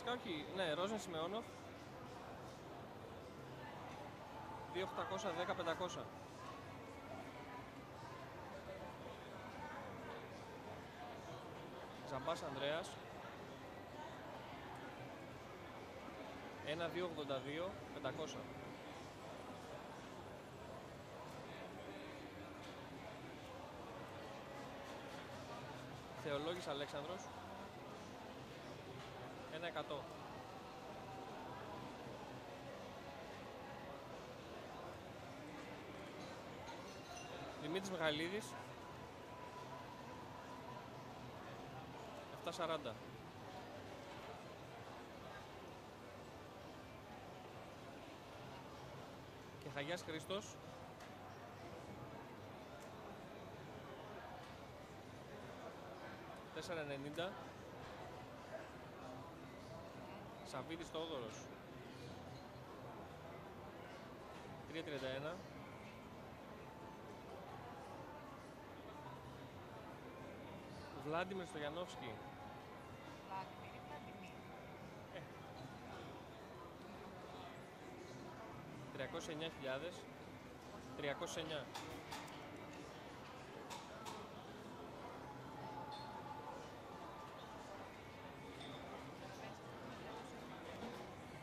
βασικά όχι. Ναι, Ρόζεν Σιμεώνοφ. 2.810, 500. Ζαμπάς Ανδρέας. 1.282, 500. Θεολόγης Αλέξανδρος. 1.100. Δημήτρης Μιχαηλίδης 740 και Χαγιάς Χρήστος. 490 Σαββίδης Θόδωρος. 331 Βλάντιμιρ Στογιανόφσκι. Βλάκμη, Βλαντιμίρ. 309.000 309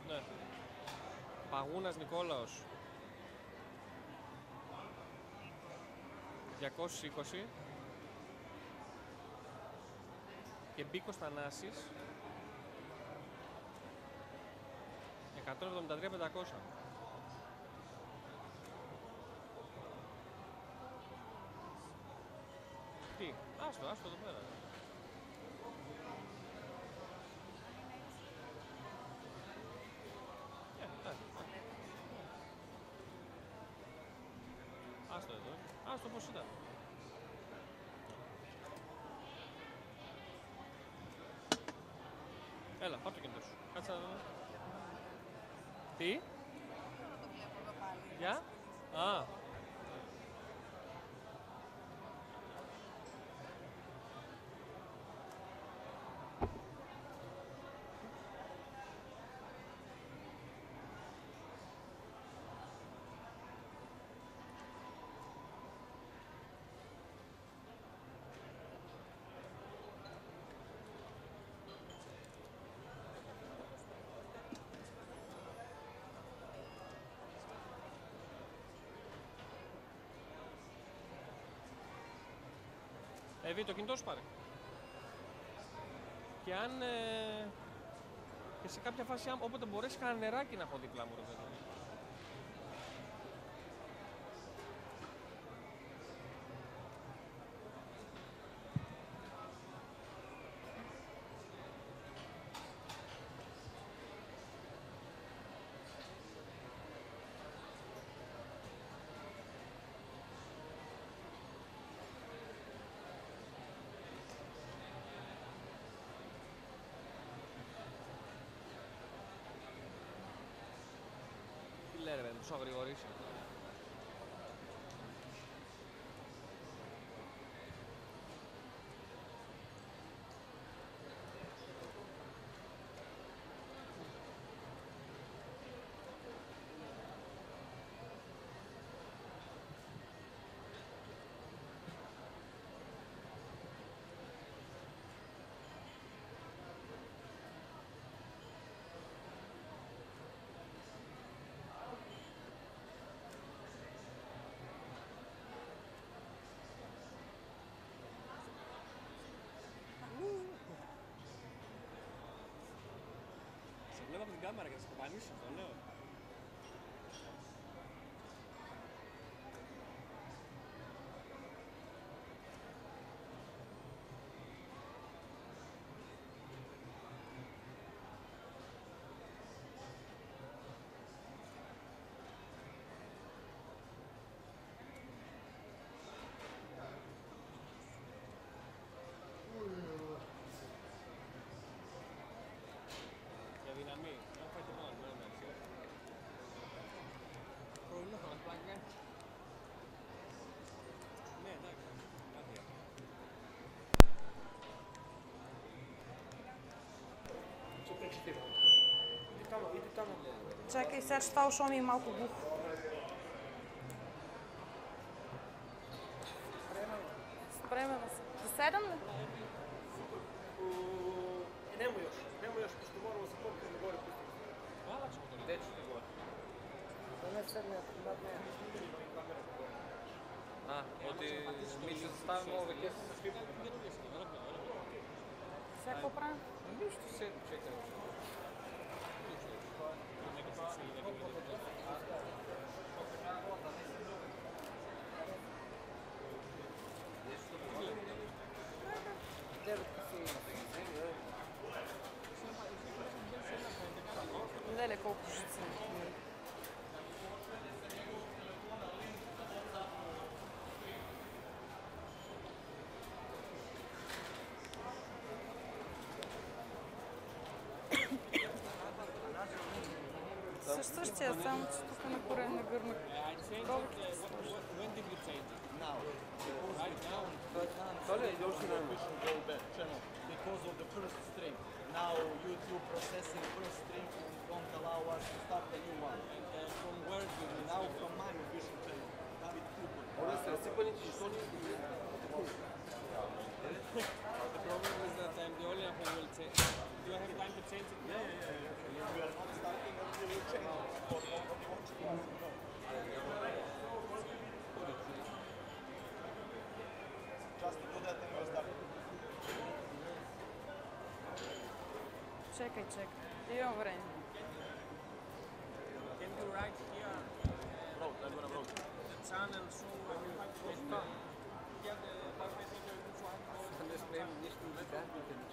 Ναι. Παγούνας Νικόλαος. 220 και Μπίκος Θανάσης. 173-500 Τι, άστο, άστο εδώ πέρα. Άστο πως ήταν. Έλα, πάρ' το κινητό σου. Κάτσε να δούμε. Τι, Τώρα το βλέπω εδώ πάλι. για; Α, Εβί, το κινητό σου πάρε. Και αν ε, και σε κάποια φάση, αν- όποτε μπορέσει, κανένα νεράκι να έχω δίπλα μου. Ρε, παιδί. Τι λέει ρε παιδί, μου, σου αγρηγορήσει. Σε βλέπω από την κάμερα και θα σε κοπανίσω, το λέω. Já que disseste está o som mal com o burro. те колко ще са. Също същия, само че тук на корен е на гърна. Пробвайте Толя, идеш ли на Because of the first stream. Now YouTube processing first stream won't allow us to start a new one. And uh, from where did you Now from my official channel, David Cooper. Orası чистотни. The problem is that I'm the only one who will change. Do I have time to change it now? We are not starting until you change it. Nobody wants to ask, no. Just do that and we'll start. Чекай, чекай. Имам време. Can you write here Road, I'm gonna road. the channel so I will have to get Yeah, the last message I will try to Не сме нищо музикантите, не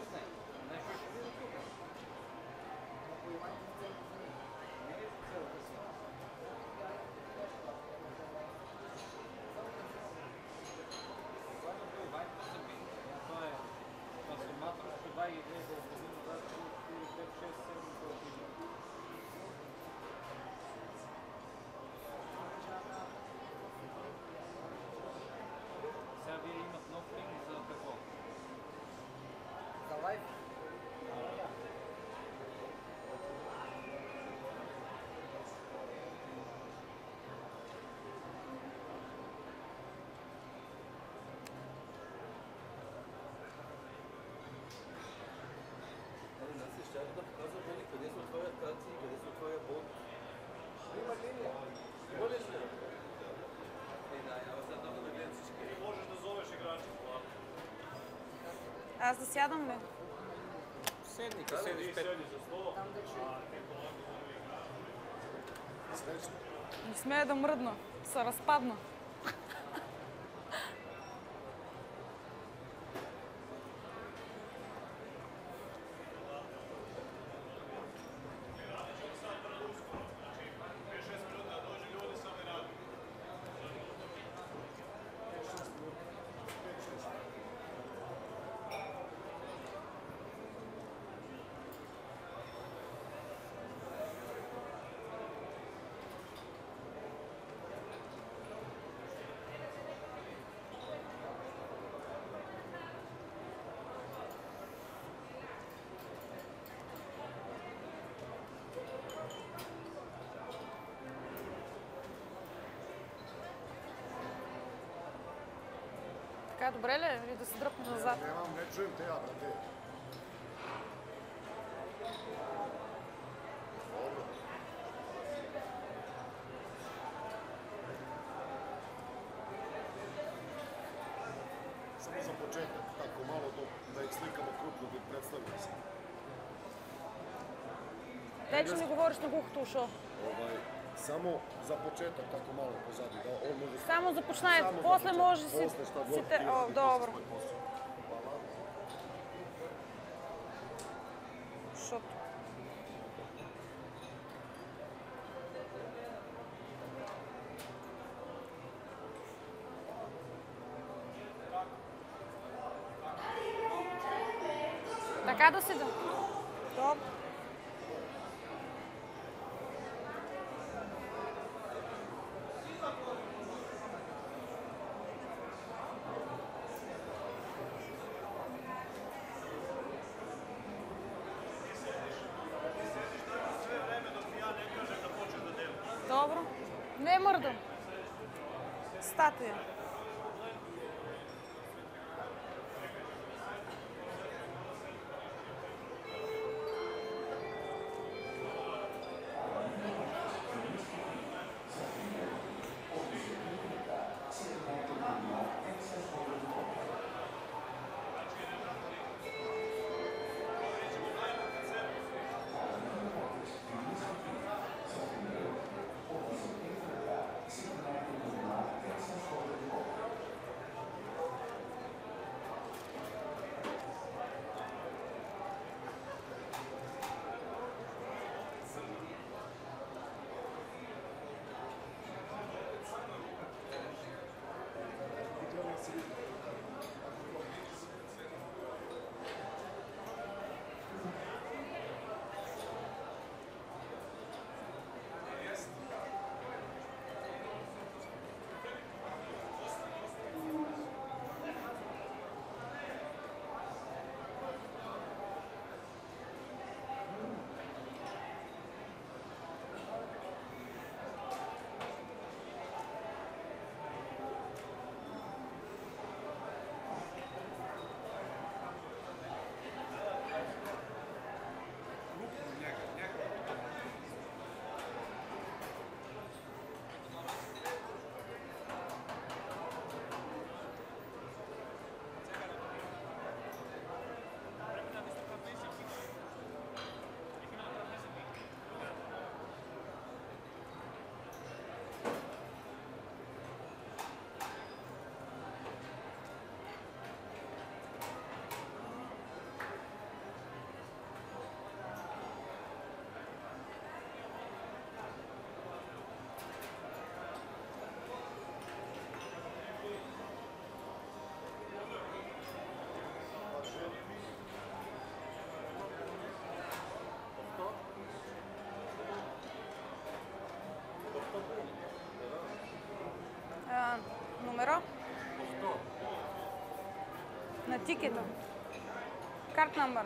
забери къде се отварят краци и къде се отваря болт. Има линия. Волиш ли? Е, да, я сега да гледам всички. Не можеш да зовеш играчи в Аз засядам ли? Седни, къде седиш? Седни за слово. Там да. Не смея да мръдна. са разпадна. Така, добре ли? Или да се дръпнеш назад? Не, нямам, не чуем те, брате. Само за почетък, ако малото да изсликаме крупно, да представим се. Дай, че ми говориш на глухото ушо. Само za početak, tako malo pozadi, da on može... Само започнай, Само за после почеток. може си... После šta god си те... ti О, статуи. Номера? На тикета. Карт номер.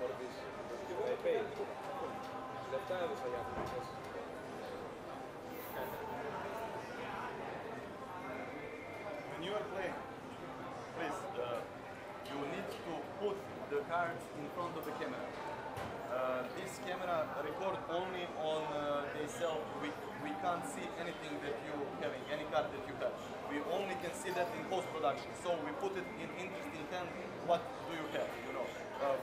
pay for this. I pay. Λεφτά έδωσα για αυτό. ξέρεις. When you are playing, please, uh, you need to put the cards in front of the camera. Uh, this camera record only on uh, themselves. We, we can't see anything that you having, any card that you have. We only can see that in post production. So we put it in interesting hand. What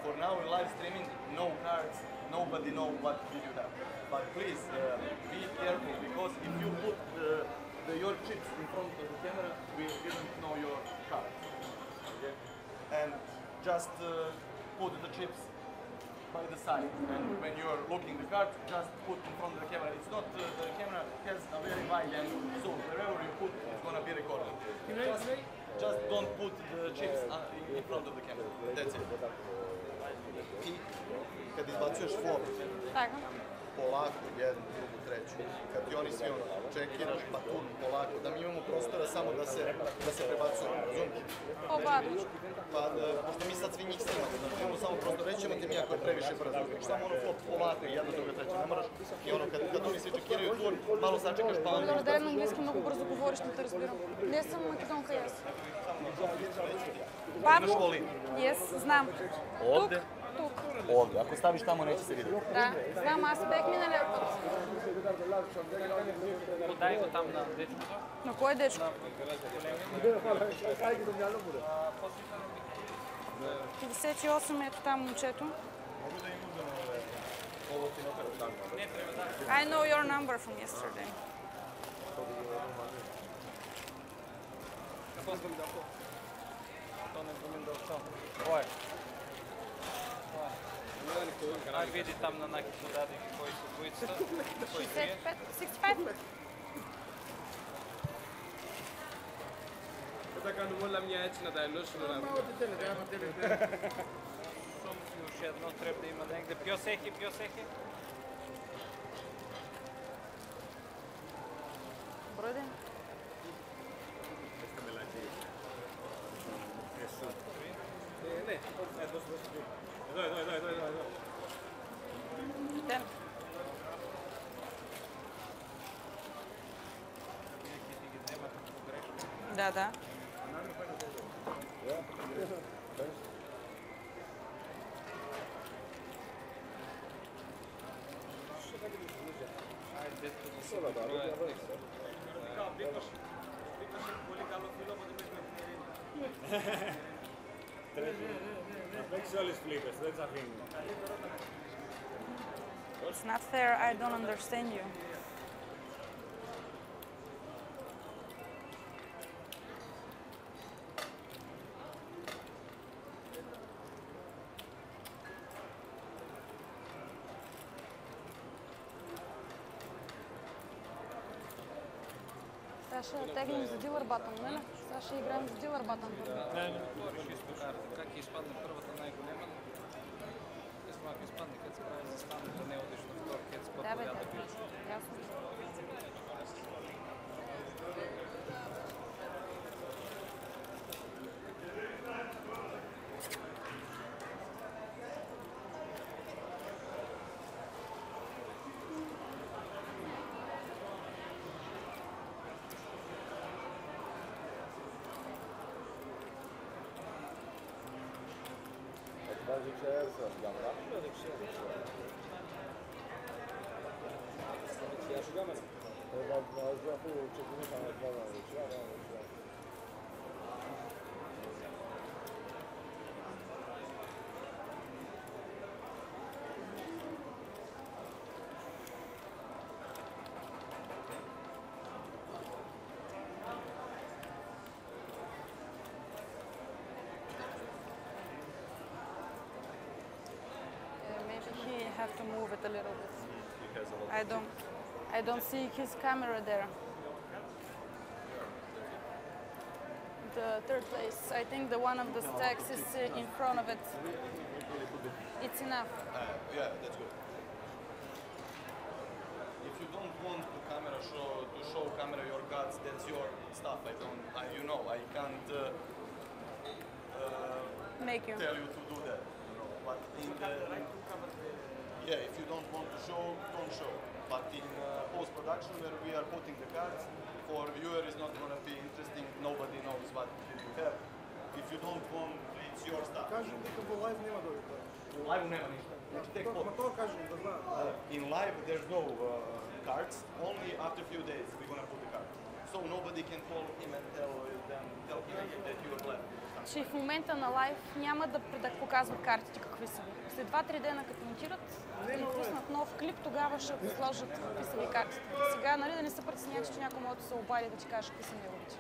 for now in live streaming, no cards. Nobody know what did you have. But please uh, be careful because if you put the, the, your chips in front of the camera, we didn't know your cards. Okay? And just uh, put the chips by the side. And when you're looking the card, just put in front of the camera. It's not uh, the camera has a very wide angle, so wherever you put, it's gonna be recorded. Just, just don't put the chips uh, in front of the camera. That's it. I kad izbacuješ flop, Так. polako, jednu, drugu, treću. Kad ti oni svi ono, čekiraš, pa tu, polako, da mi imamo prostora samo da se, da se prebacujemo, razumiješ? Опа. Pa, e, pošto mi sad svi njih snimamo, znači imamo samo prostor, reći ćemo ti mi ako je previše brzo, samo ono flop polako, jedno, drugo, treće, ne moraš, i ono, kad, kad oni svi čekiraju tu, malo sačekaš, pa onda... Благодаря на английски много бързо говориш, не те разбирам. Не съм македонка и аз. Пап? Imaš volin. Yes, знам. Ovde? Тук. тук. О, ако ставиш там, не ще се види. Да, знам, аз бях миналия път. Подай го там на дечко. На кой е дечко? На 58 ето там момчето. I know your number from yesterday. Какво искам да е Ой. Е? Кой е? Ай види там на наки подаде кои са двоицата. Кой ти е? 65? 65? Θα τα κάνουμε όλα μια έτσι να τα ενώσουμε. να δούμε. Ό,τι θέλετε, άμα θέλετε. Još jedno treba da ima negde. Pio sehi, pio sehi. Доброй ден. Ε, ναι, ε, δώσε, δώσε. давай, давай, давай, давай, давай. Темп. Да, да. Bektaş'ın golü galopuyla bunu bekletmeyelim. Θα παίξει όλες τις φλίπες, δεν τις αφήνει. It's not fair, I don't understand you. Сега ще теглим за дилър батън, нали? Сега ще играем за дилър батън. Втори шесто как е изпадна първата най-голема, е без малко изпадна, като се прави за станата, не е отишна втора, където се пътва да, да, да, да, да, да, да, да, да, birazcık şeyler soracağım. Birazcık şeyler soracağım. Yaşıyor mu? Evet, bazı yapı ölçekini kanatlar var. Yaşıyor mu? He have to move it a little bit. I don't, I don't see his camera there. The third place, I think the one of the stacks is uh, in front of it. It's enough. Uh, yeah, that's good. If you don't want to camera show to show camera your cards, that's your stuff. I don't, I, you know, I can't uh, uh, Make you. tell you to do that. You know, but in the, yeah, if you don't want to show, don't show. But in uh, post production, where we are putting the cards, for viewer is not going to be interesting. Nobody knows what you have. If you don't want, it's your stuff. Kažem ti kako live nema dobiti. Live nema ništa. Znači tek To, post. ma to kažem da. Uh, in live, there's no uh, cards. Only after few days we're gonna put the cards. So nobody can call him and tell them, tell him that you are left. Че в момента на лайв няма да, да показват картите какви са. След 2-3 дена като монтират и пуснат нов клип, тогава ще ви сложат какви са ви картите. Сега, нали, да не се притесняваш, че някой може да се обади да ти каже какви са неговите.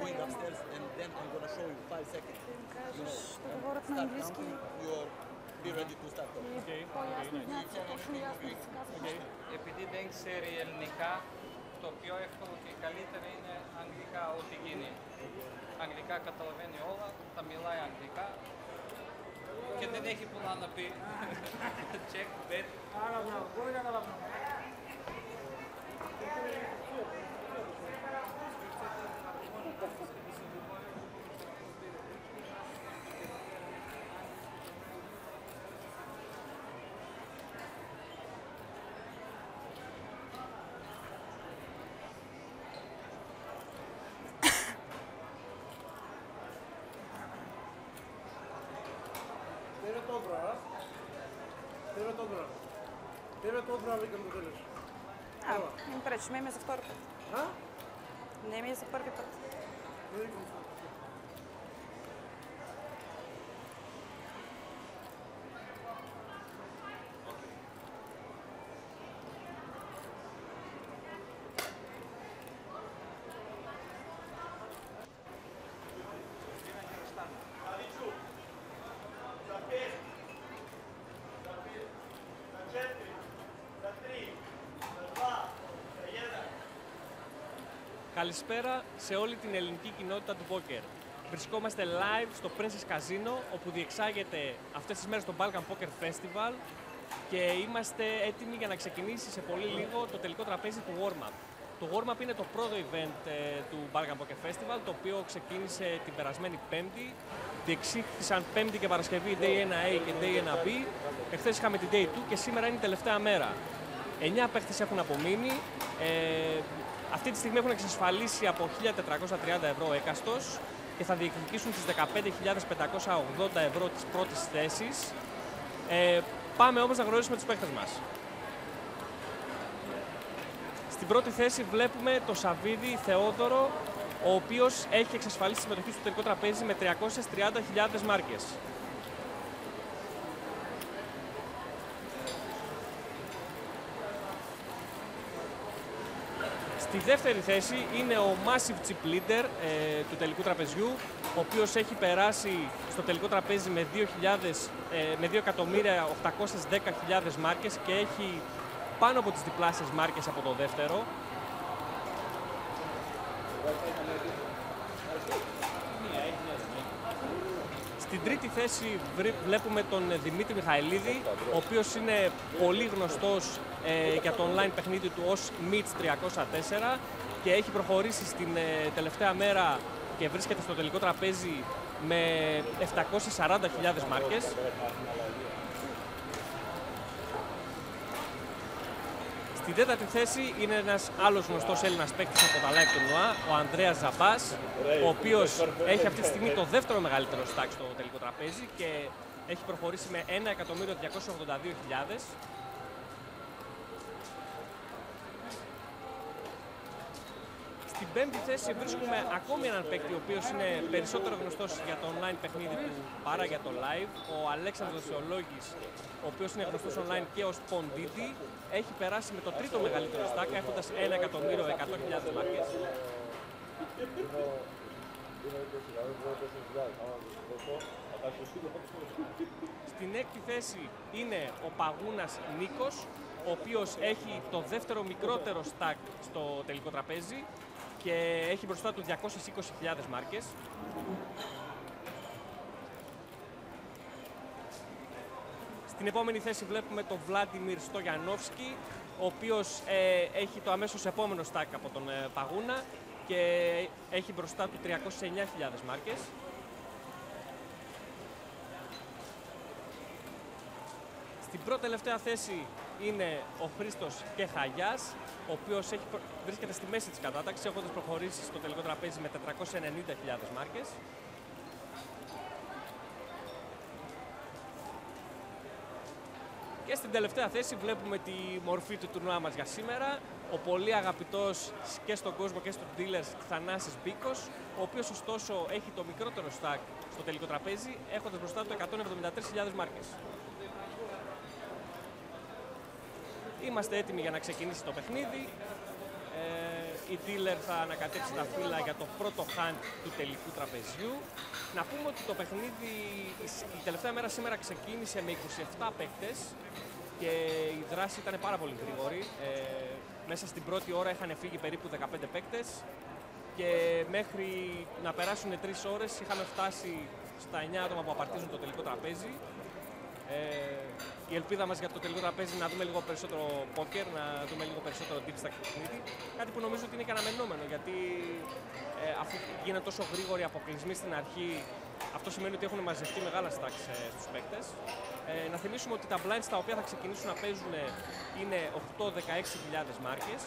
going upstairs and then I'm gonna show you five seconds. You know, start counting, you're be ready to start talking. Okay. Okay. Επειδή δεν ξέρει ελληνικά, το πιο εύκολο και καλύτερο είναι αγγλικά ό,τι γίνει. Αγγλικά καταλαβαίνει όλα, τα μιλάει αγγλικά και δεν έχει πολλά να πει. Check, bet. Άρα, μπορεί να καταλαβαίνει. направя, толкова работа да. А, не пречи, ме ми е за втори път. А? Не ми е за първи път. Καλησπέρα σε όλη την ελληνική κοινότητα του πόκερ. Βρισκόμαστε live στο Princess Casino, όπου διεξάγεται αυτές τις μέρες το Balkan Poker Festival και είμαστε έτοιμοι για να ξεκινήσει σε πολύ λίγο το τελικό τραπέζι του Warm-Up. Το Warm-Up είναι το πρώτο event ε, του Balkan Poker Festival, το οποίο ξεκίνησε την περασμένη Πέμπτη. Διεξήχθησαν Πέμπτη και Παρασκευή Day 1A και Day 1B. Εχθές είχαμε την Day 2 και σήμερα είναι η τελευταία μέρα. 9 παίχτες έχουν απομείνει. Ε, αυτή τη στιγμή έχουν εξασφαλίσει από 1.430 ευρώ έκαστος και θα διεκδικήσουν τις 15.580 ευρώ της πρώτης θέσης. Ε, πάμε όμως να γνωρίσουμε τους παίχτες μας. Στην πρώτη θέση βλέπουμε το Σαββίδη Θεόδωρο, ο οποίος έχει εξασφαλίσει συμμετοχή στο τελικό τραπέζι με 330.000 μάρκες. Στη δεύτερη θέση είναι ο Massive Chip Leader ε, του τελικού τραπεζιού, ο οποίος έχει περάσει στο τελικό τραπέζι με 2.000, ε, με 2.810.000 μάρκες και έχει πάνω από τις διπλάσιες μάρκες από το δεύτερο. Στην τρίτη θέση βρι- βλέπουμε τον Δημήτρη Μιχαηλίδη, ο οποίος είναι πολύ γνωστός ε, για το online παιχνίδι του ως Mitch 304 και έχει προχωρήσει στην ε, τελευταία μέρα και βρίσκεται στο τελικό τραπέζι με 740.000 μάρκες. Στην τέταρτη θέση είναι ένας άλλος γνωστός Έλληνας παίκτης από τα live τουρνουά, ο Ανδρέας Ζαμπάς, ο οποίος έχει αυτή τη στιγμή το δεύτερο μεγαλύτερο στάκ στο τελικό τραπέζι και έχει προχωρήσει με 1.282.000. Στην πέμπτη θέση βρίσκουμε ακόμη έναν παίκτη ο οποίος είναι περισσότερο γνωστός για το online παιχνίδι του παρά για το live. Ο Αλέξανδρος Θεολόγης, ο οποίος είναι γνωστός online και ως Ποντίτη, έχει περάσει με το τρίτο μεγαλύτερο στάκα έχοντας 1.100.000 μάρκες. Στην έκτη θέση είναι ο Παγούνας Νίκος, ο οποίος έχει το δεύτερο μικρότερο στάκ στο τελικό τραπέζι και έχει μπροστά του 220.000 μάρκες. Στην επόμενη θέση βλέπουμε τον Βλάντιμιρ Στογιανόφσκι, ο οποίος ε, έχει το αμέσως επόμενο στάκ από τον ε, Παγούνα και έχει μπροστά του 309.000 μάρκες. Στην πρώτη τελευταία θέση είναι ο Χρήστος Κεχαγιάς, ο οποίος έχει, προ- βρίσκεται στη μέση της κατάταξης, έχοντας προχωρήσει στο τελικό τραπέζι με 490.000 μάρκες. Και στην τελευταία θέση βλέπουμε τη μορφή του τουρνουά μας για σήμερα. Ο πολύ αγαπητός και στον κόσμο και στους dealers Θανάσης Μπίκος, ο οποίος ωστόσο έχει το μικρότερο stack στο τελικό τραπέζι, έχοντας μπροστά του 173.000 μάρκες. Είμαστε έτοιμοι για να ξεκινήσει το παιχνίδι. Ε, η dealer θα ανακατέψει τα φύλλα για το πρώτο hand του τελικού τραπεζιού. Να πούμε ότι το παιχνίδι η σ- η τελευταία μέρα σήμερα ξεκίνησε με 27 παίκτες και η δράση ήταν πάρα πολύ γρήγορη. Ε, μέσα στην πρώτη ώρα είχαν φύγει περίπου 15 παίκτες και μέχρι να περάσουν 3 ώρες είχαμε φτάσει στα 9 άτομα που απαρτίζουν το τελικό τραπέζι. Ε, η ελπίδα μας για το τελικό τραπέζι είναι να δούμε λίγο περισσότερο πόκερ, να δούμε λίγο περισσότερο deep stack παιχνίδι. Κάτι που νομίζω ότι είναι και αναμενόμενο γιατί ε, αφού γίνεται τόσο γρήγοροι αποκλεισμοί στην αρχή, αυτό σημαίνει ότι έχουν μαζευτεί μεγάλα stacks ε, στους παίκτες. Ε, να θυμίσουμε ότι τα blinds τα οποία θα ξεκινήσουν να παίζουν είναι 8-16 μάρκες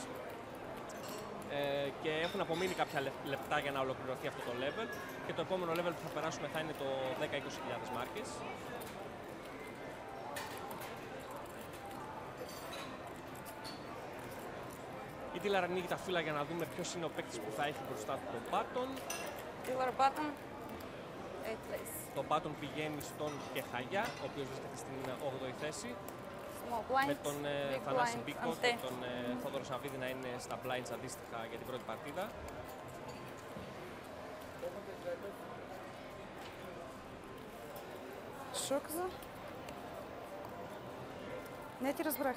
ε, και έχουν απομείνει κάποια λεπ- λεπτά για να ολοκληρωθεί αυτό το level και το επόμενο level που θα περάσουμε θα είναι το 10-20 μάρκες. Η Dealer ανοίγει τα φύλλα για να δούμε ποιο είναι ο παίκτη που θα έχει μπροστά του τον Button. Dealer button. 8 place. Το Button πηγαίνει στον Κεχαγιά, ο οποίος βρίσκεται στην 8η θέση. Small blind. με τον ε, big Θανάση blind, Μπίκο ante. και τον ε, Θόδωρο Σαββίδη να είναι στα blinds αντίστοιχα για την πρώτη παρτίδα. Що каза? Не ти разбрах.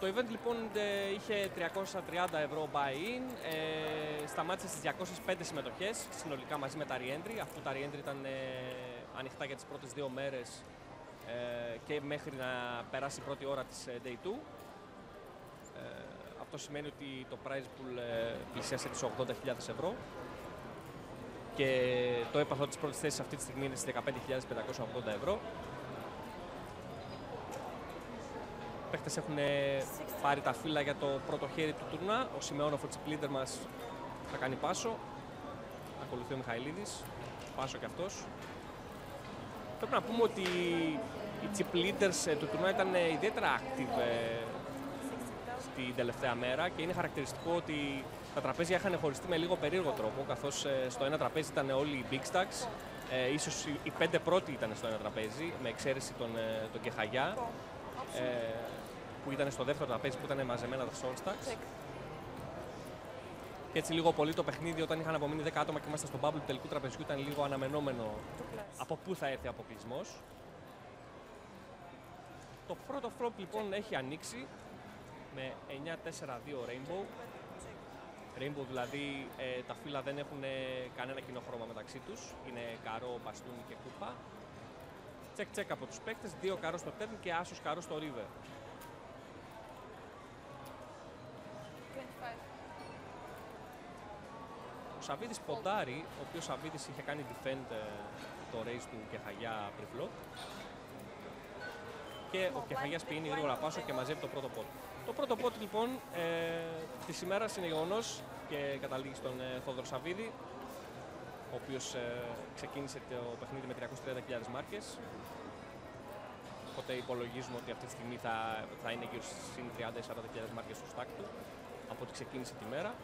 Το event λοιπόν ε, είχε 330 ευρώ buy-in, ε, σταμάτησε στις 205 συμμετοχές συνολικά μαζί με τα re-entry, αφού τα re-entry ήταν ε, ανοιχτά για τις πρώτες δύο μέρες ε, και μέχρι να περάσει η πρώτη ώρα της ε, Day 2. Ε, αυτό σημαίνει ότι το prize pool ε, πλησίασε τις 80.000 ευρώ και το έπαθο της πρώτης θέσης αυτή τη στιγμή είναι στις 15.580 ευρώ. Οι παίχτες έχουν ε, πάρει τα φύλλα για το πρώτο χέρι του τουρνά. Ο Σιμεώνοφ, ο τσιπλίντερ μας, θα κάνει πάσο. Ακολουθεί ο Μιχαηλίδης, πάσο κι αυτός. Πρέπει να πούμε ότι οι chip leaders ε, του τουρνουά ήταν ε, ιδιαίτερα active ε, στην τελευταία μέρα και είναι χαρακτηριστικό ότι τα τραπέζια είχαν χωριστεί με λίγο περίεργο τρόπο καθώς ε, στο ένα τραπέζι ήταν όλοι οι big stacks ε, ίσως οι, οι πέντε πρώτοι ήταν στο ένα τραπέζι με εξαίρεση τον, ε, τον Κεχαγιά ε, που ήταν στο δεύτερο τραπέζι που ήταν μαζεμένα τα soul stacks Check. και έτσι λίγο πολύ το παιχνίδι όταν είχαν απομείνει 10 άτομα και είμαστε στο bubble του τελικού τραπεζιού ήταν λίγο αναμενόμενο Two plus. από πού θα έρθει ο αποκλεισμός. Το πρώτο flop λοιπόν έχει ανοίξει με 9-4-2 Rainbow. Rainbow δηλαδή ε, τα φύλλα δεν έχουν ε, κανένα κοινό χρώμα μεταξύ τους. Είναι καρό, μπαστούνι και κούπα. Τσεκ τσεκ από τους παίκτες, δύο καρό στο turn και άσος καρό στο river. 25. Ο Σαββίδης ποντάρει, ο οποίος Σαββίδης είχε κάνει defend ε, το race του Κεχαγιά pre-flop. Και ο Κεχαγιάς πηγαίνει γρήγορα πάσο και μαζεύει το πρώτο πόντο. Το πρώτο πόντ λοιπόν ε, της ημέρας είναι γεγονός και καταλήγει στον ε, Θόδωρο Σαββίδη, ο οποίος ε, ξεκίνησε το παιχνίδι με 330.000 μάρκες. Οπότε υπολογίζουμε ότι αυτή τη στιγμή θα, θα είναι γύρω στις 30-40.000 μάρκες στο στάκ του από ότι ξεκίνησε τη μέρα.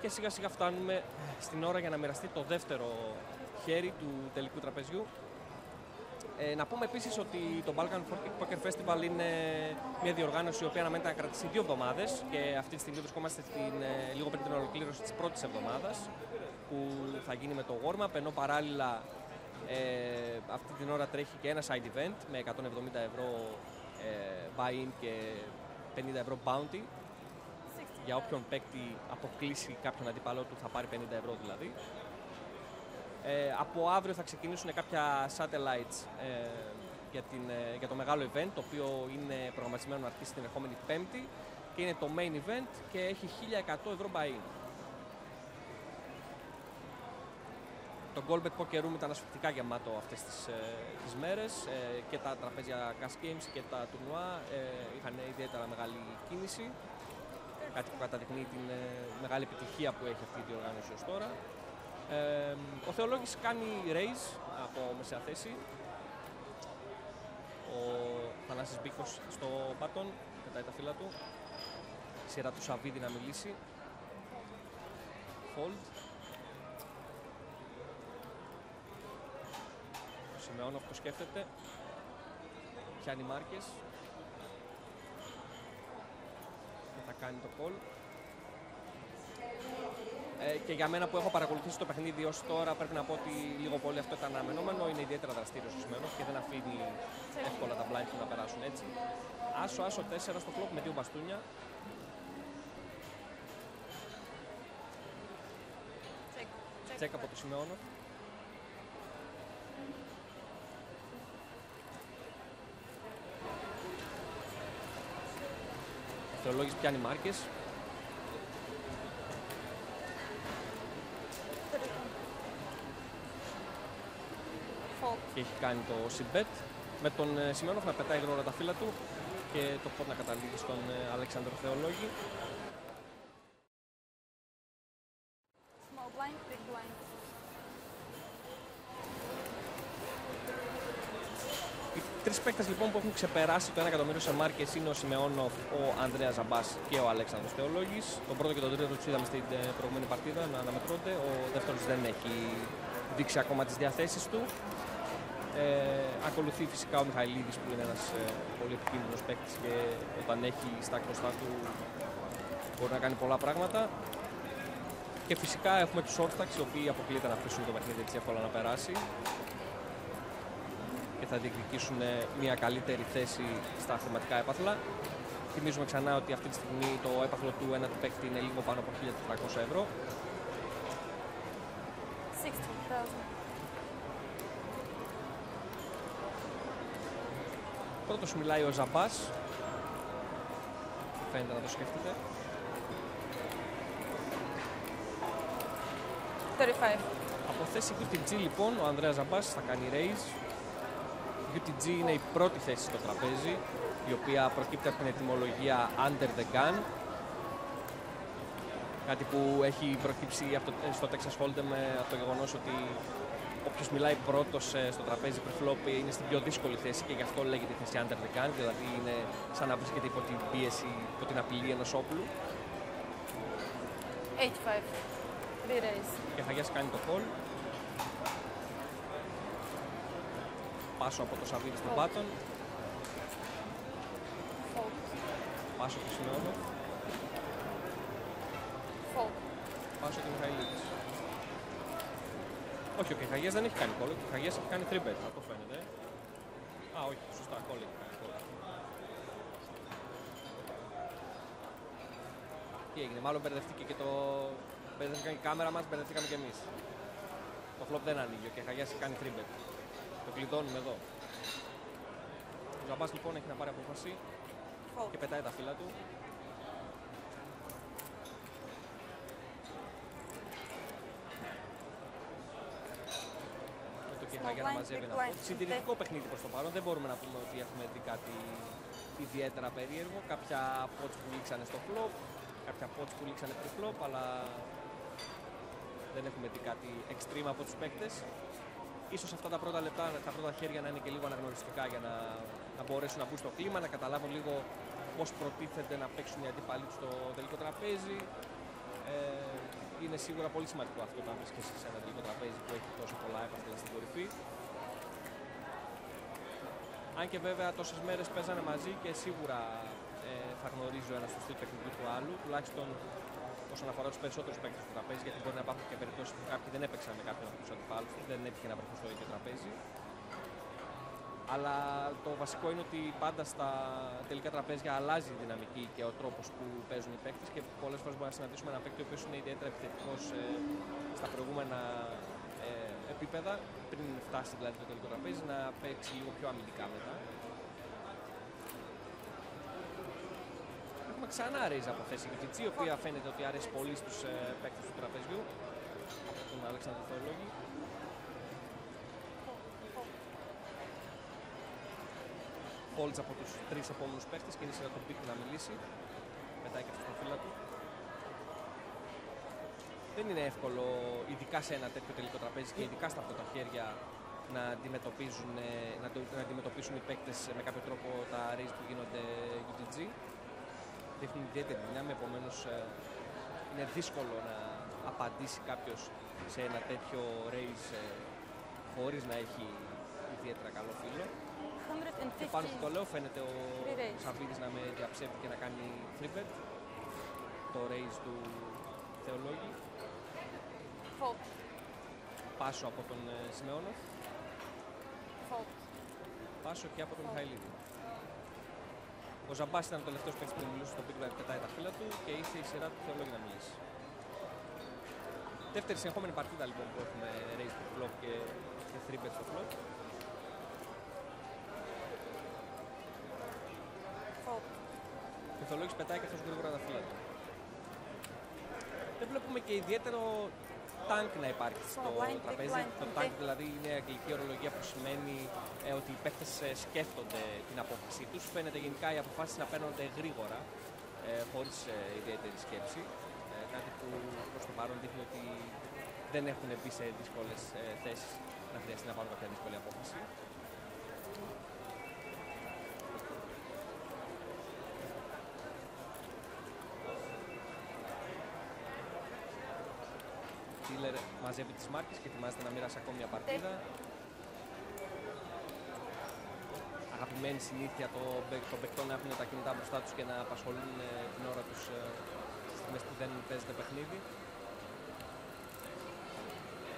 Και σιγά σιγά φτάνουμε στην ώρα για να μοιραστεί το δεύτερο χέρι του τελικού τραπεζιού. Ε, να πούμε επίσης ότι το Balkan Poker Festival είναι μια διοργάνωση η οποία αναμένεται να κρατήσει δύο εβδομάδες και αυτή τη στιγμή βρισκόμαστε στην, ε, λίγο πριν την ολοκλήρωση της πρώτης εβδομάδας που θα γίνει με το warm-up ενώ παράλληλα ε, αυτή την ώρα τρέχει και ένας side event με 170 ευρώ ε, buy-in και 50 ευρώ bounty για όποιον παίκτη αποκλείσει κάποιον αντίπαλό του θα πάρει 50 ευρώ δηλαδή. Ε, από αύριο θα ξεκινήσουν κάποια satellites ε, για, την, ε, για το μεγάλο event, το οποίο είναι προγραμματισμένο να αρχίσει την ερχόμενη Πέμπτη και είναι το main event και έχει 1100 ευρώ buy-in. Το Goldbet Poker Room ήταν ασφυκτικά γεμάτο αυτές τις, ε, τις μέρες ε, και τα τραπέζια Cash Games και τα τουρνουά ε, είχαν ιδιαίτερα μεγάλη κίνηση κάτι που καταδεικνύει την ε, μεγάλη επιτυχία που έχει αυτή η διοργάνωση ως τώρα. Ε, ο Θεολόγης κάνει raise από μεσαία θέση. Ο Θανάσης Μπίκος στο μπάτον, πετάει τα φύλλα του. Σειρά του Σαββίδη να μιλήσει. Fold. Σιμεώνοφ το σκέφτεται. Πιάνει μάρκες. Και θα κάνει το call. Ε, και για μένα που έχω παρακολουθήσει το παιχνίδι ως τώρα, πρέπει να πω ότι λίγο πολύ αυτό ήταν αναμενόμενο. Είναι ιδιαίτερα δραστήριος ο Σιμένος και δεν αφήνει εύκολα τα blind του να περάσουν έτσι. Άσο, άσο 4 στο flop με δύο μπαστούνια. Τσεκ. Τσεκ από το Σιμεώνο. Ο Θεολόγης πιάνει μάρκες. Fold. και έχει κάνει το sit-bet με τον ε, Σιμένοφ να πετάει γρήγορα τα φύλλα του και το pot να καταλήγει στον ε, Αλέξανδρο Θεολόγη. Small blind, big blind. Οι τρει παίκτες λοιπόν που έχουν ξεπεράσει το 1 εκατομμύριο σε μάρκε είναι ο Σιμεώνοφ, ο Ανδρέας Ζαμπάς και ο Αλέξανδρος Θεολόγης. Τον πρώτο και τον τρίτο τους είδαμε στην ε, προηγούμενη παρτίδα να αναμετρώνται. Ο δεύτερος δεν έχει δείξει ακόμα τις διαθέσεις του. Ε, ακολουθεί φυσικά ο Μιχαηλίδης που είναι ένας ε, πολύ επικίνδυνος παίκτης και όταν έχει στα κλωστά του μπορεί να κάνει πολλά πράγματα. Και φυσικά έχουμε τους Orthodox οι οποίοι αποκλείεται να αφήσουν το παιχνίδι έτσι εύκολα να περάσει και θα διεκδικήσουν ε, μια καλύτερη θέση στα χρηματικά έπαθλα. Θυμίζουμε ξανά ότι αυτή τη στιγμή το έπαθλο του ένα του παίκτη είναι λίγο πάνω από 1.400 ευρώ. 16,000. Πρώτος μιλάει ο Ζαμπάς. Φαίνεται να το σκέφτεται. 35. Από θέση UTG λοιπόν ο Ανδρέας Ζαμπάς θα κάνει raise. UTG είναι η πρώτη θέση στο τραπέζι, η οποία προκύπτει από την ετοιμολογία Under the Gun. Κάτι που έχει προκύψει από το, στο Texas Hold'em ε, από το γεγονός ότι όποιος μιλάει πρώτος ε, στο τραπέζι pre-flop είναι στην πιο δύσκολη θέση και γι' αυτό λέγεται η θέση Under the Gun, δηλαδή είναι σαν να βρίσκεται υπό την πίεση, υπό την απειλή ενός όπλου. 85. Re-raise. Και Χαγιάς κάνει το call. Πάσο από το Σαββίδι στον Πάτον. Fold. Πάσο του Σιμεώνο. Fold. Πάσο και Μιχαηλίδης. Όχι, ο Κεχαγιάς δεν έχει κάνει call. Ο Κεχαγιάς έχει κάνει 3 bet, αυτό φαίνεται. Α, όχι, σωστά, call έχει κάνει call. Τι έγινε, μάλλον μπερδευτήκε και το... Μπερδευτήκαν και η κάμερα μας, μπερδευτήκαμε και εμείς. Το flop δεν ανοίγει, ο Κεχαγιάς έχει κάνει 3 bet. Το κλειδώνουμε εδώ. Ο Ζαμπάς λοιπόν έχει να πάρει απόφαση Fold. και πετάει τα φύλλα του. Με το και η Small Χαγιάνα blind, μαζεύει big ένα blind, πόντ. Συντηρητικό παιχνίδι προς το παρόν. Δεν μπορούμε να πούμε ότι έχουμε δει κάτι ιδιαίτερα περίεργο. Κάποια pots που λήξανε στο flop, κάποια pots που λήξανε pre flop, αλλά δεν έχουμε δει κάτι extreme από τους παίκτες. Ίσως αυτά τα πρώτα λεπτά, τα πρώτα χέρια να είναι και λίγο αναγνωριστικά για να, να μπορέσουν να μπουν στο κλίμα, να καταλάβουν λίγο πώς προτίθεται να παίξουν οι αντίπαλοι τους στο τελικό τραπέζι. Ε, είναι σίγουρα πολύ σημαντικό αυτό όταν βρίσκεσαι σε ένα τελικό τραπέζι που έχει τόσο πολλά έπαθλα στην κορυφή. Αν και βέβαια τόσες μέρες παίζανε μαζί και σίγουρα ε, θα γνωρίζει ο ένα το στυλ παιχνιδιού του άλλου, τουλάχιστον όσον αφορά τους περισσότερους παίκτες του τραπέζι, γιατί μπορεί να υπάρχουν και περιπτώσεις που κάποιοι δεν έπαιξαν με κάποιον από τους αντιπάλους τους, δεν έτυχε να βρεθούν στο ίδιο τραπέζι. Αλλά το βασικό είναι ότι πάντα στα τελικά τραπέζια αλλάζει η δυναμική και ο τρόπος που παίζουν οι παίκτες και πολλές φορές μπορούμε να συναντήσουμε ένα παίκτη ο οποίος είναι ιδιαίτερα επιθετικός ε, στα προηγούμενα ε, επίπεδα, πριν φτάσει δηλαδή το τελικό τραπέζι, να παίξει λίγο πιο αμυντικά μετά. Έχουμε ξανά ρέιζ από θέση UTG, η οποία φαίνεται ότι αρέσει πολύ στους ε, παίκτες του τραπεζιού, τον Αλέξανδρο Θεολόγη. Folds από τους τρεις επόμενους παίκτες και είναι η σειρά του Μπίκ να μιλήσει. Πετάει και αυτό στο φύλλα του. Δεν είναι εύκολο, ειδικά σε ένα τέτοιο τελικό τραπέζι και ειδικά στα πρώτα χέρια, να αντιμετωπίζουν, ε, να, το- να αντιμετωπίσουν οι παίκτες με κάποιο τρόπο τα raise που γίνονται UTG. Δείχνουν ιδιαίτερη δύναμη, επομένως είναι δύσκολο να απαντήσει κάποιος σε ένα τέτοιο raise ε, χωρίς να έχει ιδιαίτερα καλό φίλο. Και πάνω που το 150. λέω φαίνεται ο Free raise. Σαββίδης να με διαψεύδει και να κάνει free bet. Το raise του Θεολόγη. Fold. Πάσο από τον ε, Σιμεώνοφ. Fold. Πάσο και από τον Μιχαηλίδη. Ο Ζαμπάς ήταν ο τελευταίος παίκτης που μιλούσε στο Big Live, πετάει τα φύλλα του και ήρθε η σειρά του Θεολόγη να μιλήσεις. Δεύτερη συνεχόμενη παρτίδα λοιπόν που έχουμε raise στο flop και, και 3 bet στο flop. Fold. Και ο Θεολόγης πετάει και αυτός γρήγορα τα φύλλα του. Δεν βλέπουμε και ιδιαίτερο τάγκ να υπάρχει στο Small blind, big τραπέζι. blind, Το okay. τάγκ δηλαδή είναι αγγλική ορολογία που σημαίνει ε, ότι οι παίχτες ε, σκέφτονται την απόφασή τους. Φαίνεται γενικά οι αποφάσεις να παίρνονται γρήγορα, ε, χωρίς ε, ιδιαίτερη σκέψη. Ε, κάτι που προς το παρόν δείχνει ότι δεν έχουν μπει σε δύσκολες ε, θέσεις να χρειαστεί να πάρουν κάποια δύσκολη απόφαση. Μαζεύει τις μάρκες και ετοιμάζεται να μοιράσει ακόμη μια παρτίδα. Αγαπημένη συνήθεια το, μπε- των παικτών να έχουν τα κινητά μπροστά τους και να απασχολούν ε, την ώρα τους ε, στις στιγμές που δεν παίζεται παιχνίδι.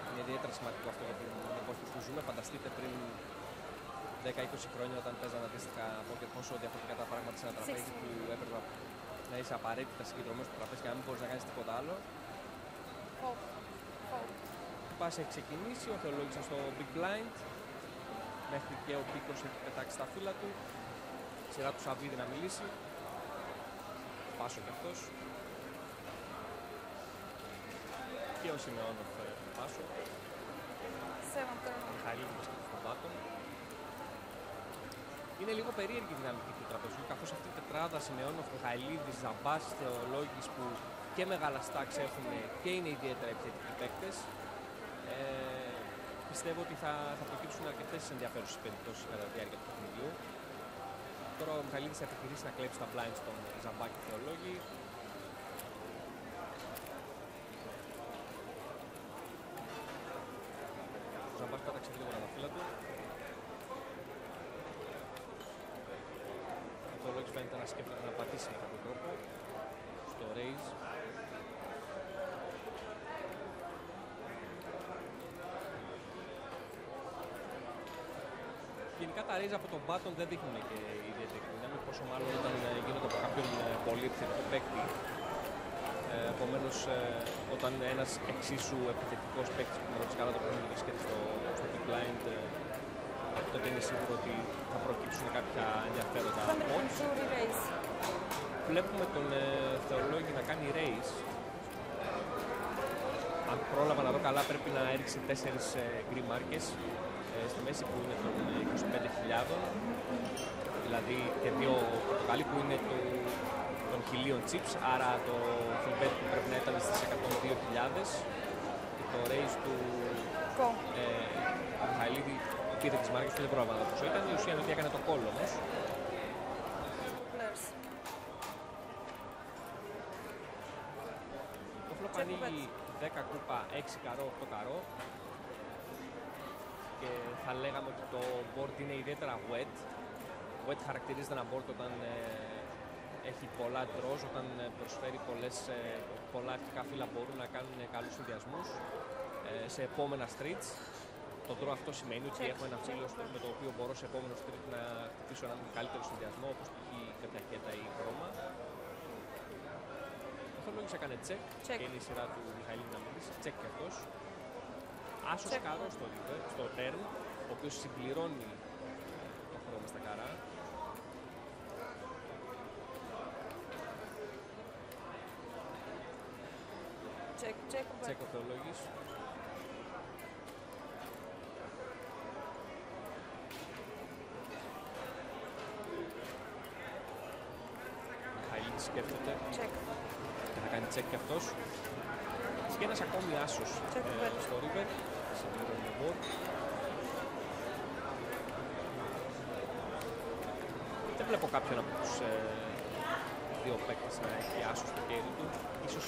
Είναι ιδιαίτερα σημαντικό αυτό για την εποχή που ζούμε. Φανταστείτε πριν 10-20 χρόνια όταν παίζανε αντίστοιχα πόκερ πόσο διαφορετικά τα πράγματα σε ένα τραπέζι που έπρεπε να είσαι απαραίτητα συγκεντρωμένο στο τραπέζι και να μην μπορείς να κάνεις τίποτα άλλο. Fold. Fold. Η πάση έχει ξεκινήσει, ο Θεολόγησαν στο Big Blind. Μέχρι και ο Πίκος έχει πετάξει τα φύλλα του. Σειρά του Σαββίδη να μιλήσει. Πάσο κι αυτός. Και ο Σιμεώνοφ ε, Πάσο. Seven turn. Μιχαηλίδης και στον πάτο. Είναι λίγο περίεργη η δυναμική του τραπεζιού, καθώς αυτή η τετράδα Σιμεώνοφ, Μιχαηλίδης, Ζαμπάς, Θεολόγης που και μεγάλα στάξ έχουν και είναι ιδιαίτερα επιθετικοί παίκτες. Ε, πιστεύω ότι θα, θα προκύψουν αρκετές ενδιαφέρουσες περιπτώσεις κατά τη διάρκεια του παιχνιδιού. Τώρα ο Μιχαηλίδης θα επιχειρήσει να κλέψει τα blind στον Ζαμπά και Θεολόγη. Ο Ζαμπάς πέταξε γρήγορα τα φύλλα του. Ο Θεολόγης φαίνεται να σκέφτεται να πατήσει με κάποιο τρόπο στο raise. Γενικά τα raise από τον button δεν δείχνουν και ιδιαίτερη δύναμη, πόσο μάλλον όταν ε, γίνονται από κάποιον ε, πολύ επιθετικό παίκτη. Ε, Επομένως, όταν ένας εξίσου επιθετικός παίκτης που γνωρίζει καλά το παιχνίδι βρίσκεται στο, στο big blind, ε, τότε είναι σίγουρο ότι θα προκύψουν κάποια ενδιαφέροντα odds. 102 re-raise. Βλέπουμε τον ε, Θεολόγη να κάνει race. Αν πρόλαβα να δω καλά, πρέπει να έριξει τέσσερις ε, γκρι μάρκες. Ε, στη μέση που είναι των 25.000 δηλαδή και δύο Πορτογάλοι που είναι του, των χιλίων chips, άρα το Φιλμπέτ που πρέπει να ήταν στις 102.000 και το race του Κο. ε, Μιχαηλίδη πήρε τις μάρκες του, δεν πρόλαβα να δω πόσο ήταν, η ουσία είναι ότι έκανε το κόλλο όμως. Players. Το φλοπ Check ανοίγει 10 κούπα, 6 καρό, 8 καρό και θα λέγαμε ότι το board είναι ιδιαίτερα wet. Wet χαρακτηρίζεται ένα board όταν ε, έχει πολλά draws, όταν ε, προσφέρει πολλές, ε, πολλά αρχικά φύλλα μπορούν να κάνουν ε, καλούς συνδυασμούς ε, σε επόμενα streets. Το draw αυτό σημαίνει ότι Check, έχω ένα φύλλο στο- με το οποίο μπορώ σε επόμενο street να χτυπήσω έναν καλύτερο συνδυασμό όπως π.χ. κάποια κέτα ή χρώμα. Ο Θολόγης έκανε check, Check. και είναι η σειρά του Μιχαήλ να μιλήσει. Check και αυτός. Άσος Check. καρό στο, river, στο turn, ο οποίος συμπληρώνει το χρώμα στα καρά. Check, check, Check ο Θεολόγης. Μιχαήλ σκέφτεται check. και θα κάνει check και αυτός. Και ένας ακόμη άσος Check ε, back. στο river. Συμπληρώνει το board. Δεν βλέπω κάποιον από τους ε, δύο παίκτες να έχει άσο στο χέρι του. Ίσως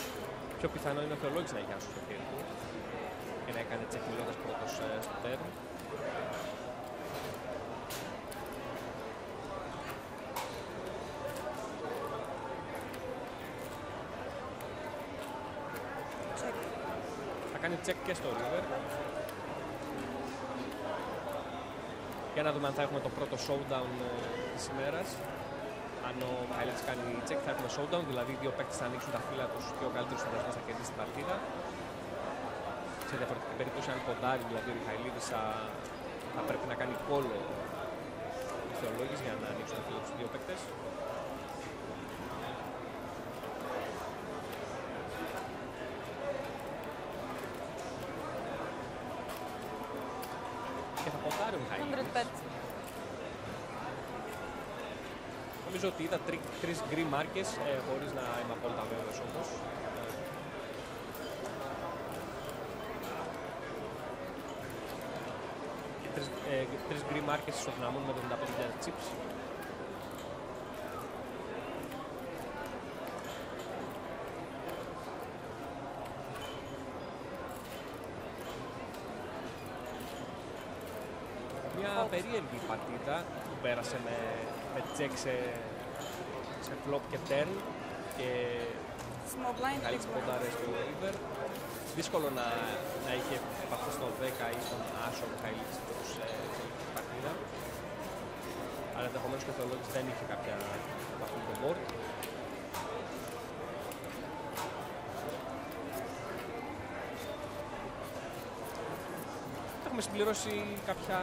πιο πιθανό είναι ο Θεολόγης να έχει άσο στο χέρι του και να έκανε check μιλώντας πρώτος ε, στο turn. check. Θα κάνει check και στο river. Για να δούμε αν θα έχουμε το πρώτο showdown ε, της ημέρας. Αν ο Μιχαήλης κάνει check θα έχουμε showdown, δηλαδή οι δύο παίκτες θα ανοίξουν τα φύλλα τους και ο καλύτερος συνδυασμός θα κερδίσει την παρτίδα. Σε διαφορετική περίπτωση αν ποντάρει, δηλαδή ο Μιχαηλίδης θα, θα πρέπει να κάνει κόλλο ο Θεολόγης για να ανοίξουν τα φύλλα τους οι δύο παίκτες. Και θα ποντάρει ο Μιχαηλίδης. 100 bet. Νομίζω ότι είδα τρι, τρεις γκρι μάρκες, ε, χωρίς να είμαι απόλυτα βέβαιος όμως. Και τρεις, ε, τρεις γκρι μάρκες ισοδυναμούν με 75.000 chips. Μια περίεργη παρτίδα που πέρασε με, με check σε, σε flop και turn και Small blind, καλή big blind. ποντάρε στο river. Δύσκολο να, να είχε επαφή στο 10 ή στον Άσο Μιχαήλ προς ε, τελική παρτίδα. Αλλά ενδεχομένως και ο Θεολόγης δεν είχε κάποια επαφή με το board. Έχουμε συμπληρώσει κάποια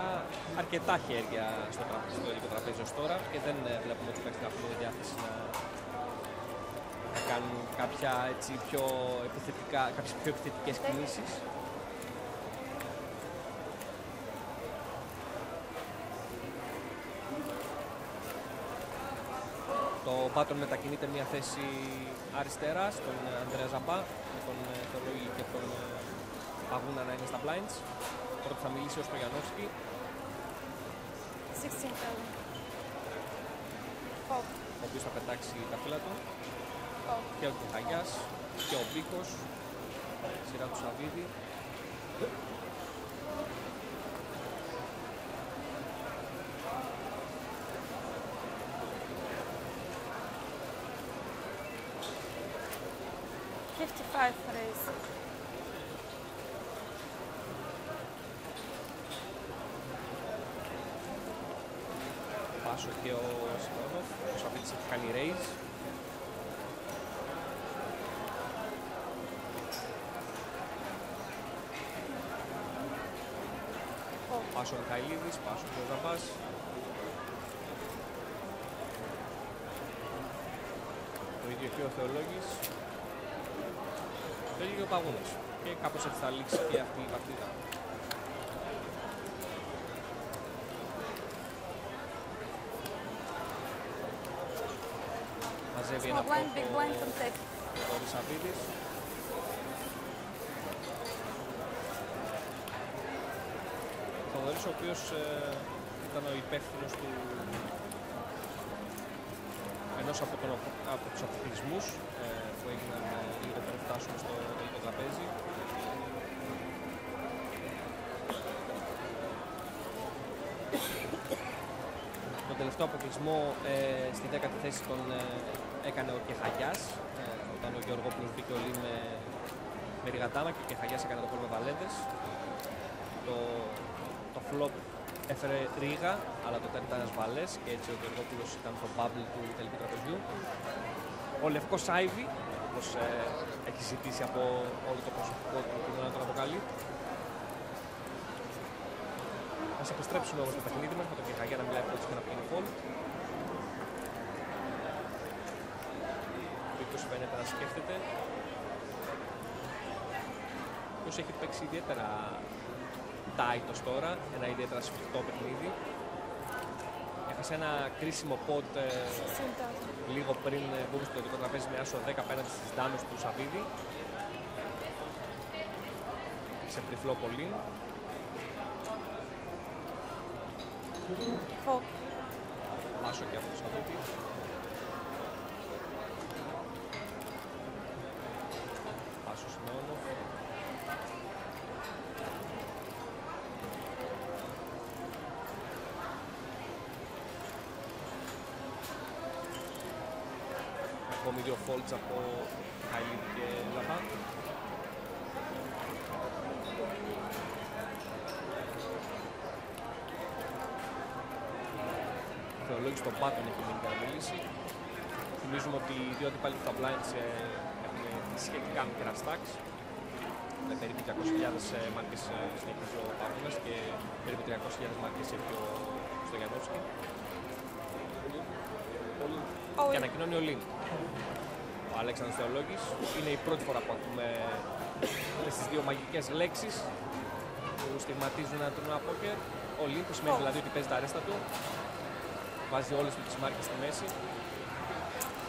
αρκετά χέρια στο, τραπέζι, στο ελληνικό τραπέζι ως τώρα και δεν ε, βλέπουμε ότι παίκτες να έχουν διάθεση να, να κάνουν κάποια έτσι, πιο επιθετικά, κάποιες πιο επιθετικές κινήσεις. Το Μπάτον μετακινείται μια θέση αριστερά στον ε, Ανδρέα Ζαμπά με τον ε, Θεολόγη και τον ε, Παγούνα να είναι στα blinds. Πρώτα θα μιλήσει ο Στογιανόφσκι. 16 thousand. Fold, ο οποίος θα πετάξει τα φύλλα του fold. και ο Κιχαγιάς και ο Μπίκος σειρά του Σαββίδη Fifty-five raise. Πάσο Μιχαηλίδης, Πάσο Γιώργαμπας. Το ίδιο και ο Θεολόγης. Το ίδιο και ο Παγώνας. Και κάπως έτσι θα λήξει και αυτή η παρτίδα. Μαζεύει ένα από το Ρυσαβίδης. Ο Ρησαβίδης. Ο Θοδωρής ο οποίος ε, ήταν ο υπεύθυνος του ενός από, τον, από τους αποκλεισμούς ε, που έγιναν ε, λίγο πριν φτάσουμε στο τελικό τραπέζι. Τον τελευταίο αποκλεισμό ε, στη δέκατη θέση τον ε, έκανε ο Κεχαγιάς ε, όταν ο Γεωργόπουλος μπήκε ο Λί με, με ριγατάνα και ο Κεχαγιάς έκανε το κόλ με βαλέντες. Το, το flop έφερε ρίγα, αλλά το ήταν ένας βαλές και έτσι ο Γεωργόπουλος ήταν το bubble του τελικού τραπεζιού. Ο Λευκός Άιβι, όπως ε, έχει ζητήσει από όλο το προσωπικό του που να τον αποκαλεί. Ας επιστρέψουμε όμως στο παιχνίδι μας με τον Κεχαγιά να μιλάει πρώτος και να πηγαίνει φόλ. Ο οποίος φαίνεται να σκέφτεται. Ο οποίος έχει παίξει ιδιαίτερα tight ως τώρα, ένα ιδιαίτερα σφιχτό παιχνίδι. Έχασε ένα κρίσιμο πότ ε, λίγο πριν ε, μπούμε στο τελικό τραπέζι με άσο 10 απέναντι στις δάμες του Σαββίδη. Σε τριφλό πολύ. Fold. Πάσο και από το Σαββίδη. Πάσο Σιμεώνο. Ακόμη δύο folds από Χαϊλίδη και Λαβά. Θεολόγης στον πάτον έχει μείνει για να μιλήσει. Θυμίζουμε ότι οι δύο αντιπάλοι του τα blinds ε, έχουν σχετικά μικρά stacks. Με περίπου 200.000 μάρκες ε, συνεχίζει ο Παύλας και περίπου 300.000 μάρκες έχει ο Στογιανόφσκι. All Και in. ανακοινώνει ο Λίν. Ο Αλέξανδρος Θεολόγης είναι η πρώτη φορά που ακούμε αυτές τις δύο μαγικές λέξεις που στιγματίζουν ένα τουρνουά πόκερ. Ο Λίν που σημαίνει δηλαδή ότι παίζει τα αρέστα του, βάζει όλες του τις μάρκες στη μέση.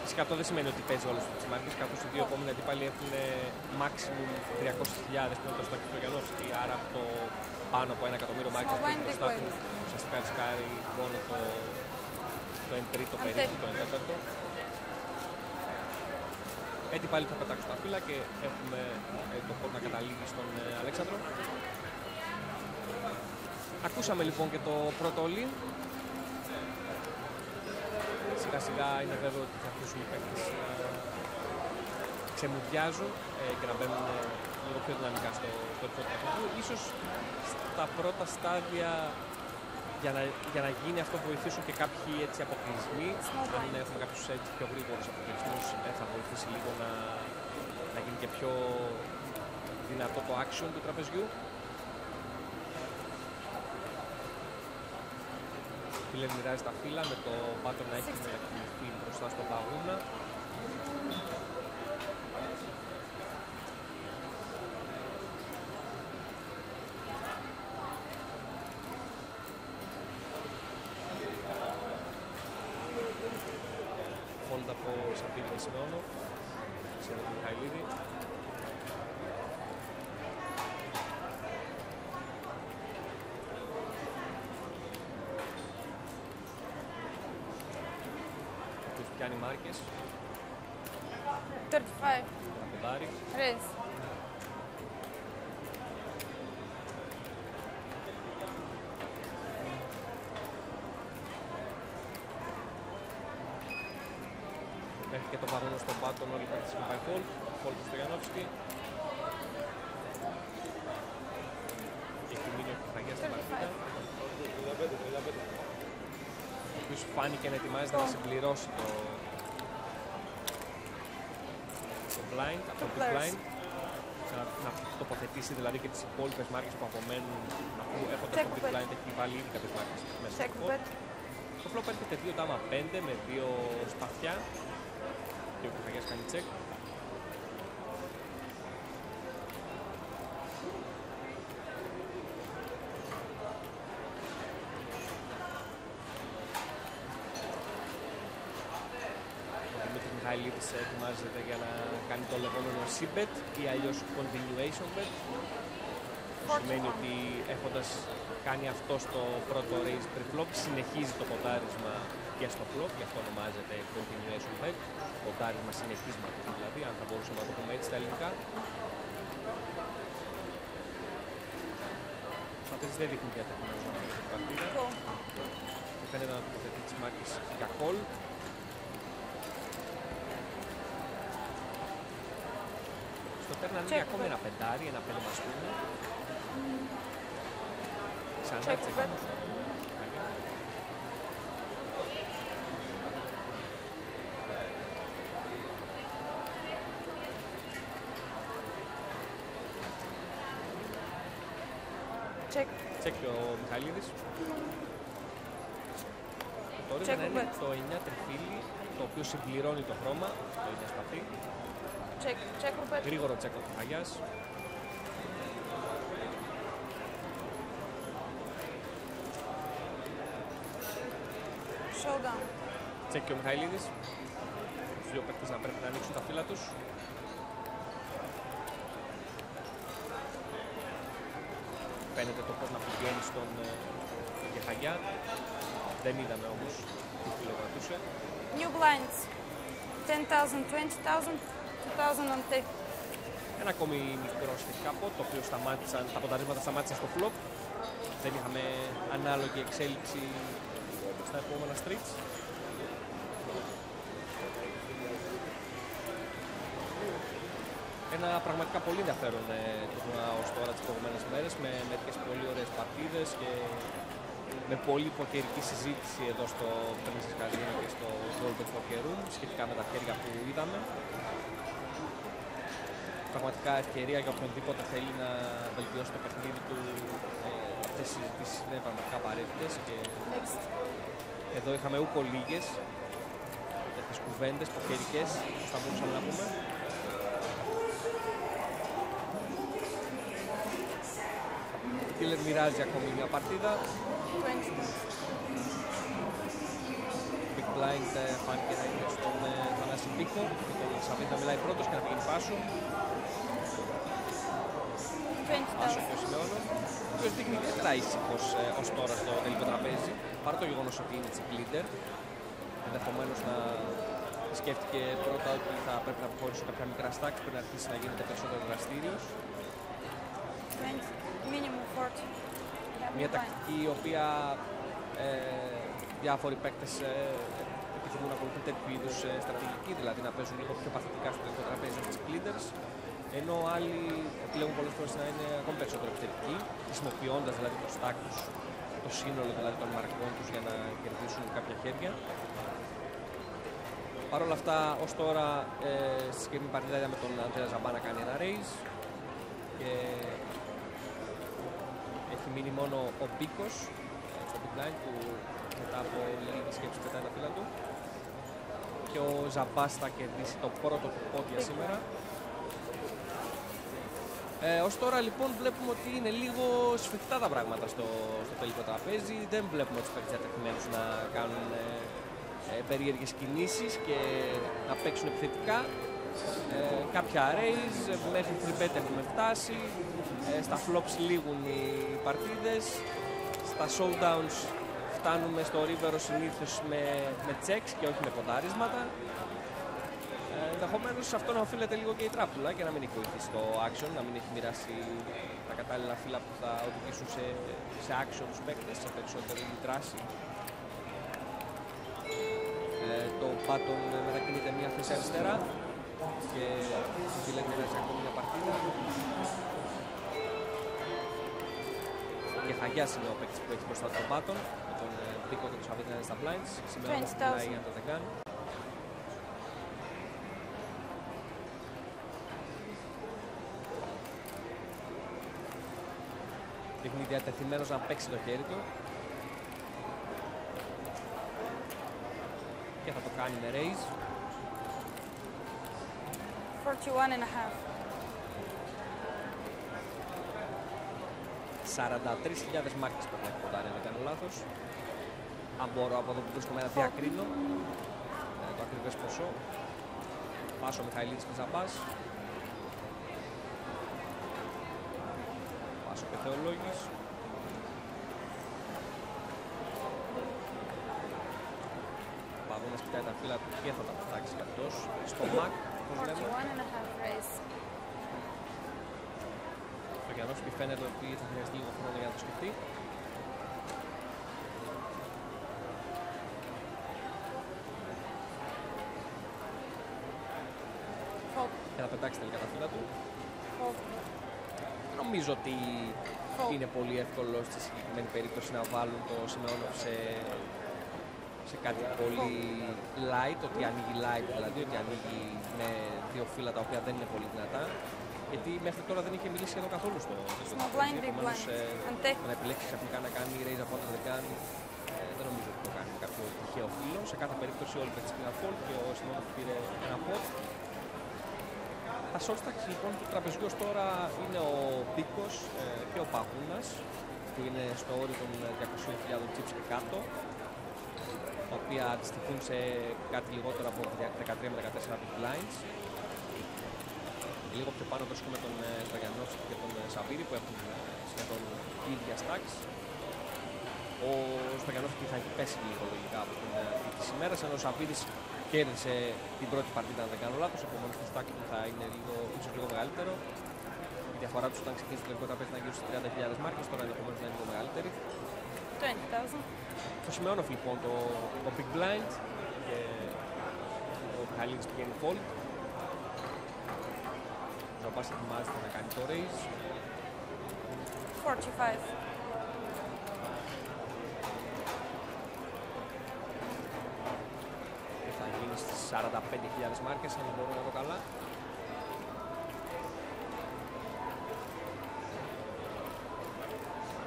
Φυσικά αυτό δεν σημαίνει ότι παίζει όλες του τις μάρκες, καθώς οι δύο επόμενοι αντίπαλοι έχουν maximum 300.000 που είναι το στόχο του Γιαννόφσκι, άρα από το πάνω από ένα εκατομμύριο μάρκες που Small έχει blind, μπροστά big του, blind. ουσιαστικά ρισκάρει μόνο το, το 1 τρίτο Αν περίπου, θέλει. το 1 τέταρτο. Έτσι πάλι θα πετάξω τα φύλλα και έχουμε ε, το πόρ να καταλήγει στον ε, Αλέξανδρο. Ακούσαμε λοιπόν και το πρώτο all-in. Σιγά σιγά είναι βέβαιο ότι θα αρχίσουν οι παίκτες να ξεμουδιάζουν ε, και να μπαίνουν ε, λίγο πιο δυναμικά στο, στο επίπεδο του παιχνιδιού. Ίσως στα πρώτα στάδια για να, για να γίνει αυτό βοηθήσουν και κάποιοι έτσι αποκλεισμοί. Αν έχουμε κάποιους έτσι πιο γρήγορους αποκλεισμούς ε, θα βοηθήσει λίγο να, να γίνει και πιο δυνατό το action του τραπεζιού. Φίλε μοιράζει τα φύλλα με το πάτο να έχει μετακινηθεί μπροστά στον παγούνα. Φόλτα από Σαφίδη και Σιμεώνο. Σε τον Μιχαηλίδη. Ο οποίος πιάνει μάρκες, 35. τραπεδάρει. Raise. Και το βαγόνο στον πάτον όλοι οι παίκτες έχουν πάει φόλ. Φόλ του Στογιανόφσκι. Έχει μείνει ο Κιφαγιάς στην παρτίδα. Ο οποίος φάνηκε να ετοιμάζεται να συμπληρώσει το, το blind, από το players. blind. Να, να τοποθετήσει δηλαδή και τις υπόλοιπες μάρκες που απομένουν αφού έχοντας Check το big bet. blind έχει βάλει ήδη κάποιες μάρκες μέσα Check στο flop. bet. Το flop έρχεται 2 τάμα 5 με 2 σπαθιά και ο Κουφαγιάς κάνει check. Ο Δημήτρης Μιχαηλίδης ετοιμάζεται για να κάνει το λεγόμενο C-bet ή αλλιώς continuation bet. Που σημαίνει ότι έχοντας κάνει αυτό στο πρώτο race pre-flop συνεχίζει το ποντάρισμα και στο flop, γι' αυτό ονομάζεται continuation bet. Ποντάρισμα συνεχίσματος δηλαδή, αν θα μπορούσαμε να το πούμε έτσι στα ελληνικά. Αυτές δεν δείχνουν διατεθειμένος να παίξει την παρτίδα. Και φαίνεται να τοποθετεί τις μάρκες για call. Στο turn ανοίγει Check ακόμη bet. ένα πεντάρι, ένα πέντε μας πούμε. Ξανά Check check bet. Check. Τσεκ και ο Μιχαηλίδης. Το Check ρίζα είναι bet. το 9 τριφύλι, το οποίο συμπληρώνει το χρώμα, το 9 σπαθί. Check. Check or bet. Γρήγορο τσεκ από Χαγιάς. Showdown. Τσεκ και ο Μιχαηλίδης. Τους δύο παίκτες να πρέπει να ανοίξουν τα φύλλα τους. Φαίνεται το πώς να πηγαίνει στον ε, Γεχαγιά. Δεν είδαμε όμως τι φύλλο κρατούσε. New blinds. 10,000, 20,000, 2010. Ένα ακόμη μικρό σχετικά pot, το οποίο σταμάτησαν, τα πονταρίσματα σταμάτησαν στο flop. Δεν είχαμε ανάλογη εξέλιξη στα επόμενα streets. Ένα πραγματικά πολύ ενδιαφέρον ε, τουρνουά ως τώρα τις προηγούμενες μέρες με μερικές πολύ ωραίες παρτίδες και με πολύ ποκερική συζήτηση εδώ στο Princess Casino και στο Golden Poker Room σχετικά με τα χέρια που είδαμε πραγματικά ευκαιρία για οποιονδήποτε θέλει να βελτιώσει το παιχνίδι του. Ε, αυτές οι συζητήσεις είναι πραγματικά απαραίτητες και Next. εδώ είχαμε ούκο λίγες τέτοιες κουβέντες ποκερικές, όπως θα μπορούσαμε να πούμε. Ο Κίλερ μοιράζει ακόμη μια παρτίδα. 20. Big Blind ε, φάνηκε να είναι στον ε, Θανάση Μπίκο και τον Σαββίδη να μιλάει πρώτος και να πηγαίνει πάσο. Άσο 20,000. και ο Σιμεώνο, ο οποίος δείχνει ιδιαίτερα ήσυχος ε, ως τώρα στο τελικό τραπέζι, παρά το γεγονός ότι είναι chip leader. Ενδεχομένως να σκέφτηκε πρώτα ότι θα πρέπει να προχωρήσουν κάποια μικρά stacks πριν να αρχίσει να γίνεται περισσότερο δραστήριος. 20. Minimum 40. Yeah, Μια new blind. τακτική η οποία ε, διάφοροι παίκτες ε, επιθυμούν να ακολουθούν τέτοιου είδου στρατηγική, δηλαδή να παίζουν λίγο πιο παθητικά στο τελικό τραπέζι από τις leaders, ενώ άλλοι επιλέγουν πολλές φορές να είναι ακόμη περισσότερο επιθετικοί, χρησιμοποιώντας δηλαδή το stack τους, το σύνολο δηλαδή των μαρκών τους για να κερδίσουν κάποια χέρια. Παρ' όλα αυτά, ως τώρα, ε, στη συγκεκριμένη παρτίδα είδαμε τον Αντρέα Ζαμπά να κάνει ένα raise και έχει μείνει μόνο ο Μπίκος ε, στο big line που μετά από λίγη σκέψη πετάει τα φύλλα του και ο Ζαμπάς θα κερδίσει το πρώτο του πόδια σήμερα. Ε, ως τώρα λοιπόν βλέπουμε ότι είναι λίγο σφιχτά τα πράγματα στο, στο τελικό τραπέζι. Δεν βλέπουμε τους παίκτες διατεθειμένους να κάνουν ε, ε, περίεργες κινήσεις και να παίξουν επιθετικά. Ε, κάποια raise, ε, μέχρι 3 έχουμε φτάσει. Ε, στα flops λήγουν οι παρτίδες. Στα showdowns φτάνουμε στο river συνήθως με, με checks και όχι με ποντάρισματα. Ε, Ενδεχομένως αυτό να οφείλεται λίγο και η τράπουλα και να μην έχει βοηθήσει το action, να μην έχει μοιράσει τα κατάλληλα φύλλα που θα οδηγήσουν σε, σε action τους παίκτες, σε περισσότερη δράση. Ε, το Patton μετακινείται μία θέση αριστερά και ο Φίλε μοιράζει ακόμη μια παρτίδα. Και Χαγιάς είναι ο παίκτης που έχει μπροστά του τον Patton, με τον ε, Μπίκο και τον Σαββίδη να είναι στα blinds. Σήμερα όμως 20,000. μιλάει για το δεν κάνει. Δείχνει διατεθειμένος να παίξει το χέρι του. Και θα το κάνει με raise. 41 and a half. 43.000 μάρκες πρέπει να έχει ποντάρει, αν δεν κάνω λάθος. Αν μπορώ από εδώ που βρίσκομαι να διακρίνω ε, το ακριβές ποσό. Πάσο Μιχαηλίδης και Ζαμπάς. Πάσο και Θεολόγης. Παδώνας κοιτάει τα φύλλα του και θα τα πετάξει κι αυτός. Στο ΜΑΚ, όπως λέμε. 41 and a half race. Το Γιαννόφσκι φαίνεται ότι θα χρειαστεί λίγο χρόνο για να το σκεφτεί. Fault. Και θα πετάξει τελικά τα φύλλα του. Fault. Νομίζω ότι Fault. είναι πολύ εύκολο στη συγκεκριμένη περίπτωση να βάλουν το Σιμεώνοφ σε, σε κάτι πολύ light, ότι ανοίγει light δηλαδή, ότι ανοίγει με δύο φύλλα τα οποία δεν είναι πολύ δυνατά. Γιατί μέχρι τώρα δεν είχε μιλήσει σχεδόν καθόλου στο στο Small τραπέζι, blind, big επομένως, blind. ε, Antec. το να επιλέξει ξαφνικά να κάνει raise από όταν δεν κάνει, ε, δεν νομίζω ότι το κάνει με κάποιο τυχαίο φύλλο. Σε κάθε περίπτωση όλοι παίξαν πήραν fold και ο Σιμεώνοφ πήρε ένα pot. Τα short λοιπόν του τραπεζιού ως τώρα είναι ο Πίκος ε, και ο Παγούνας που είναι στο όριο των 200.000 chips και κάτω τα οποία αντιστοιχούν σε κάτι λιγότερο από 13 με 14 big blinds. Λίγο πιο πάνω βρίσκουμε τον ε, Σβαγιανόφσκι και τον ε, Σαββίδη που έχουν ε, σχεδόν ίδια stacks. Ο Σβαγιανόφσκι θα έχει πέσει λίγο λογικά από την αρχή της ημέρας, ενώ ο Σαββίδης κέρδισε την πρώτη παρτίδα, αν δεν κάνω λάθος, επομένως το stack του θα είναι λίγο, ίσως λίγο μεγαλύτερο. Η διαφορά τους όταν ξεκίνησε το τελικό τραπέζι ήταν γύρω στις 30.000 μάρκες, τώρα ενδεχομένως να είναι λίγο μεγαλύτερη. 20,000. Το Σιμεώνοφ λοιπόν το, το Big Blind και ο Μιχαλίδης πηγαίνει fold. Ο Ζαμπάς ετοιμάζεται να κάνει το raise. 45. και θα γίνει στις 45.000 μάρκες αν μπορώ να δω καλά.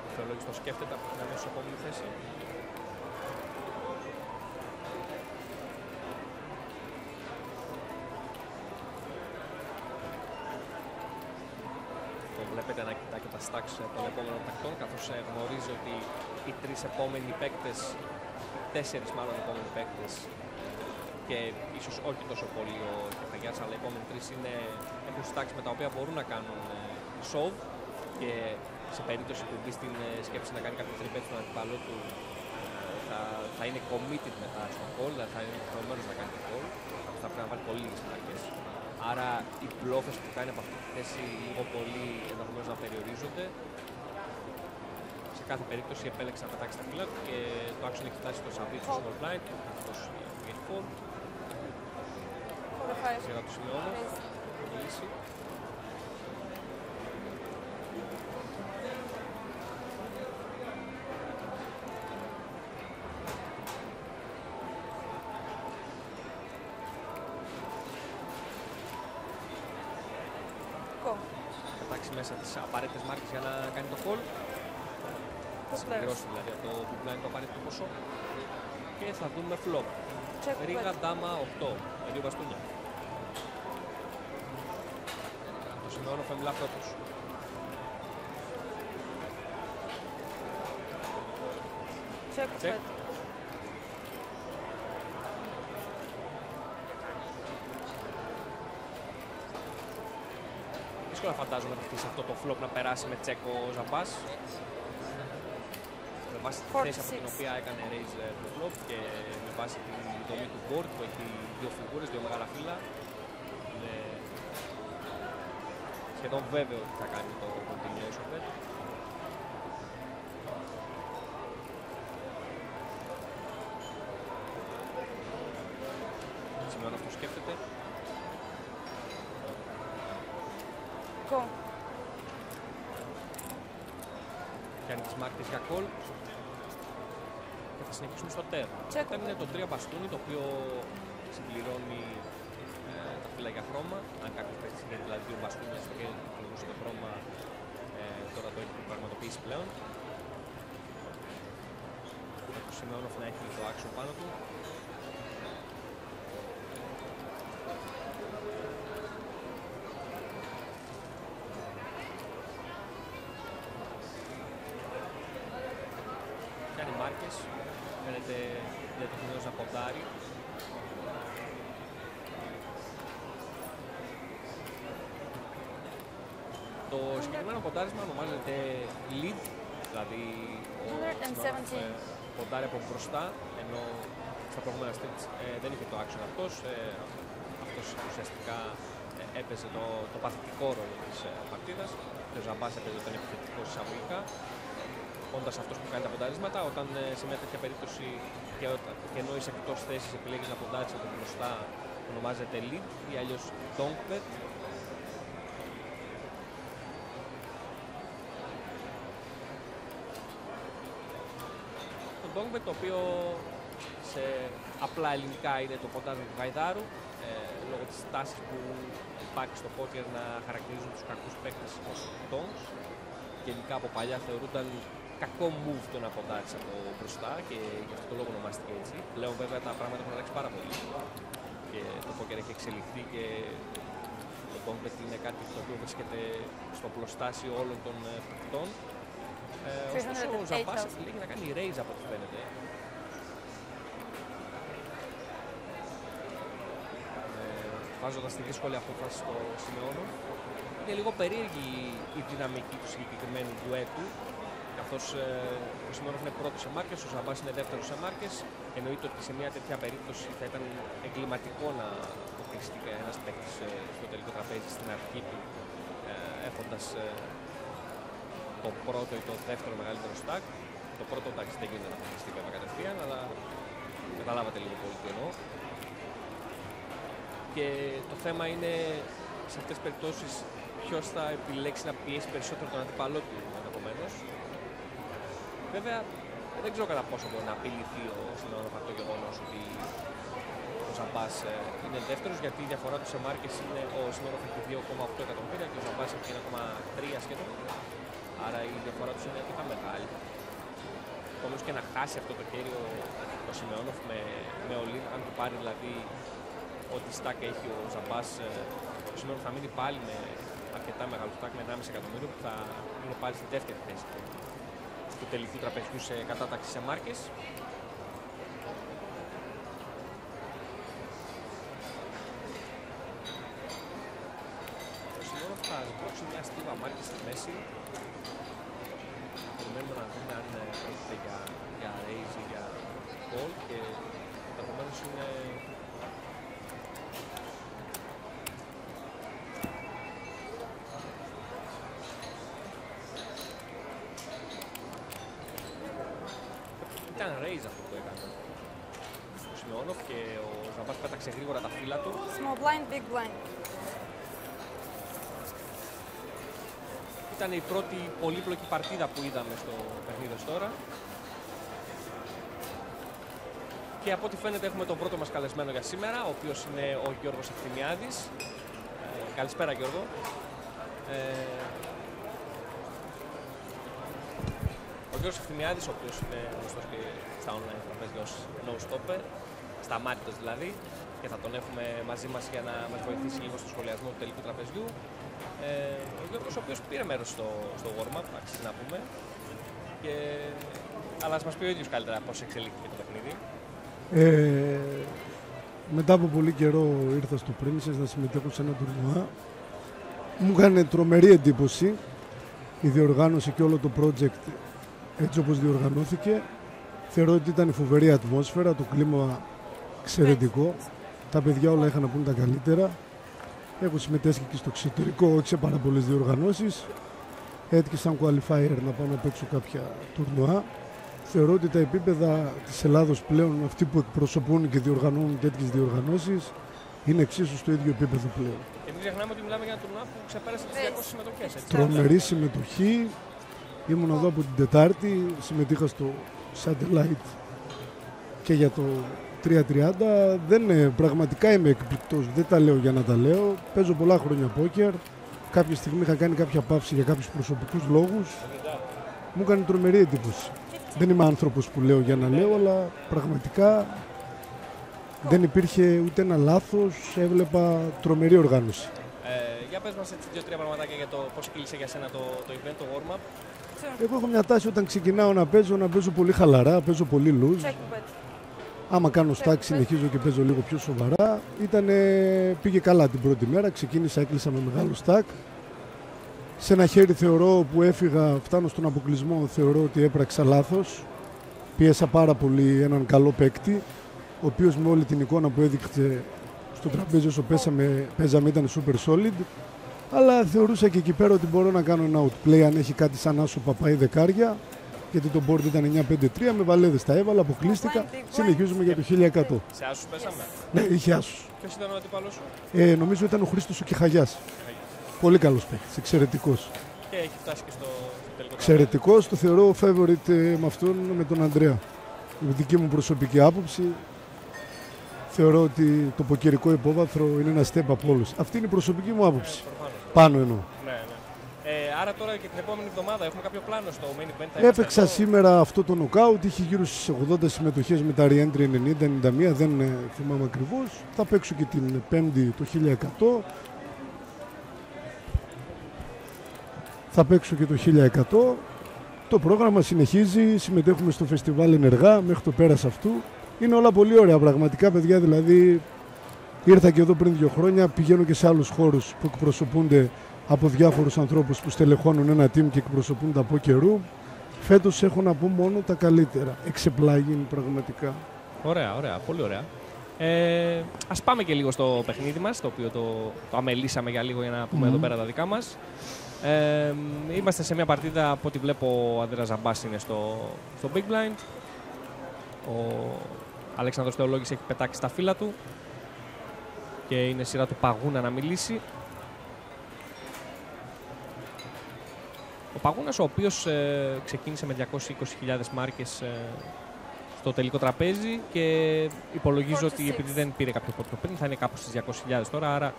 Ο Θεολόγης το σκέφτεται από την αμέσως επόμενη θέση. Να κοιτάει και τα stacks των επόμενων παικτών καθώς ε, γνωρίζει ότι οι τρεις επόμενοι παίκτες, τέσσερις μάλλον επόμενοι παίκτες και ίσως όχι τόσο πολύ ο Κεφαγιάς, αλλά οι επόμενοι τρεις είναι, έχουν stacks με τα οποία μπορούν να κάνουν ε, shove και σε περίπτωση που μπει στην ε, σκέψη να κάνει κάποιο three bet στον αντιπαλό του ε, θα, θα είναι committed μετά στο call, δηλαδή θα είναι υποχρεωμένος να κάνει το call, θα πρέπει να βάλει πολύ λίγες μάρκες. Άρα οι μπλόφες που κάνει από αυτή τη θέση λίγο πολύ ενδεχομένως να περιορίζονται. Σε κάθε περίπτωση επέλεξε να πετάξει τα φύλλα του και το άξιο έχει φτάσει στο σαββί του small blind, αυτός πηγαίνει fold. 45. Σειρά τους Σιμεώνοφ, Raise. λύση. Go. πετάξει μέσα τις απαραίτητες μάρκες για να κάνει το call. Θα Two συμπληρώσει δηλαδή από το big blind το απαραίτητο ποσό. Και θα δούμε flop. Check Ρίγα, bet. ντάμα, 8. Με δύο μπαστούνια. Το σημειώνω φεμιλά πρώτος. Check Δύσκολα φαντάζομαι ότι σε αυτό το flop να περάσει με τσέκο ο Ζαμπάς. Με βάση τη θέση από την 46. οποία έκανε raise ε, το flop και με βάση την δομή του board που έχει δύο φιγούρες, δύο μεγάλα φύλλα. Είναι σχεδόν βέβαιο ότι θα κάνει το continuation bet. Σημειώνω αυτό σκέφτεται. Go. Κάνει τις μάρκες για call και θα συνεχίσουμε στο turn. Check Το turn είναι το 3 μπαστούνι το οποίο συμπληρώνει ε, τα φύλλα για χρώμα. Αν κάποιος παίξει συγκεκριμένα δηλαδή δύο μπαστούνια στο χέρι του που το χρώμα ε, τώρα το έχει πραγματοποιήσει πλέον. Με το Σιμεώνοφ να έχει το action πάνω του. Κάνει μάρκες, φαίνεται να. Το συγκεκριμένο ποτάρισμα ονομάζεται lead, δηλαδή ο κοντάρει ε, από μπροστά, ενώ στα προηγούμενα streets ε, δεν είχε το action αυτός. Ε, αυτός ουσιαστικά ε, έπαιζε το, το παθητικό ρόλο της ε, παρτίδας που ο Ζαμπάς έπαιζε τον επιθετικό εισαγωγικά όντας αυτός που κάνει τα πονταρίσματα όταν ε, σε μια τέτοια περίπτωση και, όταν, και ενώ είσαι εκτός θέσης επιλέγεις να ποντάρεις από μπροστά ονομάζεται lead ή αλλιώς donk bet Το Dongbet το οποίο σε απλά ελληνικά είναι το ποντάρι του Γαϊδάρου ε, λόγω της τάσης που υπάρχει στο πόκερ να χαρακτηρίζουν τους κακούς παίκτες ως donks και γενικά από παλιά θεωρούνταν κακό move το να ποντάρεις από μπροστά και γι' αυτό το λόγο ονομάστηκε έτσι. Πλέον βέβαια τα πράγματα έχουν αλλάξει πάρα πολύ και το πόκερ έχει εξελιχθεί και το Dongbet είναι κάτι το οποίο βρίσκεται στο πλωστάσιο όλων των ε, παικτών ε, ωστόσο, ο Ζαμπάς 308,000. επιλέγει να κάνει raise από ό,τι φαίνεται. Ε, βάζοντας τη δύσκολη απόφαση στο Σιμεώνο. Είναι λίγο περίεργη η δυναμική του συγκεκριμένου ντουέτου, καθώς ε, ο Σιμεώνοφ είναι πρώτος σε μάρκες, ο Ζαμπάς είναι δεύτερος σε μάρκες. Εννοείται ότι σε μια τέτοια περίπτωση θα ήταν εγκληματικό να αποκλειστεί ένας παίκτης ε, στο τελικό τραπέζι στην αρχή του, ε, έχοντας ε, το πρώτο ή το δεύτερο μεγαλύτερο stack. Το πρώτο εντάξει δεν γίνεται να αποκλειστεί βέβαια κατευθείαν, αλλά καταλάβατε λίγο πολύ τι εννοώ. Και το θέμα είναι σε αυτές τις περιπτώσεις ποιος θα επιλέξει να πιέσει περισσότερο τον αντίπαλό του ενδεχομένω. Βέβαια δεν ξέρω κατά πόσο μπορεί να απειληθεί ο Σιμεώνοφ από το γεγονός ότι ο Ζαμπάς είναι δεύτερος, γιατί η διαφορά του σε μάρκες είναι ο Σιμεώνοφ έχει 2,8 εκατομμύρια και ο Ζαμπάς έχει 1,3 σχεδόν. Άρα η διαφορά τους είναι αρκετά μεγάλη. Όμως και να χάσει αυτό το χέρι ο, ο Σιμεώνοφ με, με all in, αν του πάρει δηλαδή ό,τι stack έχει ο Ζαμπάς, ο Σιμεώνοφ θα μείνει πάλι με αρκετά μεγάλο stack, με 1,5 εκατομμύριο που θα είναι πάλι στη δεύτερη θέση του, του τελικού τραπεζιού σε κατάταξη σε μάρκες. Ο Σιμεώνοφ θα σμπρώξει μια στίβα μάρκες στη μέση περιμένουμε να δούμε αν ε, πρόκειται για, για raise ή για call και ενδεχομένως είναι Ήταν raise αυτό που έκανε ο Σιμεώνοφ και ο Ζαμπάς πέταξε γρήγορα τα φύλλα του Small blind, big blind. Ήταν η πρώτη πολύπλοκη παρτίδα που είδαμε στο παιχνίδι ως τώρα. Και από ό,τι φαίνεται έχουμε τον πρώτο μας καλεσμένο για σήμερα, ο οποίος είναι ο Γιώργος Ευθυμιάδης. Ε, καλησπέρα Γιώργο. Ε, ο Γιώργος Ευθυμιάδης, ο οποίος είναι γνωστός και στα online τραπέζια ως no stopper, σταμάτητος δηλαδή, και θα τον έχουμε μαζί μας για να μας βοηθήσει λίγο στο σχολιασμό του τελικού τραπεζιού. Ε, ο Γιώργος ο οποίος πήρε μέρος στο, στο warm-up, αξίζει να πούμε. Και... Αλλά ας μας πει ο ίδιος καλύτερα πώς εξελίχθηκε το παιχνίδι. Ε, μετά από πολύ καιρό ήρθα στο Princess να συμμετέχω σε ένα τουρνουά. Μου έκανε τρομερή εντύπωση η διοργάνωση και όλο το project έτσι όπως διοργανώθηκε. Θεωρώ ότι ήταν η φοβερή ατμόσφαιρα, το κλίμα εξαιρετικό. Τα παιδιά όλα είχαν να πούν τα καλύτερα. Έχω συμμετέσχει και στο εξωτερικό, όχι σε πάρα πολλές διοργανώσεις. Έτυχε σαν qualifier να πάω να παίξω κάποια τουρνουά. Θεωρώ ότι τα επίπεδα της Ελλάδος πλέον, αυτοί που εκπροσωπούν και διοργανώνουν τέτοιες διοργανώσεις, είναι εξίσου στο ίδιο επίπεδο πλέον. Και μην ξεχνάμε ότι μιλάμε για ένα τουρνουά που ξεπέρασε τις 200 συμμετοχές. Έτσι. Τρομερή συμμετοχή. Ήμουν εδώ από την Τετάρτη, συμμετείχα στο Satellite και για το 3.30. Δεν, είναι- πραγματικά είμαι εκπληκτός, δεν τα λέω για να τα λέω. Παίζω πολλά χρόνια πόκερ. Κάποια στιγμή είχα κάνει κάποια παύση για κάποιους προσωπικούς λόγους. Μου έκανε τρομερή εντύπωση. Δεν είμαι άνθρωπος που λέω για να λέω, αλλά πραγματικά δεν υπήρχε ούτε ένα λάθος. Έβλεπα τρομερή οργάνωση. Ε, για πες μας έτσι δύο-τρία πραγματάκια για το πώς κύλησε για σένα το, το event, το warm-up. Εγώ έχω μια τάση όταν ξεκινάω να παίζω, να παίζω πολύ χαλαρά, παίζω πολύ loose. Check bet. Άμα κάνω stack συνεχίζω και παίζω λίγο πιο σοβαρά. Ήτανε, πήγε καλά την πρώτη μέρα, ξεκίνησα, έκλεισα με μεγάλο stack. Σε ένα χέρι θεωρώ που έφυγα, φτάνω στον αποκλεισμό, θεωρώ ότι έπραξα λάθος. Πίεσα πάρα πολύ έναν καλό παίκτη, ο οποίος με όλη την εικόνα που έδειξε στο τραπέζι όσο πέσαμε, παίζαμε ήταν super solid. Αλλά θεωρούσα και εκεί πέρα ότι μπορώ να κάνω ένα outplay αν έχει κάτι σαν άσο παπάει δεκάρια. Γιατί το board ήταν 9-5-3, με βαλέδες τα έβαλα, αποκλείστηκα. Συνεχίζουμε για το 1100. Σε άσους πέσαμε; Ναι, είχε άσους. Ποιος ήταν ο αντίπαλο σου; Ε, νομίζω ήταν ο Χρήστος ο Κιχαγιάς. Πολύ καλός παίκτης, εξαιρετικός. Και έχει φτάσει και στο στο τελικό. Εξαιρετικός, το θεωρώ favorite ε, με αυτόν με τον Ανδρέα. Η δική μου προσωπική άποψη θεωρώ ότι το ποκερικό υπόβαθρο είναι ένα step από όλους. Αυτή είναι η προσωπική μου άποψη. Προφανώς. Πάνω εννοώ. Ναι, ναι. Ε, άρα τώρα και την επόμενη εβδομάδα έχουμε κάποιο πλάνο στο main event. Θα Έπαιξα είμαστε εδώ. σήμερα αυτό το knockout, είχε γύρω στις 80 συμμετοχές με τα re-entry 90-91, δεν ε, θυμάμαι ακριβώς. Θα παίξω και την πέμπτη το 1100. Θα παίξω και το 1100. Το πρόγραμμα συνεχίζει, συμμετέχουμε στο φεστιβάλ ενεργά μέχρι το πέρας αυτού. Είναι όλα πολύ ωραία πραγματικά παιδιά, δηλαδή ήρθα και εδώ πριν δύο χρόνια, πηγαίνω και σε άλλους χώρους που εκπροσωπούνται από διάφορους ανθρώπους που στελεχώνουν ένα team και εκπροσωπούνται από καιρού. Φέτος έχω να πω μόνο τα καλύτερα. Εξεπλάγει πραγματικά. Ωραία, ωραία, πολύ ωραία. Ε, ας πάμε και λίγο στο παιχνίδι μας, το οποίο το, το αμελήσαμε για λίγο για να πούμε εδώ Μμμ. πέρα τα δικά μας. Ε, είμαστε σε μια παρτίδα, από ό,τι βλέπω ο Ανδρέας Ζαμπάς είναι στο, στο Big Blind. Ο Αλέξανδρος Θεολόγης έχει πετάξει στα φύλλα του και είναι σειρά του Παγούνα να μιλήσει. Ο Παγούνας ο οποίος ε, ξεκίνησε με 220.000 μάρκες ε, στο τελικό τραπέζι και υπολογίζω ότι επειδή δεν πήρε κάποιο πόντο πριν θα είναι κάπου στις 200.000 τώρα, άρα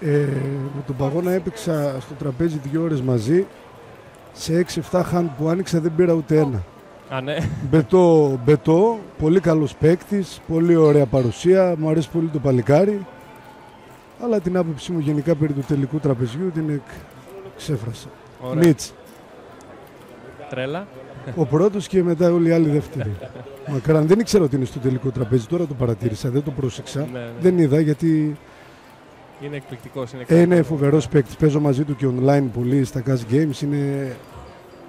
Ε, με τον Παγώνα έπαιξα στο τραπέζι δύο ώρες μαζί. Σε 6-7 hand που άνοιξα δεν πήρα ούτε ένα. Α, ναι. Μπετό, μπετό, πολύ καλός παίκτης, πολύ ωραία παρουσία, μου αρέσει πολύ το παλικάρι. Αλλά την άποψή μου γενικά περί του τελικού τραπεζιού την εκ... ξέφρασα. Ωραία. Μίτς. τρέλα. Ο πρώτος και μετά όλοι οι άλλοι δεύτεροι. Μακράν δεν ήξερα ότι είναι στο τελικό τραπέζι, τώρα το παρατήρησα, δεν το πρόσεξα. Ναι, ναι. Δεν είδα γιατί Είναι εκπληκτικός. Είναι, Ε, είναι εκπληκτικός. φοβερός παίκτης. Παίζω μαζί του και online πολύ στα cash games. Είναι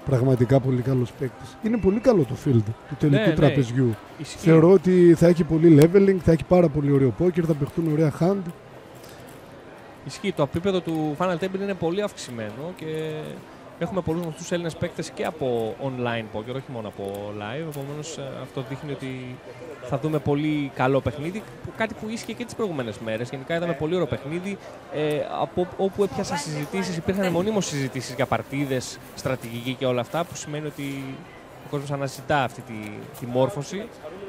πραγματικά πολύ καλός παίκτης. Είναι πολύ καλό το field του τελικού Ναι, ναι. τραπεζιού. Ισχύει. Θεωρώ ότι θα έχει πολύ leveling, θα έχει πάρα πολύ ωραίο poker, θα παιχτούν ωραία hand. Ισχύει. Το επίπεδο του Final Table είναι πολύ αυξημένο και έχουμε πολλούς γνωστούς Έλληνες παίκτες και από online poker, όχι μόνο από live. Επομένως αυτό δείχνει ότι θα δούμε πολύ καλό παιχνίδι. που- Κάτι που ίσχυε και τις προηγούμενες μέρες. Γενικά είδαμε πολύ ωραίο παιχνίδι. Ε, από όπου έπιασα συζητήσεις, υπήρχαν μονίμως συζητήσεις για παρτίδες, στρατηγική και όλα αυτά, που σημαίνει ότι ο κόσμος αναζητά αυτή τη, τη μόρφωση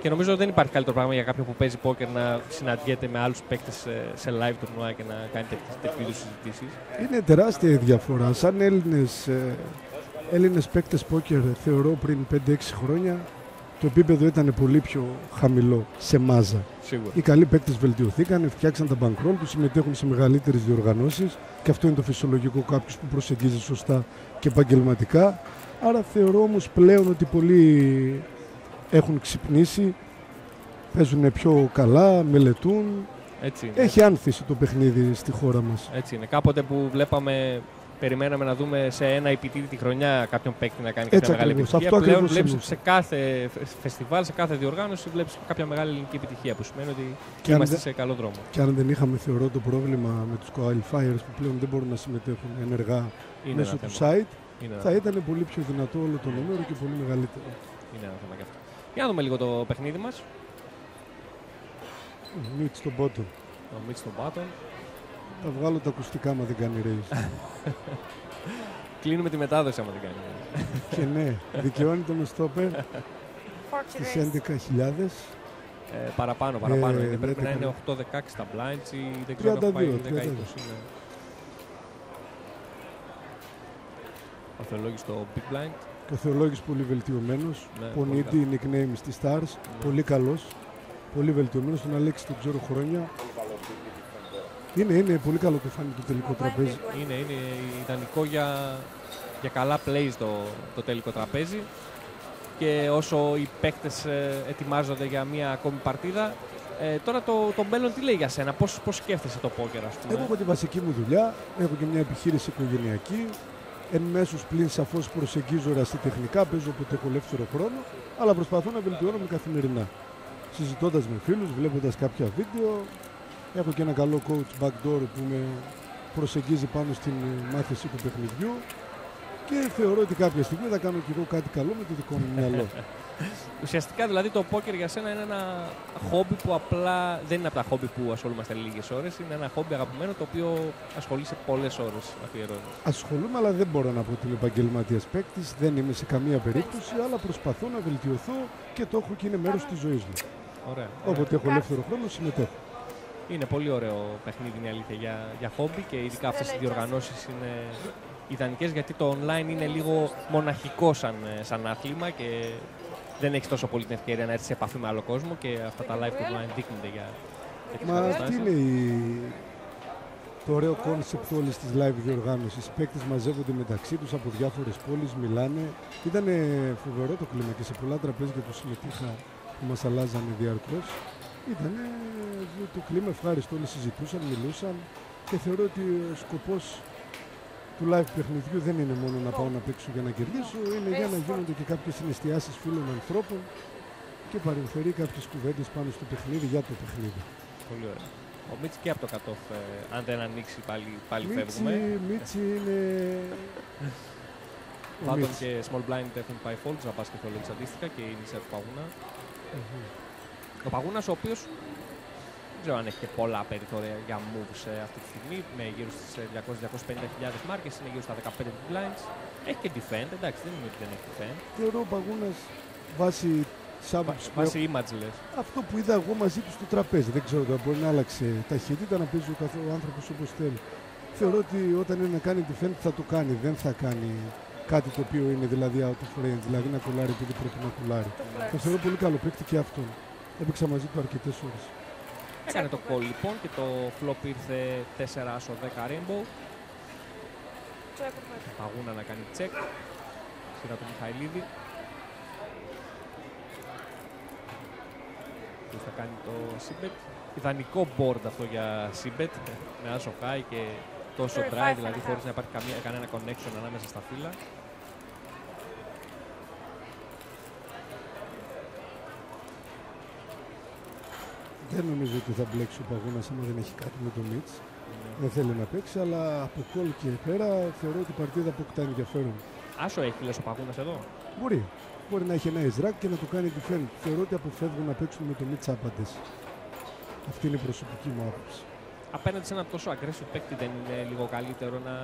και νομίζω ότι δεν υπάρχει καλύτερο πράγμα για κάποιον που παίζει πόκερ να συναντιέται με άλλους παίκτες σε, σε live τουρνουά και να κάνει τέτοιου- τέτοιου είδους συζητήσεις. Είναι τεράστια η διαφορά. Σαν Έλληνες, ε, Έλληνες παίκτες poker θεωρώ πριν 5-6 χρόνια το επίπεδο ήταν πολύ πιο χαμηλό σε μάζα. Σίγουρα. Οι καλοί παίκτες βελτιωθήκαν, φτιάξαν τα bankroll τους, συμμετέχουν σε μεγαλύτερες διοργανώσεις και αυτό είναι το φυσιολογικό κάποιος που προσεγγίζει σωστά και επαγγελματικά. Άρα θεωρώ όμως πλέον ότι πολλοί έχουν ξυπνήσει, παίζουν πιο καλά, μελετούν. Έτσι είναι. Έχει άνθηση το παιχνίδι στη χώρα μας. Έτσι είναι. Κάποτε που βλέπαμε, περιμέναμε να δούμε σε ένα επιτίδη τη χρονιά κάποιον παίκτη να κάνει Έτσι κάποια μεγάλη ακριβώς. επιτυχία. Αυτό Πλέον ακριβώς βλέπεις εννοούσα. σε κάθε φε- φεστιβάλ, σε κάθε διοργάνωση βλέπεις κάποια μεγάλη ελληνική επιτυχία που σημαίνει ότι Και αν είμαστε δεν- σε καλό δρόμο. Και αν δεν είχαμε θεωρώ το πρόβλημα με τους qualifiers που πλέον δεν μπορούν να συμμετέχουν ενεργά Είναι μέσω ένα του θέμα. site, Είναι ένα θα ήταν πολύ πιο δυνατό όλο το νούμερο και πολύ μεγαλύτερο. Είναι ένα θέμα και αυτό. Για να δούμε λίγο το παιχνίδι μας. Μίτς στον bottom. Το Mitch στον Button. Θα βγάλω τα ακουστικά μα δεν κάνει race. Κλείνουμε τη μετάδοση άμα δεν κάνει. και ναι, δικαιώνει τον στόπερ στις 11.000. Ε, παραπάνω, παραπάνω. Ε, είναι. Πρέπει λέτε να είναι καλά. 8-16 τα blinds ή δεν ξέρω αν 32, έχουν πάει 10-20. 32. είναι. Ο Θεολόγης στο Big Blind. Και ο Θεολόγης πολύ βελτιωμένος. Ναι, Πονίτη, πολύ nickname στη Stars. Πολύ καλός. Πολύ βελτιωμένος. Τον Αλέξη τον ξέρω χρόνια. Είναι, είναι πολύ καλό το φάνη το τελικό τραπέζι. Είναι, είναι ιδανικό για, για καλά plays το, το τελικό τραπέζι. Και όσο οι παίκτες ε, ετοιμάζονται για μια ακόμη παρτίδα, ε, τώρα το, το μέλλον τι λέει για σένα, πώς, πώς σκέφτεσαι το πόκερ ας πούμε; Εγώ έχω τη βασική μου δουλειά. Έχω και μια επιχείρηση οικογενειακή. Εν μέσους πλην σαφώς προσεγγίζω ερασιτεχνικά, παίζω ποτέ έχω ελεύθερο χρόνο, αλλά προσπαθώ να βελτιώνομαι καθημερινά. Συζητώντας με φίλους, βλέποντας κάποια βίντεο, έχω και ένα καλό coach backdoor που με προσεγγίζει πάνω στην ε, μάθηση του παιχνιδιού και θεωρώ ότι κάποια στιγμή θα κάνω και εγώ κάτι καλό με το δικό μου μυαλό. Ουσιαστικά δηλαδή το πόκερ για σένα είναι ένα χόμπι που απλά δεν είναι από τα χόμπι που ασχολούμαστε λίγες ώρες. Είναι ένα χόμπι αγαπημένο το οποίο ασχολείσαι πολλές ώρες αφιερώνει. Ασχολούμαι, αλλά δεν μπορώ να πω ότι είμαι επαγγελματίας παίκτης. Δεν είμαι σε καμία περίπτωση, αλλά προσπαθώ να βελτιωθώ και το έχω και είναι μέρος της ζωής μου. Ωραία. Όποτε έχω ελεύθερο χρόνο, συμμετέχω. Είναι πολύ ωραίο παιχνίδι, είναι η αλήθεια, για, για χόμπι και ειδικά αυτές οι διοργανώσεις είναι ιδανικές γιατί το online είναι λίγο μοναχικό σαν, σαν άθλημα και δεν έχεις τόσο πολύ την ευκαιρία να έρθεις σε επαφή με άλλο κόσμο και αυτά τα live του online ενδείκνυνται για τέτοιες Μα αυτή καταστάσεις. είναι η... το ωραίο concept όλης της live διοργάνωσης. Οι παίκτες μαζεύονται μεταξύ τους από διάφορες πόλεις, μιλάνε. Ήταν φοβερό το κλίμα και σε πολλά τραπέζια που συμμετείχα που μας αλλάζανε διαρκώς. Ήταν το κλίμα ευχάριστο. Όλοι συζητούσαν, μιλούσαν και θεωρώ ότι ο σκοπός του live παιχνιδιού δεν είναι μόνο να πάω να παίξω για να κερδίσω, είναι για να γίνονται και κάποιες συναισθιάσεις φίλων ανθρώπων και παρεμφερεί κάποιες κουβέντες πάνω στο παιχνίδι για το παιχνίδι. Πολύ ωραία. Ο Μίτσι και από το κατόφ, ε, αν δεν ανοίξει πάλι, πάλι Μίτσι, φεύγουμε. Μίτσι είναι. ο Πάντων Μίτσι. και Small Blind έχουν πάει folds, να πας και θολόγεις αντίστοιχα και η Νησέρ του Παγούνα. Μμμ. Ο Παγούνας ο οποίος δεν ξέρω αν έχει και πολλά περιθώρια για moves ε, αυτή τη στιγμή, με γύρω στις ε, 200-250 μάρκες, είναι γύρω στα 15 big blinds. Έχει και defend, εντάξει δεν είναι ότι δεν έχει defend. Θεωρώ ο Παγούνα βάσει τη άποψη που Βάσει έχω- image λες. Αυτό που είδα εγώ μαζί του στο τραπέζι. Δεν ξέρω τώρα, μπορεί να άλλαξε ταχύτητα, να παίζει ο, καθ- ο άνθρωπο όπω θέλει. Θεωρώ ότι όταν είναι να κάνει defend θα το κάνει. Δεν θα κάνει κάτι το οποίο είναι δηλαδή out of range, δηλαδή να κολλάρει επειδή πρέπει να κολλάρει. Το θεωρώ πολύ καλό παίκτη και αυτόν. Έπαιξα μαζί του αρκετέ ώρε. Έκανε το call λοιπόν και το flop ήρθε 4 άσο 10 rainbow. Παγούνα να κάνει check. Σειρά του Μιχαηλίδη. Που θα κάνει το Sibet. Ιδανικό board αυτό για Sibet. Με άσο high και τόσο Very dry, five δηλαδή and a χωρίς half. να υπάρχει καμία, κανένα connection ανάμεσα στα φύλλα. Δεν νομίζω ότι θα μπλέξει ο Παγούνα άμα δεν έχει κάτι με το Μίτς. Δεν θέλει να παίξει, αλλά από κόλ και πέρα θεωρώ ότι η παρτίδα αποκτά ενδιαφέρον. Άσο έχει λες ο Παγούνας εδώ; Μπορεί. Μπορεί να έχει ένα Ισράκ και να το κάνει defend. Θεωρώ ότι αποφεύγουν να παίξουν με το Μίτς άπαντες. Αυτή είναι η προσωπική μου άποψη. Απέναντι σε ένα τόσο aggressive παίκτη δεν είναι λίγο καλύτερο να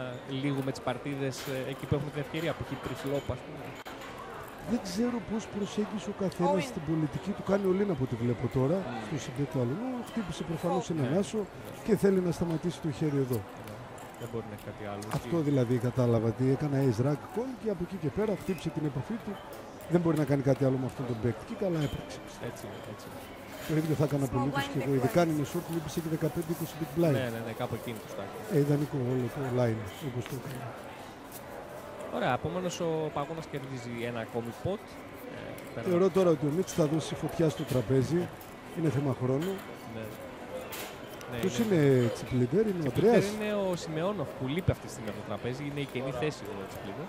λύγουμε τις παρτίδες ε, εκεί που έχουμε την ευκαιρία, που έχει pre-flop ας πούμε. Δεν ξέρω πώς προσέγγισε ο καθένας Owen. στην πολιτική του. Κάνει ολίνα από ό,τι βλέπω τώρα στο συμπέκ του αλλού. Χτύπησε προφανώς έναν Ναι. άσο και θέλει να σταματήσει το χέρι εδώ. Δεν μπορεί να έχει κάτι άλλο. Αυτό δηλαδή κατάλαβα. ότι έκανα ace rack call και από εκεί και πέρα χτύπησε την επαφή του. Δεν μπορεί να κάνει κάτι άλλο με αυτόν τον παίκτη. Και καλά έπρεξε. Έτσι, είναι, έτσι. είναι. Το ίδιο θα έκανα πολύ και εγώ. Ειδικά αν είναι short, μήπως έχει 15-20 big blind. Ναι, ναι, ναι, κάπου εκείνη το στάκι. Ε, ιδανικό όλο το line όπως το έκανα. Ωραία, επομένω ο Παγώνας κερδίζει ένα ακόμη pot. Ε, πέρα- Θεωρώ τώρα ότι ο Μίτσος θα δώσει φωτιά στο τραπέζι. Είναι θέμα χρόνου. Ναι. Ναι, Ποιος είναι chip leader, είναι ο Τσιπλίτερ Αντρέα. είναι ο Σιμεώνοφ που λείπει αυτή τη στιγμή από το τραπέζι. Είναι η καινή θέση του Τσιπλίτερ.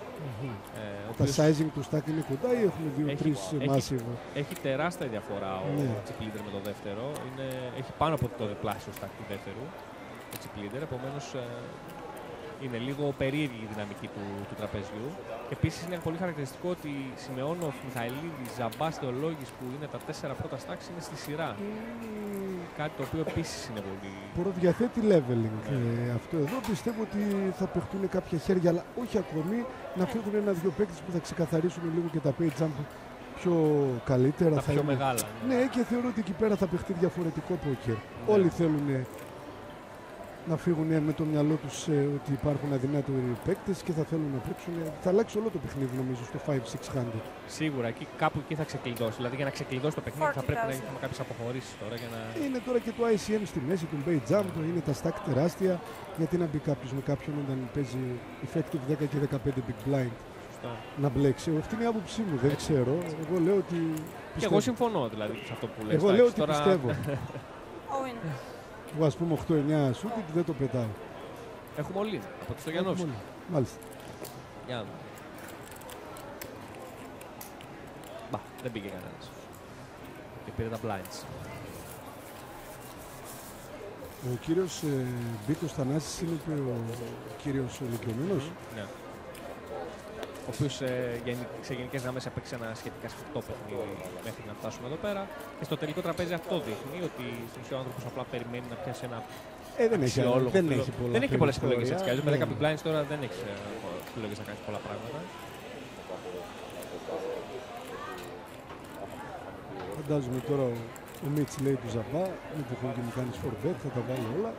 Ε, ο Τα οποίος sizing του stack είναι κοντά ή έχουμε δύο-τρει έχει- massive. Έχει τεράστια διαφορά ο Ναι. Τσιπλίτερ με το δεύτερο. Είναι, έχει πάνω από το διπλάσιο stack του δεύτερου. Ο Τσιπλίτερ. Επομένως είναι λίγο περίεργη η δυναμική του, του τραπεζιού. Επίσης είναι πολύ χαρακτηριστικό ότι Σιμεώνοφ, Μιχαηλίδης, Ζαμπάς, Θεολόγης που είναι τα τέσσερα πρώτα stacks είναι στη σειρά. Κάτι το οποίο επίσης είναι πολύ. Προδιαθέτει leveling. Ναι. Ε, αυτό εδώ πιστεύω ότι θα παιχτούν κάποια χέρια, αλλά όχι ακόμη να φύγουν ένα-δυο παίκτες που θα ξεκαθαρίσουν λίγο και τα pay jump πιο καλύτερα. Τα θα πιο είναι. μεγάλα. Ναι. Ναι, και θεωρώ ότι εκεί πέρα θα παιχτεί διαφορετικό πόκερ. Όλοι θέλουν να φύγουν με το μυαλό τους ότι υπάρχουν αδυνάτοι παίκτες και θα θέλουν να παίξουν. Θα αλλάξει όλο το παιχνίδι νομίζω στο 5-600. Σίγουρα εκεί, κάπου εκεί θα ξεκλειδώσει. Δηλαδή για να ξεκλειδώσει το παιχνίδι θα πρέπει να 40,000. έχουμε κάποιες αποχωρήσεις τώρα για να. Είναι τώρα και το ICM στη μέση, τον Bay Jump, είναι τα stack τεράστια. Γιατί να μπει κάποιος με κάποιον όταν παίζει effective 10 και 15 big blind Σωστά. να μπλέξει. Αυτή είναι η άποψή μου, δεν ξέρω. Εγώ λέω ότι. Και πιστεύω. εγώ συμφωνώ δηλαδή σε αυτό που λες. Εγώ λέω εντάξει, ότι τώρα... πιστεύω. Owen. Εγώ ας πούμε 8-9 shooting δεν το πετάω. Έχουμε όλοι από το Στογιανόφσκι. Έχουμε όλοι. Μάλιστα. Για να δούμε. Μπα, δεν πήγε κανένας. Και πήρε τα blinds. Ο κύριος ε, Μπίκος Θανάσης είναι και ο κύριος ηλικιωμένος. Ναι. Ο οποίος σε γενικές γραμμές έπαιξε ένα σχετικά σφιχτό παιχνίδι μέχρι να φτάσουμε εδώ πέρα. Και στο τελικό τραπέζι αυτό δείχνει ότι στην ουσία ο άνθρωπος απλά περιμένει να πιάσει ένα Ε, δεν έχει, αξιόλογο δεν φιλο- έχει πολλά δεν έχει πολλές επιλογές περιθώρια. έτσι κι αλλιώς. Με Ναι. 10 big blinds τώρα δεν έχει επιλογές να κάνεις πολλά πράγματα. Φαντάζομαι τώρα ο, ο Μίτς λέει του Ζαμπά, μην τυχόν και μου κάνεις φορβέτ, θα τα βάλω όλα.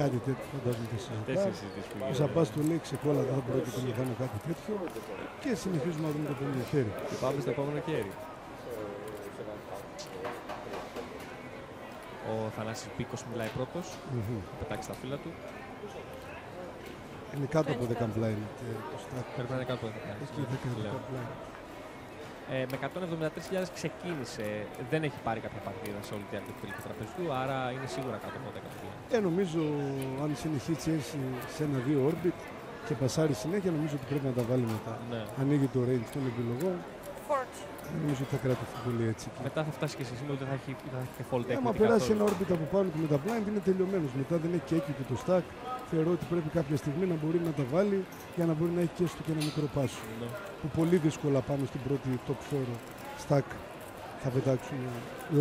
Κάτι τέτοιο φαντάζομαι θα συζητά. Τέσσερις συζητήσεις που Ο γίνονται. Ζαμπάς του λέει ξεκόλα δεν πρόκειται να κάνω κάτι τέτοιο και συνεχίζουμε να δούμε το επόμενο χέρι. Και πάμε στο επόμενο χέρι. Ο Θανάσης Πίκος μιλάει πρώτος. Μμμ. Θα πετάξει τα φύλλα του. Είναι κάτω από 10 blind. ε, το stack. Πρέπει να είναι κάτω από 10 blind. Εκεί 10 Λέω. blind. Ε, με 173.000 ξεκίνησε. Δεν έχει πάρει κάποια παρτίδα σε όλη τη διάρκεια του τελικού τραπεζιού, άρα είναι σίγουρα κάτω από 10.000. Ε, νομίζω αν συνεχίσει έτσι σε ένα-δύο orbit και πασάρει συνέχεια, νομίζω ότι πρέπει να τα βάλει μετά. Ναι. Ανοίγει το range των επιλογών. Fort. Νομίζω ότι θα κρατηθεί πολύ έτσι. Μετά θα φτάσει και σε σημείο ότι δεν θα έχει, δεν θα έχει και fold Άμα equity περάσει καθόλου. ένα orbit από πάνω του με τα blind είναι τελειωμένος. Μετά δεν έχει και equity το stack. Θεωρώ ότι πρέπει κάποια στιγμή να μπορεί να τα βάλει για να μπορεί να έχει και έστω και ένα μικρό πάσο. Ναι. Που πολύ δύσκολα πάνω στην πρώτη top 4 stack θα πετάξουν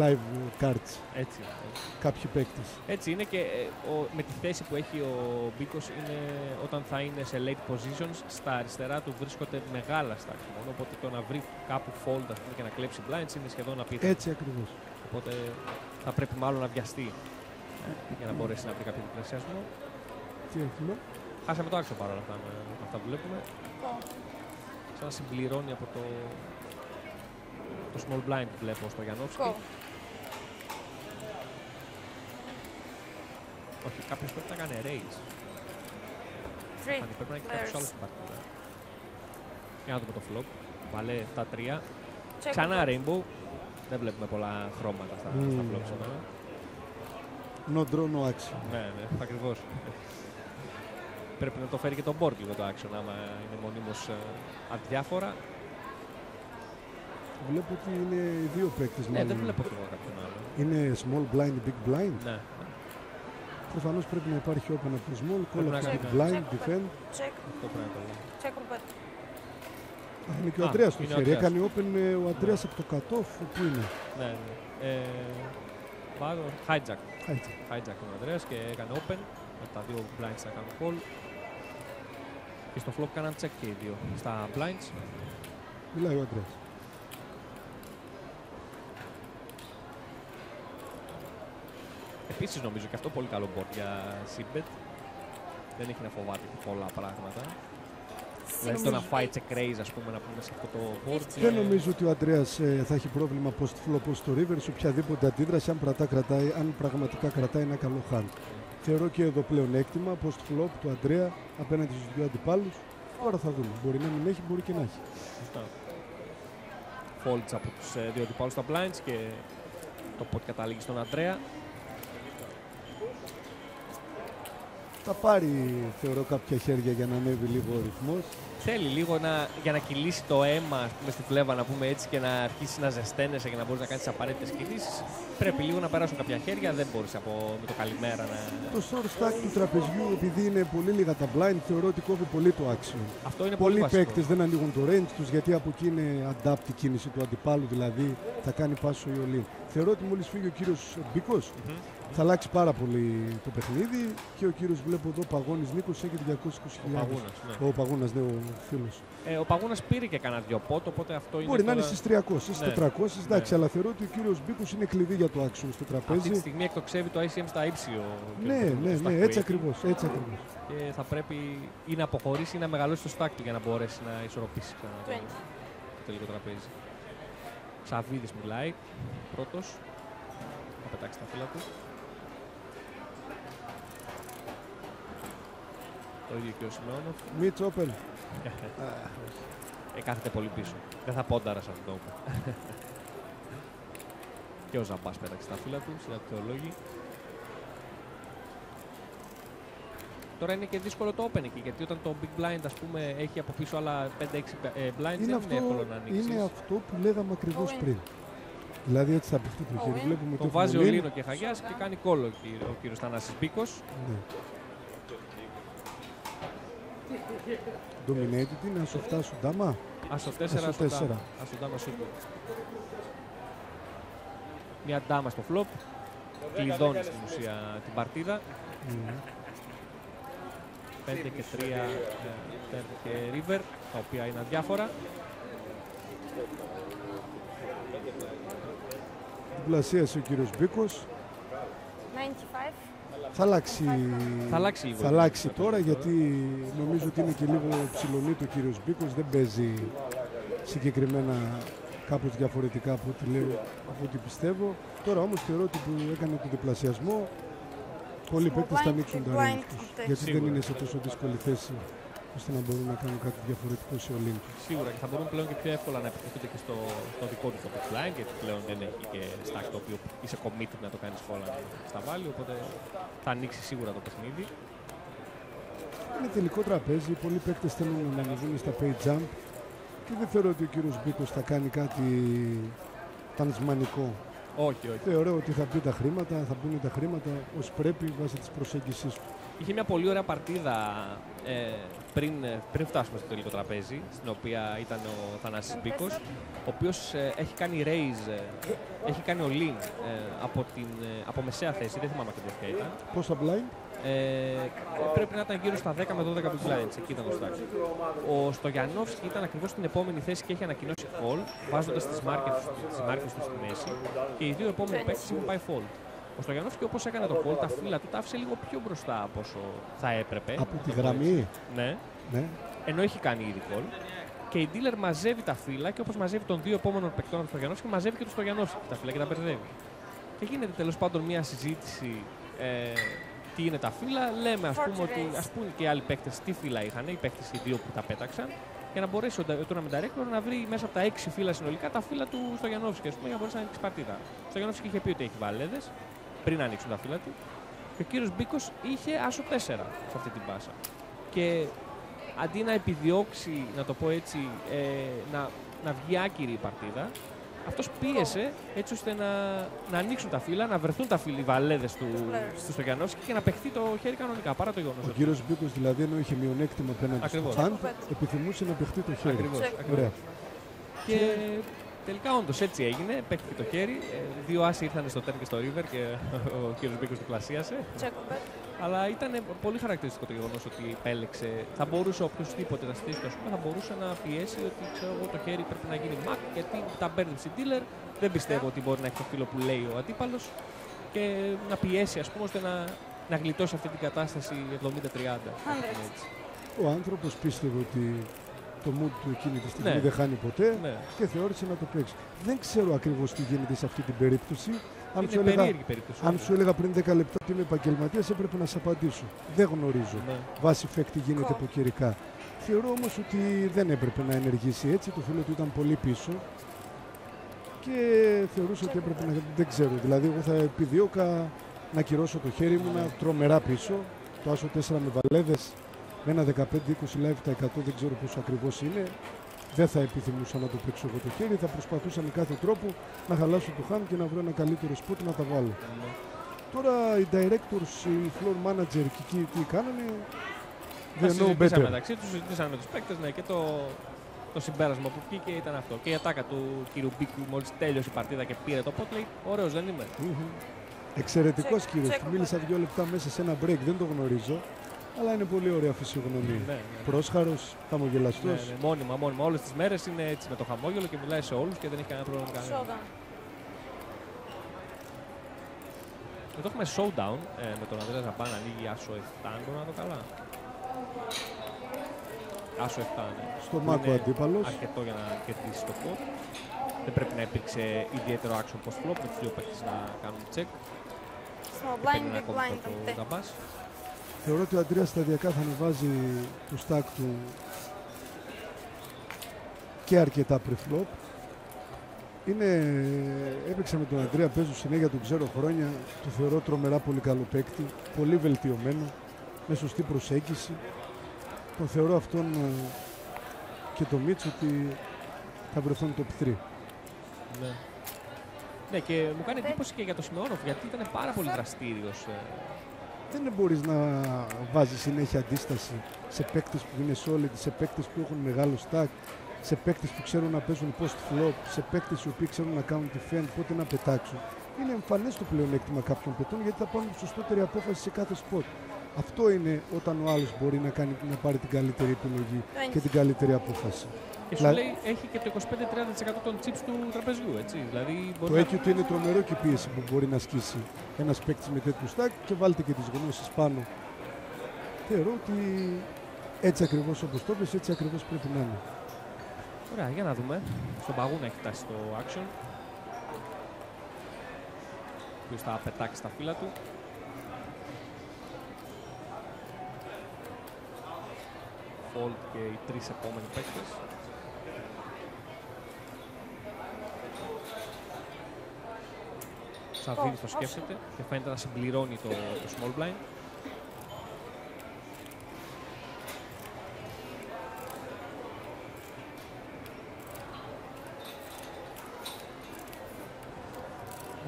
live cards Έτσι. Έτσι. κάποιοι παίκτες. Έτσι είναι και ε, ο, με τη θέση που έχει ο Μπίκος είναι όταν θα είναι σε late positions, στα αριστερά του βρίσκονται μεγάλα stacks μόνο. Οπότε το να βρει κάπου fold ας πούμε, και να κλέψει blinds είναι σχεδόν απίθανο. Έτσι ακριβώς. Οπότε θα πρέπει μάλλον να βιαστεί ε, για να μπορέσει να βρει κάποιο διπλασιασμό. Τι έχουμε; Χάσαμε το άξιο παρόλα αυτά με, με αυτά που βλέπουμε. Σαν να συμπληρώνει από το, το small blind που βλέπω στο Γιαννόφσκι. Όχι, κάποιος πρέπει να κάνει raise. Three. Φάνη, πρέπει να έχει κάποιο Players. άλλο στην παρτίδα. Για να δούμε το flop. Βαλέ 7-3. Check Ξανά call. rainbow. Δεν βλέπουμε πολλά χρώματα στα, Μμμ. στα flops εδώ. No draw, no action. Ναι, ναι, ακριβώς. Πρέπει να το φέρει και το board λίγο το action, άμα είναι μονίμως ε, αδιάφορα. Βλέπω ότι είναι οι δύο παίκτες Ναι, μάλλον. δεν βλέπω και εγώ κάποιον άλλο. Είναι small blind, big blind. Ναι, Προφανώς πρέπει να υπάρχει open από το small, call Πρέπει από να το κάνει, big ναι. blind, Check, defend. Check. αυτό πρέπει να το λέω. Check rupert. Α, είναι και ο Α, Αντρέας στο είναι ο χέρι. Αντρέας. Έκανε open ε, ο Αντρέας από το cutoff. Πού είναι; Ναι, ναι. Ε, πάρω hijack. Έτσι. Hijack είναι ο Ανδρέας και έκανε open. Με τα δύο blinds να κάνουν call. Και στο flop κάναν check και οι δύο. Στα blinds. Μιλάει ο Αντρέας. Επίσης νομίζω και αυτό πολύ καλό board για Seabed. Δεν έχει να φοβάται και πολλά πράγματα. Δηλαδή το να φάει check raise ας πούμε να πούμε σε αυτό το board. Δεν είναι- νομίζω ότι ο Αντρέας ε, θα έχει πρόβλημα post flop post στο river σε οποιαδήποτε αντίδραση αν, πρατά, κρατάει, αν πραγματικά κρατάει ένα καλό hand. Θεωρώ και εδώ πλέον έκτημα post flop του Αντρέα απέναντι στους δύο αντιπάλους. Τώρα θα δούμε. Μπορεί να μην έχει, μπορεί και να έχει. Σωστά. Folds από τους ε, δύο αντιπάλους στα blinds και το pot καταλήγει στον Αντρέα. Θα πάρει, θεωρώ, κάποια χέρια για να ανέβει λίγο ο ρυθμός. Θέλει λίγο να, για να κυλήσει το αίμα ας πούμε, στη φλέβα να πούμε έτσι και να αρχίσει να ζεσταίνεσαι και να μπορείς να κάνεις τις απαραίτητες κινήσει. Πρέπει λίγο να περάσουν κάποια χέρια. Δεν μπορείς με το καλημέρα να. Το short stack του τραπεζιού, επειδή είναι πολύ λίγα τα blind, θεωρώ ότι κόβει πολύ το action. Αυτό είναι πολύ Πολλοί βασικό. παίκτες δεν ανοίγουν το range τους γιατί από εκεί είναι adapt η κίνηση του αντιπάλου, δηλαδή θα κάνει πάσο η ολή. Θεωρώ ότι μόλις φύγει ο κύριος Μπίκος θα αλλάξει πάρα πολύ το παιχνίδι και ο κύριος βλέπω εδώ Παγώνης Νίκος έχει 220.000. Ο Παγούνας, ναι. Ο Παγώνας, ναι, ο φίλος. Ε, ο Παγούνα πήρε και κανένα δυο πότο, οπότε αυτό είναι. Μπορεί να είναι τώρα- στις 300, στις Ναι. 400, εντάξει, Ναι. αλλά θεωρώ ότι ο κύριος Μπίκος είναι κλειδί για το action στο Αυτή τη τραπέζι. στιγμή εκτοξεύει το ICM στα ύψη ο Ναι, κ. ναι, στο ναι, stack έτσι που ακριβώς, έτσι ακριβώς. έχει. Και θα πρέπει ή να αποχωρήσει ή να μεγαλώσει το stack του για να μπορέσει να ισορροπήσει ξανά το, 20. το τελικό τραπέζι. Σαββίδης μιλάει πρώτος. Θα πετάξει τα φύλλα του. Το ίδιο και ο Σιμεώνοφ. Μιτς open. Ε, κάθεται πολύ πίσω. Δεν θα πόνταρα σε αυτό το open. και ο Ζαμπάς πέταξε τα φύλλα του, σειρά του θεολόγοι. Το Τώρα είναι και δύσκολο το open εκεί, γιατί όταν το big blind ας πούμε, έχει από πίσω άλλα 5-6 ε, blinds, Είναι δεν αυτό, είναι εύκολο να ανοίξεις. είναι αυτό που λέγαμε ακριβώς πριν. Δηλαδή έτσι θα παιχτεί το χέρι. Βλέπουμε Το το βάζει ο Βουλήν. Λίνο και Χαγιάς και κάνει κόλλο ο κύριο- ο κύριος Θανάσης Μπίκος. Ναι. Dominated είναι άσο 7 σου ντάμα; Άσο 4, Άσο άσο 4. ντάμα. Άσο ντάμα σούπερ. Μια ντάμα στο φλόπ. Κλειδώνει στην ουσία την παρτίδα. Μμμ. 5 και 3 ε, turn και river, τα οποία είναι αδιάφορα. Διπλασίασε ο κύριος Μπίκος. 95. Θα αλλάξει, Θα αλλάξει λίγο. θα αλλάξει τώρα γιατί νομίζω ότι είναι και λίγο ψηλονή το κύριος Μπίκος. Δεν παίζει συγκεκριμένα κάπως διαφορετικά από ό,τι, λέω, από ό,τι πιστεύω. Τώρα όμως θεωρώ ότι που έκανε τον διπλασιασμό πολλοί Στο παίκτες θα blind ανοίξουν και τα blind range τους. contest. Γιατί δεν Σίγουρα. είναι σε τόσο δύσκολη θέση ώστε να μπορούν να κάνουν κάτι διαφορετικό σε Ολύμπη. Σίγουρα και θα μπορούν πλέον και πιο εύκολα να επιτεθούν και στο, στο δικό του το backline, γιατί πλέον δεν έχει και stack το οποίο είσαι committed να το κάνεις όλα στα βάλει. Οπότε θα ανοίξει σίγουρα το παιχνίδι. Είναι τελικό τραπέζι. Πολλοί παίκτες θέλουν να ανεβούν στα pay jump και δεν θεωρώ ότι ο κύριος Μπίκος θα κάνει κάτι τανσμανικό. Όχι, όχι. Θεωρώ ότι θα μπει τα χρήματα, θα μπουν τα χρήματα ως πρέπει βάσει της προσέγγισης του. Είχε μια πολύ ωραία παρτίδα ε, πριν, ε, πριν φτάσουμε στο τελικό τραπέζι, στην οποία ήταν ο Θανάσης Μπίκος, ο οποίος ε, έχει κάνει raise, ε, έχει κάνει all-in ε, από, την, ε, από μεσαία θέση, δεν θυμάμαι ακριβώς ποια ήταν. Πόσα blind, Ε, πρέπει να ήταν γύρω στα 10 με 12 big blinds, εκεί ήταν το stack. Ο Στογιανόφσκι ήταν ακριβώς στην επόμενη θέση και έχει ανακοινώσει fall, βάζοντας τις μάρκες, τις μάρκες του στη μέση και οι δύο επόμενοι παίκτες έχουν πάει fall. Ο Στογιανόφσκι όπως έκανε το fall, τα φύλλα του τα άφησε λίγο πιο μπροστά από όσο θα έπρεπε. από τη Να το πω γραμμή, έτσι. Ναι, ναι, ενώ έχει κάνει ήδη call. Και η dealer μαζεύει τα φύλλα και όπως μαζεύει των δύο επόμενων παικτών από το Στογιανόφσκι, μαζεύει και τους Στογιανόφσκι τα φύλλα και τα μπερδεύει. Και γίνεται τέλος πάντων μια συζήτηση ε, τι είναι τα φύλλα. Λέμε ας πούμε Fortune ότι race. ας πούμε και οι άλλοι παίκτες τι φύλλα είχαν, οι παίκτες οι δύο που τα πέταξαν, για να μπορέσει ο tournament director να βρει μέσα από τα έξι φύλλα συνολικά τα φύλλα του Στογιανόφσκι, ας πούμε, για να μπορέσει να ανοίξει παρτίδα. Ο Στογιανόφσκι είχε πει ότι έχει βαλέδες πριν ανοίξουν τα φύλλα του. Και ο κύριος Μπίκος είχε άσο 4 σε αυτή την πάσα. Και αντί να επιδιώξει, να το πω έτσι, ε, να, να βγει άκυρη η παρτίδα, αυτός πίεσε έτσι ώστε να, να ανοίξουν τα φύλλα, να βρεθούν τα φύλλα, οι βαλέδες του, players. του Στογιανόφσκι και να παιχτεί το χέρι κανονικά, παρά το γεγονός. ο κύριος Μπίκος δηλαδή ενώ είχε μειονέκτημα απέναντι στο Ακριβώς. hand, επιθυμούσε να παιχτεί το χέρι. Ακριβώς, Check. ακριβώς. Ωραία. Και τελικά όντως έτσι έγινε, παίχτηκε το χέρι. Ε, δύο άσοι ήρθαν στο turn και στο river και ο κύριος Μπίκος το πλασίασε. Check bet. Αλλά ήταν πολύ χαρακτηριστικό το γεγονός ότι επέλεξε. Θα μπορούσε οποιοδήποτε να στήσει, ας πούμε, θα μπορούσε να πιέσει ότι ξέρω εγώ, το χέρι πρέπει να γίνει μακ γιατί τα μπέρδεψε η dealer. Δεν πιστεύω ότι μπορεί να έχει το φύλλο που λέει ο αντίπαλος και να πιέσει, ας πούμε, ώστε να, να γλιτώσει αυτή την κατάσταση 70-30. έτσι. Ο άνθρωπος πίστευε ότι το mood του εκείνη τη στιγμή Ναι. δεν χάνει ποτέ Ναι. και θεώρησε να το παίξει. Δεν ξέρω ακριβώς τι γίνεται σε αυτή την περίπτωση. Αν σου, Είναι έλεγα, περίεργη περίπτωση. αν σου έλεγα πριν 10 λεπτά ότι είμαι επαγγελματίας, έπρεπε να σε απαντήσω. Δεν γνωρίζω. Ναι. Βάσει φέκτη γίνεται από καιρικά. Θεωρώ όμως ότι δεν έπρεπε να ενεργήσει έτσι. Το φίλο του ήταν πολύ πίσω και θεωρούσε ότι έπρεπε να. Δεν ξέρω. Δηλαδή, εγώ θα επιδίωκα να κυρώσω το χέρι μου, να τρομερά πίσω. Το άσο 4 με βαλέδες με ένα 15-20 live τα 100, δεν ξέρω πόσο ακριβώς είναι. Δεν θα επιθυμούσα να το παίξω εγώ το χέρι. Θα προσπαθούσα με κάθε τρόπο να χαλάσω το hand και να βρω ένα καλύτερο spot να τα βάλω. Τώρα οι directors, οι floor manager και εκεί τι κάνανε. Τα They know συζητήσαν better. μεταξύ τους, συζητήσαν με τους παίκτες ναι, και το, το συμπέρασμα που βγήκε ήταν αυτό. Και η ατάκα του κύριου Μπίκου μόλις τέλειωσε η παρτίδα και πήρε το pot λέει: Ωραίος δεν είμαι. Μμμ. Εξαιρετικός Check- κύριος. check Μίλησα δύο λεπτά μέσα σε ένα break, δεν το γνωρίζω. Αλλά είναι πολύ ωραία φυσιογνωμία. Ναι, ναι. Πρόσχαρος, χαμογελαστός. Ναι, ναι, μόνιμα, μόνιμα. Όλες τις μέρες είναι έτσι με το χαμόγελο και μιλάει σε όλους και δεν έχει κανένα πρόβλημα με κανέναν. Showdown. Εδώ έχουμε showdown ε, με τον Ανδρέας Ζαμπάν να ανοίγει άσο 7, αν μπορώ να δω καλά. Άσο 7, ναι. Στο Που μάκο είναι αντίπαλος. Αρκετό για να κερδίσει το pot. Δεν πρέπει να υπήρξε ιδιαίτερο action post flop με τους δύο παίκτες να κάνουν check. Small Και blind, παίρνουν big ακόμη blind, Θεωρώ ότι ο Αντρέας σταδιακά θα ανεβάζει το stack του και αρκετά pre-flop. Είναι, έπαιξα με τον Αντρέα, παίζω συνέχεια, τον ξέρω χρόνια. Το θεωρώ τρομερά πολύ καλό παίκτη, πολύ βελτιωμένο. με σωστή προσέγγιση. Τον θεωρώ αυτόν ε, και το Μίτσο ότι θα βρεθούν το 3. Ναι. Ναι, και μου κάνει εντύπωση και για τον Σιμεώνοφ γιατί ήταν πάρα πολύ δραστήριος. Δεν μπορείς να βάζεις συνέχεια αντίσταση σε παίκτες που είναι solid, σε παίκτες που έχουν μεγάλο stack, σε παίκτες που ξέρουν να παίζουν post flop, σε παίκτες οι οποίοι ξέρουν να κάνουν defend, πότε να πετάξουν. Είναι εμφανές το πλεονέκτημα κάποιων παιτών γιατί θα πάρουν τη σωστότερη απόφαση σε κάθε spot. Αυτό είναι όταν ο άλλος μπορεί να, κάνει, να πάρει την καλύτερη επιλογή και την καλύτερη απόφαση. Και σου Δηλαδή- λέει έχει και το 25-30% των chips του τραπεζιού, έτσι. Δηλαδή μπορεί Το να... έκιο του είναι τρομερό και η πίεση που μπορεί να ασκήσει ένας παίκτης με τέτοιους stack και βάλτε και τις γνώσεις πάνω. Θεωρώ ότι έτσι ακριβώς όπως το είπες, έτσι ακριβώς πρέπει να είναι. Ωραία, για να δούμε. Στον παγού να έχει φτάσει το action. Ποιος θα πετάξει τα φύλλα του. Fold και οι τρεις επόμενοι παίκτες. Σαββίδης το σκέφτεται και φαίνεται να συμπληρώνει το, το small blind.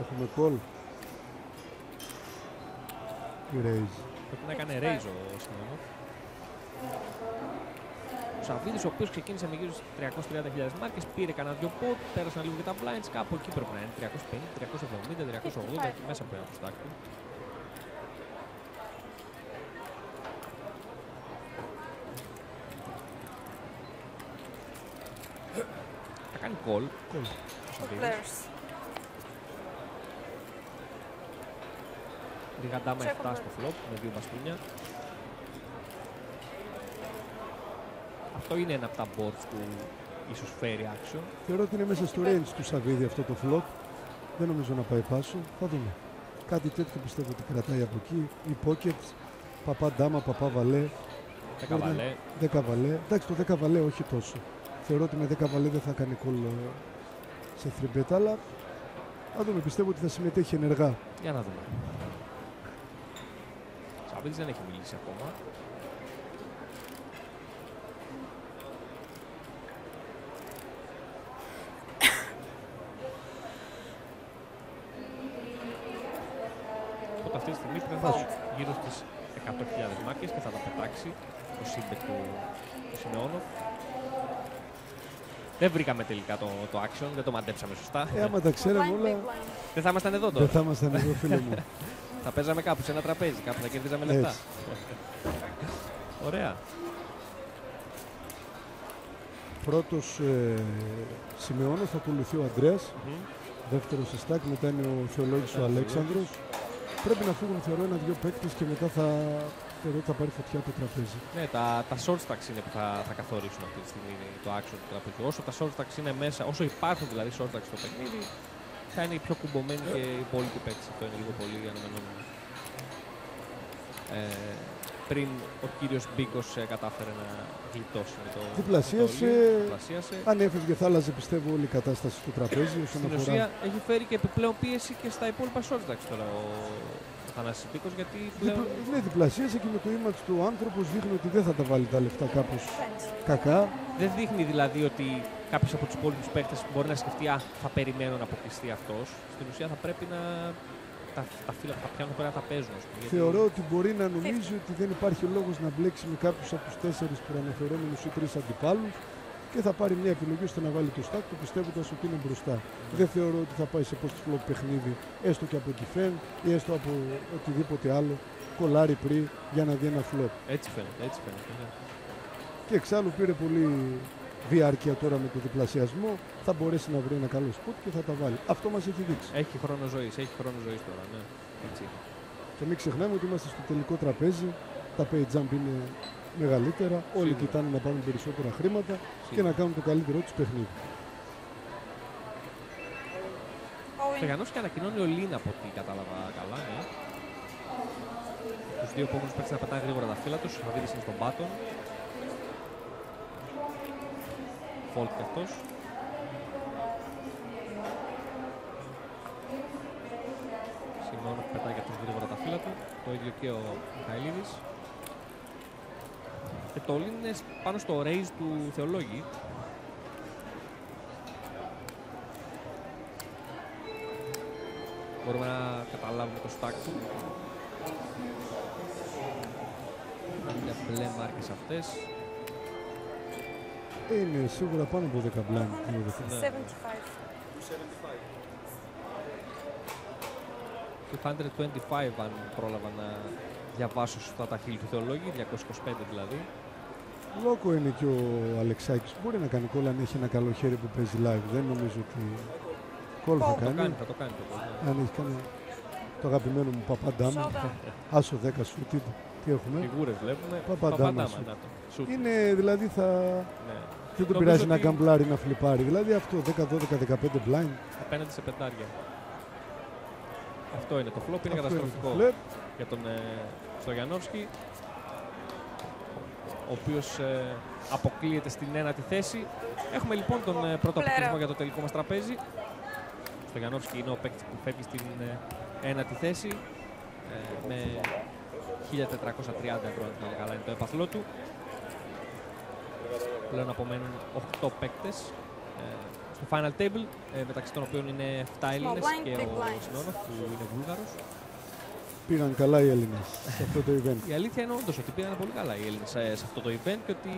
Έχουμε call. Ή raise. Πρέπει να έκανε raise ο Σιμεώνοφ. Ο Σαββίδης, ο οποίος ξεκίνησε με γύρω στις 330.000 μάρκες, πήρε κανένα δυο pot, πέρασαν λίγο και τα blinds, κάπου εκεί πρέπει να είναι. 350, 370, 380, εκεί μέσα πρέπει να το stack του. Θα κάνει call. Call. ο Σαββίδης. Players. Λίγα ντάμα Check 7 over. στο flop με δύο μπαστούνια. Αυτό είναι ένα από τα boards που ίσως φέρει action. Θεωρώ ότι είναι μέσα στο range του Σαββίδη αυτό το flop. Δεν νομίζω να πάει πάσο. Θα δούμε. Κάτι τέτοιο πιστεύω ότι κρατάει από εκεί. Οι pockets, παπά ντάμα, παπά βαλέ. Δέκα Μπορεί να- βαλέ. 10 βαλέ. Εντάξει, το 10 βαλέ όχι τόσο. Θεωρώ ότι με 10 βαλέ δεν θα κάνει call ε, σε 3 bet, αλλά θα δούμε. Πιστεύω ότι θα συμμετέχει ενεργά. Για να δούμε. Σαββίδης δεν έχει μιλήσει ακόμα. Αυτή τη στιγμή πρέπει να Φάσου. δώσει γύρω στις 100.000 μάρκες και θα τα πετάξει το σύμπε του, του Σιμεώνοφ. Δεν βρήκαμε τελικά το, το action, δεν το μαντέψαμε σωστά. Ε, άμα τα ξέραμε Blind, όλα, big blind. Δεν θα ήμασταν εδώ δεν τώρα. θα ήμασταν εδώ, φίλε μου. Θα παίζαμε κάπου σε ένα τραπέζι, κάπου θα κερδίζαμε λεφτά. Έτσι. Ωραία. Πρώτος ε, Σιμεώνος, θα ακολουθεί ο Ανδρέας. Δεύτερος σε στάκ, μετά είναι ο Θεολόγης ο Ένας Αλέξανδρος. Πρέπει να φύγουν θεωρώ ένα-δυο παίκτες και μετά θα, θεωρώ ότι θα πάρει φωτιά το τραπέζι. Ναι, τα, τα short stacks είναι που θα, θα καθορίσουν αυτή τη στιγμή το action του τραπεζιού. Όσο τα short stacks είναι μέσα, όσο υπάρχουν δηλαδή short stacks στο παιχνίδι, θα είναι οι πιο κουμπωμένοι και οι υπόλοιποι παίκτες. Αυτό είναι λίγο πολύ αναμενόμενο. Ε, πριν ο κύριος Μπίκος ε, κατάφερε να γλιτώσει με το Διπλασίασε. με το lead, διπλασίασε. Αν έφευγε θα άλλαζε πιστεύω όλη η κατάσταση του τραπέζι όσον Στην αφορά. ουσία έχει φέρει και επιπλέον πίεση και στα υπόλοιπα short stacks τώρα ο, ο Θανάσης Μπίκος γιατί πλέον Διπλα- Ναι, διπλασίασε και με το image του άνθρωπος δείχνει ότι δεν θα τα βάλει τα λεφτά κάπως Thanks. κακά. Δεν δείχνει δηλαδή ότι κάποιος από τους υπόλοιπους παίκτε μπορεί να σκεφτεί Α, θα περιμένω να αποκλειστεί αυτός. Στην ουσία θα πρέπει να. Τα, τα φύλλα που θα πιάνουν πέρα να τα παίζουν. ας πούμε, γιατί- Θεωρώ ότι μπορεί να νομίζει ότι δεν υπάρχει λόγος να μπλέξει με κάποιους από τους τέσσερις προαναφερόμενους ή τρεις αντιπάλους και θα πάρει μια επιλογή ώστε να βάλει το στάκ του πιστεύοντας ότι είναι μπροστά. Δεν θεωρώ ότι θα πάει σε post flop παιχνίδι έστω και από defend ή έστω από οτιδήποτε άλλο. Κολάρι πριν για να δει ένα flop. Έτσι φαίνεται, έτσι φαίνεται. ναι. Και εξάλλου πήρε πολύ διάρκεια τώρα με το διπλασιασμό. Θα μπορέσει να βρει ένα καλό spot και θα τα βάλει. Αυτό μας έχει δείξει. Έχει χρόνο ζωής, έχει χρόνο ζωής τώρα. Ναι. Έτσι. είναι. Και μην ξεχνάμε ότι είμαστε στο τελικό τραπέζι. Τα pay jump είναι μεγαλύτερα. Όλοι Σίγουρα. κοιτάνε να πάρουν περισσότερα χρήματα και Σίγουρα. να κάνουν το καλύτερό τους παιχνίδι. All in. Φεγανός και ανακοινώνει ο Λίν από ό,τι κατάλαβα καλά. Ναι. Τους δύο επόμενους παίκτες να πετάνε γρήγορα τα φύλλα τους. Ο Χαβίδης είναι στον button. Fold και αυτός. Σημειώνω που πετάει και αυτός γρήγορα τα φύλλα του. Το ίδιο και ο Μιχαηλίδης. Και το all είναι πάνω στο raise του θεολόγη. Μπορούμε να καταλάβουμε το stack του. Είναι μπλε μάρκες αυτές. Είναι σίγουρα πάνω από 10 blind. είναι το θέμα. 75. 225 αν πρόλαβα να διαβάσω σωστά τα χείλη του θεολόγη, 225 δηλαδή. Λόκο είναι και ο Αλεξάκης. Μπορεί να κάνει κόλλα αν έχει ένα καλό χέρι που παίζει live. Δεν νομίζω ότι κόλλ θα Θα το κάνει. κάνει, θα το κάνει το κόλλο. Αν έχει κάνει το αγαπημένο μου Παπαντάμα. Showdown. Άσο 10 σου. Τι, τι έχουμε; Φιγούρες βλέπουμε. Παπαντάμα Παπαντάμα, σου. να το. Σουτ. Είναι δηλαδή θα... Ναι. Δεν τον Νομίζω πειράζει να ότι γκαμπλάρει, να φλιπάρει. Δηλαδή αυτό 10, 12, 15 blind. Απέναντι σε πεντάρια. Αυτό είναι το flop, είναι Αυτό καταστροφικό το flop. για τον ε, Στογιανόφσκι ο οποίος ε, αποκλείεται στην ένατη θέση. Έχουμε λοιπόν τον ε, πρώτο Πλέρα. αποκλεισμό για το τελικό μας τραπέζι. Στο Γιαννόφσκι είναι ο παίκτης που φεύγει στην ε, ένατη θέση ε, με 1430 ευρώ, αν θυμάμαι καλά, είναι το έπαθλό του. Πλέον απομένουν 8 παίκτες ε, στο final table, ε, μεταξύ των οποίων είναι 7 Έλληνες blind, και big ο blind. Σινόνοφ που είναι Βούλγαρος. Πήγαν καλά οι Έλληνες σε αυτό το event. Η αλήθεια είναι όντως ότι πήγαν πολύ καλά οι Έλληνες σε αυτό το event και ότι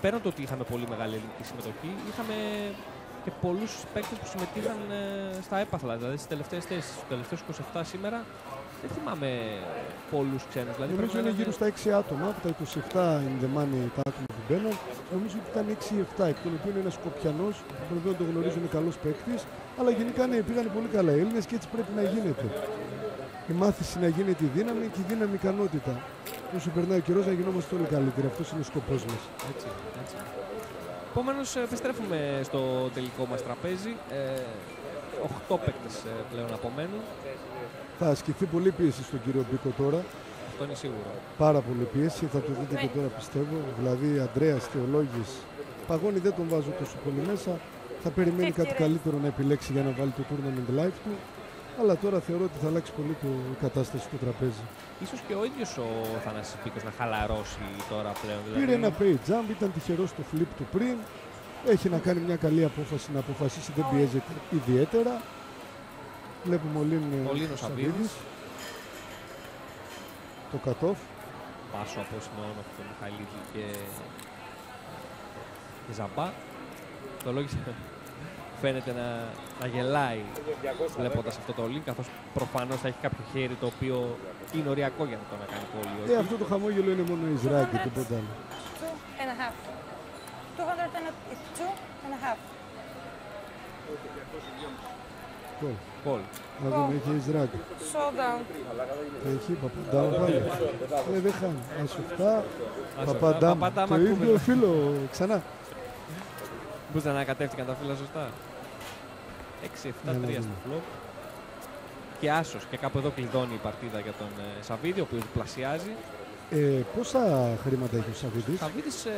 πέραν το ότι είχαμε πολύ μεγάλη ελληνική συμμετοχή, είχαμε και πολλούς παίκτες που συμμετείχαν ε, στα έπαθλα. Δηλαδή στις τελευταίες θέσεις, στους τελευταίους 27 σήμερα, δεν θυμάμαι πολλούς ξένους. Δηλαδή Νομίζω πρέπει να είναι γύρω στα 6 άτομα από τα 27 in the money τα άτομα που μπαίνουν. Νομίζω ότι ήταν 6-7, εκ των οποίων ένας Σκοπιανός, που δεν το γνωρίζω, είναι καλός παίκτη. Αλλά γενικά ναι, πήγαν πολύ καλά οι Έλληνες και έτσι πρέπει να γίνεται. Η μάθηση να γίνεται η δύναμη και η δύναμη η ικανότητα. Όσο περνάει ο καιρός να γινόμαστε όλοι καλύτεροι. Αυτός είναι ο σκοπός μας. Έτσι, έτσι. Επομένως, επιστρέφουμε στο τελικό μας τραπέζι. Ε, 8 παίκτες πλέον απομένουν. Θα ασκηθεί πολύ πίεση στον κύριο Μπίκο τώρα. Αυτό είναι σίγουρο. Πάρα πολύ πίεση, θα το δείτε και τώρα πιστεύω. Δηλαδή, Αντρέα Θεολόγης, Παγώνη δεν τον βάζω τόσο πολύ μέσα. Θα περιμένει κάτι καλύτερο να επιλέξει για να βάλει το tournament live του. Αλλά τώρα θεωρώ ότι θα αλλάξει πολύ το, η κατάσταση στο τραπέζι. Ίσως και ο ίδιος ο Θανάσης Πίκος να χαλαρώσει τώρα πλέον. Δηλαδή. Πήρε ένα pay jump, ήταν τυχερός στο flip του πριν. Έχει να κάνει μια καλή απόφαση να αποφασίσει, δεν πιέζεται ιδιαίτερα. Βλέπουμε ο Λίν Ο Λίνος Σαββίδης. Το cut-off. Πάσο από Σιμεώνοφ, τον Μιχαηλίδη και, και Ζαμπά. Το λόγισε φαίνεται να, να γελάει βλέποντας αυτό το link, καθώς προφανώς θα έχει κάποιο χέρι το οποίο είναι οριακό για να το να κάνει πολύ. Ε, αυτό το χαμόγελο είναι μόνο Ισραήλ και τίποτα άλλο. Two and a half. Κολ. Κολ. Να δούμε, έχει Ισραήλ. Showdown. Έχει Παπαντάου πάλι. Ε, δεν χάνει. Ασοφτά. Ασοφτά, Παπαντάμ. Παπαντάμ, Το ακούμε. ίδιο φίλο ξανά. Μπορείς να ανακατεύτηκαν τα φύλλα σωστά. 6-7-3 Ναι, ναι, στο ναι. φλοπ. Και άσος. Και κάπου εδώ κλειδώνει η παρτίδα για τον ε, Σαββίδη, ο οποίος διπλασιάζει. Ε, πόσα χρήματα έχει ο Σαββίδης; Ο Σαββίδης ε,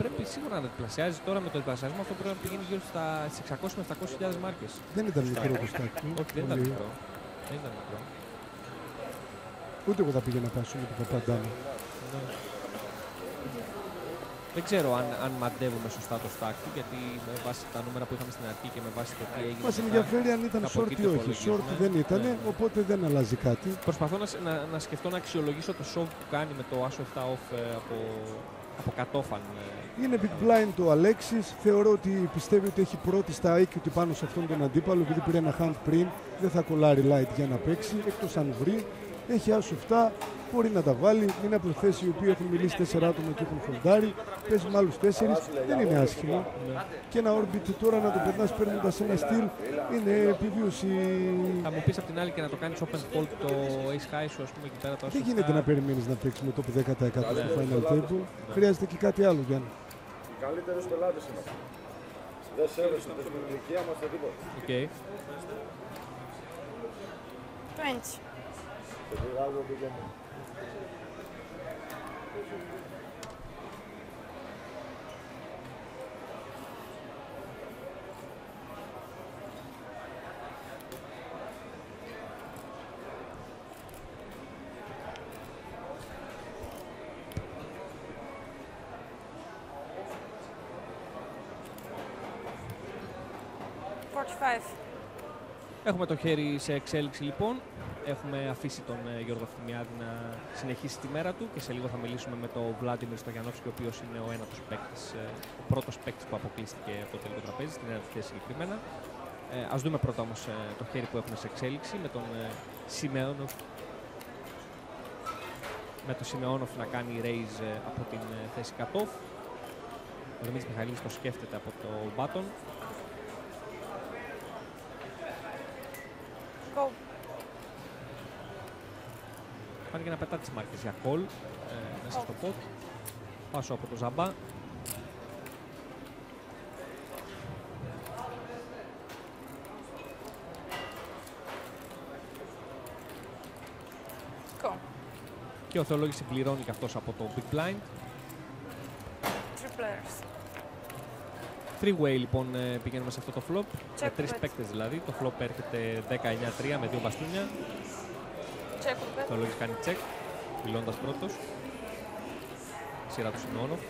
πρέπει σίγουρα να διπλασιάζει τώρα με το διπλασιασμό. Αυτό πρέπει να πηγαίνει γύρω στα 600 με 700 μάρκες. Δεν ήταν μικρό το στάκι του. Όχι, δεν ήταν Πολύ. μικρό. Δεν ήταν μικρό. Ούτε εγώ θα πήγαινα πάσο με τον Παπαντάμ. Δεν ξέρω αν, αν μαντεύουμε σωστά το stack του, γιατί με βάση τα νούμερα που είχαμε στην αρχή και με βάση το τι έγινε. Μας μετά, ενδιαφέρει αν ήταν κάπου short εκεί ή το όχι. Short υπολογίζουμε. δεν ήταν, Ναι. οπότε δεν αλλάζει κάτι. Προσπαθώ να, σ- να, να σκεφτώ να αξιολογήσω το shove που κάνει με το άσο 7 off ε, από, από κατόφαν. ε. Είναι big blind το Αλέξης. Θεωρώ ότι πιστεύει ότι έχει πρώτη στα equity πάνω σε αυτόν τον αντίπαλο. Επειδή πήρε ένα hand πριν, δεν θα κολλάρει light για να παίξει. Εκτός αν βρει. Έχει άσο 7. Μπορεί να τα βάλει. Είναι από θέση οι οποίοι έχουν μιλήσει 4 άτομα και έχουν fold άρει. Παίζει με άλλους 4. Δεν είναι άσχημο. Και ένα orbit τώρα να το περνάς παίρνοντας ένα steal είναι επιβίωση. Θα μου πεις απ' την άλλη και να το κάνεις open fold το ace high σου, ας πούμε εκεί πέρα το άσο Δεν γίνεται 7. να περιμένεις να παίξεις με το 10% στο Ναι. final table. Χρειάζεται και κάτι άλλο, Γιάννη. Οι καλύτερους πελάτες είμαστε. Δεν σέβεσαι την ηλικία μας και τίποτα. Οκ. 20. Και βγάζω το γέμο. 45. Έχουμε το χέρι σε εξέλιξη λοιπόν. Έχουμε αφήσει τον ε, Γιώργο Φθημιάδη να συνεχίσει τη μέρα του και σε λίγο θα μιλήσουμε με τον Βλάντιμιρ Στογιανόφσκι, ο οποίος είναι ο ένατος παίκτης, ε, ο πρώτος παίκτης που αποκλείστηκε από το τελικό τραπέζι, στην ένατη θέση συγκεκριμένα. Ε, ας δούμε πρώτα όμως ε, το χέρι που έχουν σε εξέλιξη με τον ε, Σιμεόνοφ με τον Σιμεόνοφ να κάνει raise ε, από την ε, θέση cut-off. Ο Δημήτρης Μιχαηλίδης το σκέφτεται από το button. Go. Πάνε και να πετά τις μάρκες για call ε, μέσα στο pot. Πάσο από το Ζαμπά. Go. Και ο Θεολόγης συμπληρώνει και αυτός από το Big Blind. Three players. Three way λοιπόν ε, πηγαίνουμε σε αυτό το flop. Check με τρεις bet. παίκτες δηλαδή. Το flop έρχεται 19-3 με δύο μπαστούνια. Check with Ο bet. Θεολόγης κάνει check. Μιλώντας πρώτος. Σειρά του Σιμεώνοφ.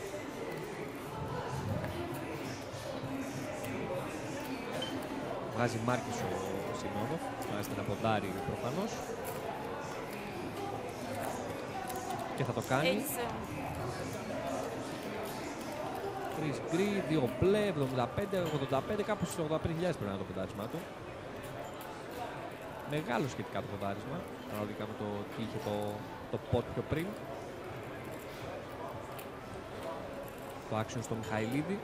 Βγάζει μάρκες ο Σιμεώνοφ. Βάζει να ποντάρει προφανώς. Και θα το κάνει. 87. Τρεις γκρι, δύο μπλε, 75, 85, κάπου στις 85.000 πρέπει να είναι το ποντάρισμά του. Μεγάλο σχετικά το ποντάρισμα, αναλογικά με το τι είχε το, το pot πιο πριν. Το action στο Μιχαηλίδη.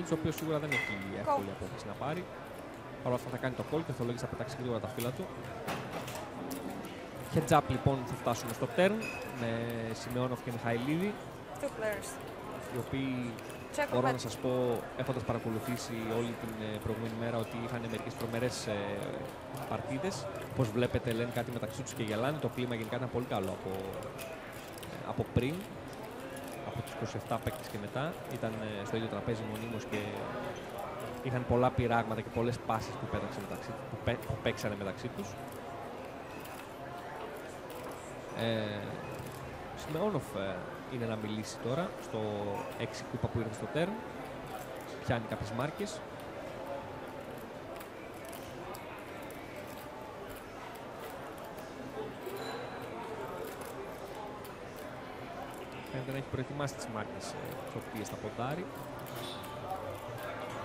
Μιχαηλίδης ο οποίος σίγουρα δεν έχει εύκολη απόφαση να πάρει. Παρ' όλα αυτά θα κάνει το call και ο Θεολόγης θα πετάξει γρήγορα τα φύλλα του. Heads up λοιπόν θα φτάσουμε στο turn με Σιμεώνοφ και Μιχαηλίδη Two players. οι οποίοι Check μπορώ with να bet. σας πω έχοντας παρακολουθήσει όλη την ε, προηγούμενη μέρα ότι είχαν μερικές τρομερές ε, παρτίδες πως βλέπετε λένε κάτι μεταξύ τους και γελάνε το κλίμα γενικά ήταν πολύ καλό από, ε, από πριν από τους 27 παίκτες και μετά ήταν ε, στο ίδιο τραπέζι μονίμως και είχαν πολλά πειράγματα και πολλές πάσες που, πέταξαν μεταξύ, που, πέ- που παίξανε μεταξύ τους ε, Σιμεώνοφ ε, είναι να μιλήσει τώρα στο 6 που είπα που ήρθε στο τέρν. Πιάνει κάποιες μάρκες. Να έχει προετοιμάσει τις μάρκες ε, τις οποίες θα ποντάρει.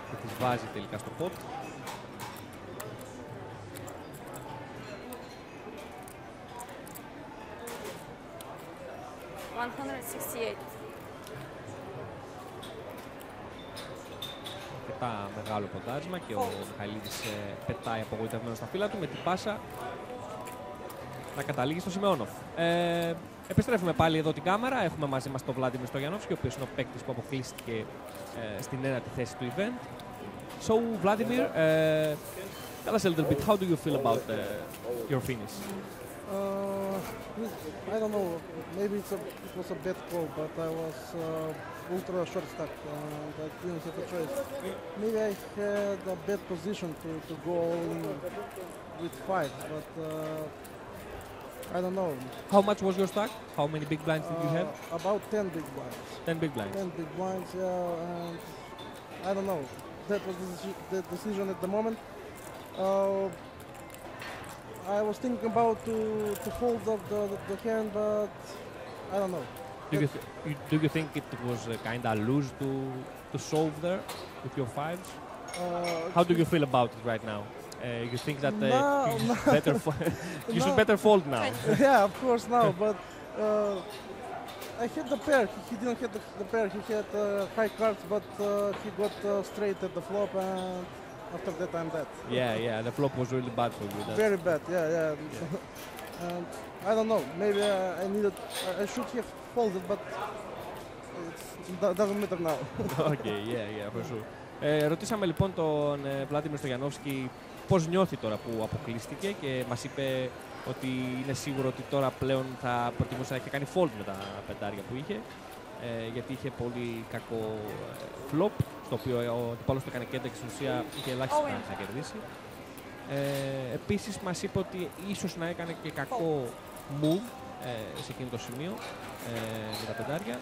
Και τις βάζει τελικά στο pot. One hundred sixty-eight. αρκετά μεγάλο ποντάρισμα και ο Μιχαηλίδης ε, πετάει απογοητευμένος στα φύλλα του με την πάσα να καταλήγει στο Σιμεώνοφ. Ε, επιστρέφουμε πάλι εδώ την κάμερα. Έχουμε μαζί μας τον Βλάντιμιρ Στογιανόφσκι, ο οποίος είναι ο παίκτης που αποκλείστηκε ε, στην ένατη θέση του event. So, Vladimir, uh, tell us a little bit, how do you feel about uh, your finish? Uh, I don't know. Maybe it's a, it was a bad call, but I was uh, ultra short stack and I didn't have a choice. Maybe I had a bad position to, to go all in with five, but uh, I don't know. How much was your stack? How many big blinds did you have? Uh, about 10 big blinds. 10 big blinds. 10 big blinds, yeah, and I don't know. That was the, deci- the decision at the moment. Uh, I was thinking about to, to fold up the, the, the hand, but I don't know. Do you, th- you, do you think it was uh, kind of loose to, to solve there with your fives? Uh, How do you feel about it right now? Uh, you think that uh, No, you, no. better fo- you should No. better fold now? yeah, of course now, but uh, I had the pair. He, he didn't have the, the pair. He had uh, high cards, but uh, he got uh, straight at the flop, and after that I'm dead. yeah, yeah, the flop was really bad for you. That's- Very bad. Yeah, yeah. and I don't know. Maybe I, I needed. I, I should have folded, but it doesn't matter now. okay, yeah, yeah, for sure. Ε, ρωτήσαμε λοιπόν τον ε, Βλάντιμιρ Στογιανόφσκι πώς νιώθει τώρα που αποκλείστηκε και μας είπε ότι είναι σίγουρο ότι τώρα πλέον θα προτιμούσε να είχε κάνει fold με τα πεντάρια που είχε ε, γιατί είχε πολύ κακό ε, flop στο οποίο ο αντιπάλος του έκανε κέντρα και στην ουσία είχε ελάχιστη All in. chance να κερδίσει. Ε, επίσης μας είπε ότι ίσως να έκανε και κακό move ε, σε εκείνο το σημείο ε, με τα πεντάρια.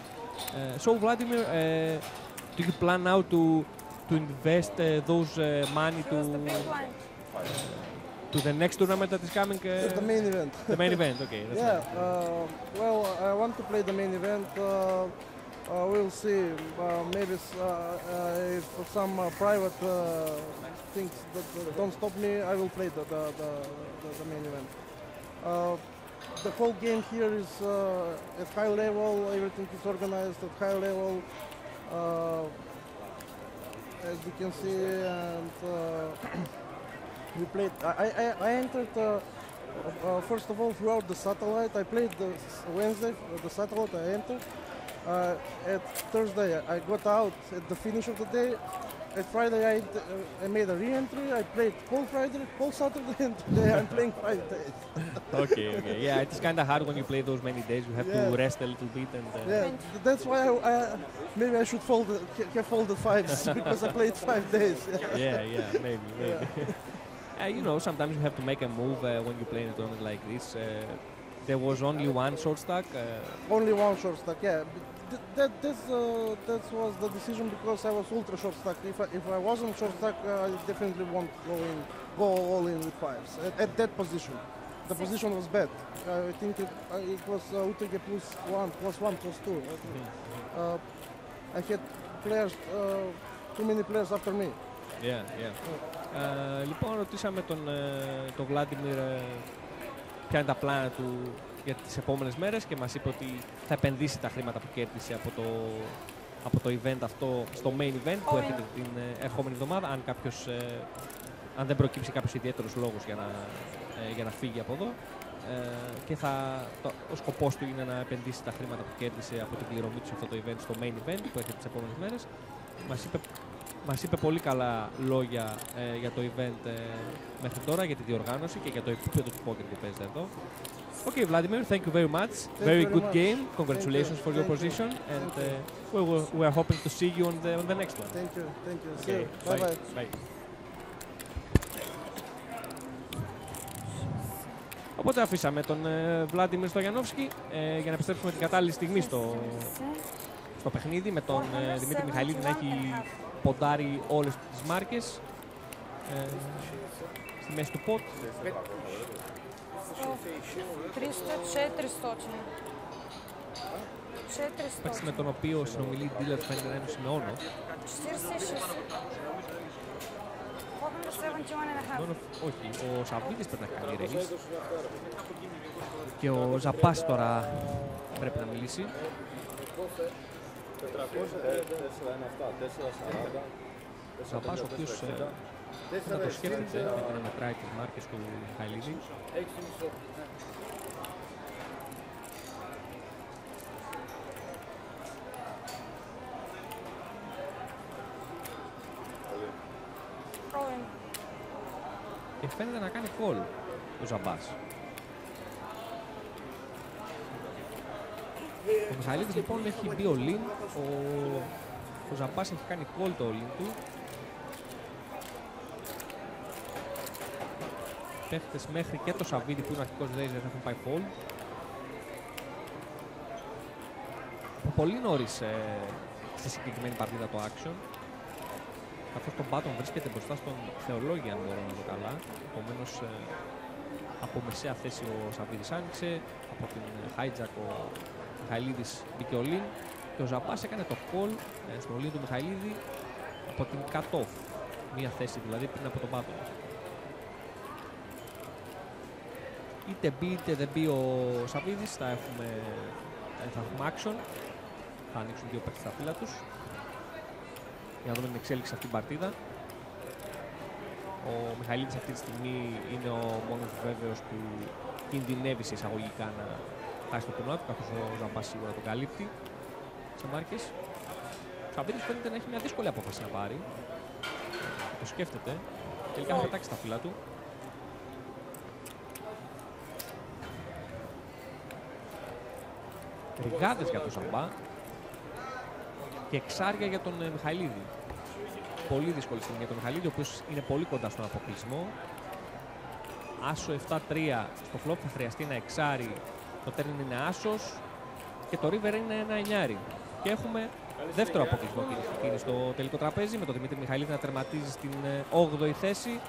Ε, so Vladimir, uh, do you plan now to to invest uh, those uh, money to to the next tournament that is coming? Uh, the main event. the main event, okay. That's yeah, nice. uh, well, I want to play the main event. Uh, uh, we'll see. Uh, maybe uh, uh, if some uh, private uh, things that don't stop me, I will play the, the, the, the, the main event. Uh, the whole game here is uh, at high level. Everything is organized at high level. Uh, as you can see, and uh, we played. I, I, I entered. Uh, uh, first of all, throughout the satellite, I played the Wednesday, uh, the satellite. I entered. Uh, at Thursday, I got out at the finish of the day. At Friday, I, uh, I made a re-entry. I played whole Friday, whole Saturday, and today I'm playing five days. okay, okay. Yeah, it's kind of hard when you play those many days. You have Yeah. to rest a little bit and. Uh, Yeah, that's why I, I, maybe I should fold the, have folded fives because I played five days. yeah, yeah, maybe, maybe. uh, you know, sometimes you have to make a move uh, when you play in a tournament like this. Uh, there was only one short stack. Uh, Only one short stack, yeah. Th- that that's, uh, that was the decision because I was ultra short stack. If I, if I wasn't short stack, uh, I definitely won't go in, go all in with fives at, at that position. The position was bad. I think it, uh, it was uh, UTG plus one, plus one, plus two. I. Uh, I had players, uh, too many players after me. yeah, yeah. Ε, λοιπόν, ρωτήσαμε τον, ε, τον Βλάντιμιρ ε, ποια είναι τα πλάνα του για τις επόμενες μέρες και μας είπε ότι θα επενδύσει τα χρήματα που κέρδισε από το, από το event αυτό στο main event που Oh, έρχεται την ε, ερχόμενη εβδομάδα αν, κάποιος, ε, αν δεν προκύψει κάποιος ιδιαίτερος λόγος για να, ε, για να φύγει από εδώ. Ε, και θα, το, ο σκοπός του είναι να επενδύσει τα χρήματα που κέρδισε από την πληρωμή του σε αυτό το event στο main event που έρχεται τις επόμενες μέρες. Μας είπε μας είπε πολύ καλά λόγια ε, για το event ε, μέχρι τώρα, για τη διοργάνωση και για το επίπεδο του poker που παίζετε εδώ. Okay, Vladimir, thank you very much. you very very good much. game. Congratulations Thank for you. your Thank you. position, and Thank you. uh, we, will, we are hoping to see you on the on the next one. Thank you, thank you. See Okay, you. Bye bye. bye. Οπότε αφήσαμε τον ε, Βλάντιμιρ Στογιανόφσκι ε, για να επιστρέψουμε την κατάλληλη στιγμή στο, στο παιχνίδι με τον ε, Δημήτρη Μιχαηλίδη να έχει ποντάρει όλες τις μάρκες ε, στη μέση του ποτ. 300, 400. 400. Παίξει με τον οποίο συνομιλεί η dealer του φαίνεται να είναι ο Σιμεώνο. 46. 471 and a half. Μόνο, όχι, ο Σαββίδης πρέπει να κάνει raise. Και ο Ζαπάς τώρα πρέπει να μιλήσει. 400, Ο Ζαπάς ο οποίος ε, θα το σκέφτεται γιατί να μετράει τις μάρκες του Μιχαηλίδη. Rolling. Και φαίνεται να κάνει call ο Ζαμπάς. Ο Μιχαηλίδης λοιπόν έχει μπει all in, ο, ο Ζαμπάς έχει κάνει call το all in του. Παίχτες μέχρι και το Σαββίδι που είναι αρχικός Razer έχουν πάει fold. Πολύ νωρίς ε, στη συγκεκριμένη παρτίδα το action. Καθώς το button βρίσκεται μπροστά στον Θεολόγια, αν μπορώ να δω καλά. Επομένως, από μεσαία θέση ο Σαββίδης άνοιξε, από την ε, hijack ο Μιχαηλίδης μπήκε ο Lin και ο Ζαπάς έκανε το call ε, στο Lin του Μιχαηλίδη από την cut-off. Μία θέση δηλαδή πριν από τον button. Είτε μπει είτε δεν μπει ο Σαββίδης, θα έχουμε, ε, θα έχουμε action. Θα ανοίξουν δύο παίκτες στα φύλλα τους για να δούμε την εξέλιξη σε αυτήν την παρτίδα. Ο Μιχαηλίδης αυτή τη στιγμή είναι ο μόνος βέβαιος που κινδυνεύει σε εισαγωγικά να χάσει το τουρνουά του, καθώς ο Ζαμπάς σίγουρα τον καλύπτει σε μάρκες. Ο Σαββίδης φαίνεται να έχει μια δύσκολη απόφαση να πάρει. Το σκέφτεται. Τελικά θα πετάξει τα φύλλα του. Ριγάδες για τον Ζαμπά και εξάρια για τον ε, Μιχαηλίδη. Πολύ δύσκολη στιγμή για τον Μιχαηλίδη, ο οποίος είναι πολύ κοντά στον αποκλεισμό. άσο 7-3 στο φλόπ θα χρειαστεί ένα εξάρι, το τέρνιν είναι άσος και το river είναι ένα εννιάρι. Και έχουμε δεύτερο αποκλεισμό κίνηση στο τελικό τραπέζι με τον Δημήτρη Μιχαηλίδη να τερματίζει στην 8η θέση.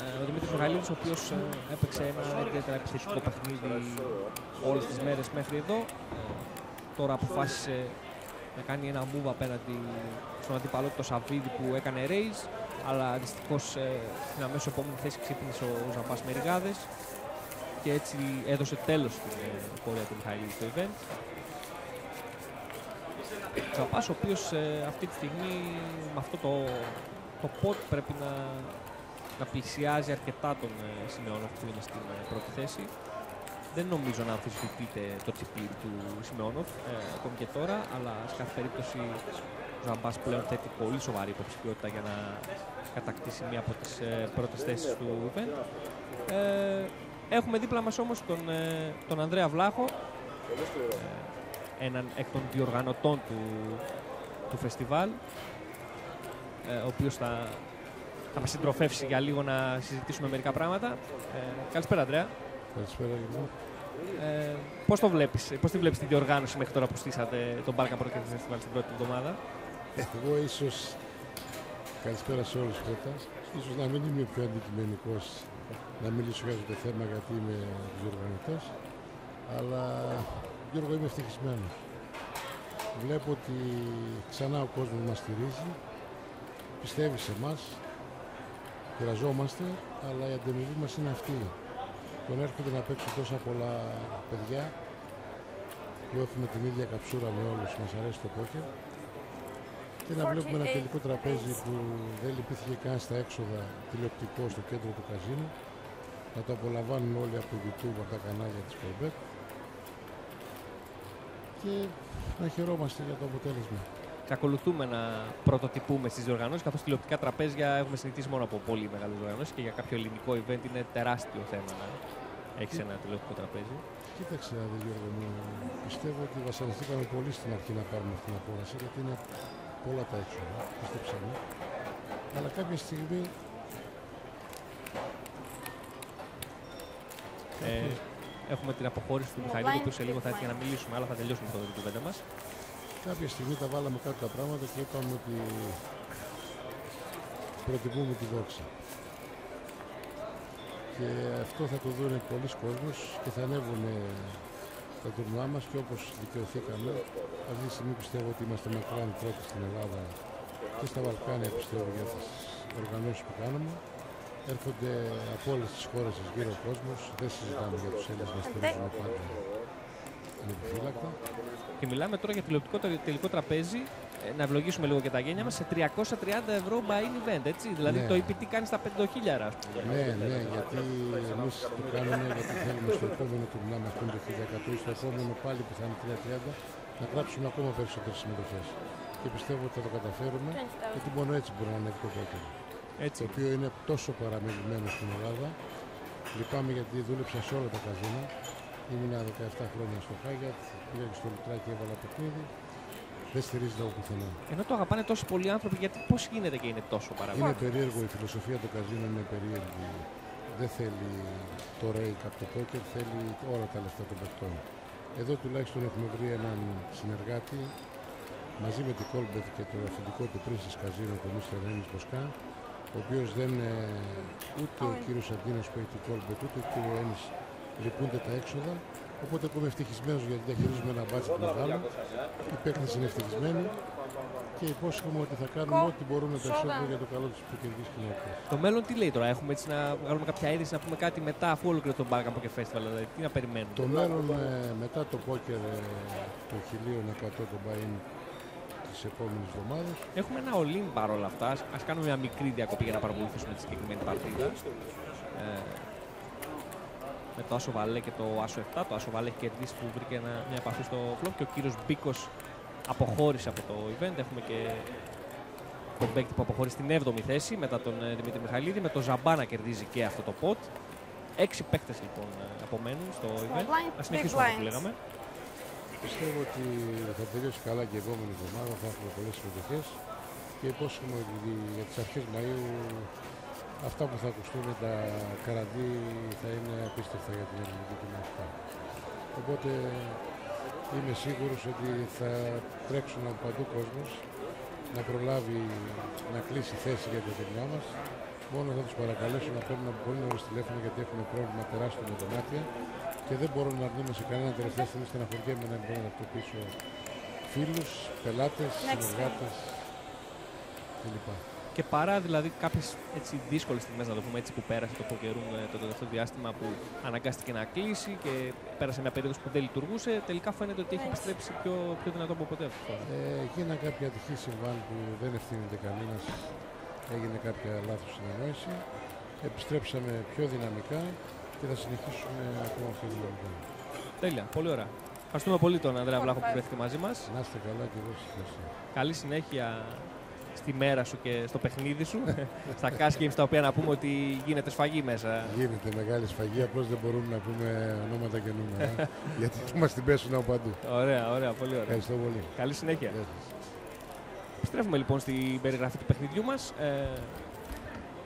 Ε, Ο Δημήτρης Μιχαηλίδης, ο οποίος ε, έπαιξε ένα ιδιαίτερα επιθετικό παιχνίδι όλες τις μέρες μέχρι εδώ. Ε, Τώρα αποφάσισε να κάνει ένα move απέναντι στον αντίπαλό του το Σαββίδη που έκανε race αλλά δυστυχώς ε, στην αμέσως επόμενη θέση ξύπνησε ο Ζαμπάς Μεριγάδες και έτσι έδωσε τέλος στην ε, πορεία του Μιχαηλίδη στο event. Ζαμπάς ο οποίος ε, αυτή τη στιγμή με αυτό το, το pot πρέπει να, να πλησιάζει αρκετά τον ε, Σιμεώνοφ που είναι στην ε, πρώτη θέση. Δεν νομίζω να αμφισβητείτε το τσιπήρι του Σιμεώνοφ ε, ακόμη και τώρα, αλλά σε κάθε περίπτωση ο Ζαμπάς πλέον θέτει πολύ σοβαρή υποψηφιότητα για να κατακτήσει μία από τις ε, πρώτες θέσεις του event. Ε, έχουμε δίπλα μας όμως τον, ε, τον Ανδρέα Βλάχο, ε, έναν εκ των διοργανωτών του, του φεστιβάλ, ε, ο οποίος θα, θα μας συντροφεύσει για λίγο να συζητήσουμε μερικά πράγματα. Ε, καλησπέρα Ανδρέα. Καλησπέρα λοιπόν. Ε, πώς το βλέπεις, πώς τη βλέπεις τη διοργάνωση μέχρι τώρα που στήσατε τον Balkan Broadcast Festival στην πρώτη εβδομάδα; Εγώ ίσως, καλησπέρα σε όλους πρώτα, ίσως να μην είμαι πιο αντικειμενικός να μιλήσω για αυτό το θέμα γιατί είμαι διοργανωτός, αλλά Γιώργο είμαι ευτυχισμένος. Βλέπω ότι ξανά ο κόσμος μας στηρίζει, πιστεύει σε εμάς, χρειαζόμαστε, αλλά η ανταμοιβή μας είναι αυτή. Τον έρχονται να παίξουν τόσα πολλά παιδιά που έχουμε την ίδια καψούρα με όλους, μας αρέσει το πόκερ και να βλέπουμε ένα τελικό τραπέζι που δεν λυπήθηκε καν στα έξοδα τηλεοπτικό στο κέντρο του καζίνου να το απολαμβάνουν όλοι από το YouTube, από τα κανάλια της Κορμπέτ και να χαιρόμαστε για το αποτέλεσμα. Κακολουθούμε να πρωτοτυπούμε στις διοργανώσεις, καθώς τηλεοπτικά τραπέζια έχουμε συνηθίσει μόνο από πολύ μεγάλες διοργανώσεις και για κάποιο ελληνικό event είναι τεράστιο θέμα να έχεις ένα τηλεοπτικό τραπέζι. Κοίταξε, αδε Γιώργο μου, πιστεύω ότι βασανιστήκαμε πολύ στην αρχή να πάρουμε αυτή την απόλαυση γιατί είναι πολλά τα έξοδα, πιστέψαμε. Αλλά κάποια στιγμή Ε, έχουμε την αποχώρηση του Μιχαηλίδη, που σε λίγο θα έρθει για να μιλήσουμε, αλλά θα τελειώσουμε το κουβέντα μας. κάποια στιγμή τα βάλαμε κάτω τα πράγματα και είπαμε ότι προτιμούμε τη δόξα. Και αυτό θα το δουν πολλοί κόσμος και θα ανέβουν τα τουρνουά μας και όπως δικαιωθήκαμε, αυτή τη στιγμή πιστεύω ότι είμαστε μακράν πρώτοι στην Ελλάδα και στα Βαλκάνια πιστεύω για τις οργανώσεις που κάνουμε. Έρχονται από όλες τις χώρες της γύρω ο κόσμος, δεν συζητάμε για τους Έλληνες να στηρίζουμε πάντα ανεπιφύλακτα. Και μιλάμε τώρα για τηλεοπτικό τε- τελικό τραπέζι. Ε, να ευλογήσουμε λίγο και τα γένια μας σε 330 ευρώ buy-in event, έτσι. Δηλαδή Ναι. το EPT κάνει στα 5.000, α πούμε. Ναι, ναι, γιατί εμείς το κάνουμε γιατί θέλουμε στο επόμενο τουρνά μα που είναι το 1100 ή στο επόμενο πάλι που θα είναι 330 να γράψουμε ακόμα περισσότερες συμμετοχές. Και πιστεύω ότι θα το καταφέρουμε γιατί μόνο έτσι μπορεί να ανέβει το πόκερ. Έτσι. Το οποίο είναι τόσο παραμελημένο στην Ελλάδα. Λυπάμαι γιατί δούλεψα σε όλα τα καζίνα. Ήμουνα 17 χρόνια στο Χάγιατ, πήγα και στο Λουτράκι, έβαλα παιχνίδι. Δεν στηρίζεται από πουθενά. Ενώ το αγαπάνε τόσο πολλοί άνθρωποι, γιατί πώς γίνεται και είναι τόσο Είναι παραγωγικό. περίεργο, η φιλοσοφία του καζίνου είναι περίεργη. Δεν θέλει το ρέικ από το πόκερ, θέλει όλα τα λεφτά των παιχτών. Εδώ τουλάχιστον έχουμε βρει έναν συνεργάτη μαζί με την Colbert και το αφεντικό του Princess Casino, τον Mr. Ρένις Μποσκά, ο οποίος δεν, ε, ούτε ο κύριος Αντίνος που έχει την Colbert, ούτε ο κύριος Ένης λυπούνται τα έξοδα. Οπότε εγώ είμαι ευτυχισμένος γιατί διαχειρίζουμε ένα μπάτσετ μεγάλο. Οι παίκτες είναι ευτυχισμένοι και υπόσχομαι ότι θα κάνουμε ό,τι μπορούμε περισσότερο για το καλό της ποκερικής κοινότητας. Το μέλλον τι λέει τώρα, έχουμε έτσι να βγάλουμε κάποια είδηση, να πούμε κάτι μετά αφού ολοκληρωθεί το Balkan Poker Festival, δηλαδή τι να περιμένουμε. Το μέλλον ε, μετά το πόκερ ε, το 1100 το buy-in της επόμενης εβδομάδας Έχουμε ένα all-in παρόλα αυτά. Ας, ας κάνουμε μια μικρή διακοπή για να παρακολουθήσουμε τη συγκεκριμένη παρτίδα. Ε, με το Άσο Βαλέ και το Άσο 7. Το Άσο Βαλέ έχει κερδίσει που βρήκε ένα- μια επαφή στο φλόπ και ο κύριος Μπίκος αποχώρησε από το event. Έχουμε και τον παίκτη που αποχώρησε στην 7η θέση μετά τον ε, Δημήτρη Μιχαλίδη. Με το Ζαμπά να κερδίζει και αυτό το pot. Έξι παίκτες λοιπόν ε, απομένουν στο event. blind, Να big συνεχίσουμε αυτό που blinds. λέγαμε. πιστεύω ότι θα τελειώσει καλά και η επόμενη εβδομάδα θα έχουμε πολλές συμμετοχές και υπόσχομαι ότι για τις αρχές Μαΐου αυτά που θα ακουστούν τα καραντί θα είναι απίστευτα για την ελληνική κοινότητα. Οπότε είμαι σίγουρος ότι θα τρέξουν από παντού κόσμος να προλάβει να κλείσει θέση για το τουρνουά μας. Μόνο θα τους παρακαλέσω να παίρνουν από πολύ νωρίς τηλέφωνο γιατί έχουμε πρόβλημα τεράστιο με δωμάτια και δεν μπορώ να αρνούμε σε κανένα τελευταία στιγμή στεναχωριέμαι να μην μπορώ να ταυτοποιήσω φίλους, πελάτες, Next συνεργάτες κλπ. Και παρά δηλαδή κάποιες δύσκολες στιγμές, να το πούμε έτσι, που πέρασε το Pokeroom ε, το τελευταίο διάστημα που αναγκάστηκε να κλείσει και πέρασε μια περίοδος που δεν λειτουργούσε, τελικά φαίνεται ότι έχει Έτσι. επιστρέψει πιο, πιο δυνατό από ποτέ αυτή τη φορά. Ε, γίνανε κάποια ατυχή συμβάν που δεν ευθύνεται κανένας. Έγινε κάποια λάθος συνεννόηση. Επιστρέψαμε πιο δυναμικά και θα συνεχίσουμε ακόμα πιο δυναμικά. Τέλεια, πολύ ωραία. Ευχαριστούμε πολύ τον Ανδρέα Βλάχο που βρέθηκε μαζί μας. Να είστε καλά και εγώ στη θέση. Καλή συνέχεια στη μέρα σου και στο παιχνίδι σου. στα cash games τα οποία να πούμε ότι γίνεται σφαγή μέσα. Γίνεται μεγάλη σφαγή, απλώς δεν μπορούμε να πούμε ονόματα και νούμερα. γιατί θα μας την πέσουν από παντού. Ωραία, ωραία, πολύ ωραία. Ευχαριστώ πολύ. Καλή συνέχεια. Γεια σας. Επιστρέφουμε λοιπόν στην περιγραφή του παιχνιδιού μας. Ε,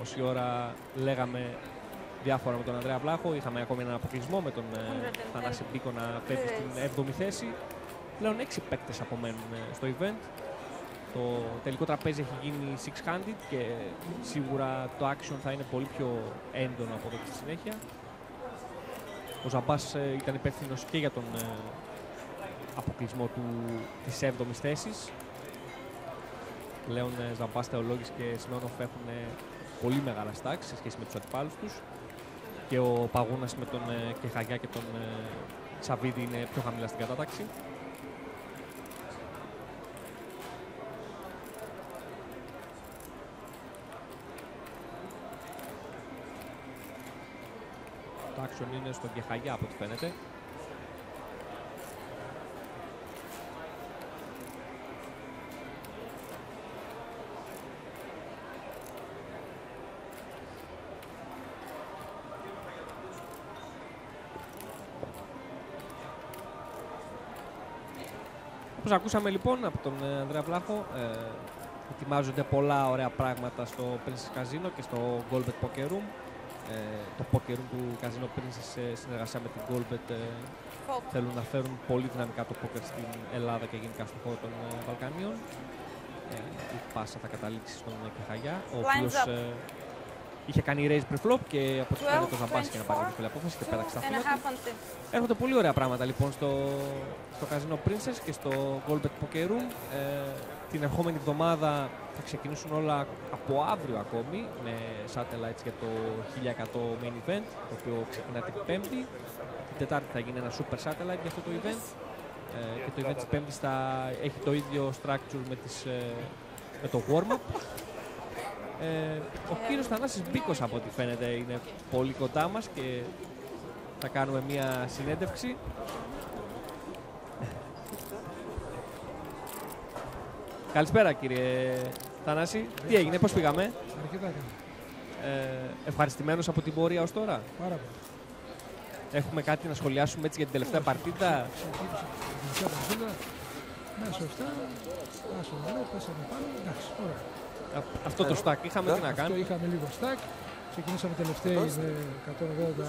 όση ώρα λέγαμε διάφορα με τον Ανδρέα Βλάχο, είχαμε ακόμη έναν αποκλεισμό με τον ε, Θανάση Μπίκο να φέρει στην 7η θέση. Πλέον 6 παίκτες απομένουν ε, στο event. Το τελικό τραπέζι έχει γίνει six-handed και σίγουρα το action θα είναι πολύ πιο έντονο από εδώ και στη συνέχεια. Ο Ζαμπάς ε, ήταν υπεύθυνος και για τον ε, αποκλεισμό του, της 7ης θέσης. Πλέον ε, Ζαμπάς, Θεολόγης και Σιμεώνοφ έχουν ε, πολύ μεγάλα στάξη σε σχέση με τους αντιπάλους τους και ο Παγούνας με τον ε, Κεχαγιά και τον ε, Σαββίδη είναι πιο χαμηλά στην κατάταξη. Το action είναι στον Κεχαγιά από ό,τι φαίνεται. Όπως ακούσαμε λοιπόν από τον ε, Ανδρέα Βλάχο, ε, ετοιμάζονται πολλά ωραία πράγματα στο Princess Casino και στο Golbet Poker Room. Ε, το Poker Room του Casino Princess σε συνεργασία με την Golbet ε, Φόβο. θέλουν να φέρουν πολύ δυναμικά το poker στην Ελλάδα και γενικά στον χώρο των ε, Βαλκανίων. Ε, η Πάσα θα καταλήξει στον ε, Κεχαγιά, ο Lines οποίος up. ε, είχε κάνει raise pre-flop και από ό,τι 12, φαίνεται το Ζαμπάς είχε να πάρει 24, δύσκολη απόφαση και πέταξε τα And a φύλλα του. half until. Έρχονται πολύ ωραία πράγματα λοιπόν στο, στο Casino Princess και στο Golbet Poker Room. Ε, την ερχόμενη εβδομάδα θα ξεκινήσουν όλα από αύριο ακόμη με satellites για το 1100 main event, το οποίο ξεκινά την Πέμπτη. Την Τετάρτη θα γίνει ένα super satellite για αυτό το event. Ε, και το event της Πέμπτης θα έχει το ίδιο structure με, τις, ε, με το warm-up. Ε, ο κύριος Θανάσης Μπίκος από ό,τι φαίνεται είναι πολύ κοντά μας και θα κάνουμε μία συνέντευξη. Καλησπέρα κύριε Θανάση. Τι έγινε, πώς πήγαμε; Αρκετά καλά. Ε, ευχαριστημένος από την πορεία ως τώρα; Πάρα πολύ. Έχουμε κάτι να σχολιάσουμε έτσι για την τελευταία παρτίδα; Ξεκίνησα την τελευταία παρτίδα. Μέσα αυτά, άσο ωραίο, πέσαμε πάνω. Εντάξει, ωραία. Α- Αυτό το stack είχαμε, τι να Αυτό κάνουμε; είχαμε λίγο stack. Ξεκινήσαμε τελευταίοι με 180.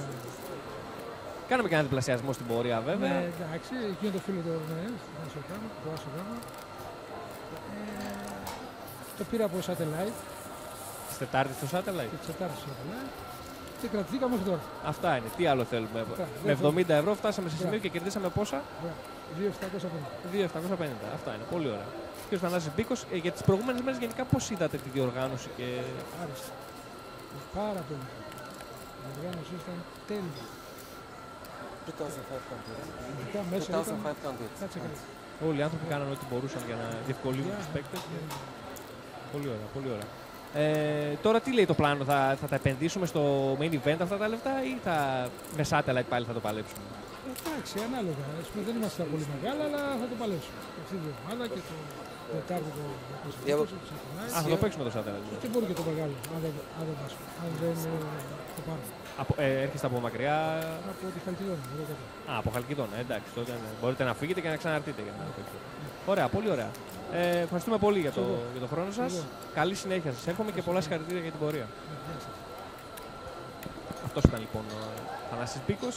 Κάναμε και ένα διπλασιασμό στην πορεία βέβαια. Ναι, εντάξει, εκείνο το φίλο το ναι, το άσο γάμα, το άσο γάμα. Ε, το πήρα από satellite, Της Τετάρτης στο satellite; και της Τετάρτης satellite. Και κρατηθήκαμε μέχρι τώρα. Αυτά είναι. Τι άλλο θέλουμε; Αυτά. Με Δεν 70 ευρώ φτάσαμε σε σημείο Μπράβο. και κερδίσαμε πόσα; Μπράβο. 2.750. 2.750. Αυτά είναι. Πολύ ωραία. Κύριο Θανάσης Μπίκος, ε, για τις προηγούμενες μέρες γενικά πώς είδατε τη διοργάνωση και Άριστα. Πάρα πολύ. Η οργάνωση ήταν τέλεια. 2500. Ειδικά μέσα ήταν... 2500. Κάτσε καλά. Όλοι οι άνθρωποι κάνανε ό,τι μπορούσαν για να διευκολύνουν τους παίκτες. Πολύ ωραία, πολύ ωραία. Ε, τώρα τι λέει το πλάνο, θα, θα τα επενδύσουμε στο main event αυτά τα λεφτά ή θα, με satellite πάλι θα το παλέψουμε; Εντάξει, ανάλογα. Ας πούμε, δεν είμαστε πολύ μεγάλα, αλλά θα το παλέψουμε. Αυτή τη εβδομάδα και το Τετάρτο το Για 20 βο- Α, θα το παίξουμε το satellite. Και μπορεί και το μεγάλο, αν δεν, αν δεν πάσουμε. Αν δεν ε, το πάρουμε. Από, ε, έρχεστε από μακριά. Από τη Χαλκιδόνα, εδώ κάτω. Α, από Χαλκιδόνα, εντάξει. Τότε ναι. μπορείτε να φύγετε και να ξαναρτείτε για να το παίξετε. Ωραία, πολύ ωραία. Ε, ευχαριστούμε πολύ για το, Εγώ. για το χρόνο σας. Εγώ. Καλή συνέχεια σας. Εύχομαι και πολλά συγχαρητήρια για την πορεία. Ναι, γεια σας. Αυτός ήταν λοιπόν ο Θανάσης Μπίκος,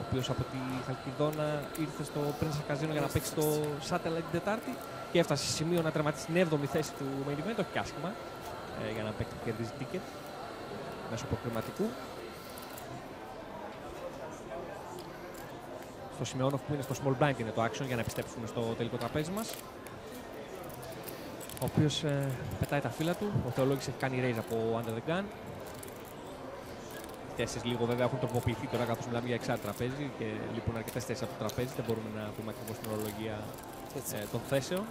ο οποίος από τη Χαλκιδόνα ήρθε στο Princess Casino για να παίξει το Satellite την Τετάρτη και έφτασε σε σημείο να τερματίσει την 7η θέση του main event, όχι και άσχημα, ε, για να παίξει και κερδίζει ticket μέσω προκριματικού. Στο Σιμεώνοφ που είναι στο small blind είναι το action για να επιστρέψουμε στο τελικό τραπέζι μας. Ο οποίος ε, πετάει τα φύλλα του. Ο Θεολόγης έχει κάνει raise από under the gun. Οι θέσεις λίγο βέβαια έχουν τροποποιηθεί τώρα καθώς μιλάμε για εξάρτητο τραπέζι και λείπουν αρκετές θέσεις από το τραπέζι. Δεν μπορούμε να πούμε ακριβώς την ορολογία ε, των θέσεων.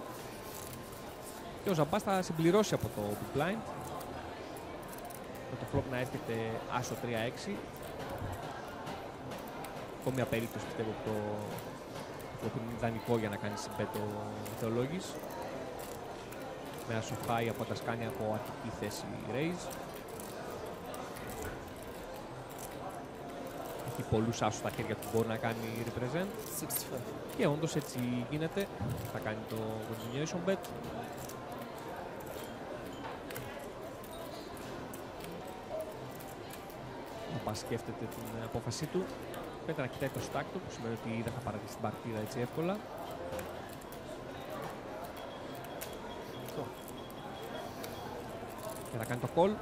Και ο Ζαμπάς θα συμπληρώσει από το big blind. Με το flop να έρχεται άσο 3-6. Ακόμη μια περίπτωση πιστεύω που το, το είναι ιδανικό για να κάνει συμπέτο ο Θεολόγης. Με άσο high από τα σκάνια από αρχική θέση raise. Έχει πολλούς άσους στα χέρια του που μπορεί να κάνει represent. Και όντως έτσι γίνεται. Θα κάνει το continuation bet. Ο Πας σκέφτεται την απόφασή του. Πέτρα να κοιτάει το stack του, που σημαίνει ότι δεν θα παρατήσει την παρτίδα έτσι εύκολα. Και θα κάνει το call.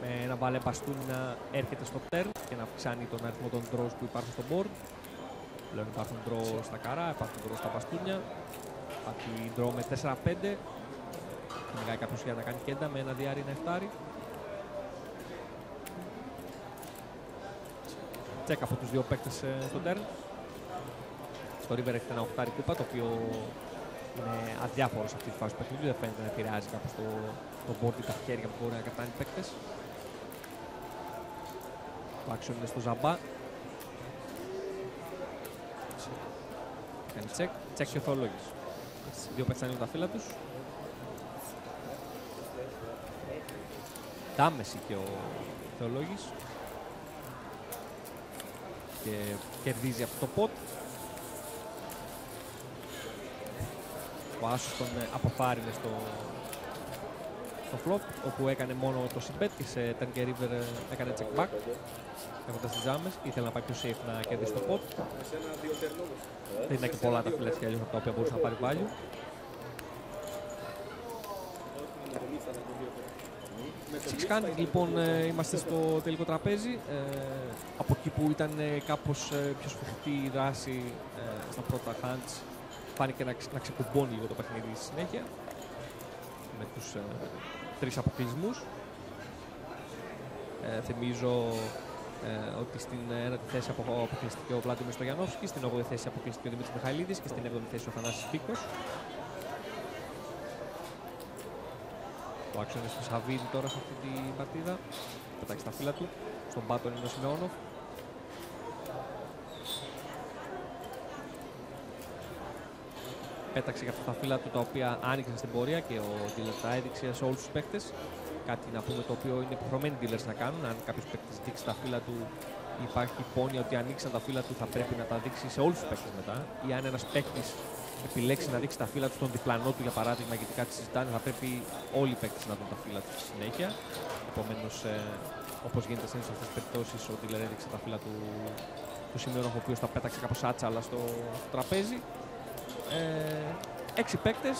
Με ένα βάλε μπαστούνι να έρχεται στο turn και να αυξάνει τον αριθμό των draws που υπάρχουν στο board. Πλέον υπάρχουν draw στα καρά, υπάρχουν draw στα μπαστούνια. Υπάρχει draw με 4-5. Κυνηγάει κάποιος για να κάνει κέντα με ένα διάρρη να εφτάρει. Τσεκ από τους δύο παίκτες ε, στο turn. Στο River έχετε ένα οχτάρι κούπα, το οποίο είναι αδιάφορο σε αυτή τη φάση του παιχνιδιού. Δεν φαίνεται να επηρεάζει κάπως το, το board ή τα χέρια που μπορεί να κρατάνε οι παίκτες. Το action είναι στο Ζαμπά. Κάνει τσεκ. Τσεκ και ο Θεολόγης. Δύο παίκτες ανοίγουν τα φύλλα τους. Τάμεση και ο Θεολόγης. Και κερδίζει αυτό το pot. Ο Άσος τον ε, αποφάρινε στο, στο flop, όπου έκανε μόνο το sit bet και σε turn και river ε, έκανε check back. Έχοντας τις τζάμες, ήθελε να πάει πιο safe να κερδίσει το pot. Δεν ήταν και πολλά τα φυλές και αλλιώς από τα οποία μπορούσε να πάρει value. Six λοιπόν ε, είμαστε στο τελικό τραπέζι. Ε, από εκεί που ήταν ε, κάπως ε, πιο σφιχτή η δράση ε, στα πρώτα hands φάνηκε να, ξε, να ξεκουμπώνει λίγο το παιχνίδι στη συνέχεια με τους ε, τρεις αποκλεισμούς. Ε, θυμίζω ε, ότι στην ένατη θέση αποκλειστήκε ο Βλάντιμιρ Στογιανόφσκι, στην 8η θέση αποκλειστήκε ο Δημήτρης Μιχαηλίδης και στην 7η θέση ο Θανάσης Πίκος. Ο άξιο είναι στο Σαββίδη τώρα σε αυτή την παρτίδα. Πετάξει τα φύλλα του. Στον Πάτον είναι ο Σιμεώνοφ. Πέταξε και αυτά τα φύλλα του τα οποία άνοιξαν στην πορεία και ο Ντίλερ τα έδειξε σε όλους τους παίκτες. Κάτι να πούμε το οποίο είναι υποχρεωμένοι dealers να κάνουν. Αν κάποιος παίκτης δείξει τα φύλλα του, υπάρχει πόνοια ότι ανοίξαν τα φύλλα του θα πρέπει να τα δείξει σε όλους τους παίκτες μετά. Ή αν ένας παίκτης επιλέξει να δείξει τα φύλλα του στον διπλανό του για παράδειγμα, γιατί κάτι συζητάνε, θα πρέπει όλοι οι παίκτες να δουν τα φύλλα τους στη συνέχεια. Επομένως, ε, όπως γίνεται σε αυτές τις περιπτώσεις, ο Τίλερ έδειξε τα φύλλα του, του Σιμεώνοφ, ο οποίος τα πέταξε κάπως άτσαλα στο, στο τραπέζι. Ε, έξι παίκτες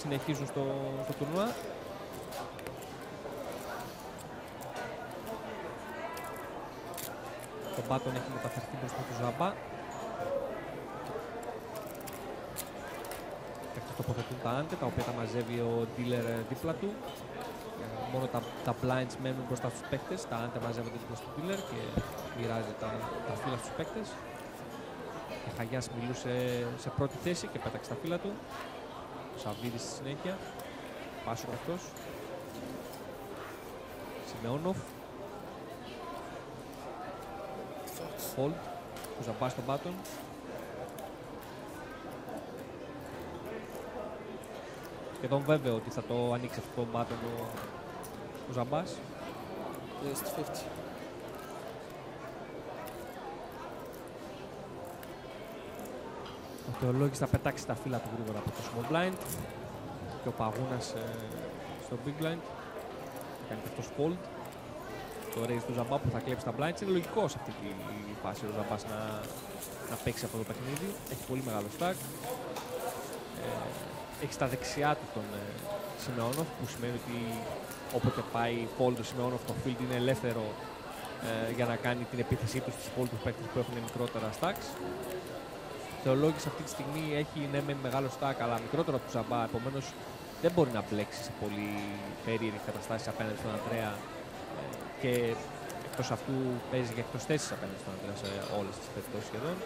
συνεχίζουν στο, στο τουρνουά. Το Μπάτον έχει μεταφερθεί μπροστά του Ζαμπά. Τοποθετούν τα άντε, τα οποία τα μαζεύει ο dealer ε, δίπλα του. Ε, μόνο τα, τα blinds μένουν μπροστά στους παίκτες, τα άντε μαζεύονται δίπλα στον dealer και μοιράζει τα, τα φύλλα στους παίκτες. Και Χαγιάς μιλούσε σε πρώτη θέση και πέταξε τα φύλλα του. Σαββίδης στη συνέχεια. Πάσο αυτός. Σιμεώνοφ. Hold. Ο Ζαμπάς στον πάτον. Σχεδόν βέβαιο ότι θα το ανοίξει αυτό το μπάτον ο, ο Ζαμπάς. Yes, 50. Ο Θεολόγης θα πετάξει τα φύλλα του γρήγορα από το small blind και ο Παγούνας ε, στο big blind. κάνει και αυτός fold. Το raise του Ζαμπά που θα κλέψει τα blinds είναι λογικός σε αυτή τη φάση ο Ζαμπάς να, να παίξει αυτό το παιχνίδι. Έχει πολύ μεγάλο stack. Ε, έχεις στα δεξιά του τον ε, Σιμεώνοφ που σημαίνει ότι όποτε πάει fold ο Σιμεώνοφ το field είναι ελεύθερο ε, για να κάνει την επίθεσή τους στους υπόλοιπους παίκτες που έχουν μικρότερα stacks. Θεολόγης αυτή τη στιγμή έχει ναι με μεγάλο stack αλλά μικρότερο από του Ζαμπά, επομένως δεν μπορεί να μπλέξει σε πολύ περίεργες καταστάσεις απέναντι στον Αντρέα ε, και εκτός αυτού παίζει και εκτός θέσης απέναντι στον Αντρέα σε όλες τις περιπτώσεις σχεδόν.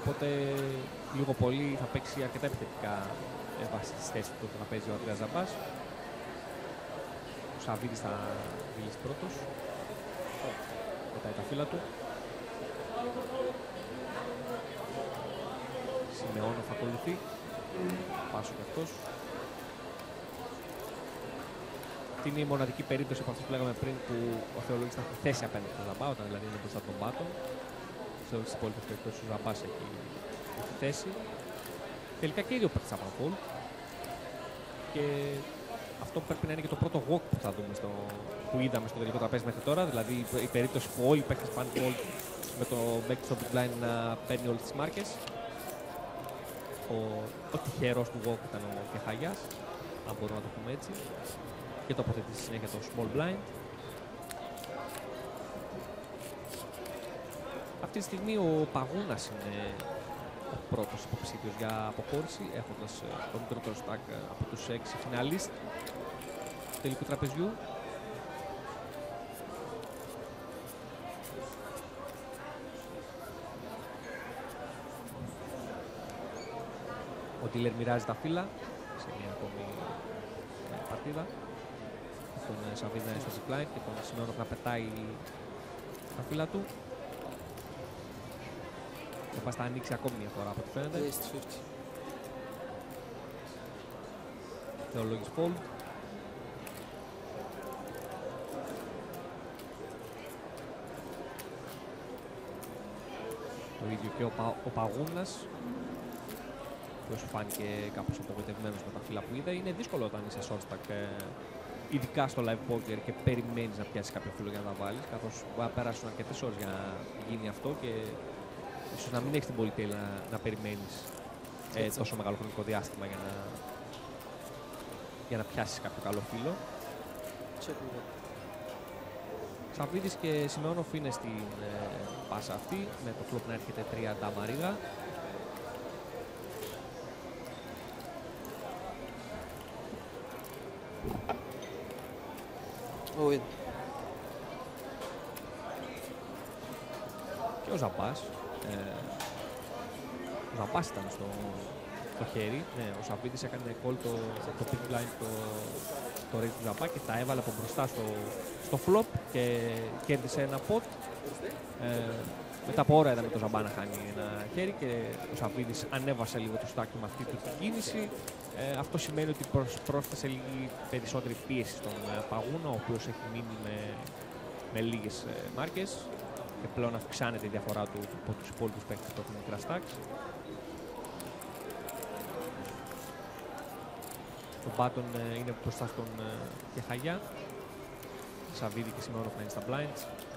Οπότε λίγο πολύ θα παίξει αρκετά επιθετικά ε, βάσει της θέσης που θα παίζει ο Αντρέας Ζαμπάς. Ο Σαββίδης θα μιλήσει πρώτος. Μετάει τα φύλλα του. Σιμεώνο θα ακολουθεί. Πάσο και αυτός. Αυτή είναι η μοναδική περίπτωση από αυτό που λέγαμε πριν που ο Θεολόγης θα έχει θέση απέναντι στον Ζαμπά, όταν δηλαδή είναι μπροστά τον Πάτο. Σε όλε τι υπόλοιπε περιπτώσει ο Ζαμπάς έχει, έχει θέση. Τελικά και οι δύο παίρνουν από fold. Και αυτό πρέπει να είναι και το πρώτο walk που θα δούμε στο, που είδαμε στο τελικό τραπέζι μέχρι τώρα. Δηλαδή η περίπτωση που όλοι οι παίκτες πάνε fold με το back στο big line να παίρνει όλες τις μάρκες. Ο, ο τυχερός του walk ήταν ο Κεχαγιάς, αν μπορούμε να το πούμε έτσι. Και τοποθετεί στη συνέχεια το small blind. Αυτή τη στιγμή ο Παγούνας είναι ο πρώτος υποψήφιος για αποχώρηση, έχοντας ε, το μικρότερο stack ε, από τους 6 φιναλίστ του τελικού τραπεζιού. Ο Ντίλερ μοιράζει τα φύλλα σε μια ακόμη ε, παρτίδα. Τον Σαββίδα στο zipline και τον Σιμεώνοφ να πετάει τα φύλλα του. Ο Πας θα ανοίξει ακόμη μια φορά από ό,τι φαίνεται. Raised 50. Θεολόγης fold. Το ίδιο και ο, Πα, ο Παγούνας που σου φάνηκε κάπως απογοητευμένος με τα φύλλα που είδε. Είναι δύσκολο όταν είσαι short stack, ε, ειδικά στο live poker και περιμένεις να πιάσεις κάποιο φύλλο για να τα βάλεις, καθώς μπορεί να περάσουν αρκετές ώρες για να γίνει αυτό και ίσως να μην έχεις την πολυτέλεια να, να περιμένεις ε, Έτσι. τόσο μεγάλο χρονικό διάστημα για να, για να πιάσεις κάποιο καλό φύλλο. Check with it. Σαββίδης και Σιμεώνοφ είναι στην ε, πάσα αυτή, με το φλόπ να έρχεται 3 ντάμα ρίγα. Oh, win. Και ο Ζαμπάς. Ε, ο Ζαμπάς ήταν στο, στο χέρι. Ναι, ο Σαββίδης έκανε call το, το pink line το, το raise του Ζαμπά και τα έβαλε από μπροστά στο, στο flop και κέρδισε ένα pot. Ε, μετά από ώρα είδαμε το Ζαμπά να χάνει ένα χέρι και ο Σαββίδης ανέβασε λίγο το στάκι με αυτή του την κίνηση. Ε, αυτό σημαίνει ότι προσ, πρόσθεσε λίγη περισσότερη πίεση στον ε, Παγούνα, ο οποίος έχει μείνει με, με λίγες ε, μάρκες και πλέον αυξάνεται η διαφορά του από τους υπόλοιπους παίκτες που έχουν μικρά stacks. Το Μπάτον ε, είναι μπροστά στον ε, Κεχαγιά. Σαββίδη και Σιμεώνοφ να είναι στα blinds.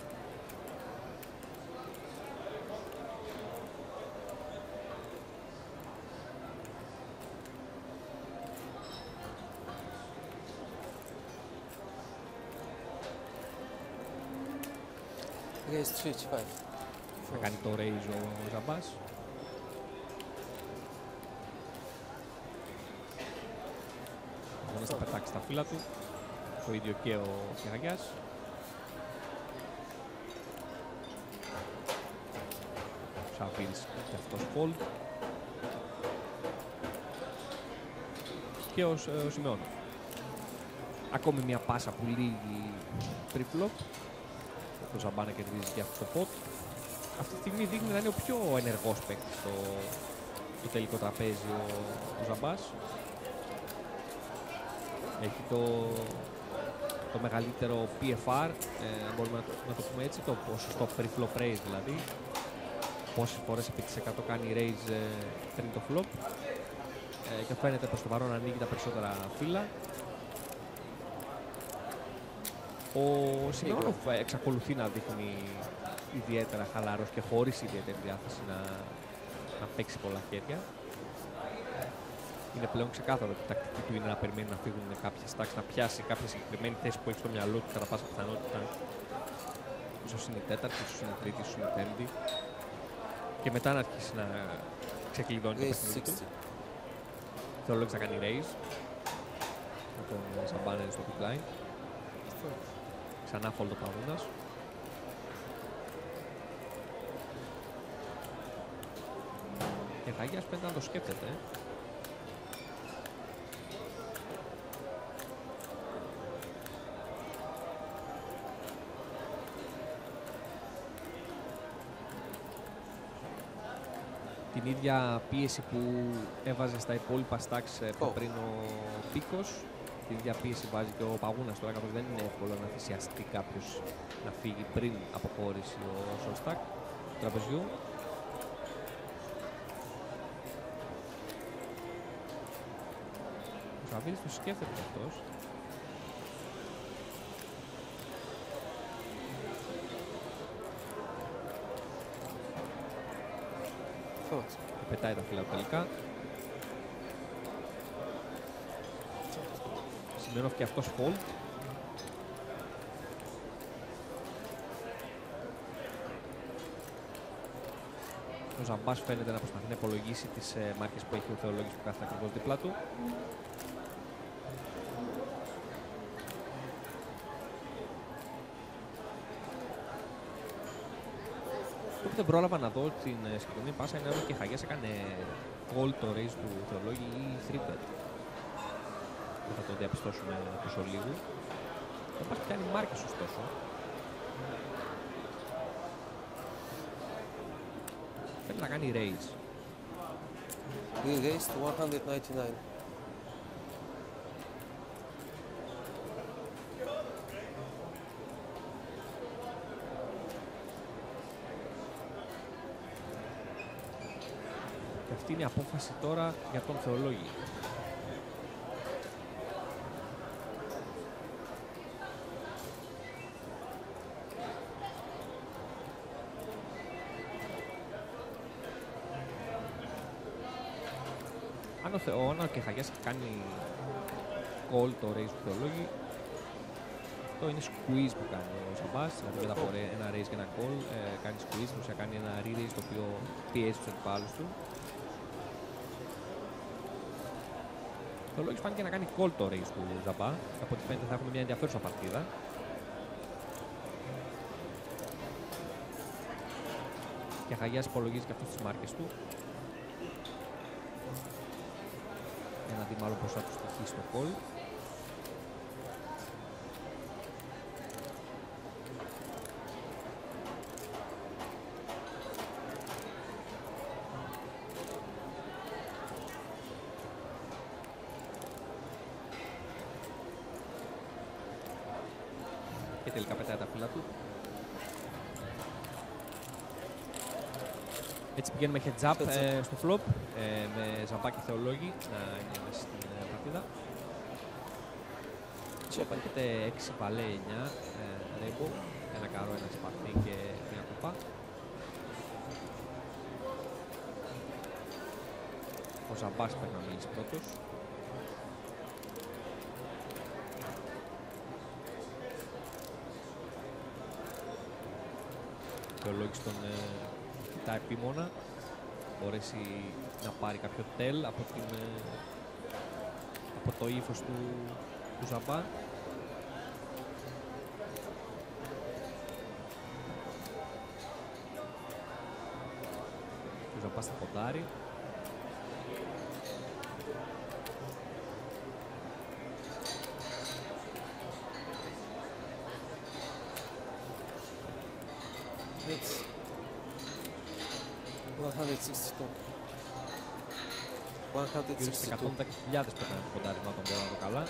Raised 55. Θα κάνει το raise ο Ζαμπάς. Ο Αγώνας θα πετάξει τα φύλλα του. Το ίδιο και ο Κεχαγιάς. Ο Σαββίδης και αυτός fold. Και ο, Σ- ο Σιμεώνοφ. Ακόμη μια πάσα που λύγει τριπλό. Το Ζαμπάνα κερδίζει και αυτό το pot. Αυτή τη στιγμή δείχνει να είναι ο πιο ενεργός παίκτης στο, στο τελικό τραπέζι ο, ο Ζαμπάς. Έχει το, το μεγαλύτερο PFR, ε, αν μπορούμε να το, να το πούμε έτσι, το ποσοστό free flop raise δηλαδή. Πόσες φορές επί της 100 κάνει raise ε, πριν το flop. Ε, και φαίνεται προς το παρόν να ανοίγει τα περισσότερα φύλλα. Ο Σιμεώνοφ εξακολουθεί να δείχνει ιδιαίτερα χαλαρός και χωρίς ιδιαίτερη διάθεση να, να παίξει πολλά χέρια. Είναι πλέον ξεκάθαρο ότι η τακτική του είναι να περιμένει να φύγουν κάποιες τάξεις, να πιάσει κάποια συγκεκριμένη θέση που έχει στο μυαλό του κατά πάσα πιθανότητα. σω είναι η τέταρτη, ίσως είναι η τρίτη, ίσως είναι η πέμπτη. Και μετά να αρχίσει να ξεκλειδώνει το Raise παιχνίδι του. 60. Θεολόγης θα κάνει raise. Με τον Σαμπάνε στο pit line. Ξανά fold ο Παγούνας. Και Χαγιάς φαίνεται να το σκέφτεται. ε. την ίδια πίεση που έβαζε στα υπόλοιπα stacks ε, πιο Ω. πριν ο Πίκος. Την ίδια πίεση βάζει και ο Παγούνας τώρα καθώς δεν είναι εύκολο να θυσιαστεί κάποιος να φύγει πριν αποχώρηση ο Σολστάκ του τραπεζιού. Ο Σαββίδης το σκέφτεται και αυτός. Thoughts. Και πετάει τα φύλλα του τελικά. Σημειώνω και αυτός fold. Ο Ζαμπάς φαίνεται να προσπαθεί να υπολογίσει τις ε, μάρκες που έχει ο Θεολόγης που κάθεται ακριβώς δίπλα του. Αυτό που δεν πρόλαβα να δω την ε, συγκεκριμένη πάσα είναι αν και Χαγιάς έκανε call το raise του Θεολόγη ή 3 που θα το διαπιστώσουμε πίσω λίγο. Ο Πας πιάνει μάρκες ωστόσο. Θέλει να κάνει raise. We raised 199. Και αυτή είναι η απόφαση τώρα για τον Θεολόγη. Αν ο Θεό, αν ο Κεχαγιάς έχει κάνει call το raise του Θεολόγη, αυτό είναι squeeze που κάνει ο Σαμπάς, δηλαδή μετά από ρε- ένα raise και ένα call, ε, κάνει squeeze, ουσία κάνει ένα re-raise το οποίο πιέζει τους αντιπάλους του. Το λόγος φάνηκε να κάνει call το race του Ζαμπά. Από ό,τι φαίνεται θα έχουμε μια ενδιαφέρουσα παρτίδα. Και Χαγιάς υπολογίζει και αυτές τις μάρκες του. Για να δει μάλλον πώς θα τους στοιχήσει το call. Και τελικά πετάει τα φύλλα του. Έτσι πηγαίνουμε heads up, Heads up. ε, στο flop ε, με ζαμπάκι θεολόγοι να είναι μέσα στην ε, παρτίδα. Check. Έχετε 6 βαλέ 9 ε, rainbow, ένα καρό, ένα σπαθί και μια κουπά. Ο Ζαμπάς πρέπει να μιλήσει πρώτος. Και ο Λόγης τον ε, κοιτάει επίμονα. Μπορέσει να πάρει κάποιο τέλ από, την, ε, από το ύφος του, του Ζαμπά. Ο Ζαμπάς θα ποντάρει. Γύρω στις 162. 110.000 πρέπει να είναι το ποντάρισμα όταν μπορώ να το καλά.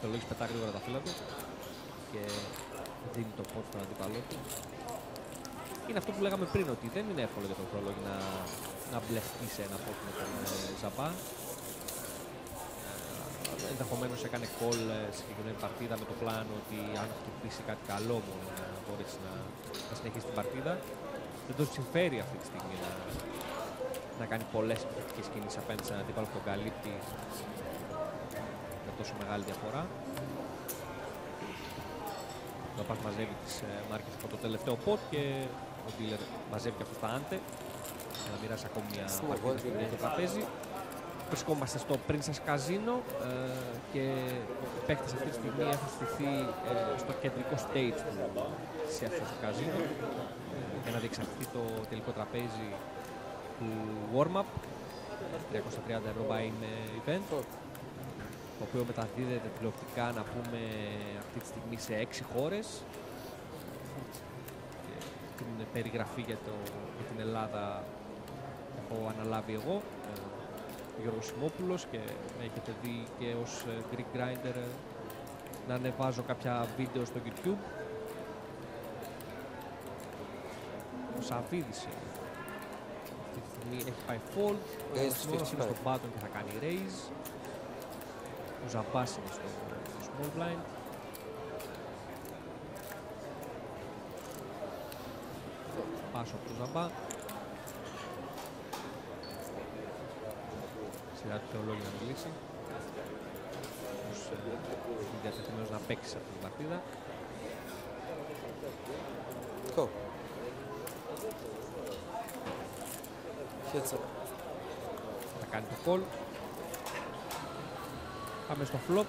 Το Λόγης πετάει γρήγορα τα φύλλα του και δίνει το πόντ στον αντίπαλό του. είναι αυτό που λέγαμε πριν, ότι δεν είναι εύκολο για τον Θεολόγη να, να μπλεχτεί σε ένα pot με τον ε, Ζαμπά. Ενδεχομένως έκανε call ε, σε συγκεκριμένη παρτίδα με το πλάνο ότι αν χτυπήσει κάτι καλό μόνο να μπορέσει να, να συνεχίσει την παρτίδα. Δεν το συμφέρει αυτή τη στιγμή να, να κάνει πολλές επιθετικές κινήσεις απέναντι σε έναν αντίπαλο που τον καλύπτει με τόσο μεγάλη διαφορά. Ο Πας μαζεύει τις ε, μάρκες από το τελευταίο pot και ο Ντίλερ μαζεύει και αυτό τα άντε για να μοιράσει ακόμη μια παρτίδα στην το τραπέζι. Βρισκόμαστε στο Princess Casino ε, και οι παίκτες αυτή τη στιγμή έχουν στηθεί ε, στο κεντρικό stage του της αίθουσας του Casino ε, για να διεξαχθεί το τελικό τραπέζι του warm-up. 330 ευρώ by event το οποίο μεταδίδεται τηλεοπτικά να πούμε αυτή τη στιγμή σε έξι χώρες. Και την περιγραφή για, το, για την Ελλάδα έχω αναλάβει εγώ. ε, ο Γιώργος Σιμόπουλος και με έχετε δει και ως ε, Greek Grinder ε, να ανεβάζω κάποια βίντεο στο YouTube ο Σαββίδης αυτή τη στιγμή έχει πάει fold ο Σιμώνας είναι στο button και θα κάνει raise ο Ζαμπάς είναι στο, στο small blind. Πάσο από το Ζαμπά. Σειρά του θεολόγια να μιλήσει. Ως ε, είναι διατεθειμένος να παίξει σε αυτή την παρτίδα. Go. Heads up. Θα κάνει το call. Πάμε στο flop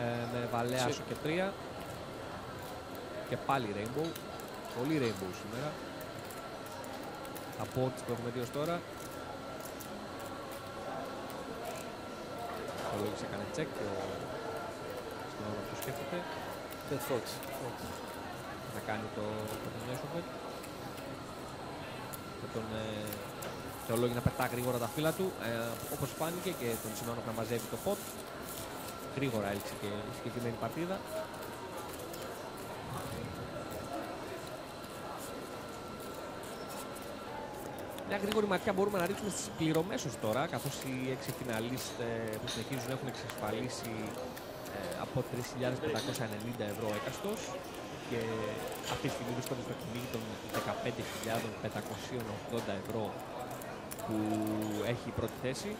ε, με βαλέας άσο και τρία. Και πάλι rainbow. Πολύ rainbow σήμερα. Τα boards που έχουμε δει ως τώρα. Ο Λόγης έκανε check και ο... στην ώρα που σκέφτεται. Bet fold. Θα κάνει το, το μέσο bet. Με τον ε, Θεολόγη να πετά γρήγορα τα φύλλα του, ε, όπως φάνηκε και τον Σιμάνοφ να μαζεύει το pot γρήγορα έλειξε και η συγκεκριμένη παρτίδα. Μια γρήγορη ματιά μπορούμε να ρίξουμε στις πληρωμές ως τώρα, καθώς οι έξι φιναλίστ που συνεχίζουν έχουν εξασφαλίσει ε, από 3.590 ευρώ έκαστος και αυτή τη στιγμή βρίσκονται στο κυνήγι των 15.580 ευρώ που έχει η πρώτη θέση.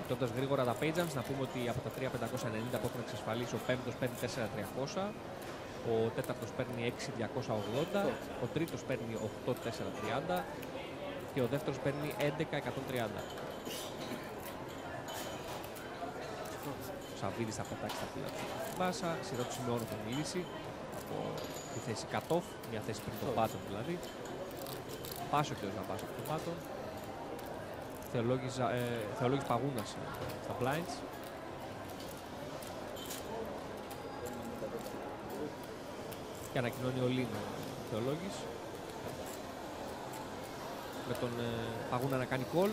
Κοιτώντας γρήγορα τα page να πούμε ότι από τα 3.590 που έχουν εξασφαλίσει, ο πέμπτος παίρνει 4.300, ο τέταρτος παίρνει 6.280, ο τρίτος παίρνει 8.430 και ο δεύτερος παίρνει 11.130. Ο Σαββίδη θα πετάξει τα φύλλα του στην μπάσα, σειρά του σημειώνω θα μιλήσει από τη θέση cut-off, μια θέση πριν το button δηλαδή. Πάσο και ο Ζαμπάς από το button. Θεολόγης, ε, Θεολόγης Παγούνας ε, στα blinds. Και ανακοινώνει ο Λίνο Θεολόγης. Με τον ε, Παγούνα να κάνει call.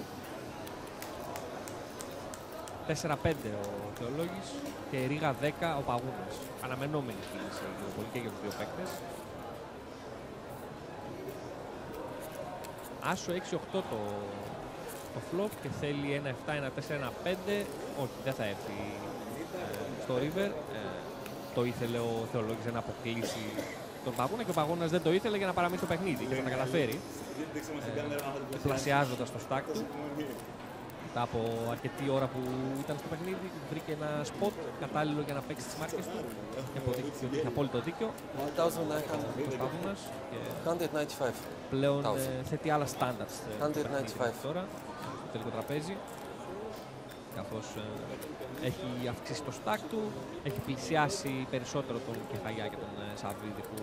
4-5 ο Θεολόγης και Ρίγα 10 ο Παγούνας. Αναμενόμενη κίνηση πολύ και για τους δύο παίκτες. Άσο 6-8 το το flop και θέλει ένα 7, ένα 4, ένα 5. Όχι, δεν θα έρθει ε, στο river. Ε, το ήθελε ο Θεολόγης να αποκλείσει τον Παγώνα και ο Παγώνας δεν το ήθελε για να παραμείνει στο παιχνίδι και θα τα καταφέρει. Ε, πλασιάζοντας το stack του. Μετά από αρκετή ώρα που ήταν στο παιχνίδι, βρήκε ένα spot κατάλληλο για να παίξει τις μάρκες του και αποδείχθηκε ότι είχε απόλυτο δίκιο. 195. Πλέον ε, θέτει άλλα standards ε, 195. τώρα τελικό τραπέζι καθώς ε, έχει αυξήσει το stack του, έχει πλησιάσει περισσότερο τον Κεφαγιά και τον ε, Σαββίδη που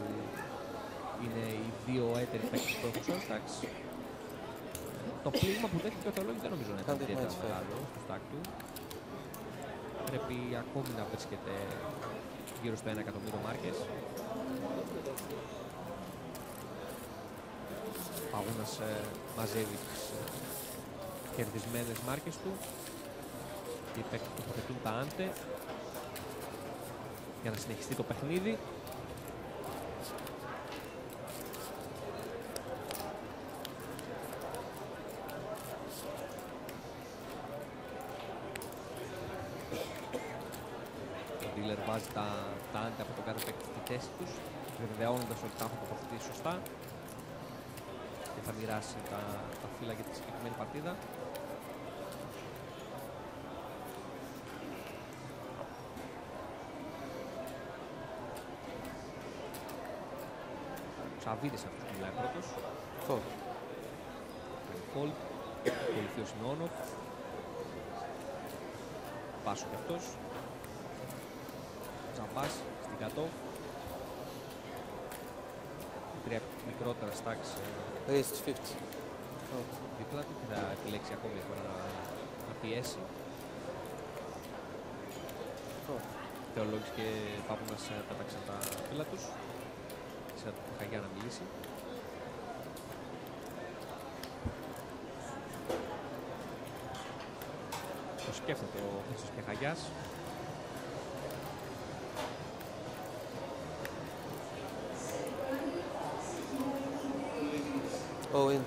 είναι οι δύο έτεροι παίκτες που έχουν στο stacks. Το πλήγμα που δέχεται ο Θεολόγη δεν νομίζω να είναι ιδιαίτερα μεγάλο στο stack του. Πρέπει ακόμη να βρίσκεται γύρω στο 1 εκατομμύριο μάρκες. Παγούνας ε, μαζεύει τις ε, κερδισμένες μάρκες του και οι παίκτες τοποθετούν τα άντε για να συνεχιστεί το παιχνίδι. βάζει τα, τα από τον κάθε παίκτη στη θέση τους, βεβαιώνοντας ότι τα έχουν σωστά και θα μοιράσει τα, τα φύλλα για τη συγκεκριμένη παρτίδα. Σαββίδης αυτός που μιλάει πρώτος. Fold. Fold. Ακολουθεί ο Σιμεώνοφ. Πάσο κι αυτός. Τζαμπάς στην κατώ. Τρία μικρότερα stacks ε, Raised 50. δίπλα του και θα επιλέξει ακόμη μια φορά να, να πιέσει. Θεολόγης και Πάπουλας ε, πέταξαν τα φύλλα τους. Σειρά του Χαγιά να μιλήσει. Το σκέφτεται ο Χρήστος και Χαγιάς. All in.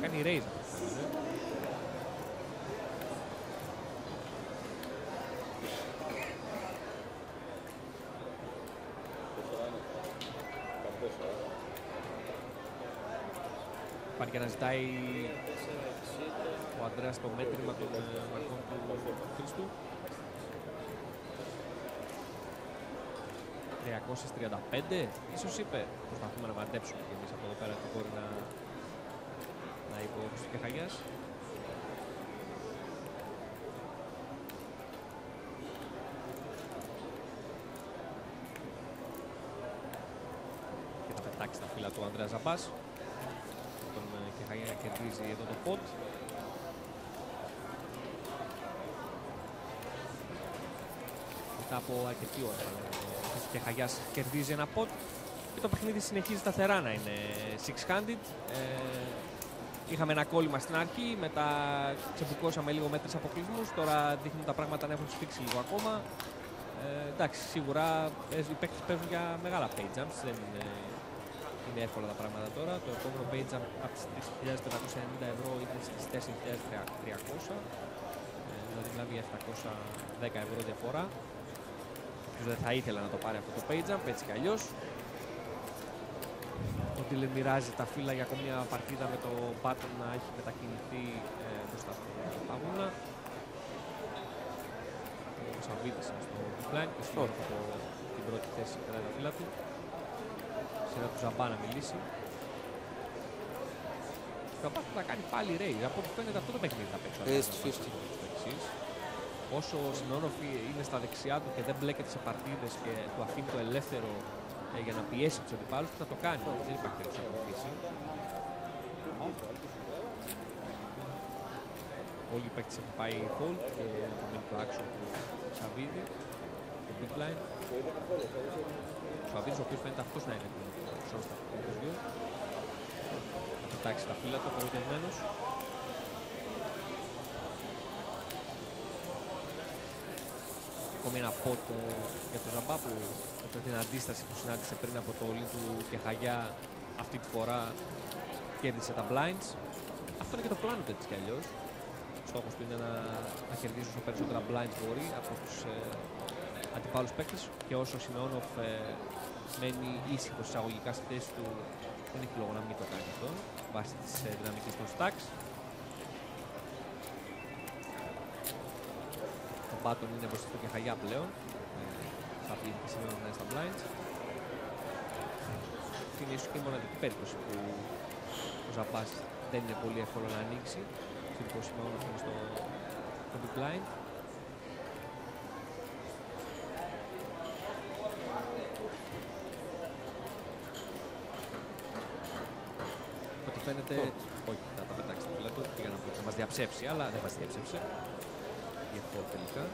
Κάνει raise Πάνε και αναζητάει ο Ανδρέας το μέτρημα των ε, μαρκών του Χρήστου. 335, ίσως είπε. Προσπαθούμε να μαντέψουμε και εμείς από εδώ πέρα τι μπορεί να, να είπε ο Χρήστος Κεχαγιάς. Και θα πετάξει τα φύλλα του Ανδρέας Ζαμπάς. Τον ε, Κεχαγιά κερδίζει εδώ το πόντ. Μετά από αρκετή ώρα ο Κεχαγιάς κερδίζει ένα πόντ και το παιχνίδι συνεχίζει σταθερά να είναι six-handed. Ε, είχαμε ένα κόλλημα στην αρχή, μετά ξεμπουκώσαμε λίγο με τρεις αποκλεισμούς, τώρα δείχνουν τα πράγματα να έχουν σφίξει λίγο ακόμα. Ε, εντάξει, σίγουρα ε, οι παίκτες παίζουν για μεγάλα page jumps, δεν είναι, είναι εύκολα τα πράγματα τώρα. Το επόμενο page jump από τις 3.590 ευρώ είναι στις 4.300, ε, δηλαδή μιλάμε για 710 ευρώ διαφορά. Όποιος δεν θα ήθελε να το πάρει αυτό το page jump, έτσι κι αλλιώς. Ο Τίλερ μοιράζει τα φύλλα για ακόμη μια παρτίδα με το button να έχει μετακινηθεί ε, μπροστά στο παγούνα. Ο Σαββίτης είναι στο flank και στο από την πρώτη θέση κρατάει τα φύλλα του. Σειρά του Ζαμπά να μιλήσει. Ο Ζαμπά θα κάνει πάλι raid. Από ό,τι φαίνεται αυτό το παιχνίδι θα παίξει. ο Raised Ζαμπάς 50. στο εξής. Όσο ο Σιμεώνοφ είναι στα δεξιά του και δεν μπλέκεται σε παρτίδες και του αφήνει το ελεύθερο ε, για να πιέσει τους αντιπάλους του, θα το κάνει. Δεν υπάρχει περίπτωση να βοηθήσει. Όλοι οι παίκτες έχουν πάει hold και θα μείνει το action του Σαββίδη, το big line. Ο Σαββίδης ο οποίος φαίνεται αυτός να είναι το shortstop του παιχνιδιού. Θα πετάξει τα φύλλα του, απογοητευμένος. Ακόμη ένα πότ ε, για τον Ζαμπά που με την αντίσταση που συνάντησε πριν από το όλι του και Χαγιά αυτή τη φορά κέρδισε τα blinds. Αυτό είναι και το πλάνο του έτσι κι αλλιώς. Ο στόχος του είναι να, να κερδίσει όσο περισσότερα blinds μπορεί από τους ε, αντιπάλους παίκτες και όσο ο Σιμεώνοφ ε, μένει ήσυχος εισαγωγικά στη θέση του δεν έχει λόγο να μην το κάνει αυτό βάσει της ε, δυναμικής των stacks. Το button είναι μπροστά του και Χαγιά πλέον. Ε, θα πει και σήμερα να είναι στα blinds. Και είναι ίσως και η μοναδική περίπτωση που ο Ζαμπάς δεν είναι πολύ εύκολο να ανοίξει. Στην σημείο να είναι στο, στο big blind. Ό,τι φαίνεται, όχι, θα τα πετάξει τα φύλλα του, πήγα να πω ότι θα μας διαψεύσει, αλλά δεν μας διαψεύσε. Για αυτό τελικά.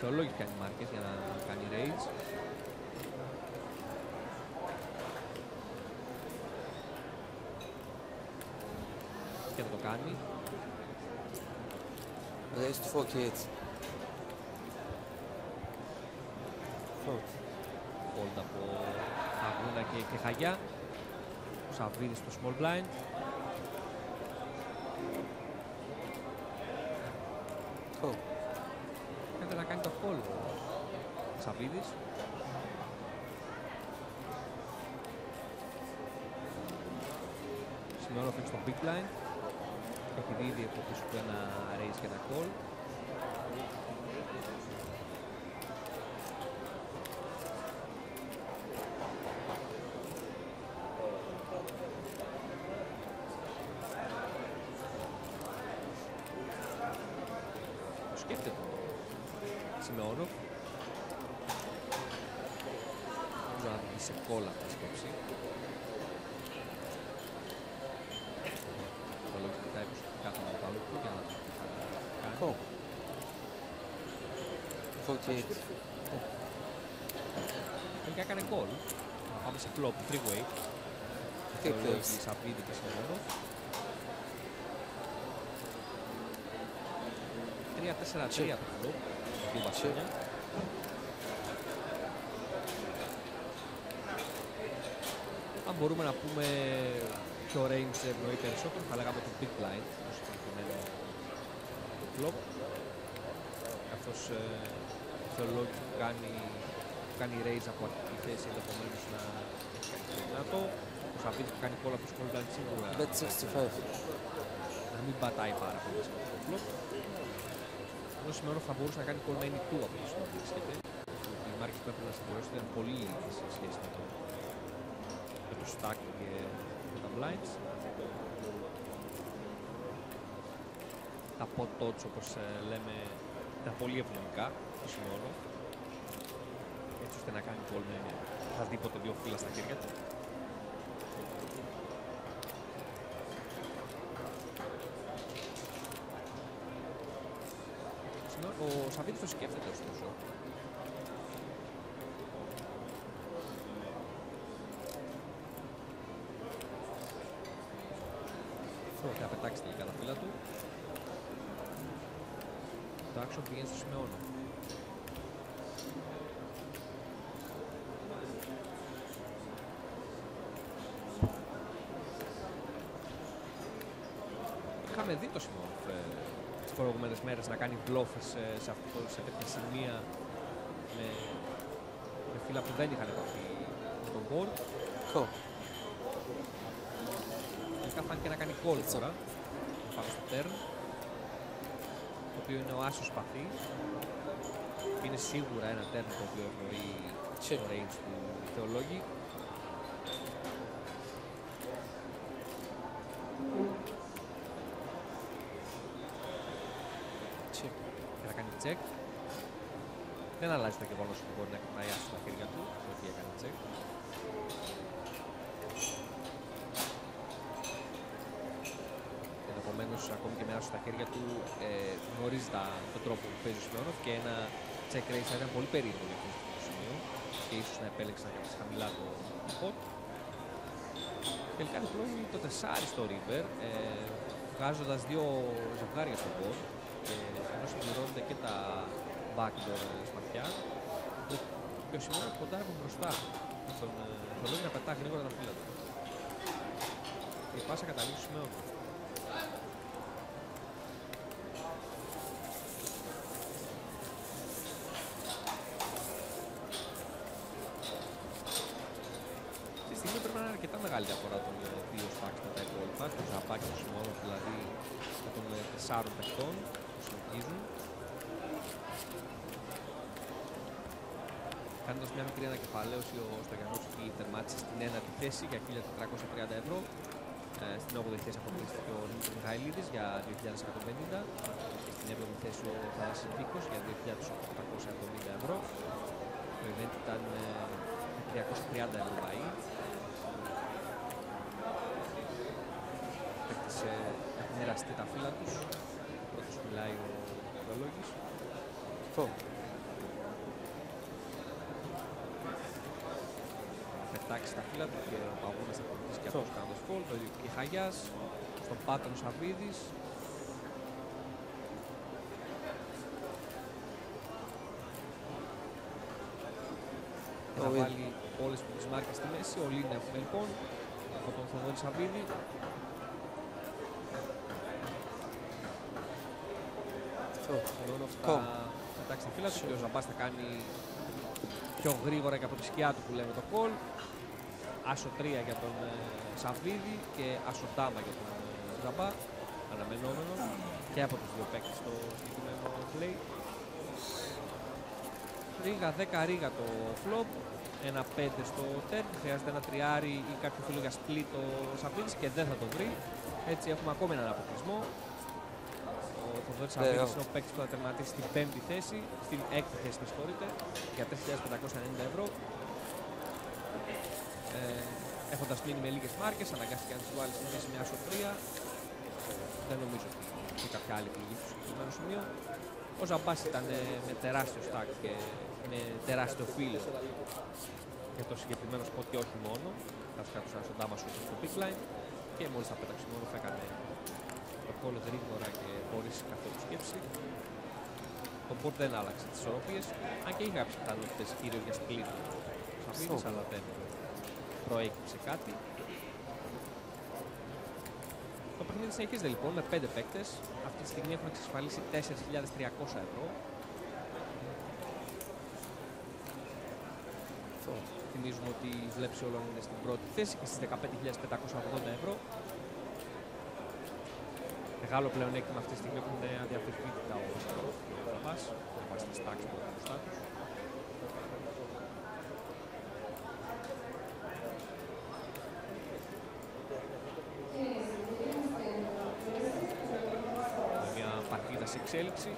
Θεολόγη κάνει μάρκες για να κάνει rage. Και θα το κάνει. Raised 48. Fold. Fold από Αγούνα και, και Χαγιά. Σαββίδης στο small blind. Oh. Πρέπει να κάνει το call ο ε, Σαββίδης. Συνόροφη στο big blind. Έχει δει ήδη από πίσω του ένα raise και ένα call. 48. Τελικά έκανε call. Να πάμε σε flop, three way. Three Το λόγο plays. της Σαββίδη και Σιμεώνοφ. 3-4-3 το flop. Δύο βασίλια. Αν μπορούμε να πούμε ποιο range ευνοεί περισσότερο, θα λέγαμε το big blind, το συγκεκριμένο flop. Καθώς ε, ο Θεολόγης που κάνει, που κάνει raise από αρχική θέση ενδεχομένως να είναι δυνατό. Ο Σαββίδης που κάνει call από το small blind σίγουρα Bet 65. να μην πατάει πάρα πολύ σε αυτό το flop. Ενώ σημαίνει θα μπορούσε να κάνει call με any 2 από το small blind σκεφτεί. Οι μάρκες που έπρεπε να συμπληρώσει ήταν πολύ λίγες σε σχέση με το, με το stack και με τα blinds. Τα pot odds όπως ε, λέμε ήταν πολύ ευνοϊκά το σημείο έτσι ώστε να κάνει call με οποιαδήποτε δύο φύλλα στα χέρια του. Σημείο- Ο Σαββίδης το σκέφτεται ωστόσο. Θα πετάξει τελικά τα φύλλα του. Το action πηγαίνει στο σημειώνο. Είχαμε δει το Σιμώνοφ ε, τις προηγούμενες μέρες να κάνει μπλόφες ε, σε, αυτό, σε τέτοια σημεία με, με φύλλα που δεν είχαν επαφή με τον board. Call. Τελικά φάνηκε να κάνει call τώρα πάνω στο turn το οποίο είναι ο άσος παθής. Είναι σίγουρα ένα turn το οποίο ευνοεί το range του θεολόγη Check. και να κάνει check. Δεν αλλάζει το γεγονός ότι μπορεί να κρατάει άσος στα χέρια του το ότι έκανε check Ενδεχομένω, ακόμη και με άσο στα χέρια του, ε, γνωρίζει τα, τον τρόπο που παίζει ο Σιμεώνοφ και ένα check raise θα ήταν πολύ περίεργο για αυτό το σημείο και ίσως να επέλεξε να κρατήσει χαμηλά το pot. Τελικά διπλώνει το 4 στο River, ε, βγάζοντας δύο ζευγάρια στο board και ενώ συμπληρώνονται και τα backdoor σπαθιά και ο Σιμεώνοφ κοντά από μπροστά στον ε, Θολόγη να πετά γρήγορα τα φύλλα του. Και η πάσα καταλήγει στο Σιμεώνοφ. Στη στιγμή πρέπει να είναι αρκετά μεγάλη διαφορά των ε, δύο στάξ με τα υπόλοιπα. Το Ζαμπάκι του Σιμώνο δηλαδή με των ε, τεσσάρων παιχτών που συνεχίζουν. Κάνοντας μια μικρή ανακεφαλαίωση, ο Στογιανόφσκι τερμάτισε στην ένατη θέση για 1430 ευρώ. Ε, στην 8η θέση αποκλείστηκε ο Νίκος Μιχαηλίδης για 2.150 και στην 7η θέση ο Θανάσης Νίκος για 2.870 ευρώ. Το event ήταν ε, 330 ευρώ βαΐ. Παίκτες ε, έχουν μοιραστεί τα φύλλα τους. Πρώτος μιλάει ο Θεολόγης. Four. πετάξει τα φύλλα του και ο Παγούνας θα ακολουθήσει και αυτός κάνοντας κόλ. Το ίδιο και η Χαγιάς, στον Πάτρον Σαββίδης. Και θα Ο Will. βάλει όλες τις μάρκες στη μέση. Ο Λίνε έχουμε λοιπόν από τον Θοδόρη Σαββίδη. Four. Μόνο Call. θα πετάξει τα φύλλα του και ο Ζαμπάς θα κάνει πιο γρήγορα και από τη σκιά του που λέμε το κολ. Άσο 3 για τον ε, Σαββίδη και Άσο Τάμα για τον ε, Ζαμπά. Αναμενόμενο και από τους δύο παίκτες στο συγκεκριμένο play. Ρίγα 10 ρίγα το flop. Ένα 5 στο turn. Χρειάζεται ένα τριάρι ή κάποιο φίλο για split ο Σαββίδης και δεν θα το βρει. Έτσι έχουμε ακόμη έναν αποκλεισμό. Ο Θοδωρής Ναι, Σαββίδης ο- είναι ο παίκτης που θα τερματίσει στην πέμπτη θέση, στην έκτη θέση με συγχωρείτε, για 3.590 ευρώ. Ε, έχοντας μείνει με λίγες μάρκες, αναγκάστηκε να τις βάλει στη θέση με άσο 3. Δεν νομίζω ότι είχε κάποια άλλη πληγή στο συγκεκριμένο σημείο. Ο Ζαμπάς ήταν ε, με τεράστιο stack και με τεράστιο φίλο για το συγκεκριμένο spot και όχι μόνο. Θα σκάτουσα στον Τάμα σου στο pick line και μόλις θα πέταξε μόνο θα έκανε το call γρήγορα και χωρίς καθόλου σκέψη. Το board δεν άλλαξε τις ισορροπίες, αν και είχε κάποιες πιθανότητες κυρίως για split ο Σαββίδης, Σοβαρά. αλλά δεν προέκυψε κάτι. Το παιχνίδι συνεχίζεται λοιπόν με 5 παίκτες. Αυτή τη στιγμή έχουν εξασφαλίσει 4.300 ευρώ. Θυμίζουμε ότι η βλέψη όλων είναι στην πρώτη θέση και στις 15.580 ευρώ. Μεγάλο πλεονέκτημα αυτή τη στιγμή έχουν αδιαφεσβήτητα ο Σαρόφ και ο Ζαμπάς. Με βάση τις τάξεις που έχουν μπροστά τους. Με μια παρτίδα σε εξέλιξη.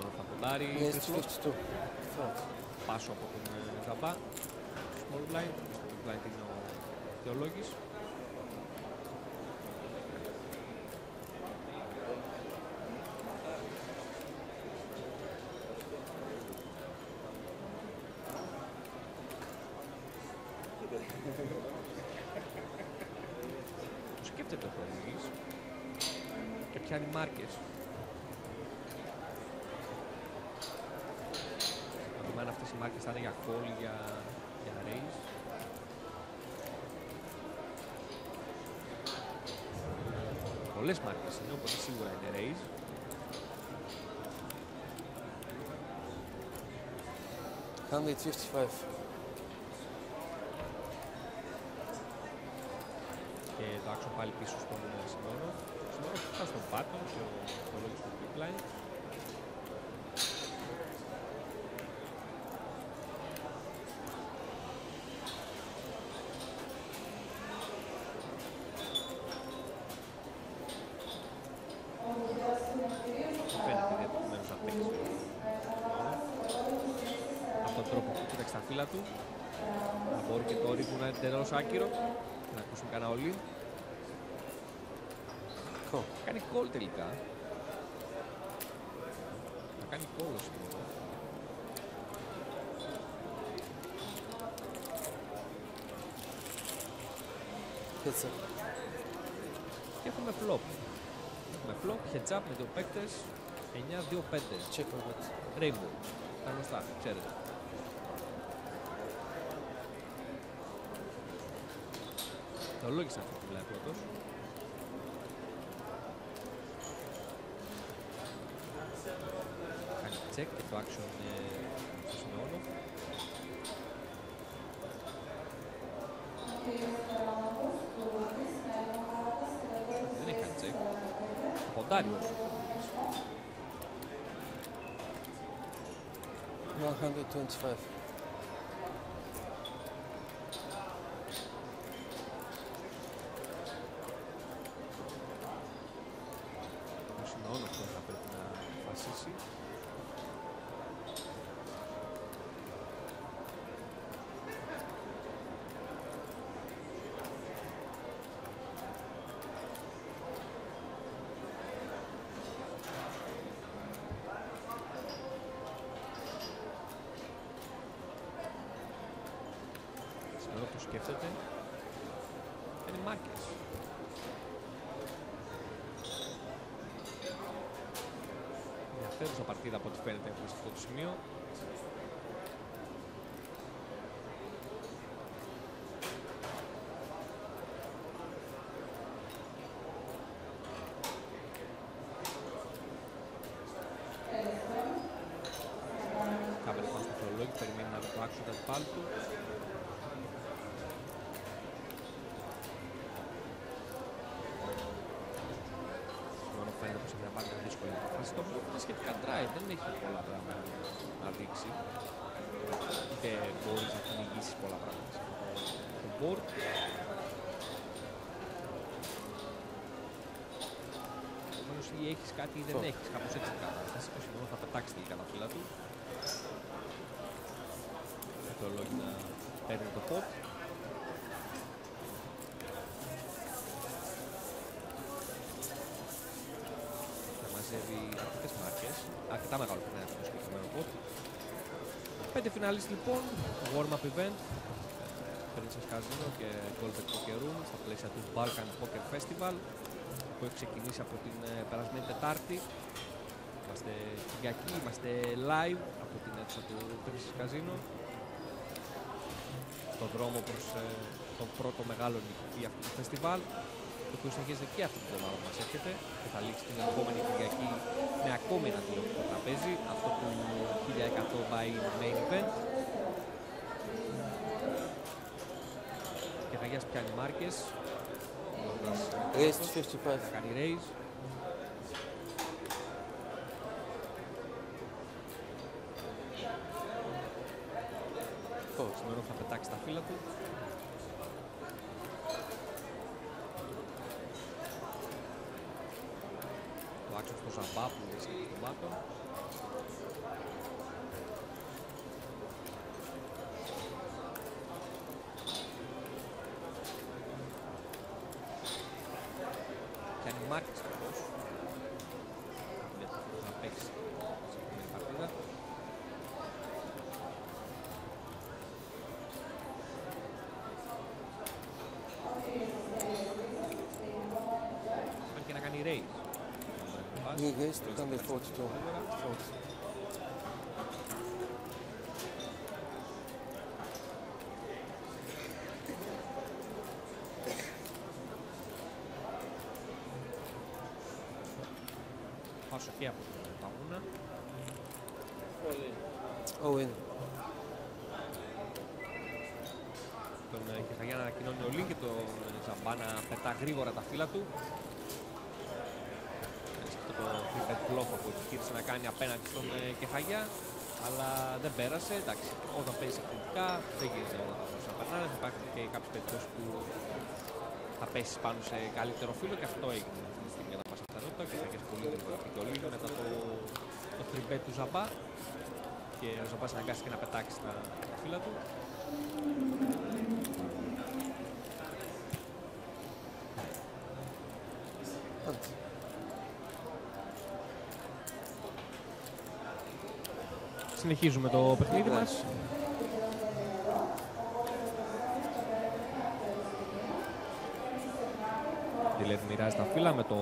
Ο θα ποντάρει Yes, Χρυσό. 52. Fold. Πάσο από τον ε, Ζαμπά. Small blind. Στο big blind είναι ο Θεολόγης. Το σκέφτεται ο Θεολόγης και πιάνει μάρκες. Να δούμε αν αυτές οι μάρκες θα είναι για call ή για, για raise. Πολλές μάρκες είναι, οπότε σίγουρα είναι raise. Hundred fifty-five. Και το άξιο πάλι πίσω στον ε, Σιμώνος. Ο Σιμώνο φτάσει στον πάτο και ο Θεολόγης στο big line. Φαίνεται διατεθειμένος να παίξει ο Σιμώνο. Από τον τρόπο που κοίταξε τα φύλλα του. Θα μπορεί και το όριγο να είναι τελώς άκυρο. Να ακούσουμε κανένα όλοι. Call. Κάνει call τελικά. Θα κάνει call ο Σιμώνο. Heads up. Και έχουμε flop. Έχουμε flop, heads up με δύο παίκτες. 9-2-5. Check on that. Rainbow. Τα γνωστά, ξέρετε. Το λόγισα αυτό που μιλάει πρώτος. Κάνει check και το action ε, στο σημειώνω. Δεν έχει κάνει check. Ποντάρει όμως. 125. Ο Σιμεών αυτό θα πρέπει να αποφασίσει. Σιμεών το σκέφτεται. Είναι μάρκες. ενδιαφέρουσα παρτίδα από ό,τι φαίνεται έχουμε σε αυτό το σημείο. Κάμερες πάνω στο στον αντιπάλο του. Μόνο φαίνεται πως έχει να πάρει μια δύσκολη φάση. Το board είναι σχετικά dry, δεν έχει πολλά πράγματα να δείξει. Είτε μπορείς να κυνηγήσεις πολλά πράγματα σε αυτό το board. Επομένως ή έχεις κάτι ή δεν Αυτό. έχεις, κάπως έτσι η κατάσταση. Ο Σιμεώνο θα πετάξεις τελικά τα φύλλα του. Δικαιολόγει να παίρνει το pot. Θα μαζεύει αρκετές μάρκες. Αρκετά μεγάλο παιχνίδι αυτό το συγκεκριμένο pot. Πέντε φινάλιστ λοιπόν, warm-up event, Princess Casino και Golden Poker Room στα πλαίσια του Balkan Poker Festival που έχει ξεκινήσει από την ε, περασμένη Τετάρτη. Είμαστε Κυριακή, είμαστε live από την αίθουσα του Princess Casino στον δρόμο προς ε, τον πρώτο μεγάλο νικητή αυτού του φεστιβάλ το οποίο συνεχίζεται και αυτή την εβδομάδα που μας έρχεται και θα λήξει την επόμενη Κυριακή με ακόμη ένα τηλεοπτικό τραπέζι αυτό του 1100 by main event. Και Χαγιάς πιάνει μάρκες. Raise to 55. θα κάνεις raise Fold. Σημερινό θα πετάξει τα φύλλα του. Το άξιο στο Ζαμπά που βρίσκεται στον πάτο. Κάνει μάρκες αυτός. Για το που θα παίξει στη συγκεκριμένη παρτίδα. Αν και να κάνει raise. He raised to come with 42. Fold. Πάσο και από τον Παγούνα. All in. Τον ε, Κεχαγιά να ανακοινώνει ο Λίν και τον Ζαμπά να πετά γρήγορα τα φύλλα του. Έτσι, Αυτό το flip bluff που επιχείρησε να κάνει απέναντι στον ε, Κεχαγιά. Αλλά δεν πέρασε. Εντάξει, όταν παίζει εκθετικά δεν γίνεται όλα τα να περνάνε. Θα υπάρχουν και κάποιες περιπτώσεις που θα πέσει πάνω σε καλύτερο φύλλο και αυτό έγινε αυτή τη στιγμή κατά πάσα πιθανότητα. Και θα έχεις πολύ γρήγορα και ο Λίνο μετά το, το τριμπέ του Ζαμπά. Και ο Ζαμπάς αναγκάστηκε να πετάξει τα, τα φύλλα του. Συνεχίζουμε το παιχνίδι Ναι. μας. Δηλεύει μοιράζει τα φύλλα με το,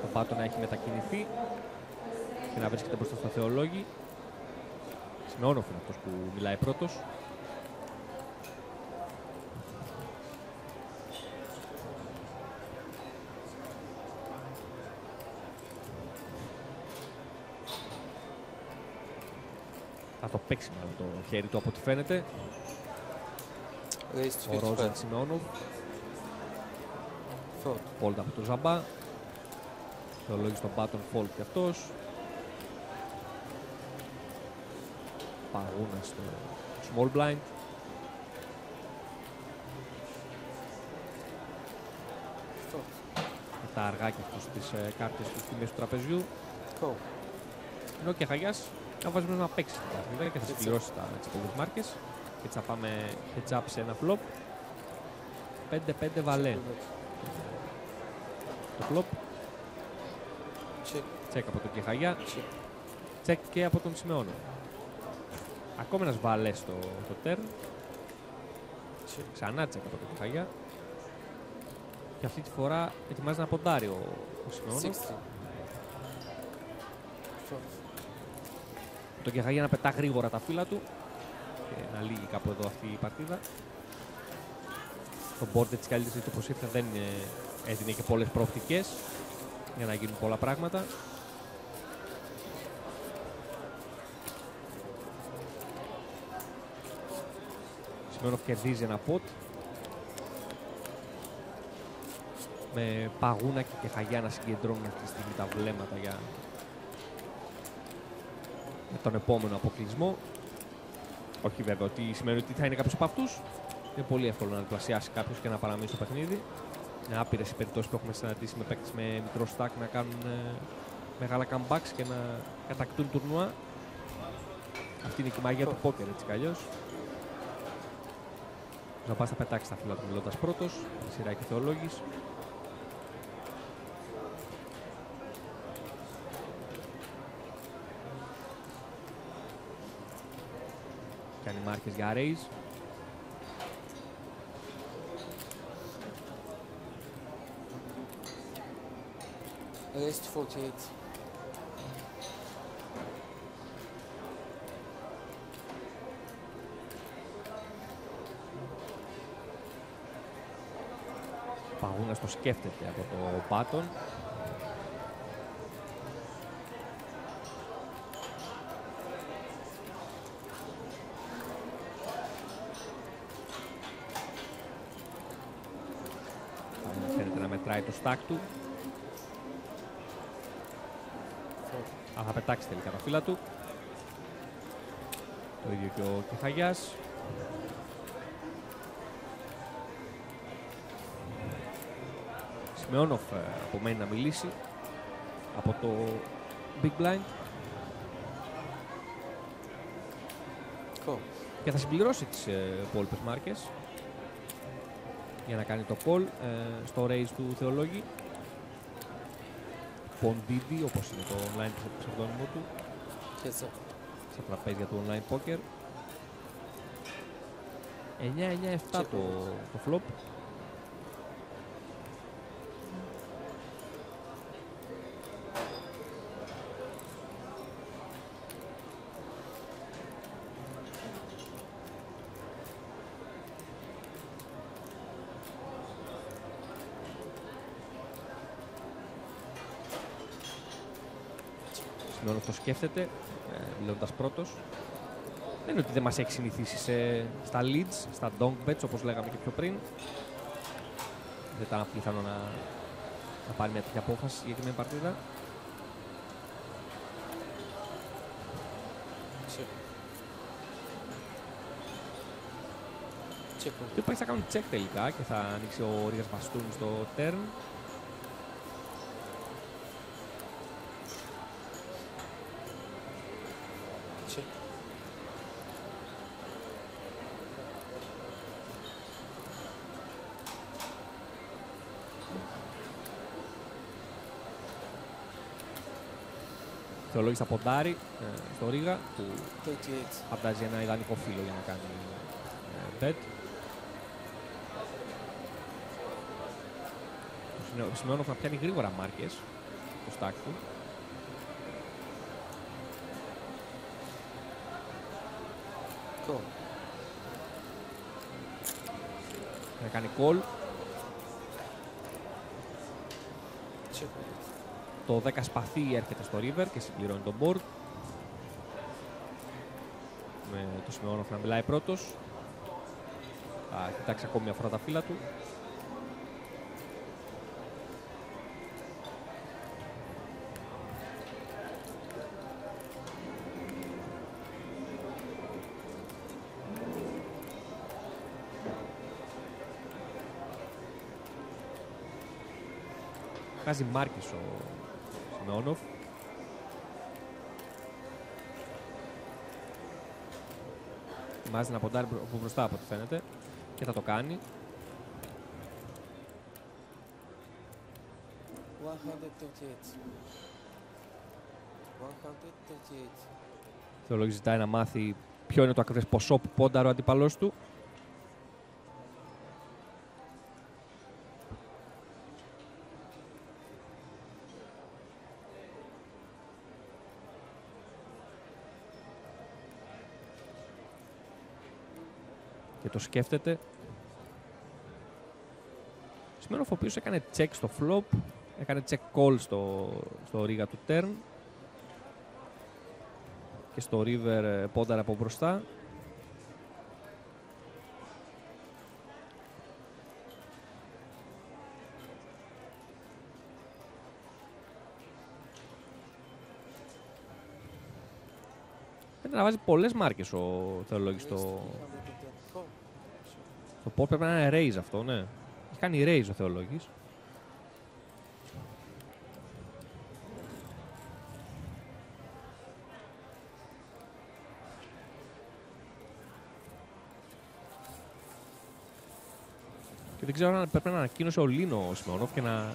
το πάτο να έχει μετακινηθεί και να βρίσκεται μπροστά στο θεολόγι. Σιμεώνοφ είναι αυτός που μιλάει πρώτος. Θα το παίξει μάλλον το χέρι του από ό,τι φαίνεται. Raise to Ο Ρόζαν 55. Σιμεώνοφ. Fold. Fold από τον Ζαμπά. Θεολόγης στον Button Fold και αυτός. Παγούνα στο Small Blind. Fold. Μετά αργά και αυτός τις ε, κάρτες του στη μέση του τραπεζιού. Call. Ενώ και Χαγιάς αποφασισμένος να παίξει την partida και θα Έτσι. συμπληρώσει τα, τις πολλές μάρκες. Και έτσι θα πάμε heads up σε ένα flop. 5-5 βαλέ. Το flop. Check. Τσεκ από τον Κεχαγιά. Check. Τσεκ και από τον Σιμεώνο. Ακόμα ένας βαλέ στο το turn. Check. Ξανά τσεκ από τον Κεχαγιά. Και αυτή τη φορά ετοιμάζει να ποντάρει ο, ο Σιμεώνος. 60. Fold. Τον Κεχαγιά να πετά γρήγορα τα φύλλα του. Και να λύγει κάπου εδώ αυτή η παρτίδα. Το board της καλύτερης το όπως ήρθε δεν ε, έδινε και πολλές προοπτικές για να γίνουν πολλά πράγματα. Σιμένοφ κερδίζει ένα ποτ. Με παγούνα και χαγιά να συγκεντρώνουν αυτή τη στιγμή τα βλέμματα για για τον επόμενο αποκλεισμό. Όχι βέβαια ότι σημαίνει ότι θα είναι κάποιος από αυτούς. Είναι πολύ εύκολο να διπλασιάσει κάποιος και να παραμείνει στο παιχνίδι. Είναι άπειρες οι περιπτώσεις που έχουμε συναντήσει με παίκτες με μικρό στάκ να κάνουν ε, μεγάλα comebacks και να κατακτούν τουρνουά. Αυτή είναι και η μαγεία του πόκερ έτσι κι αλλιώς. Ο Ζαμπάς θα πετάξεις τα φύλλα του μιλώντας πρώτος. Σειρά και θεολόγης. Κάνει μάρκες για raise. Raised 48. Παγούνας το σκέφτεται από το πάτον. Φαίνεται να μετράει το στάκ του. Α, θα πετάξει τελικά τα φύλλα του. Το ίδιο και ο Κεχαγιάς. Σιμεώνοφ ε, απομένει να μιλήσει από το Big Blind. Cool. Και θα συμπληρώσει τις ε, υπόλοιπες μάρκες για να κάνει το call ε, στο raise του Θεολόγη. Pondidi, όπως είναι το online ψευδόνυμο του. Yes, sir. Στα τραπέζια του online poker. 9-9-7 το, το flop. Σημειώνω αυτό σκέφτεται, ε, μιλώντας πρώτος. Δεν είναι ότι δεν μας έχει συνηθίσει σε, στα leads, στα donk bets, όπως λέγαμε και πιο πριν. Δεν ήταν πιθανό να, να πάρει μια τέτοια απόφαση για την παρτίδα. Check. Check. Και πάει θα κάνουν check τελικά και θα ανοίξει ο Ρίγας Μπαστούν στο turn. Check. Θεολόγης θα ποντάρει ε, στο Ρίγα που 38. φαντάζει ένα ιδανικό φύλλο για να κάνει ε, bet. Ο Σιμεώνοφ να πιάνει γρήγορα μάρκες στο stack του. Cool. Να κάνει call. Check. Το 10 σπαθί έρχεται στο river και συμπληρώνει τον board. Με το Σιμεώνοφ να μιλάει πρώτος. Θα κοιτάξει ακόμη μια φορά τα φύλλα του. Βγάζει μάρκες ο Σιμεώνοφ. Μοιάζει να ποντάρει μπρο- από μπροστά από ό,τι φαίνεται και θα το κάνει. 138. 138. Θεολόγης ζητάει να μάθει ποιο είναι το ακριβές ποσό που πόνταρε ο αντίπαλός του. το σκέφτεται. Σήμερα ο οποίος έκανε check στο flop, έκανε check call στο, στο ρίγα του turn και στο river ε, πόνταρα από μπροστά. να βάζει πολλές μάρκες ο θεολόγης στο στο pop πρέπει να είναι raise αυτό, ναι. Έχει κάνει raise ο Θεολόγης. Και δεν ξέρω αν πρέπει να ανακοίνωσε ο Λίνο ο Σιμεωνόφ και να,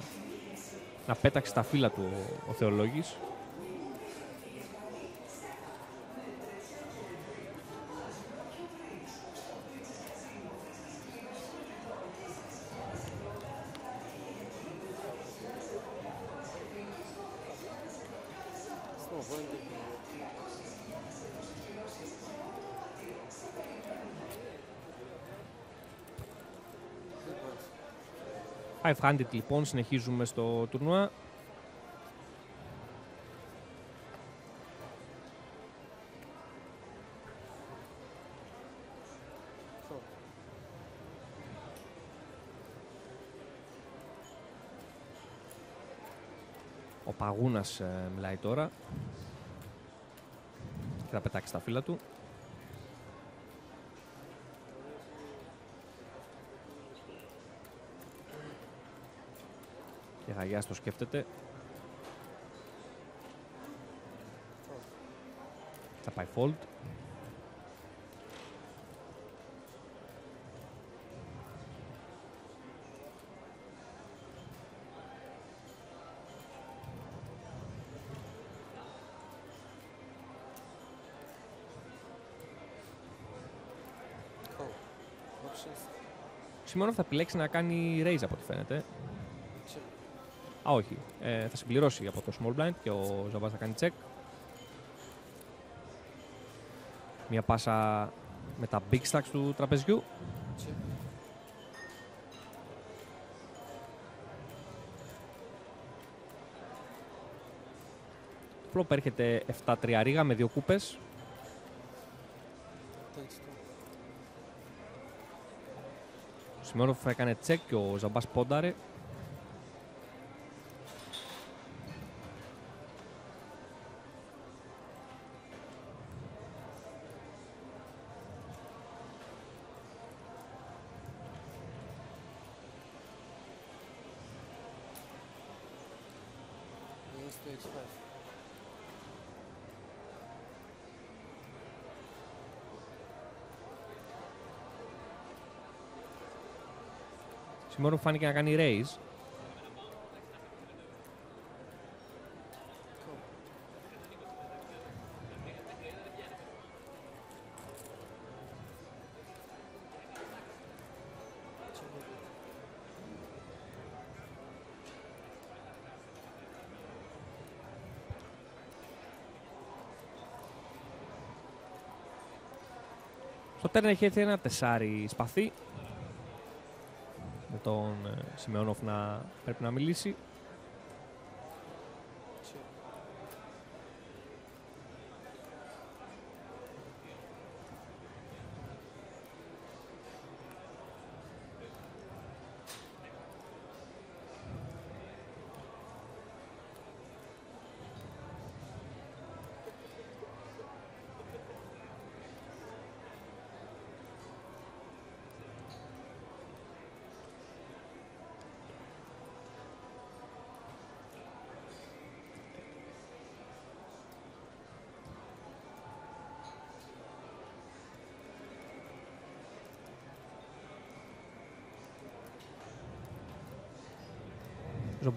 να πέταξε τα φύλλα του ο, ο Θεολόγης. 500 λοιπόν, συνεχίζουμε στο τουρνουά. Ο Παγούνας ε, μιλάει τώρα και θα πετάξει τα φύλλα του. Και Γαγιάς το σκέφτεται. Θα πάει fold. Call. Options. Σιμώνοφ θα επιλέξει να κάνει raise από ό,τι φαίνεται. Check. Α, όχι. Ε, θα συμπληρώσει από το small blind και ο Ζαμπάς θα κάνει check. Μια πάσα με τα big stacks του τραπεζιού. Check. Flop έρχεται 7-3 ρίγα με δύο κούπες. Takes two. Ο Σιμώνοφ έκανε check και ο Ζαμπάς πόνταρε. Σιμώνοφ φάνηκε να κάνει raise. Στο τέρνα έχει έρθει ένα τεσάρι σπαθί. Με τον ε, Σιμεώνοφ να πρέπει να μιλήσει.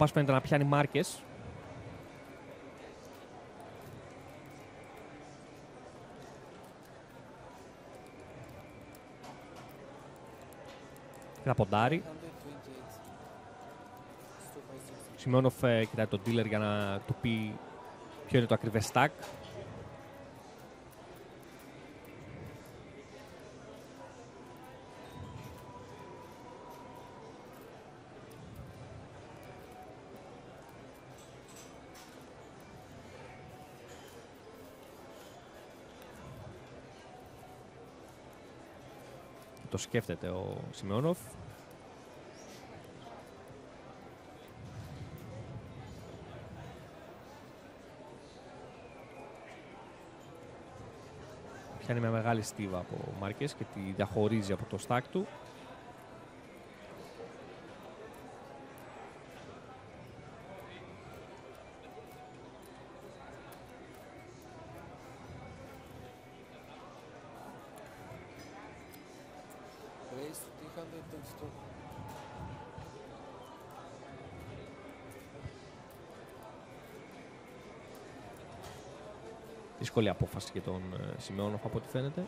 Ο Ζομπάς φαίνεται να πιάνει μάρκες. Και θα ποντάρει. 128. It's two by sixty. Σιμεώνοφ ε, κοιτάει τον dealer για να του πει ποιο είναι το ακριβές stack. Το σκέφτεται ο Σιμεώνοφ. πιάνει μια μεγάλη στίβα από ο Μάρκες και τη διαχωρίζει από το στάκ του. Race 322. Δύσκολη απόφαση για τον ε, Σιμεώνοφ από ό,τι φαίνεται.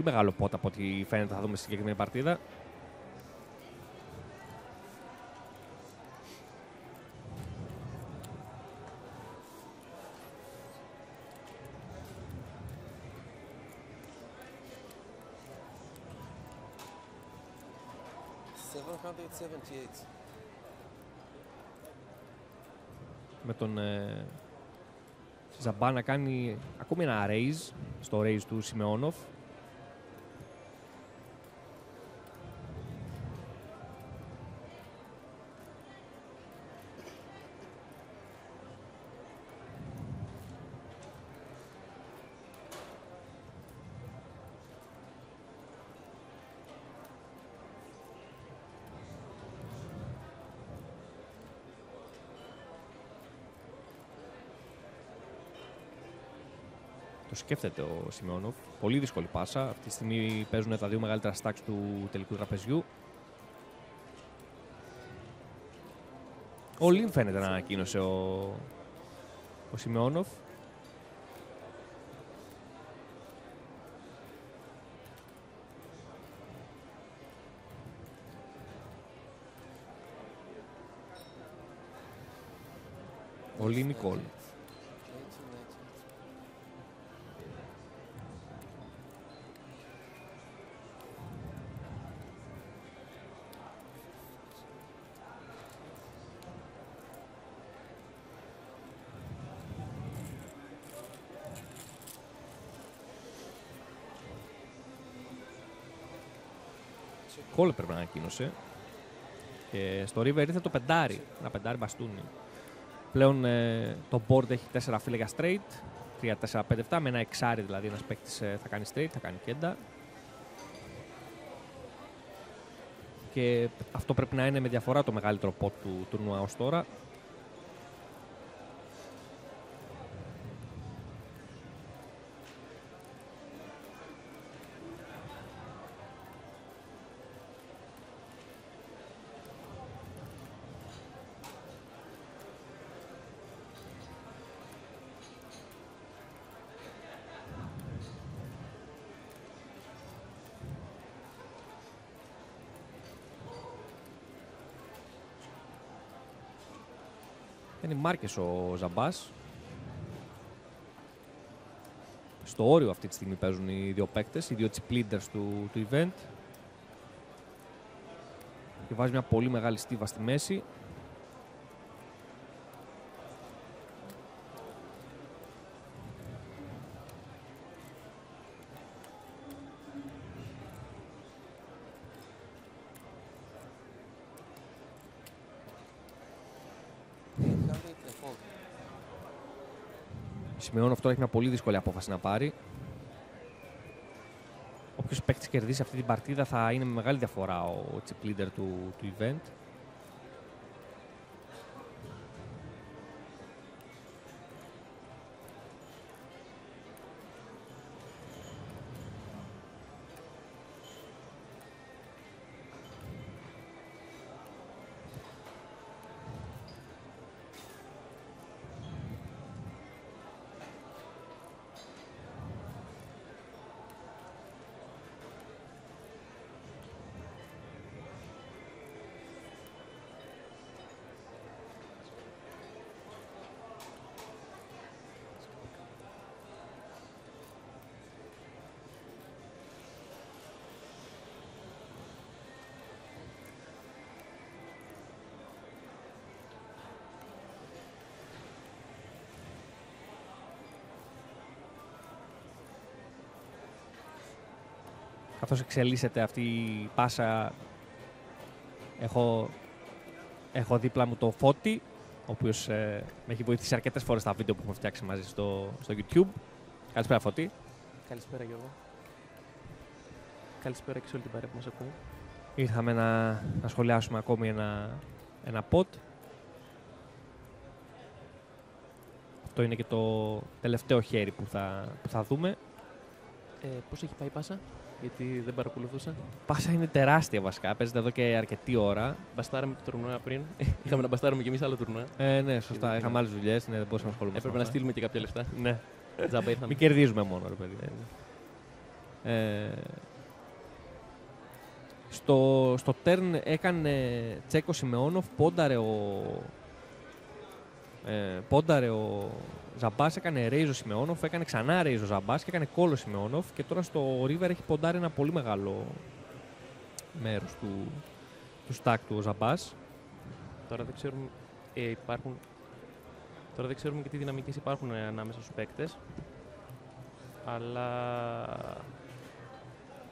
Πολύ μεγάλο πότα από ό,τι φαίνεται θα δούμε στη συγκεκριμένη παρτίδα. Seven hundred seventy-eight. με τον ε, Ζαμπά να κάνει ακόμη ένα raise στο raise του Σιμεώνοφ. Σκέφτεται ο Σιμεώνοφ. Πολύ δύσκολη πάσα. Αυτή τη στιγμή παίζουν τα δύο μεγαλύτερα στάξ του τελικού τραπεζιού. Ο Λίν φαίνεται να ανακοίνωσε ο, ο Σιμεώνοφ. Ο Λίν Νικόλ. Κόλ πρέπει να ανακοίνωσε. Και στο River ήρθε το πεντάρι, ένα πεντάρι μπαστούνι. Πλέον ε, το board έχει 4 φύλλα για straight, 3, 4, 5, 7, με ένα εξάρι δηλαδή ένας παίκτης ε, θα κάνει straight, θα κάνει κέντα. Και αυτό πρέπει να είναι με διαφορά το μεγαλύτερο pot του τουρνουά ως τώρα. Μάρκες ο Ζαμπάς. Στο όριο αυτή τη στιγμή παίζουν οι δύο παίκτες, οι δύο chip leaders του, του event. Και βάζει μια πολύ μεγάλη στίβα στη μέση. Σημειώνω αυτό έχει μια πολύ δύσκολη απόφαση να πάρει. Όποιος παίκτης κερδίσει αυτή την παρτίδα θα είναι με μεγάλη διαφορά ο chip leader του, του event. Καθώς εξελίσσεται αυτή η πάσα έχω, έχω δίπλα μου το Φώτη ο οποίος ε, με έχει βοηθήσει αρκετές φορές στα βίντεο που έχουμε φτιάξει μαζί στο, στο YouTube. Καλησπέρα Φώτη. Καλησπέρα Γιώργο. Καλησπέρα και σε όλη την παρέα που μας ακούει. Ήρθαμε να, να σχολιάσουμε ακόμη ένα, ένα pod. Αυτό είναι και το τελευταίο χέρι που θα, που θα δούμε. Ε, πώς έχει πάει η πάσα, γιατί δεν παρακολουθούσα. Πάσα είναι τεράστια βασικά, παίζεται εδώ και αρκετή ώρα. Μπαστάραμε το τουρνουά πριν. Είχαμε να μπαστάρουμε κι εμείς άλλο τουρνουά. Ε, ναι, σωστά. Είχαμε άλλες δουλειές, ναι, δεν μπορούσαμε να ασχολούμαστε. Έπρεπε να στείλουμε και κάποια λεφτά. Ναι. Τζάμπα ήρθαμε. Μην κερδίζουμε μόνο, ρε παιδί. Ε, στο, στο turn έκανε Τσέκο Σιμεώνοφ, πόνταρε ο, ε, πόνταρε ο Ζαμπάς, έκανε ρέιζο Σιμεώνοφ, έκανε ξανά ρέιζο Ζαμπάς και έκανε κόλλο Σιμεώνοφ και τώρα στο River έχει ποντάρει ένα πολύ μεγάλο μέρος του, του stack του ο Ζαμπάς. Τώρα δεν ξέρουμε, ε, υπάρχουν, τώρα δεν ξέρουμε και τι δυναμικές υπάρχουν ε, ανάμεσα στους παίκτες. Αλλά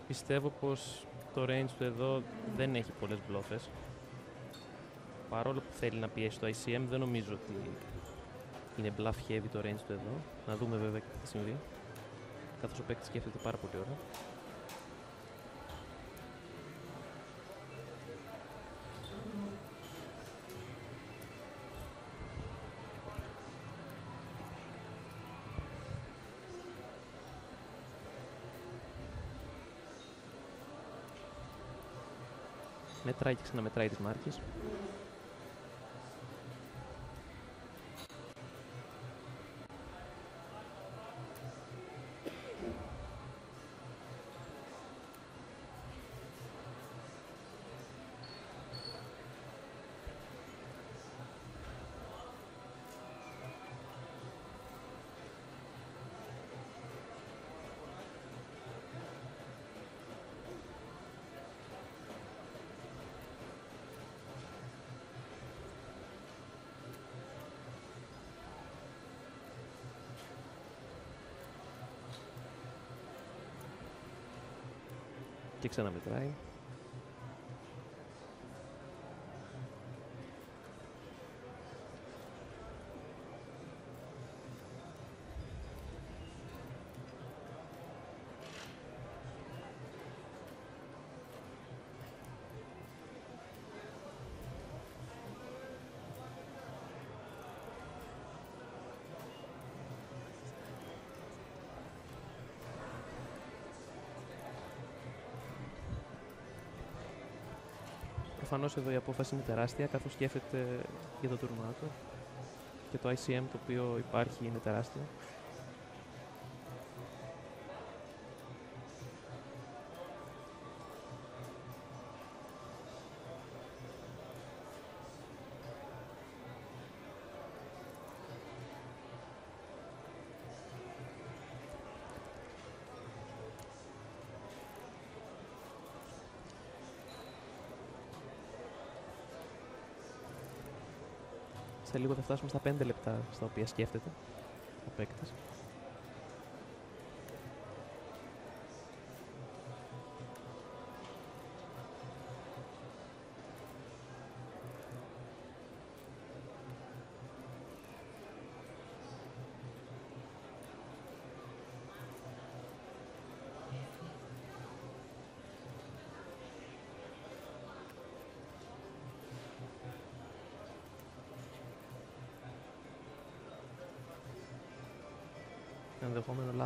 πιστεύω πως το range του εδώ δεν έχει πολλές μπλόφες. Παρόλο που θέλει να πιέσει το ICM, δεν νομίζω ότι είναι bluff heavy το range του εδώ. Να δούμε βέβαια και τι θα συμβεί. Καθώς ο παίκτης σκέφτεται πάρα πολύ ώρα. Μετράει και ξαναμετράει τις μάρκες. Και ξαναμετράει. Προφανώς εδώ η απόφαση είναι τεράστια καθώς σκέφτεται για το τουρνουά του και το ICM το οποίο υπάρχει είναι τεράστιο. Σε λίγο θα φτάσουμε στα 5 λεπτά στα οποία σκέφτεται ο παίκτης.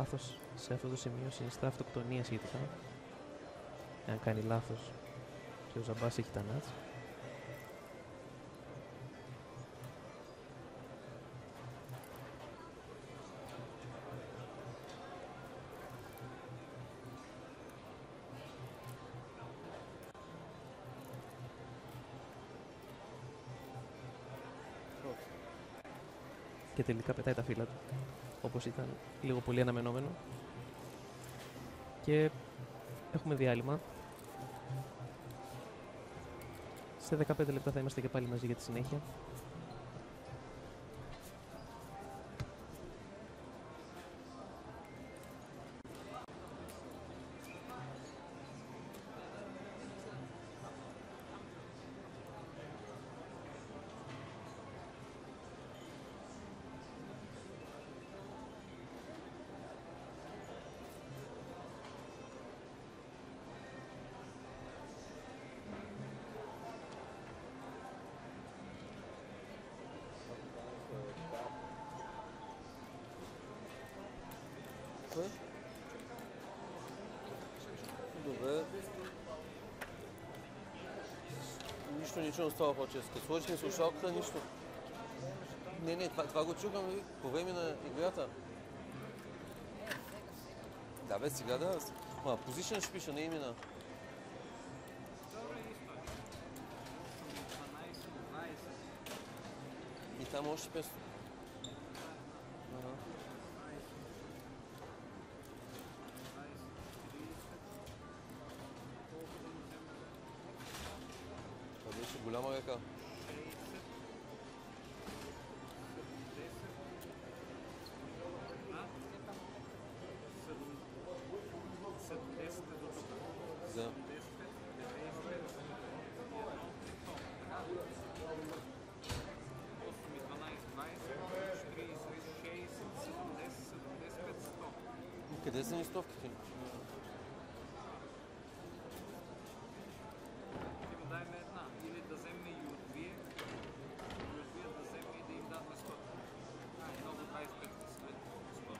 Ενδεχόμενο λάθος σε αυτό το σημείο συνιστά αυτοκτονία σχετικά. Εάν κάνει λάθος και ο Ζαμπάς έχει τα νάτς. Και τελικά πετάει τα φύλλα του όπως ήταν λίγο πολύ αναμενόμενο. Και έχουμε διάλειμμα. Σε 15 λεπτά θα είμαστε και πάλι μαζί για τη συνέχεια. Не става по-често. Като сложиш ми слушалката, нищо. Не, не, това, това го чукам по време на играта. Да, бе, сега да. Ма, позишън ще пиша, не имена. И там още 500. Къде са листовките? Dajme една. Или да вземе и от вие, и от вие да вземе и да им дадме 100. А, много 25 след 100.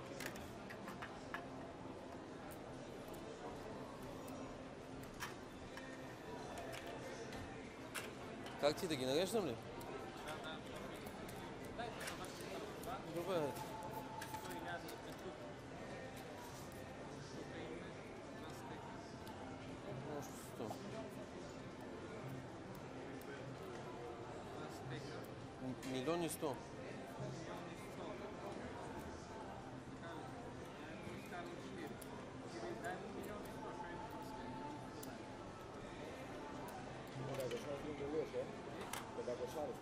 Как ти да ги нареждам ли? Добре. Ни до, сто. Когда кошарик, когда кошарик,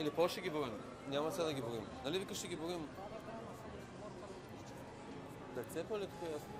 Или по ще ги броим? Няма сега да ги броим. Нали викаш ще ги броим? Да цепа ли тук ясно?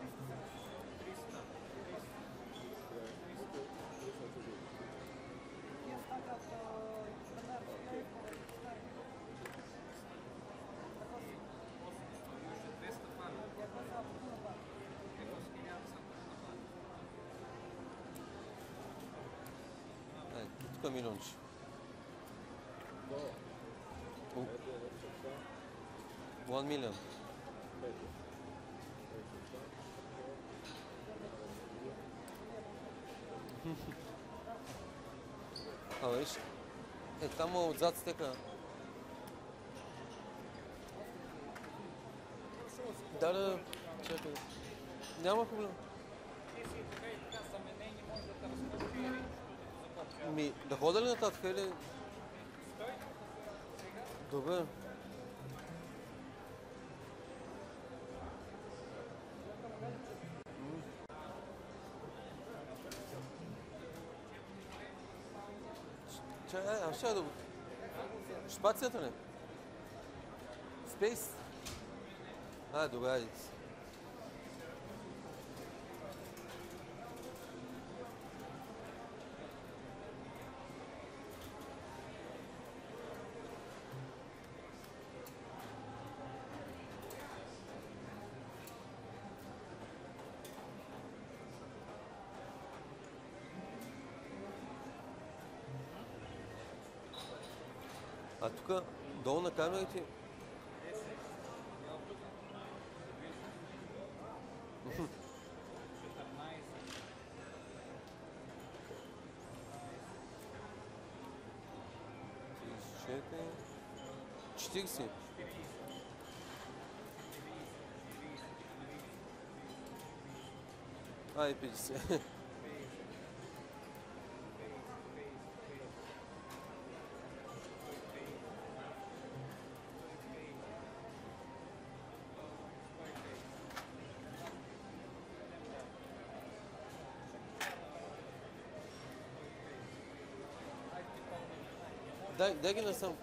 Е милионче. О. One million. А, виж, е, там отзад стека. Да, да, чакай. Няма проблем. Ми, да хода ли нататък или... Добре. Чай, ай, аз ще да... Шпацията ли? Спейс? А, добре, айде. Долу на камерите. Четиридесет. А, и 50. Дай, дай ги насам.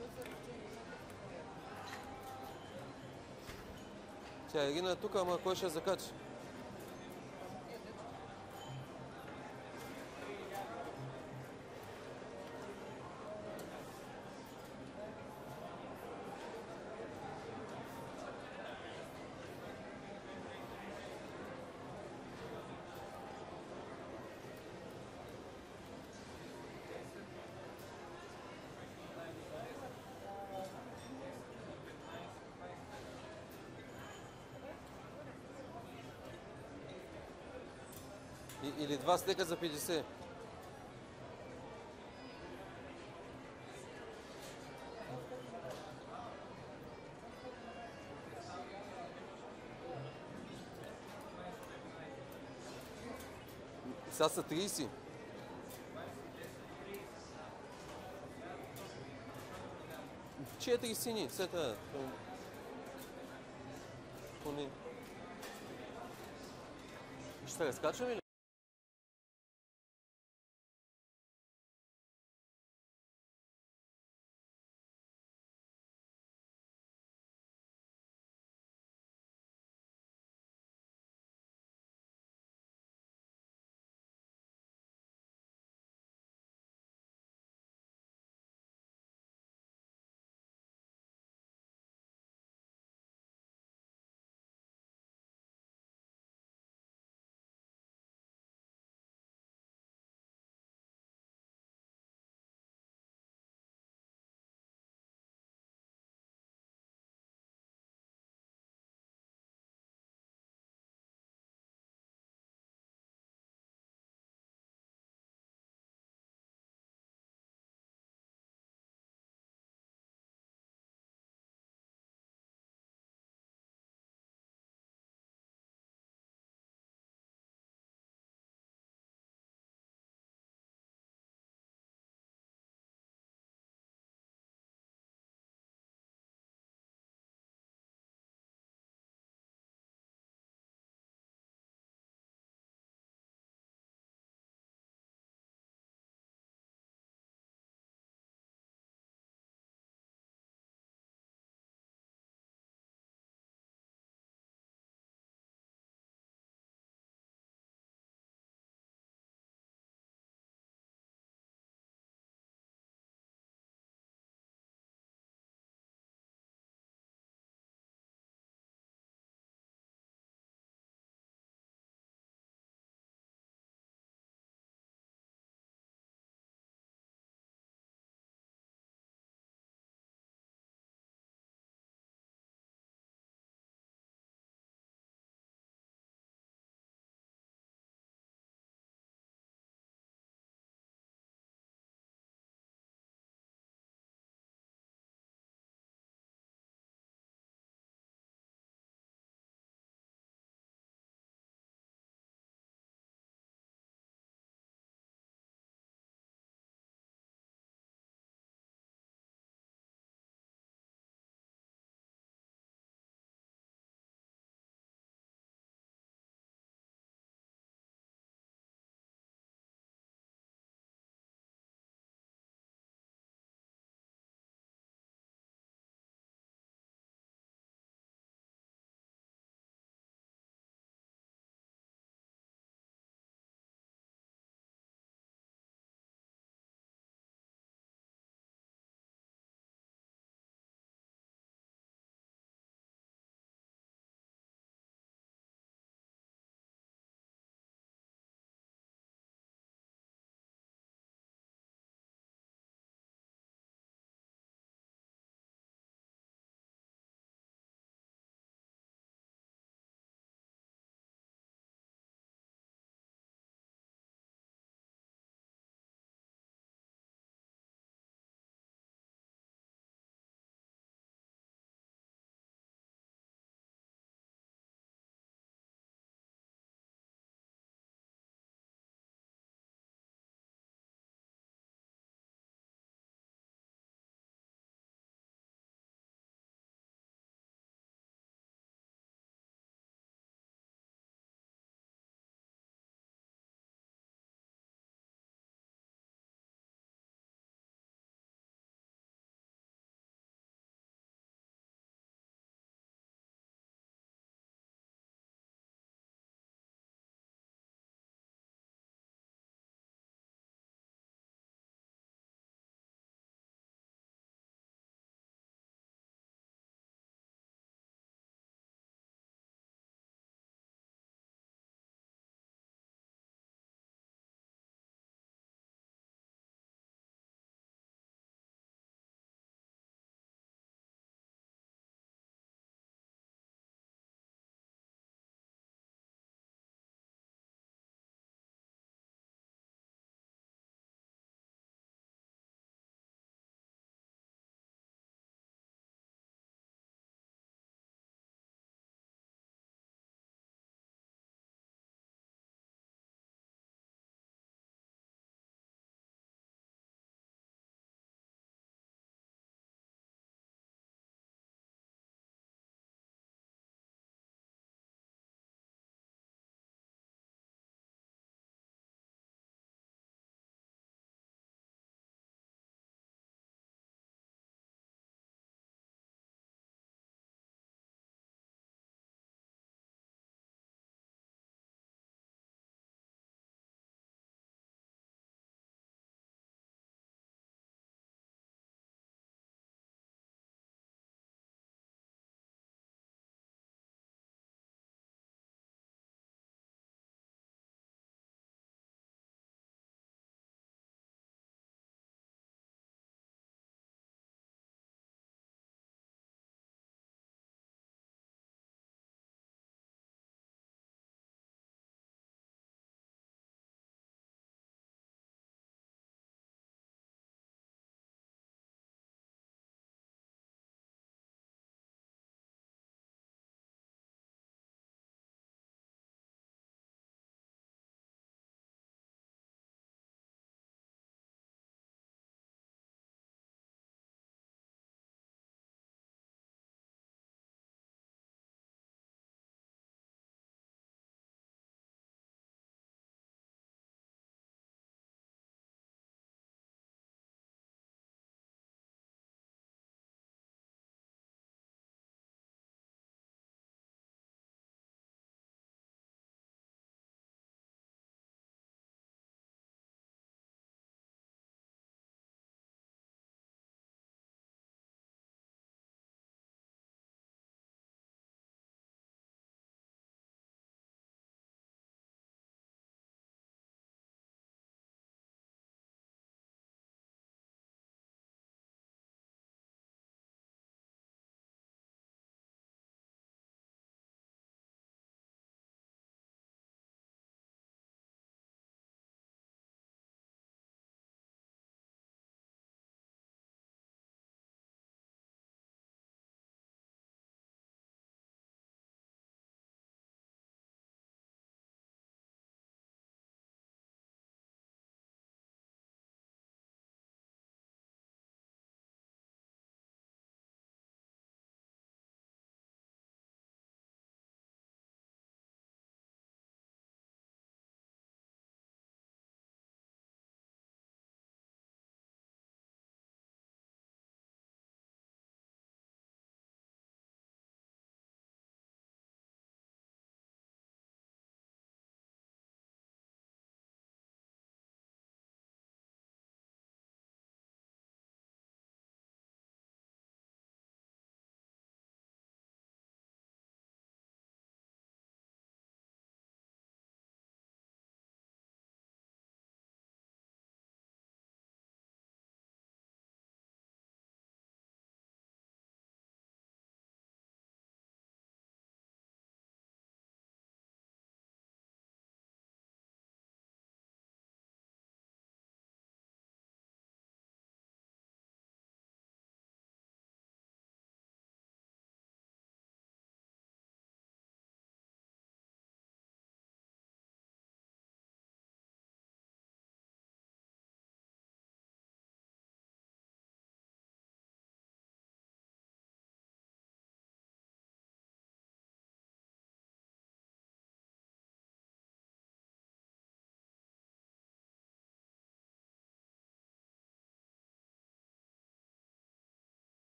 Тя е тук, ама кой ще закачи? Или два стека за 50. Сега са 30. Четири сини, все това. Поне. Ще разкачваме ли?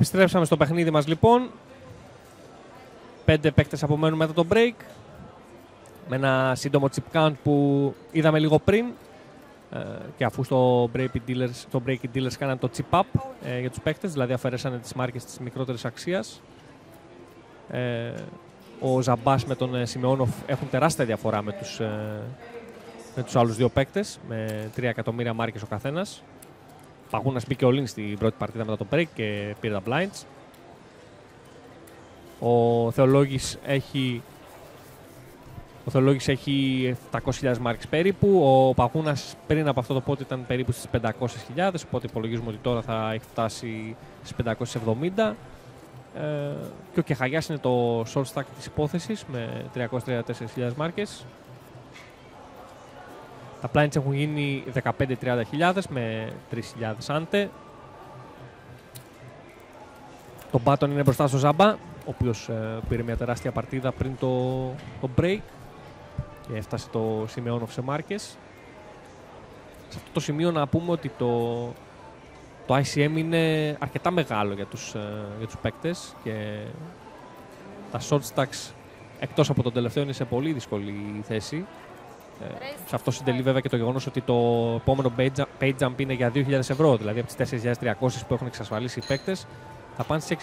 Επιστρέψαμε στο παιχνίδι μας λοιπόν. Πέντε παίκτες απομένουν μετά το break. Με ένα σύντομο chip count που είδαμε λίγο πριν. Ε, και αφού στο Breaking Dealers, το Breaking Dealers κάναν το chip up ε, για τους παίκτες, δηλαδή αφαιρέσανε τις μάρκες της μικρότερης αξίας. Ε, ο Ζαμπάς με τον ε, Σιμεώνοφ έχουν τεράστια διαφορά με τους, ε, με τους άλλους δύο παίκτες, με 3 εκατομμύρια μάρκες ο καθένας. Παγούνας μπήκε ο Λίν στην πρώτη παρτίδα μετά το break και πήρε τα blinds. Ο Θεολόγης έχει ο Θεολόγης έχει 700.000 μάρκες περίπου. Ο Παγούνας πριν από αυτό το πότε ήταν περίπου στις 500.000, οπότε υπολογίζουμε ότι τώρα θα έχει φτάσει στις 570. Ε, και ο Κεχαγιάς είναι το short stack της υπόθεσης με 334.000 μάρκες. Τα blinds έχουν γίνει 15-30.000 με 3.000 άντε. Το Button είναι μπροστά στο Ζάμπα, ο οποίος ε, πήρε μια τεράστια παρτίδα πριν το, το break και έφτασε το Σιμεώνοφ σε μάρκες. Σε αυτό το σημείο να πούμε ότι το, το ICM είναι αρκετά μεγάλο για τους, ε, για τους παίκτες και τα short stacks εκτός από τον τελευταίο είναι σε πολύ δύσκολη θέση. Ε, σε αυτό συντελεί βέβαια και το γεγονός ότι το επόμενο page jump- page jump είναι για 2.000 ευρώ, δηλαδή από τις 4.300 που έχουν εξασφαλίσει οι παίκτες θα πάνε στις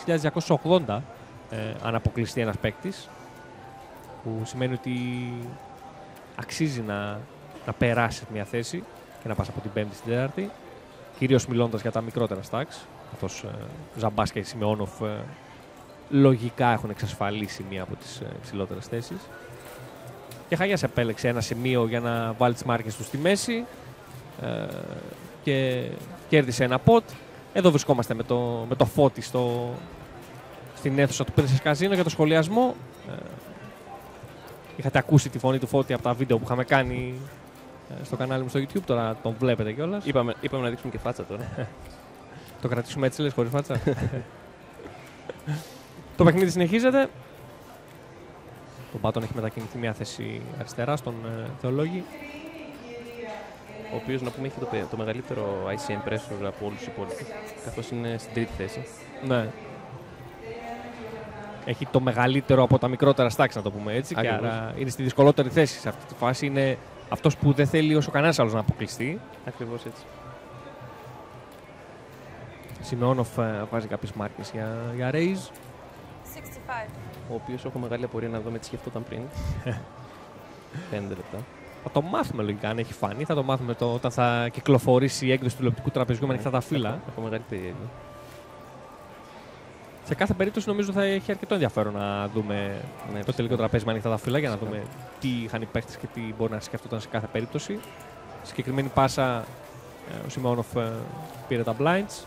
6.280 ε, αν αποκλειστεί ένας παίκτης που σημαίνει ότι αξίζει να, να περάσει μια θέση και να πας από την πέμπτη στην τέταρτη κυρίως μιλώντας για τα μικρότερα stacks καθώς ε, Ζαμπάς και Σιμεώνοφ ε, λογικά έχουν εξασφαλίσει μία από τις ε, ψηλότερες θέσεις και Χαγιάς επέλεξε ένα σημείο για να βάλει τις μάρκες του στη μέση ε, και κέρδισε ένα pot. Εδώ βρισκόμαστε με το, με το φώτι στο, στην αίθουσα του Princess Casino για το σχολιασμό. Ε, είχατε ακούσει τη φωνή του Φώτη από τα βίντεο που είχαμε κάνει ε, στο κανάλι μου στο YouTube, τώρα τον βλέπετε κιόλας. Είπαμε, είπαμε να δείξουμε και φάτσα τώρα. το κρατήσουμε έτσι λες, χωρίς φάτσα; το παιχνίδι συνεχίζεται. Ο Μπάτον έχει μετακινηθεί μια θέση αριστερά στον ε, Θεολόγη. Ο οποίος να πούμε έχει το, πε- το μεγαλύτερο ICM pressure από όλους τους υπόλοιπους. Καθώς είναι στην τρίτη θέση. Ναι. Έχει το μεγαλύτερο από τα μικρότερα stacks, να το πούμε έτσι. Ακριβώς. Και άρα είναι στη δυσκολότερη θέση. Σε αυτή τη φάση είναι αυτός που δεν θέλει όσο κανένας άλλος να αποκλειστεί. Ακριβώς έτσι. Σιμεώνοφ ε, βάζει κάποιες μάρκες για, για raise. 65. Ο οποίος έχω μεγάλη απορία να δω με τι σκεφτόταν πριν. 5 λεπτά. Θα το μάθουμε λογικά αν έχει φανεί. Θα το μάθουμε το, όταν θα κυκλοφορήσει η έκδοση του λεπτικού τραπεζιού με ανοιχτά τα φύλλα. Έχω μεγάλη περίεργη. Σε κάθε περίπτωση νομίζω θα έχει αρκετό ενδιαφέρον να δούμε Ναι, το τελικό τραπέζι με ανοιχτά τα φύλλα για να δούμε τι είχαν οι παίχτε και τι μπορεί να σκέφτονταν σε κάθε περίπτωση. Συγκεκριμένη πάσα ε, ο Σιμεώνοφ ε, πήρε τα blinds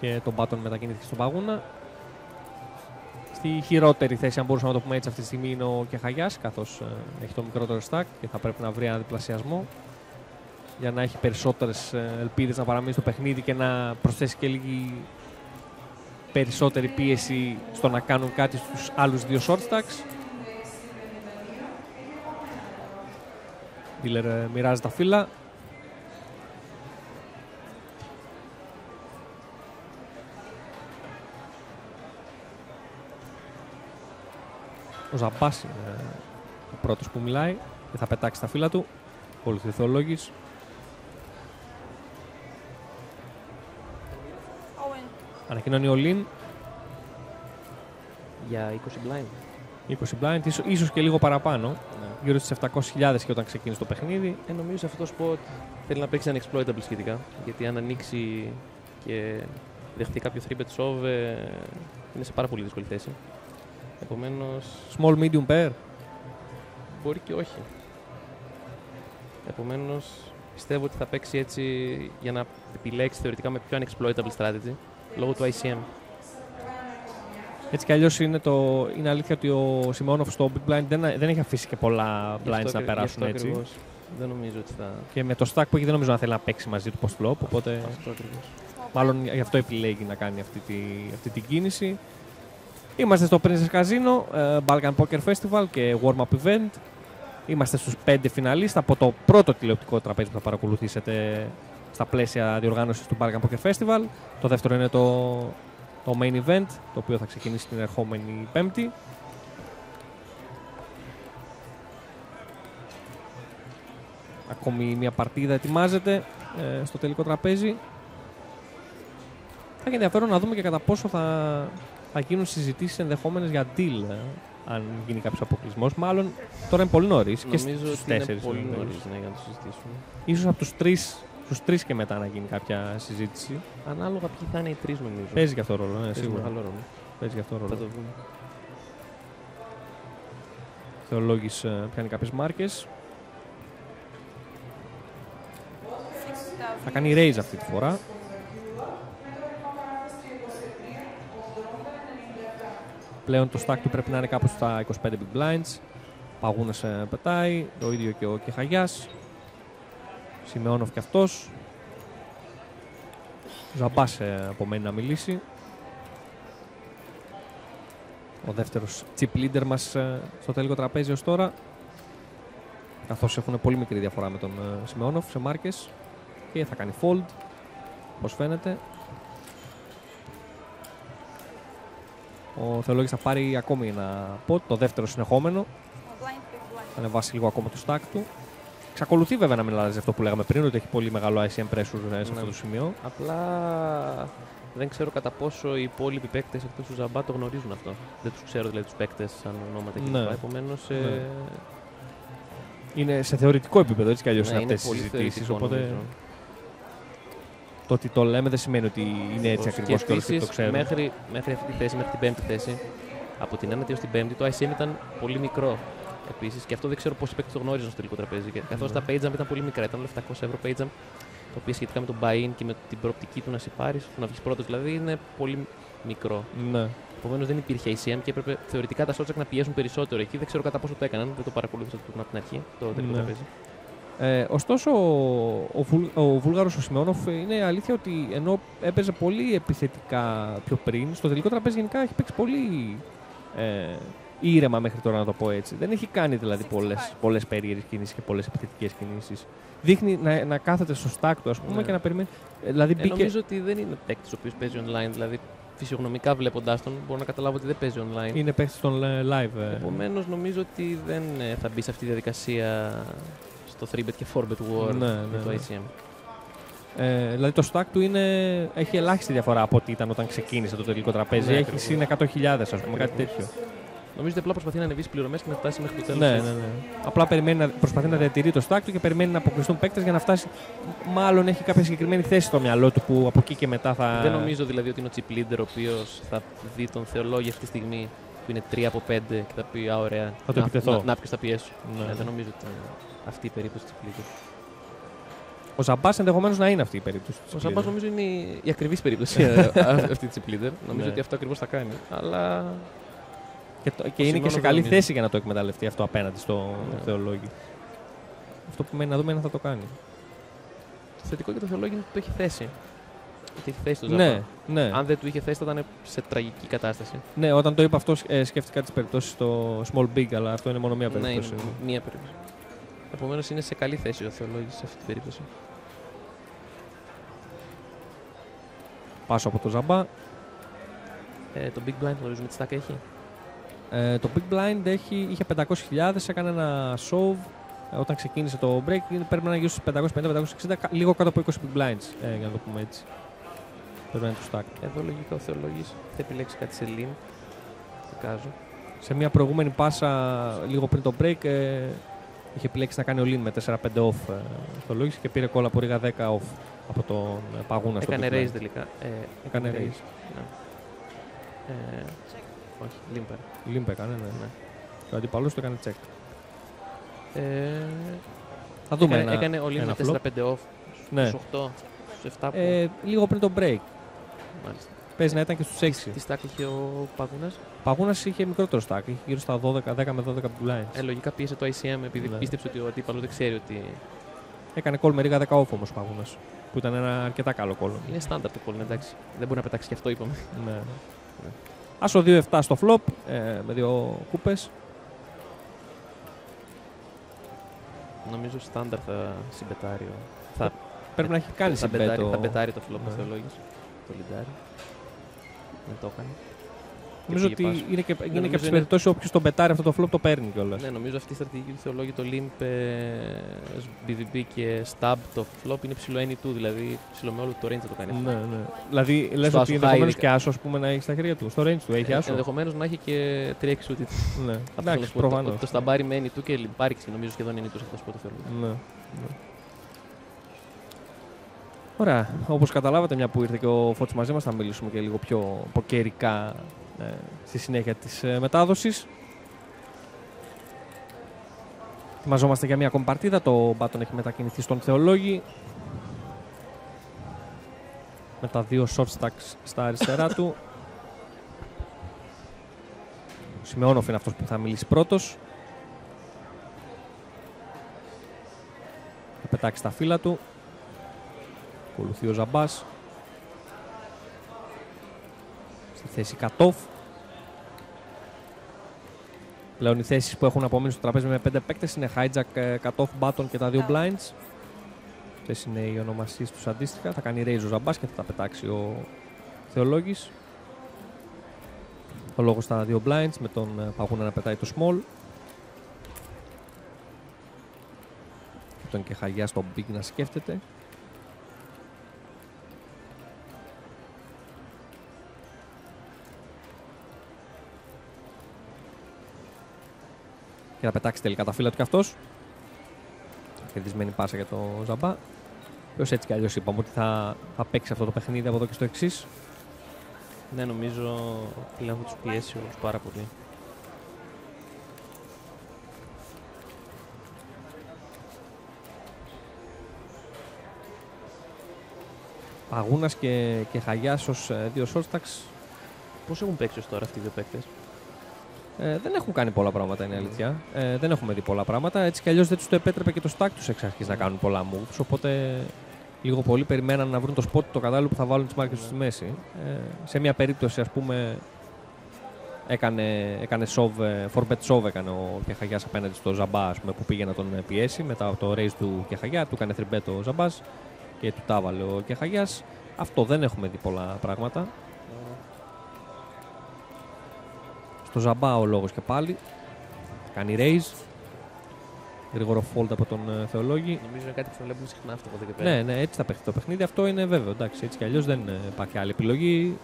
και τον Μπάτον μετακινήθηκε στον Παγούνα. Στη χειρότερη θέση, αν μπορούσαμε να το πούμε έτσι, αυτή τη στιγμή είναι ο Κεχαγιάς, καθώς έχει το μικρότερο stack και θα πρέπει να βρει ένα διπλασιασμό για να έχει περισσότερες ελπίδες να παραμείνει στο παιχνίδι και να προσθέσει και λίγη περισσότερη πίεση στο να κάνουν κάτι στους άλλους δύο short stacks. Dealer ε, μοιράζει τα φύλλα. Ο Ζαμπάς είναι ο πρώτος που μιλάει και θα πετάξει τα φύλλα του. Ακολουθεί ο Θεολόγης. Owen. Ανακοινώνει ο Λιν. Για 20 blind. 20 blind, ίσως, ίσως και λίγο παραπάνω. Ναι. Γύρω στις 700.000 και όταν ξεκίνησε το παιχνίδι. Ε, νομίζω σε αυτό το spot θέλει να παίξει unexploitable σχετικά. Γιατί αν ανοίξει και δεχτεί κάποιο 3 bet shove, ε, είναι σε πάρα πολύ δύσκολη θέση. Επομένως. Small medium pair; Μπορεί και όχι. Επομένως, πιστεύω ότι θα παίξει έτσι για να επιλέξει θεωρητικά με πιο unexploitable strategy λόγω του ICM. Έτσι κι αλλιώς είναι, το, είναι αλήθεια ότι ο Σιμεώνοφ στο Big Blind δεν, δεν έχει αφήσει και πολλά Γι' αυτό blinds να ακρι- περάσουν γι' αυτό έτσι. ακριβώς. Δεν νομίζω ότι θα. Και με το stack που έχει δεν νομίζω να θέλει να παίξει μαζί του post flop. Οπότε Αυτό ακριβώς. μάλλον γι' αυτό επιλέγει να κάνει αυτή, τη, αυτή την κίνηση. Είμαστε στο Princess Casino, ε, Balkan Poker Festival και warm-up event. Είμαστε στους 5 φιναλίστ από το πρώτο τηλεοπτικό τραπέζι που θα παρακολουθήσετε στα πλαίσια διοργάνωσης του Balkan Poker Festival. Το δεύτερο είναι το, το main event, το οποίο θα ξεκινήσει την ερχόμενη Πέμπτη. Ακόμη μια παρτίδα ετοιμάζεται ε, στο τελικό τραπέζι. Θα έχει ενδιαφέρον να δούμε και κατά πόσο θα, θα γίνουν συζητήσεις ενδεχόμενες για deal, ε, αν γίνει κάποιος αποκλεισμός. Μάλλον τώρα είναι πολύ νωρίς και Νομίζω στους ότι είναι τέσσερις πολύ είναι νωρί νωρίς. ναι, για να το συζητήσουμε. Ίσως από τους τρεις, στους τρεις και μετά να γίνει κάποια συζήτηση. Ανάλογα ποιοι θα είναι οι τρεις, νομίζω. Παίζει και αυτό ρόλο, ναι, Παίζει σίγουρα. μεγάλο ρόλο. Παίζει και αυτό ρόλο. Θα το δούμε. Θεολόγης ε, πιάνει κάποιες μάρκες. Θα κάνει raise αυτή τη φορά. Πλέον το stack του πρέπει να είναι κάπου στα 25 big blinds. Παγούνας ε, πετάει, το ίδιο και ο Κεχαγιάς. Σιμεώνοφ και αυτός. Ζαμπάς ε, απομένει να μιλήσει. Ο δεύτερος chip leader μας ε, στο τελικό τραπέζι ως τώρα. Καθώς έχουν πολύ μικρή διαφορά με τον ε, Σιμεώνοφ σε μάρκες. Και θα κάνει fold, όπως φαίνεται. Ο Θεολόγης θα πάρει ακόμη ένα pot, το δεύτερο συνεχόμενο. Θα ανεβάσει λίγο ακόμα το stack του. Εξακολουθεί βέβαια να μην αλλάζει αυτό που λέγαμε πριν, ότι έχει πολύ μεγάλο ICM pressure ε, σε αυτό Ναι. το σημείο. Απλά δεν ξέρω κατά πόσο οι υπόλοιποι παίκτες εκτός του Ζαμπά το γνωρίζουν αυτό. Δεν τους ξέρω δηλαδή τους παίκτες σαν ονόματα κλπ. Ναι. Επομένως. Ναι. Είναι σε θεωρητικό επίπεδο έτσι κι αλλιώς Ναι, είναι είναι αυτές οι πολύ συζητήσεις. θεωρητικό, Οπότε νομίζω. Το ότι το λέμε δεν σημαίνει ότι είναι έτσι Και ακριβώς και όλοι αυτοί το επίσης, ξέρουν. Μέχρι, μέχρι αυτή τη θέση, μέχρι την πέμπτη θέση, από την ένατη έως την πέμπτη, το ICM ήταν πολύ μικρό. Επίσης, και αυτό δεν ξέρω πόσοι παίκτες το γνώριζαν στο τελικό τραπέζι. Καθώς Ναι. τα page jump ήταν πολύ μικρά, ήταν όλα 700 ευρώ page jump, το οποίο σχετικά με το buy-in και με την προοπτική του να σε πάρεις, να βγεις πρώτος δηλαδή, είναι πολύ μικρό. Ναι. Επομένως δεν υπήρχε ICM και έπρεπε θεωρητικά τα short να πιέσουν περισσότερο εκεί. Δεν ξέρω κατά πόσο το έκαναν, δεν το παρακολούθησα το από την αρχή το τελικό Ναι. τραπέζι. Ε, ωστόσο, ο, ο, Βουλ, ο Βούλγαρος ο Σιμεώνοφ είναι αλήθεια ότι ενώ έπαιζε πολύ επιθετικά πιο πριν, στο τελικό τραπέζι γενικά έχει παίξει πολύ ε, ήρεμα μέχρι τώρα, να το πω έτσι. Δεν έχει κάνει δηλαδή πολλές, πολλές περίεργες κινήσεις και πολλές επιθετικές κινήσεις. Δείχνει να, να κάθεται στο stack του, ας πούμε, Ναι. και να περιμένει. Ε, Δηλαδή Ε, μπήκε... νομίζω ότι δεν είναι παίκτης ο οποίος παίζει online. Δηλαδή, φυσιογνωμικά βλέποντάς τον, μπορώ να καταλάβω ότι δεν παίζει online. Είναι παίκτης στον ε, live. ε. Επομένως, νομίζω ότι δεν ε, θα μπει σε αυτή τη διαδικασία στο 3bet και 4bet war Ναι, με ναι, το ναι. ICM. Ε, δηλαδή το stack του είναι, έχει ελάχιστη διαφορά από ό,τι ήταν όταν ξεκίνησε το τελικό τραπέζι. Ναι, έχει ακριβώς. συν 100.000, ας πούμε, κάτι τέτοιο. Νομίζω ότι απλά προσπαθεί να ανεβεί πληρωμέ και να φτάσει μέχρι το τέλο. Ναι, ναι, ναι. Απλά περιμένει να, προσπαθεί να διατηρεί το stack του και περιμένει να αποκλειστούν παίκτε για να φτάσει. Μάλλον έχει κάποια συγκεκριμένη θέση στο μυαλό του που από εκεί και μετά θα. Δεν νομίζω δηλαδή ότι είναι ο chip leader ο οποίο θα δει τον θεολόγιο αυτή τη στιγμή που είναι 3 από 5 και θα πει Α, ωραία. Θα το να, επιτεθώ. Να, να ποιος θα πιέσω. Ναι. Ναι, δεν νομίζω ότι είναι αυτή η περίπτωση chip leader. Ο Ζαμπάς ενδεχομένως να είναι αυτή η περίπτωση. Ο Σαμπά νομίζω είναι η- η ακριβής περίπτωση ε, αυτή της chip leader. Νομίζω Ναι. ότι αυτό ακριβώς θα κάνει. Αλλά Και, το- και Ο είναι και Σιμεώνοφ σε δεν καλή νομίζω. θέση για να το εκμεταλλευτεί αυτό απέναντι στο Ναι. θεολόγιο. Αυτό που μένει να δούμε είναι αν θα το κάνει. το θετικό για το θεολόγιο είναι ότι το έχει θέσει. Ότι έχει θέσει το Ζαμπά. Ναι, ναι. Αν δεν του είχε θέσει θα ήταν σε τραγική κατάσταση. Ναι, όταν το είπα αυτό, ε, σκέφτηκα τις περιπτώσεις στο Small Big, αλλά αυτό είναι μόνο μία Ναι, περίπτωση. είναι μία περίπτωση. Επομένως είναι σε καλή θέση ο θεολόγιο σε αυτή την περίπτωση. Πάσο από το Ζαμπά. Ε, το Big Blind γνωρίζουμε τι stack έχει. Ε, το Big Blind έχει, είχε 500.000, έκανε ένα shove ε, όταν ξεκίνησε το break. είναι- Πρέπει να είναι γύρω στους 550-560, κα- λίγο κάτω από 20 Big Blinds, ε, για να το πούμε έτσι. Πρέπει να είναι το stack. Εδώ λογικά ο θεολόγης θα επιλέξει κάτι σε lean. Δικάζω. Σε μια προηγούμενη πάσα, λίγο πριν το break, ε, είχε επιλέξει να κάνει ο Lean με 4-5 off ε, στο Logis και πήρε κόλλα από ρίγα 10 off από τον ε, Παγούνα στο Έκανε Big Blind. raise τελικά. Ε, Έκανε raise. Ναι. Ε, όχι, limper. Limp έκανε, ναι. Ναι. Και ο αντίπαλος το έκανε check. Ε, Θα δούμε έκανε, ένα, έκανε ο Lean ένα με flop. 4-5 off. Ναι. Στους 8, στους 7 που... Ε, λίγο πριν το break. Μάλιστα. Παίζει να ήταν και στους 6. Τι stack είχε ο Παγούνας; Παγούνας είχε μικρότερο stack, είχε γύρω στα 12, 10 με 12 blinds. Ε, λογικά πίεσε το ICM επειδή Ναι. πίστεψε ότι ο αντίπαλος δεν ξέρει ότι Έκανε call με ρίγα 10 off όμως ο Παγούνας. Που ήταν ένα αρκετά καλό call. είναι στάνταρ το call, εντάξει. Δεν μπορεί να πετάξει και αυτό, είπαμε. Ναι. Άσο 2-7 στο flop ε, με δύο κούπες. Νομίζω στάνταρ θα συμπετάρει. ο- Θα Πρέπει να έχει κάνει θα συμπέ πετάρει, το- θα πετάρει το φλόπ Ναι. ο Θεολόγης. Το λιντάρι. Δεν το έκανε. Και Νομίζω πήγε ότι πάσο. είναι και, Ναι, είναι και νομίζω από τι περιπτώσει όποιος τον πετάρει αυτό το φλόπ το παίρνει κιόλας. Ναι, νομίζω αυτή η στρατηγική του Θεολόγη, το limp, ε, BVB και stab, το flop είναι ψηλό any του, δηλαδή ψηλό με όλο το range θα το κάνει αυτό. Ναι, ναι. Δηλαδή λες Στο ότι άσο ενδεχομένως high, και άσο ας πούμε, να έχει στα χέρια του. Στο range του έχει Ε, άσο. ενδεχομένως να έχει και 3 shooting. Ναι. Αυτό Εντάξει, θέλω να σου πω, προφανώς. Το, το σταμπάρι με any του και λιμπάριξη, νομίζω σχεδόν είναι του αυτό που το Θεολόγη. Ναι. ναι. Ωραία. Όπως καταλάβατε, μια που ήρθε και ο Φώτης μαζί μας, θα μιλήσουμε και λίγο πιο ποκαιρικά ε, στη συνέχεια της ε, μετάδοσης. Ετοιμαζόμαστε για μια ακόμη παρτίδα. Το μπάτον έχει μετακινηθεί στον Θεολόγη. Με τα δύο short stacks στα αριστερά του. Ο Σιμεώνοφ είναι αυτός που θα μιλήσει πρώτος. Θα πετάξει τα φύλλα του. Ακολουθεί ο Ζαμπάς. Στη θέση Κατόφ. Πλέον οι θέσεις που έχουν απομείνει στο τραπέζι με πέντε παίκτες είναι Hijack, ε, Κατόφ, Button και τα δύο Blinds. Αυτές είναι οι ονομασίες τους αντίστοιχα. Θα κάνει raise ο Ζαμπάς και θα τα πετάξει ο Θεολόγης. Ο λόγος στα δύο Blinds με τον ε, Παγούνα να πετάει το small. Και τον και Χαγιά στο big να σκέφτεται. Και να πετάξει τελικά τα φύλλα του κι αυτός. Κερδισμένη πάσα για το Ζαμπά. Ο οποίος έτσι κι αλλιώς είπαμε ότι θα, θα παίξει αυτό το παιχνίδι από εδώ και στο εξής. Ναι, νομίζω πλέον θα τους πιέσει όλους πάρα πολύ. Παγούνας και, και Χαγιάς ως δύο shortstacks. Πώς έχουν παίξει ως τώρα αυτοί οι δύο παίκτες; Ε, δεν έχουν κάνει πολλά πράγματα, είναι η αλήθεια. Ε, δεν έχουμε δει πολλά πράγματα. Έτσι κι αλλιώς δεν τους το επέτρεπε και το stack τους εξ αρχής να κάνουν πολλά moves. Οπότε λίγο πολύ περιμέναν να βρουν το spot το κατάλληλο που θα βάλουν τις μάρκες τους στη μέση. Ε, σε μια περίπτωση, ας πούμε, έκανε, έκανε shove, ε, for bet shove έκανε ο Κεχαγιά απέναντι στο Ζαμπά ας πούμε, που πήγε να τον ε, πιέσει μετά από το race του Κεχαγιά. Του έκανε 3 bet ο Ζαμπάς και του τα έβαλε ο Κεχαγιά. Αυτό δεν έχουμε δει πολλά πράγματα. Στο Ζαμπά ο λόγος και πάλι. Κάνει raise. Γρήγορο fold από τον ε, Θεολόγη. Νομίζω είναι κάτι που θα βλέπουμε συχνά αυτό από εδώ και πέρα. Ναι, ναι, έτσι θα παίξει το παιχνίδι. Αυτό είναι βέβαιο. Εντάξει, έτσι κι αλλιώς δεν ε, υπάρχει άλλη επιλογή.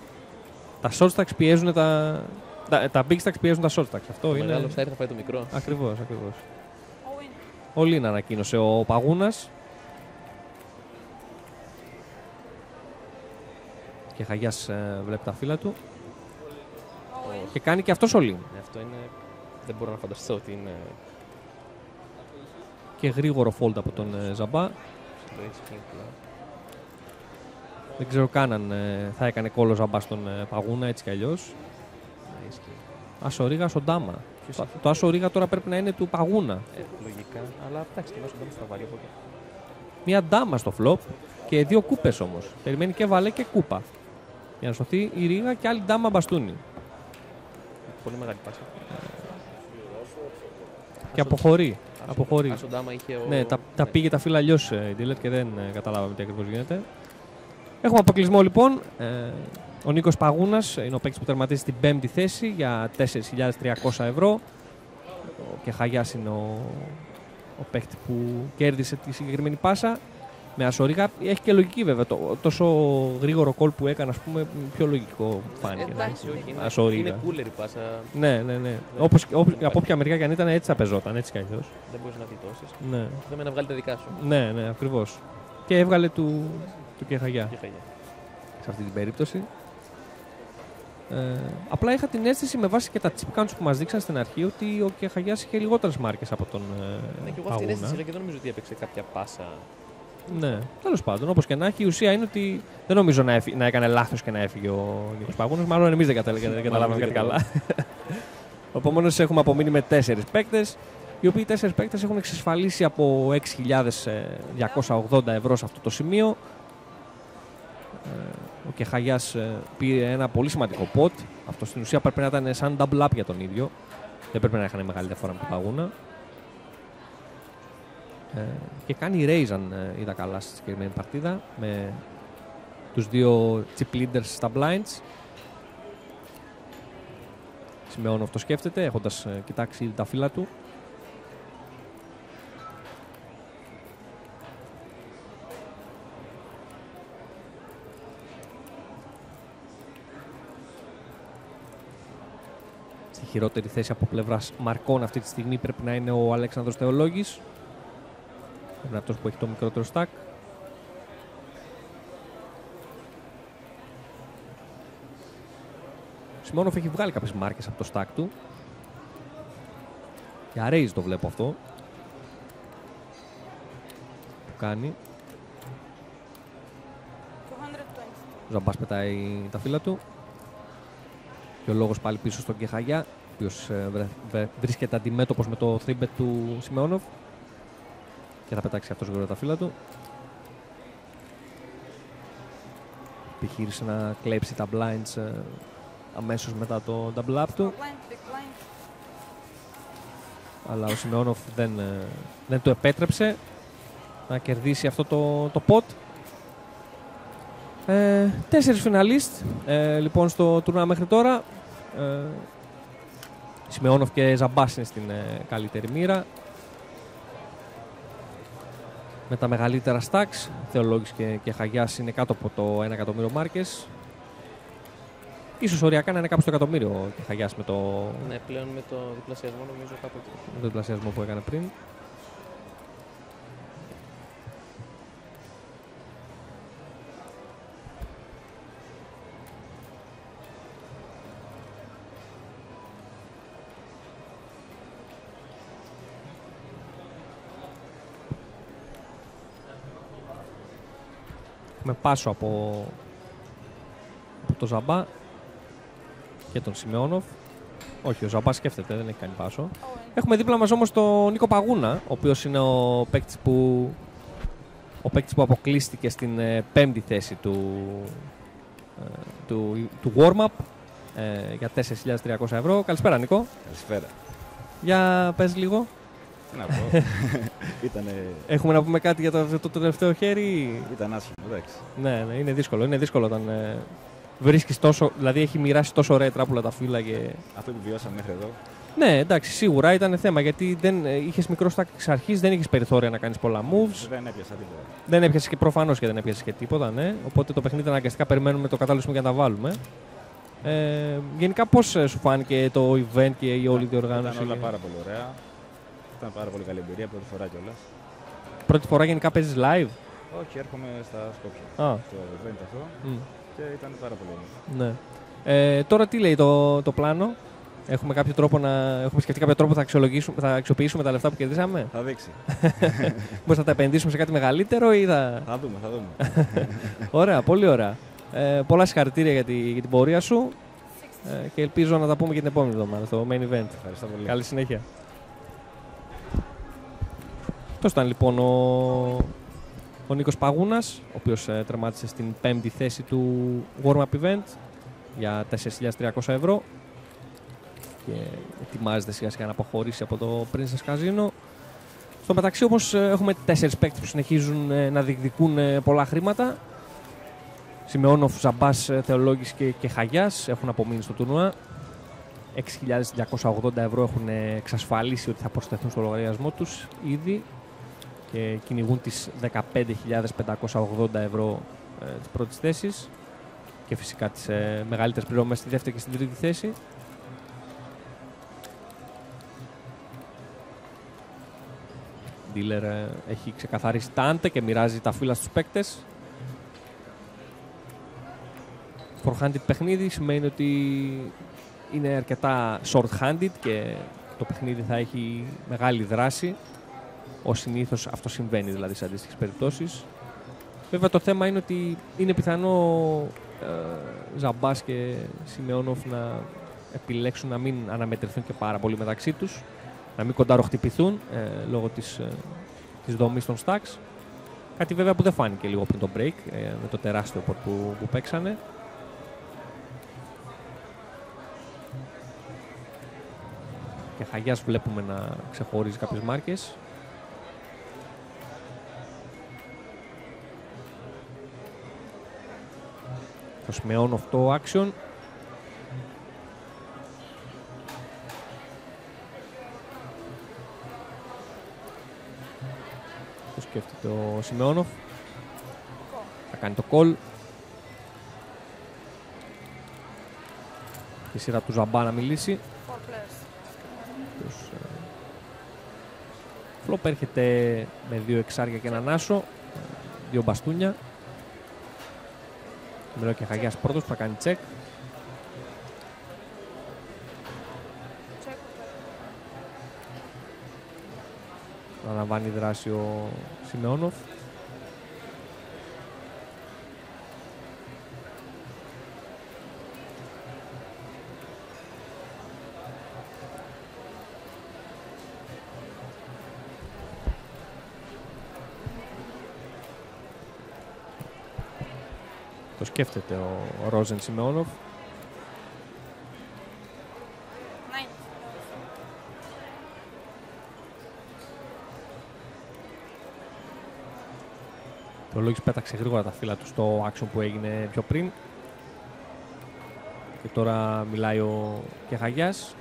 Τα short stacks πιέζουν τα. Τα, τα big stacks πιέζουν τα short stacks. Αυτό Το είναι. μεγάλο side θα φάει το μικρό. Ακριβώς, ακριβώς. Ο Λίν ανακοίνωσε ο Παγούνας. Και Χαγιάς βλέπει τα φύλλα του. Και κάνει και αυτός ο Λίν. Ναι, αυτό είναι. Δεν μπορώ να φανταστώ ότι είναι. Και γρήγορο fold από τον ε, Ζαμπά. Το έτσι κλείνει πλέον. Δεν ξέρω καν αν ε, θα έκανε κόλλο Ζαμπά στον ε, Παγούνα έτσι κι αλλιώς. Ναι, ισχύει. Άσο Ρίγα στον Τάμα. Ποιος Το, έχει; το Άσο Ρίγα τώρα πρέπει να είναι του Παγούνα. Ε, λογικά. Αλλά εντάξει, και μέσα δεν θα βάλει από εδώ. Μία ντάμα στο φλοπ και δύο κούπες όμως. Περιμένει και βαλέ και κούπα. Για να σωθεί η Ρίγα και άλλη ντάμα μπαστούνι. Πολύ μεγάλη πάσα. Και αποχωρεί. Άσο- αποχωρεί. άσο ντάμα είχε ο- Ναι, τα, τα ναι. πήγε τα φύλλα αλλιώς η Ντίλετ και δεν ε, καταλάβαμε τι ακριβώς γίνεται. Έχουμε αποκλεισμό λοιπόν. Ε, ο Νίκος Παγούνας είναι ο παίκτης που τερματίζει στην πέμπτη θέση για 4.300 ευρώ. Ο Κεχαγιάς είναι ο, ο παίκτη που κέρδισε τη συγκεκριμένη πάσα. Με ασορίγα έχει και λογική βέβαια. Το, τόσο γρήγορο κόλ που έκανε, ας πούμε, πιο λογικό φάνηκε. Εντάξει, όχι. Είναι, Ασορίγα. είναι cooler η πάσα. Ναι, ναι, ναι. Δεν- Όπως, δεν όπως, υπάρχει. από όποια μεριά και αν ήταν έτσι θα πεζόταν, έτσι κι αλλιώς. Δεν μπορείς να γλιτώσει. Ναι. Θέλουμε να βγάλει τα δικά σου. Ναι, ναι, ακριβώς. Και έβγαλε του, του Κεχαγιά Και χαγιά. σε αυτή την περίπτωση. Ε, απλά είχα την αίσθηση με βάση και τα chip counts που μας δείξαν στην αρχή ότι ο Κεχαγιάς είχε λιγότερες μάρκες από τον ε, Ναι, και εγώ αυτή την αίσθηση Παγούνα. είχα και δεν νομίζω ότι έπαιξε κάποια πάσα. Ναι, τέλος πάντων, όπως και να έχει, η ουσία είναι ότι δεν νομίζω να, έφυ- να έκανε λάθος και να έφυγε ο Νίκο Παγούνα. Μάλλον εμείς δεν κατα- δεν καταλάβαμε κάτι καλά. Επομένω, έχουμε απομείνει με τέσσερις παίκτες, οι οποίοι τέσσερις παίκτες έχουν εξασφαλίσει από 6.280 ευρώ σε αυτό το σημείο. Ε, Ο Κεχαγιάς πήρε ένα πολύ σημαντικό pot. Αυτό στην ουσία πρέπει να ήταν σαν double up για τον ίδιο. Δεν πρέπει να είχαν μεγάλη διαφορά με τον Παγούνα. Ε, και κάνει raise αν ε, είδα καλά στη συγκεκριμένη παρτίδα με τους δύο chip leaders στα blinds. Σημειώνω αυτό σκέφτεται έχοντας ε, κοιτάξει ήδη τα φύλλα του. Στη χειρότερη θέση από πλευράς Μαρκών αυτή τη στιγμή πρέπει να είναι ο Αλέξανδρος Θεολόγης. Είναι αυτός που έχει το μικρότερο stack. Σιμώνοφ έχει βγάλει κάποιες μάρκες από το stack του. Για raise το βλέπω αυτό. Που κάνει. 220. Ο Ζαμπάς πετάει τα φύλλα του. Και ο λόγος πάλι πίσω στον Κεχαγιά, ο οποίος ε, βρε- βρε- βρίσκεται αντιμέτωπος με το 3 του Σιμεώνοφ. Και θα πετάξει αυτός γρήγορα τα φύλλα του. Επιχείρησε να κλέψει τα blinds ε, αμέσως μετά το double up του. Blind, big blind. Αλλά ο Σιμεώνοφ δεν, ε, δεν του επέτρεψε να κερδίσει αυτό το, το pot. Ε, τέσσερις φιναλίστ ε, λοιπόν στο τουρνά μέχρι τώρα. Ε, Σιμεώνοφ και Ζαμπάς είναι στην ε, καλύτερη μοίρα. Με τα μεγαλύτερα stacks, Θεολόγης και, και Χαγιάς είναι κάτω από το 1 εκατομμύριο μάρκες. Ίσως οριακά να είναι κάπου στο εκατομμύριο και Χαγιάς με το, Ναι, πλέον με το διπλασιασμό νομίζω κάπου εκεί. με το διπλασιασμό που έκανε πριν. Έχουμε πάσο από, από το Ζαμπά και τον Σιμεώνοφ. Όχι, ο Ζαμπά σκέφτεται, δεν έχει κάνει πάσο. Έχουμε δίπλα μας όμως τον Νίκο Παγούνα, ο οποίος είναι ο παίκτης που, ο παίκτης που αποκλείστηκε στην ε, πέμπτη θέση του, ε, του, του warm-up ε, για 4.300 ευρώ. Καλησπέρα Νίκο. Καλησπέρα. Για πες λίγο. Τι να πω. Ήτανε... Έχουμε να πούμε κάτι για το, το, το τελευταίο χέρι; Ήταν άσχημο, εντάξει. Ναι, ναι, είναι δύσκολο. Είναι δύσκολο όταν ε, βρίσκεις τόσο, δηλαδή έχει μοιράσει τόσο ωραία τράπουλα τα φύλλα και Αυτό που βιώσαμε μέχρι εδώ. Ναι, εντάξει, σίγουρα ήταν θέμα γιατί δεν είχες μικρό stack εξ αρχής, δεν είχες περιθώρια να κάνεις πολλά moves. Δεν έπιασα τίποτα. Δεν έπιασες και προφανώς και δεν έπιασες και τίποτα, ναι. Οπότε το παιχνίδι αναγκαστικά περιμένουμε το κατάλληλο σημείο για να τα βάλουμε. Ε, γενικά, πώς σου φάνηκε το event και η όλη διοργάνωση; Ήταν όλα πάρα πολύ ωραία. Ήταν πάρα πολύ καλή εμπειρία, πρώτη φορά κιόλας. Πρώτη φορά γενικά παίζεις live; Όχι, έρχομαι στα Σκόπια. Α. Το event αυτό. Μμ. Και ήταν πάρα πολύ ωραίο. Ναι. Ε, τώρα τι λέει το, το πλάνο; Έχουμε κάποιο τρόπο να. Έχουμε σκεφτεί κάποιο τρόπο που θα, αξιολογήσουμε, θα αξιοποιήσουμε τα λεφτά που κερδίσαμε; Θα δείξει. Πώ θα τα επενδύσουμε σε κάτι μεγαλύτερο ή θα. Θα δούμε, θα δούμε. ωραία, πολύ ωραία. Ε, πολλά συγχαρητήρια για, τη, για την πορεία σου ε, και ελπίζω να τα πούμε και την επόμενη εβδομάδα στο main event. Ευχαριστώ πολύ. Καλή συνέχεια. Αυτό ήταν λοιπόν ο, ο Νίκος Παγούνας, ο οποίος ε, τερμάτισε στην πέμπτη θέση του warm-up event για 4.300 ευρώ και ετοιμάζεται σιγά σιγά να αποχωρήσει από το Princess Casino. Στο μεταξύ όμως ε, έχουμε τέσσερις παίκτες που συνεχίζουν ε, να διεκδικούν ε, πολλά χρήματα. Σιμεώνοφ, Ζαμπάς, ε, Θεολόγης και, και Χαγιάς έχουν απομείνει στο τουρνουά. 6.280 ευρώ έχουν ε, εξασφαλίσει ότι θα προσθεθούν στο λογαριασμό τους ήδη και κυνηγούν τις 15.580 ευρώ ε, της πρώτης θέσης και φυσικά τις ε, μεγαλύτερες πληρώμες στη δεύτερη και στην τρίτη θέση. Dealer ε, έχει ξεκαθαρίσει τα άντε και μοιράζει τα φύλλα στους παίκτες. Four-handed παιχνίδι σημαίνει ότι είναι αρκετά short-handed και το παιχνίδι θα έχει μεγάλη δράση. Ω συνήθως αυτό συμβαίνει δηλαδή σε αντίστοιχες περιπτώσεις. Βέβαια το θέμα είναι ότι είναι πιθανό ε, Ζαμπάς και Σιμεώνοφ να επιλέξουν να μην αναμετρηθούν και πάρα πολύ μεταξύ τους, να μην κονταροχτυπηθούν ε, λόγω της, ε, της δομής των stacks. Κάτι βέβαια που δεν φάνηκε λίγο πριν το break, ε, με το τεράστιο port που, που παίξανε. Και Χαγιάς βλέπουμε να ξεχωρίζει κάποιες μάρκες. Το σημειώνω αυτό action. Το σκέφτεται ο Σιμεώνοφ. Θα κάνει το call. Η σειρά του Ζαμπά να μιλήσει. Four players. Ποιος, ε, Φλόπ έρχεται με δύο εξάρια και έναν άσο. Δύο μπαστούνια. Μιλώ και Χαγιάς πρώτος που θα κάνει τσεκ. Αναλαμβάνει δράση ο Σιμεώνοφ. Το σκέφτεται ο Ρόζεν Σιμεώνοφ. Nine. Το Λόγης πέταξε γρήγορα τα φύλλα του στο action που έγινε πιο πριν. Και τώρα μιλάει ο Κεχαγιάς.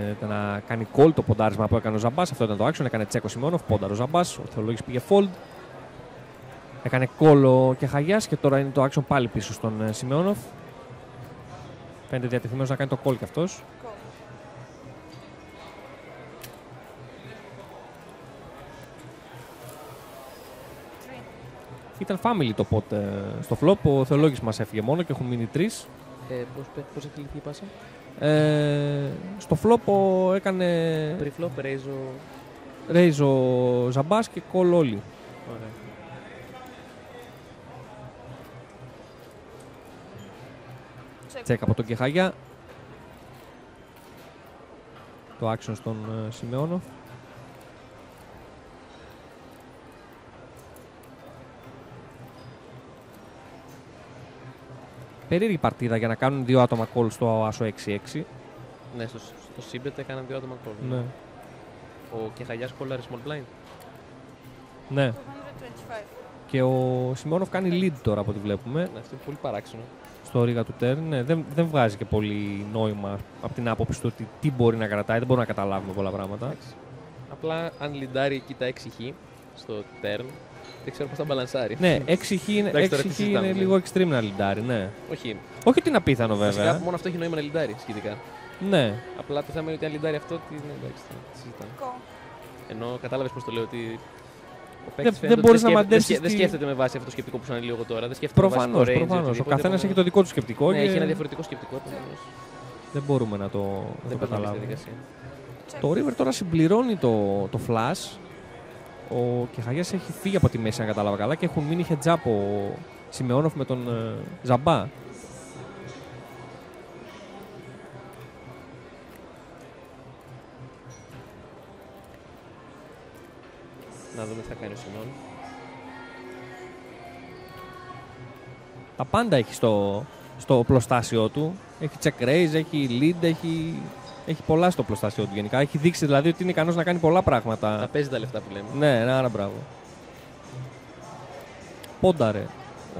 Φαίνεται να κάνει call το ποντάρισμα που έκανε ο Ζαμπάς. Αυτό ήταν το action. Έκανε τσέκο Σιμώνοφ, πόνταρο ο Ζαμπάς. Ο Θεολόγης πήγε fold. Έκανε call ο Κεχαγιάς και τώρα είναι το action πάλι πίσω στον ε, Σιμεώνοφ. Φαίνεται διατεθειμένος να κάνει το call κι αυτός. Ήταν family το pot ε, στο flop. Ο Θεολόγης μας έφυγε μόνο και έχουν μείνει τρεις. Ε, πώς, πώς έχει λυθεί η πάσα; Ε, στο flop ο- έκανε Pre-flop, raise ο... raise ο Ζαμπάς και call όλοι. Ωραία. Τσέκα από τον Κεχαγιά. Το action στον ε, Περίεργη παρτίδα για να κάνουν δύο άτομα call στο άσο 6-6. Ναι, στο, στο Σίμπετ έκαναν δύο άτομα call. Ναι. Ο Κεχαγιάς κόλλαρε small blind. Ναι. 225. Και ο Σιμεώνοφ κάνει lead τώρα από ό,τι βλέπουμε. Ναι, αυτό είναι πολύ παράξενο. Στο ρίγα του turn. Ναι, δεν, δεν βγάζει και πολύ νόημα από την άποψη του ότι τι μπορεί να κρατάει. Δεν μπορούμε να καταλάβουμε πολλά πράγματα. Απλά αν λιντάρει εκεί τα 6 χ στο turn, δεν ξέρω πώς θα μπαλανσάρει. Ναι, 6 χ είναι, Εντάξει, τώρα 6 τι χ είναι συζητάμε, λίγο extreme να λιντάρει, ναι. Όχι. Όχι ότι είναι απίθανο βέβαια. Βασικά, μόνο αυτό έχει νόημα να λιντάρει σχετικά. Ναι. Απλά το θέμα είναι ότι αν λιντάρει αυτό, τι είναι εντάξει, τι συζητάμε. Ενώ κατάλαβες πώς το λέω ότι. Ο Δεν- παίκτης δεν φαίνεται ότι μπορείς να σκέφ- μαντέψεις Δεν, σκε- δεν τι- σκέφτεται με βάση αυτό το σκεπτικό που σου αναλύω εγώ τώρα. Δεν σκέφτεται Προφανώς, με βάση το range. προφανώς. Ο οτιδήποτε, καθένας επομένως- έχει το δικό του σκεπτικό Ναι, και- έχει ένα διαφορετικό σκεπτικό. επομένως Δεν μπορούμε να το, να το Δεν περνάμε στη καταλάβουμε. διαδικασία. Το River τώρα συμπληρώνει το, το flash. Ο Κεχαγιάς έχει φύγει από τη μέση, αν κατάλαβα καλά, και έχουν μείνει heads up ο Σιμεώνοφ με τον ε, Ζαμπά. Να δούμε τι θα κάνει ο Σιμών. Τα πάντα έχει στο, στο πλωστάσιο του. Έχει check raise, έχει lead, έχει, έχει πολλά στο πλωστάσιο του γενικά. Έχει δείξει δηλαδή ότι είναι ικανός να κάνει πολλά πράγματα. Να παίζει τα λεφτά που λέμε. Ναι, ναι, άρα μπράβο. Πόνταρε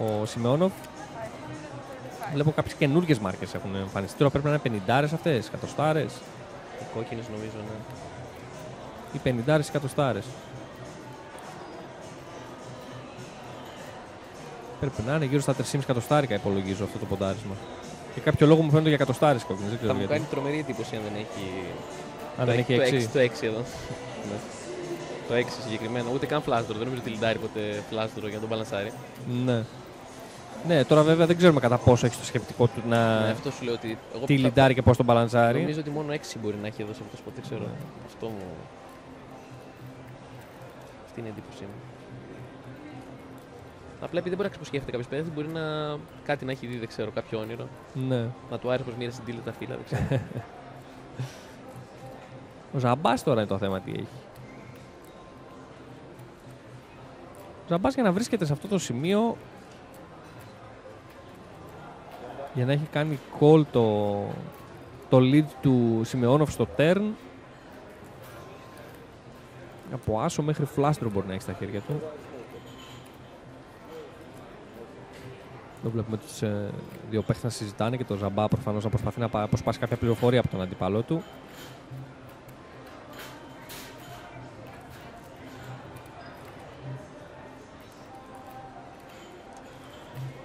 ο Σιμεώνοφ. Βλέπω κάποιες καινούργιες μάρκες έχουν εμφανιστεί. Τώρα πρέπει να είναι 50 αυτές, εκατοστάρες. Οι κόκκινες νομίζω, ναι. Ή 50 εκατοστάρες. Πρέπει να είναι γύρω στα 3,5 εκατοστάρικα υπολογίζω αυτό το ποντάρισμα. Και κάποιο λόγο μου φαίνεται για εκατοστάρε κόκκινες. Δεν ξέρω Θα μου γιατί. κάνει τρομερή εντύπωση αν δεν έχει. Αν το δεν έξι- έχει το έξι. έξι- Το 6 εδώ. Ναι. Το 6 συγκεκριμένα. Ούτε καν φλάσδρο. Δεν νομίζω ότι λιντάρει ποτέ φλάσδρο για να τον μπαλανσάρει. Ναι. Ναι, τώρα βέβαια δεν ξέρουμε κατά πόσο έχει το σκεπτικό του να. Ναι, αυτό σου λέω ότι. Εγώ τι θα- λιντάρει και πώς τον μπαλανσάρει. Νομίζω ότι μόνο 6 μπορεί να έχει εδώ σε αυτό το σποτ. Δεν ξέρω. Ναι. Αυτό μου. Αυτή είναι η εντύπωσή μου. Απλά επειδή δεν μπορεί να ξεποσκέφτεται κάποιος παίκτη, μπορεί να κάτι να έχει δει, δεν ξέρω, κάποιο όνειρο. Ναι. Να του άρεσε πως μοίρασε την τα φύλλα, δεν ξέρω. Ο Ζαμπάς τώρα είναι το θέμα τι έχει. Ο Ζαμπάς για να βρίσκεται σε αυτό το σημείο για να έχει κάνει call το, το lead του Σιμεώνοφ στο turn. Από άσο μέχρι φλάστρο μπορεί να έχει στα χέρια του. Εδώ βλέπουμε τους ε, δύο παίχτες να συζητάνε και το Ζαμπά προφανώς να προσπαθεί να πα- αποσπάσει κάποια πληροφορία από τον αντίπαλό του.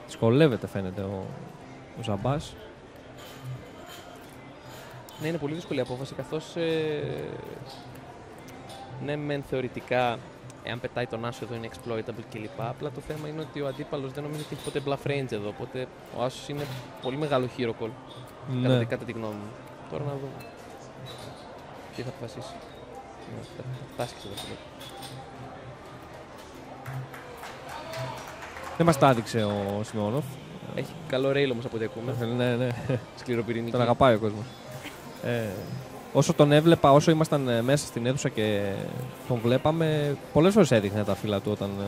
Δυσκολεύεται φαίνεται ο, ο Ζαμπάς. Ναι, είναι πολύ δύσκολη η απόφαση καθώς. Ε, ναι, μεν θεωρητικά, εάν πετάει τον Άσο εδώ είναι exploitable κλπ. Απλά το θέμα είναι ότι ο αντίπαλος δεν νομίζω ότι έχει ποτέ bluff range εδώ. Οπότε ο Άσος είναι πολύ μεγάλο hero call. Ναι. Κατά, τη- κατά τη γνώμη μου. Τώρα να δούμε. Τι θα αποφασίσει. Ναι, θα θα φτάσει και στο δεύτερο. Δεν μας τα έδειξε ο Σιμεώνοφ. Έχει καλό rail όμως από ό,τι ακούμε. Ναι, ναι. Σκληροπυρηνική. Τον αγαπάει ο κόσμος. Ε, όσο τον έβλεπα, όσο ήμασταν ε, μέσα στην αίθουσα και τον βλέπαμε, πολλές φορές έδειχνε τα φύλλα του όταν. ε,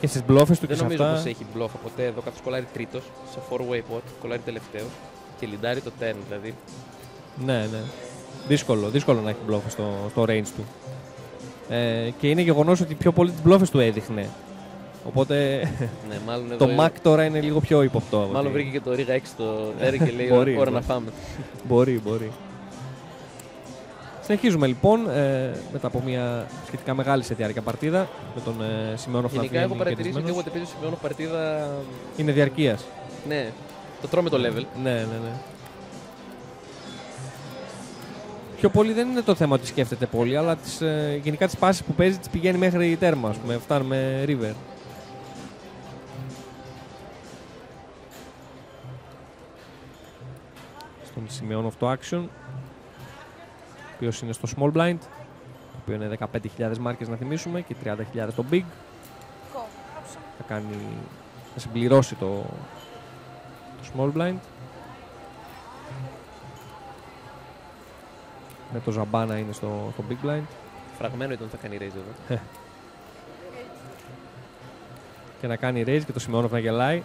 και στις μπλόφες του και Δεν σε νομίζω αυτά. πως έχει μπλόφ ποτέ εδώ καθώς κολλάρει τρίτος σε 4-way pot, κολλάρει τελευταίος και λιντάρει το turn δηλαδή. Ναι, ναι. Δύσκολο, δύσκολο να έχει μπλόφε στο, στο range του. Ε, και είναι γεγονός ότι πιο πολύ τις μπλόφες του έδειχνε. Οπότε Ναι, μάλλον το εδώ- Mac τώρα είναι λίγο πιο υποπτώ. Μάλλον ότι- βρήκε και το Ρίγα 6 στο τέρι και λέει Μπορεί, ώρα μπορεί. να φάμε. Μπορεί, μπορεί. Συνεχίζουμε λοιπόν ε, μετά από μια σχετικά μεγάλη σε διάρκεια παρτίδα με τον ε, Σιμεώνοφ να Γενικά έχω βγαίνει παρατηρήσει ότι κερδισμένος. όποτε παίζω σημειώνω παρτίδα. Είναι διαρκείας. Ναι, το τρώμε το level. Ναι, ναι, ναι. Πιο πολύ δεν είναι το θέμα ότι σκέφτεται πολύ, αλλά τις, ε, γενικά τις πάσεις που παίζει τις πηγαίνει μέχρι τέρμα, ας πούμε. Φτάνουμε river. Στον σημειώνω αυτό action, ο οποίος είναι στο small blind, το οποίο είναι 15.000 μάρκες να θυμίσουμε και 30.000 το big. Θα, κάνει, θα συμπληρώσει το, το small blind. Με το Ζαμπάνα είναι στο, στο big blind. Φραγμένο ήταν ότι θα κάνει raise εδώ. Ε. και να κάνει raise και το Σιμεώνοφ να γελάει.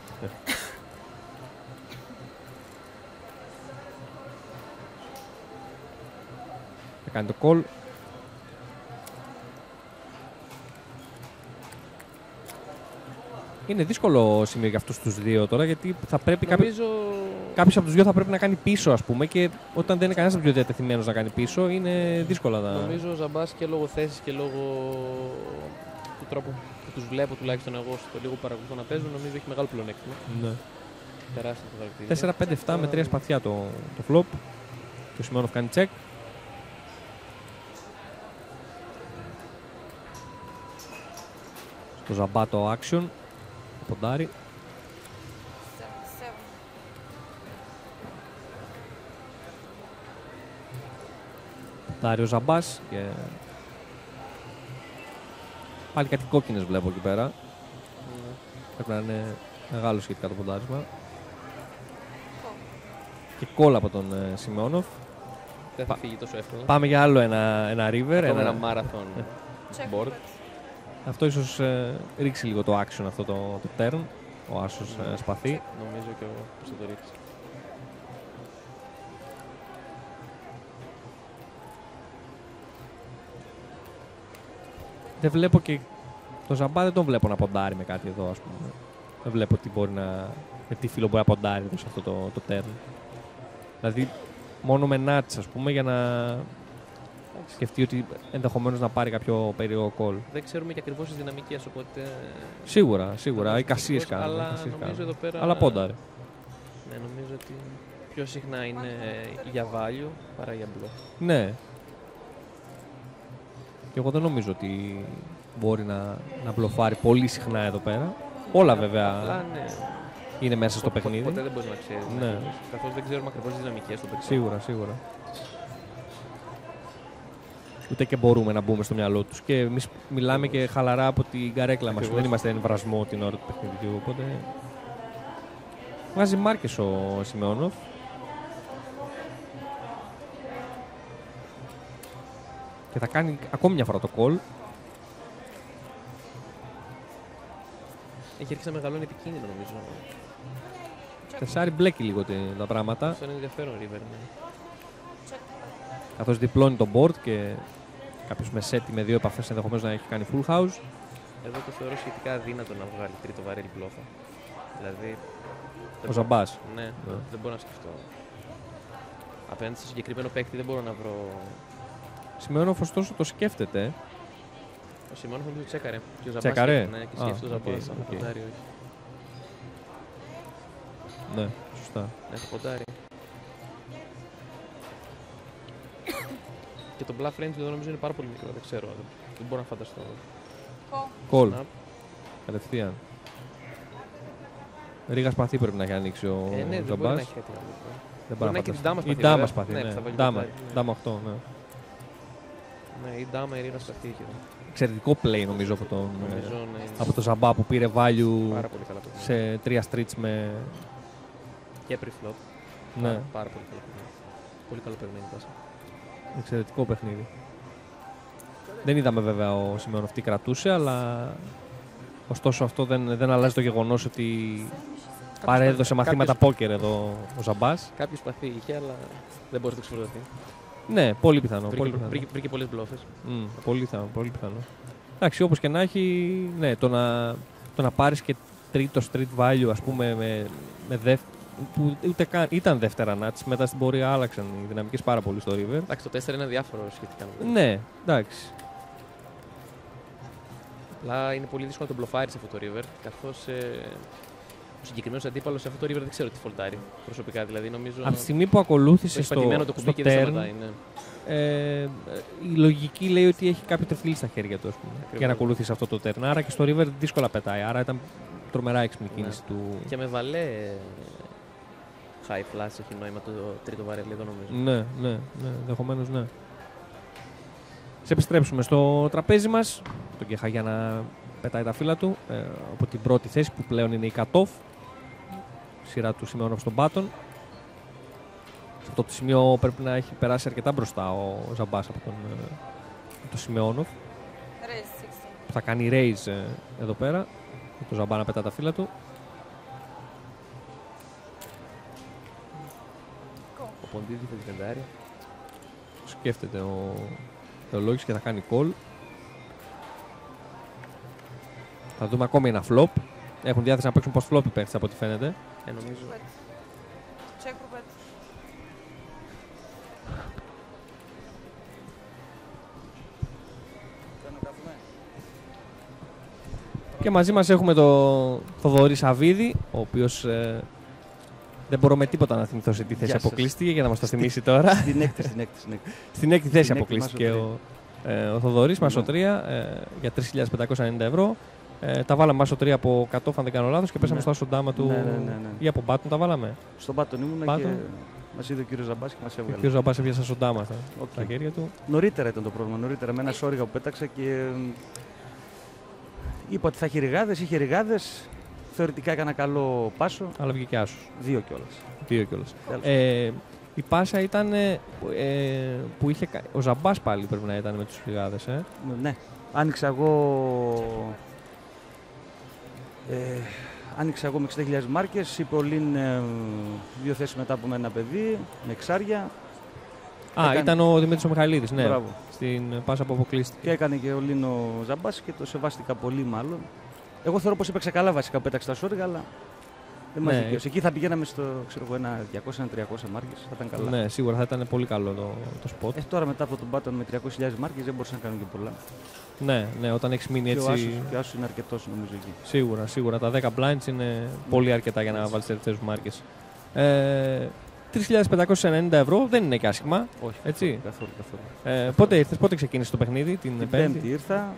Κάνει το call. Είναι δύσκολο σημείο για αυτούς τους δύο τώρα γιατί θα πρέπει κάποιο- Νομίζω. κάποιος από τους δύο θα πρέπει να κάνει πίσω ας πούμε και όταν δεν είναι κανένας από τους δύο διατεθειμένος να κάνει πίσω είναι δύσκολα να... Νομίζω ο Ζαμπάς και λόγω θέσης και λόγω του τρόπου που τους βλέπω τουλάχιστον εγώ στο λίγο που παρακολουθώ να παίζουν, νομίζω έχει μεγάλο πλεονέκτημα. Ναι. Τεράστιο το χαρακτήρα. 4-5-7 με 3 σπαθιά το, το flop. Και ο Σιμεώνοφ κάνει check. Στο Ζαμπά το action. Το ποντάρι. Ποντάρι ο Ζαμπάς και... Πάλι κάτι κόκκινες βλέπω εκεί πέρα. Πρέπει να είναι μεγάλο σχετικά το ποντάρισμα. Και κόλλα από τον ε, Σιμεώνοφ. Δεν θα φύγει τόσο εύκολα. Πάμε για άλλο ένα, ένα river. Ακόμα ένα marathon board. Αυτό ίσως ε, ρίξει λίγο το action αυτό το, το turn. Ο Άσος ε, σπαθεί. Νομίζω και εγώ πως θα το ρίξει. Δεν βλέπω και... Το Ζαμπά δεν τον βλέπω να ποντάρει με κάτι εδώ, ας πούμε. Δεν βλέπω τι μπορεί να... Με τι φίλο μπορεί να ποντάρει εδώ σε αυτό το, το turn. Δηλαδή, μόνο με νάτς, ας πούμε, για να σκεφτεί ότι ενδεχομένως να πάρει κάποιο περίεργο call. Δεν ξέρουμε και ακριβώς τις δυναμικές, οπότε. Σίγουρα, σίγουρα. δεν Οι κασίες ακριβώς, κάνουν, οι Αλλά κασίες νομίζω κάνουν. εδώ πέρα. Αλλά πόνταρε. Ναι, νομίζω ότι πιο συχνά είναι για value παρά για bluff. Ναι. Και εγώ δεν νομίζω ότι μπορεί να, να μπλοφάρει πολύ συχνά εδώ πέρα. Όλα βέβαια Απλά, ναι. είναι μέσα στο Πο- πο- παιχνίδι. Ποτέ δεν μπορεί να ξέρεις. Ναι. Καθώς δεν ξέρουμε ακριβώς τις δυναμικές του παιχνίδι. Σίγουρα, σίγουρα. Ούτε και μπορούμε να μπούμε στο μυαλό τους. Και εμείς μιλάμε και χαλαρά από την καρέκλα μας. Ακριβώς. Δεν είμαστε εμβρασμό την ώρα του παιχνιδιού. Οπότε. Βάζει μάρκες ο Σιμεώνοφ. Και θα κάνει ακόμη μια φορά το call. Έχει αρχίσει να μεγαλώνει επικίνδυνο νομίζω. Τεσάρι μπλέκει λίγο τη- τα πράγματα. Αυτό είναι ενδιαφέρον River. Ναι. Καθώς διπλώνει τον board και κάποιος με σέτι με δύο επαφές ενδεχομένως να έχει κάνει full house. Εδώ το θεωρώ σχετικά αδύνατο να βγάλει τρίτο βαρέλι μπλόφα. Δηλαδή. δεν Ο μπορώ- Ζαμπάς. Ναι, Ναι. δεν μπορώ να σκεφτώ. Απέναντι στο συγκεκριμένο παίκτη δεν μπορώ να βρω. Σιμεώνοφ ωστόσο το σκέφτεται. Ο Σιμεώνοφ νομίζω τσέκαρε. Και ο Ζαμπάς Τσέκαρε; σκέφτεται, Ναι, και Α, σκέφτεται ο οκ, Ζαμπάς. αν οκ. ποντάρει ή όχι. Ναι, σωστά. Ναι, το και το bluff range εδώ νομίζω είναι πάρα πολύ μικρό. Δεν ξέρω. Δεν, δεν μπορώ να φανταστώ. Call. Snap. Κατευθείαν. Ρίγα σπαθί πρέπει να έχει ανοίξει ο Ε, ναι, δεν Ζαμπάς. μπορεί να έχει κάτι άλλο. Δεν Μπορεί μπορεί να έχει φανταστεί. την ντάμα Η σπαθί, ντάμα βέβαια. σπαθί, Ναι, ναι. που θα βάλει Ντάμα, ποντάρι, ναι. ντάμα 8, ναι. Ναι, η ντάμα η ρίγα σπαθί είχε. εδώ. Εξαιρετικό play νομίζω από τον, Νομίζω, ε, ναι. από τον Ζαμπά που πήρε value Πάρα πολύ καλά παιχνίδι. σε τρία streets με... Και pre-flop. Ναι. Πάρα, πάρα πολύ καλό παιχνίδι. Πολύ καλό παιχνίδι πάσα. Εξαιρετικό παιχνίδι. Δεν είδαμε βέβαια ο Σιμεώνοφ τι κρατούσε, αλλά ωστόσο αυτό δεν, δεν αλλάζει το γεγονός ότι παρέδωσε κάποιος- μαθήματα πόκερ εδώ ο Ζαμπάς. Κάποιος σπαθί είχε, αλλά δεν μπορεί να το ξεφορτωθεί. Ναι, πολύ πιθανό. Βρήκε, πολύ πιθανό. βρήκε, βρήκε πολλές μπλόφες. Μμ, πολύ πιθανό, πολύ πιθανό. Εντάξει, όπως και να έχει, ναι, το να, το να πάρεις και τρίτος street value, ας πούμε, με, με δεύ, που ούτε καν, ήταν δεύτερα νάτς, μετά στην πορεία άλλαξαν οι δυναμικές πάρα πολύ στο River. Εντάξει, το 4 είναι διάφορο σχετικά. Ναι, εντάξει. Απλά είναι πολύ δύσκολο να τον μπλοφάρεις σε αυτό το river, καθώς ε, ο συγκεκριμένος αντίπαλος σε αυτό το river δεν ξέρω τι φολτάρει προσωπικά. Δηλαδή, νομίζω. Από τη στιγμή που ακολούθησε το έχει στο, πατημένο το στο κουμπί και δεν turn, σταματάει. Ναι. ε, η λογική λέει ότι έχει κάποιο τεφλί στα χέρια του, ας πούμε, Ακριβώς. για να ακολουθήσει αυτό το turn. Άρα και στο River δύσκολα πετάει. Άρα ήταν τρομερά έξυπνη Ναι. κίνηση του. Και με βαλέ ε, high flash έχει νόημα το τρίτο βαρέλι εδώ νομίζω. Ναι, ναι, ναι, ενδεχομένως ναι. Σε επιστρέψουμε στο τραπέζι μας, τον Κέχα για να πετάει τα φύλλα του ε, από την πρώτη θέση που πλέον είναι η cut-off. Σειρά του Σιμεώνοφ στον Πάτον. Σε αυτό το σημείο πρέπει να έχει περάσει αρκετά μπροστά ο Ζαμπάς από τον, ε, από τον Σιμεώνοφ. Raise 16. Που θα κάνει raise ε, εδώ πέρα. Με τον Ζαμπά να πετά τα φύλλα του. Ο Ποντίδη θα την πεντάρει. Σκέφτεται ο Θεολόγης και θα κάνει call. Θα δούμε ακόμη ένα flop. Έχουν διάθεση να παίξουν post flop οι παίκτες από ό,τι φαίνεται. Ε, νομίζω. Check Rupert. Και μαζί μας έχουμε τον Θοδωρή Σαββίδη, ο οποίος ε, δεν μπορώ με τίποτα να θυμηθώ σε τι θέση Γεια σας. αποκλείστηκε για να μας το θυμίσει τώρα. Στην έκτη, στην έκτη, στην έκτη. Στην έκτη θέση Στην έκτη αποκλείστηκε ο, με άσο ε, ο Θοδωρής, Ναι. με άσο 3, ε, για 3.590 ευρώ. Ε, τα βάλαμε με άσο 3 από 100, αν δεν κάνω λάθος, και πέσαμε Ναι. στο άσο ντάμα του. Ναι, ναι, ναι, ναι. Ή από button τα βάλαμε. Στον button ήμουνα button. και μας είδε ο κύριος Ζαμπάς και μας Ο έβγαλε. κ. Ζαμπάς έπιασε άσο ντάμα στα, Οκ. στα χέρια του. Νωρίτερα ήταν το πρόβλημα. Νωρίτερα με ένα άσο ρήγα που πέταξα και μ, είπα ότι θα έχει ρηγάδες. Είχε ρηγάδες. Θεωρητικά έκανα καλό πάσο. Αλλά βγήκε άσος. Δύο κιόλας. Δύο κιόλας. Τέλος. Ε, η πάσα ήταν ε, ε, που είχε. κα- Ο Ζαμπάς πάλι πρέπει να ήταν με τους φυγάδες, ε. Ναι. Άνοιξα εγώ. Ε, άνοιξα εγώ με 60.000 μάρκες, είπε ο Λίν ε, δύο θέσεις μετά από μένα παιδί, με εξάρια. Α, Έκανε- ήταν ο Δημήτρης ο Μιχαηλίδης, ναι. Μπράβο. Στην πάσα που αποκλείστηκε. Και έκανε και ο Λίν ο Ζαμπάς και το σεβάστηκα πολύ μάλλον. Εγώ θεωρώ πως έπαιξε καλά βασικά που πέταξε τα σόρια, αλλά δεν μας Ναι. δικαίωσε. Εκεί θα πηγαίναμε στο ξέρω εγώ, ένα 200-300 μάρκες, θα ήταν καλά. Ναι, σίγουρα θα ήταν πολύ καλό το, το spot. Ε, τώρα μετά από τον Πάτον με 300.000 μάρκες δεν μπορούσαν να κάνουν και πολλά. Ναι, ναι, όταν έχεις μείνει Και ο έτσι. Άσος, και ο Άσος είναι αρκετός νομίζω εκεί. Σίγουρα, σίγουρα. Τα 10 blinds είναι πολύ αρκετά για να βάλεις τελευταίου μάρκες. Ε, 3.590 ευρώ δεν είναι και άσχημα. Όχι, έτσι. καθόλου, καθόλου. Ε, πότε ήρθες, πότε ξεκίνησε το παιχνίδι, την, Την Πέμπτη; Πέμπτη ήρθα.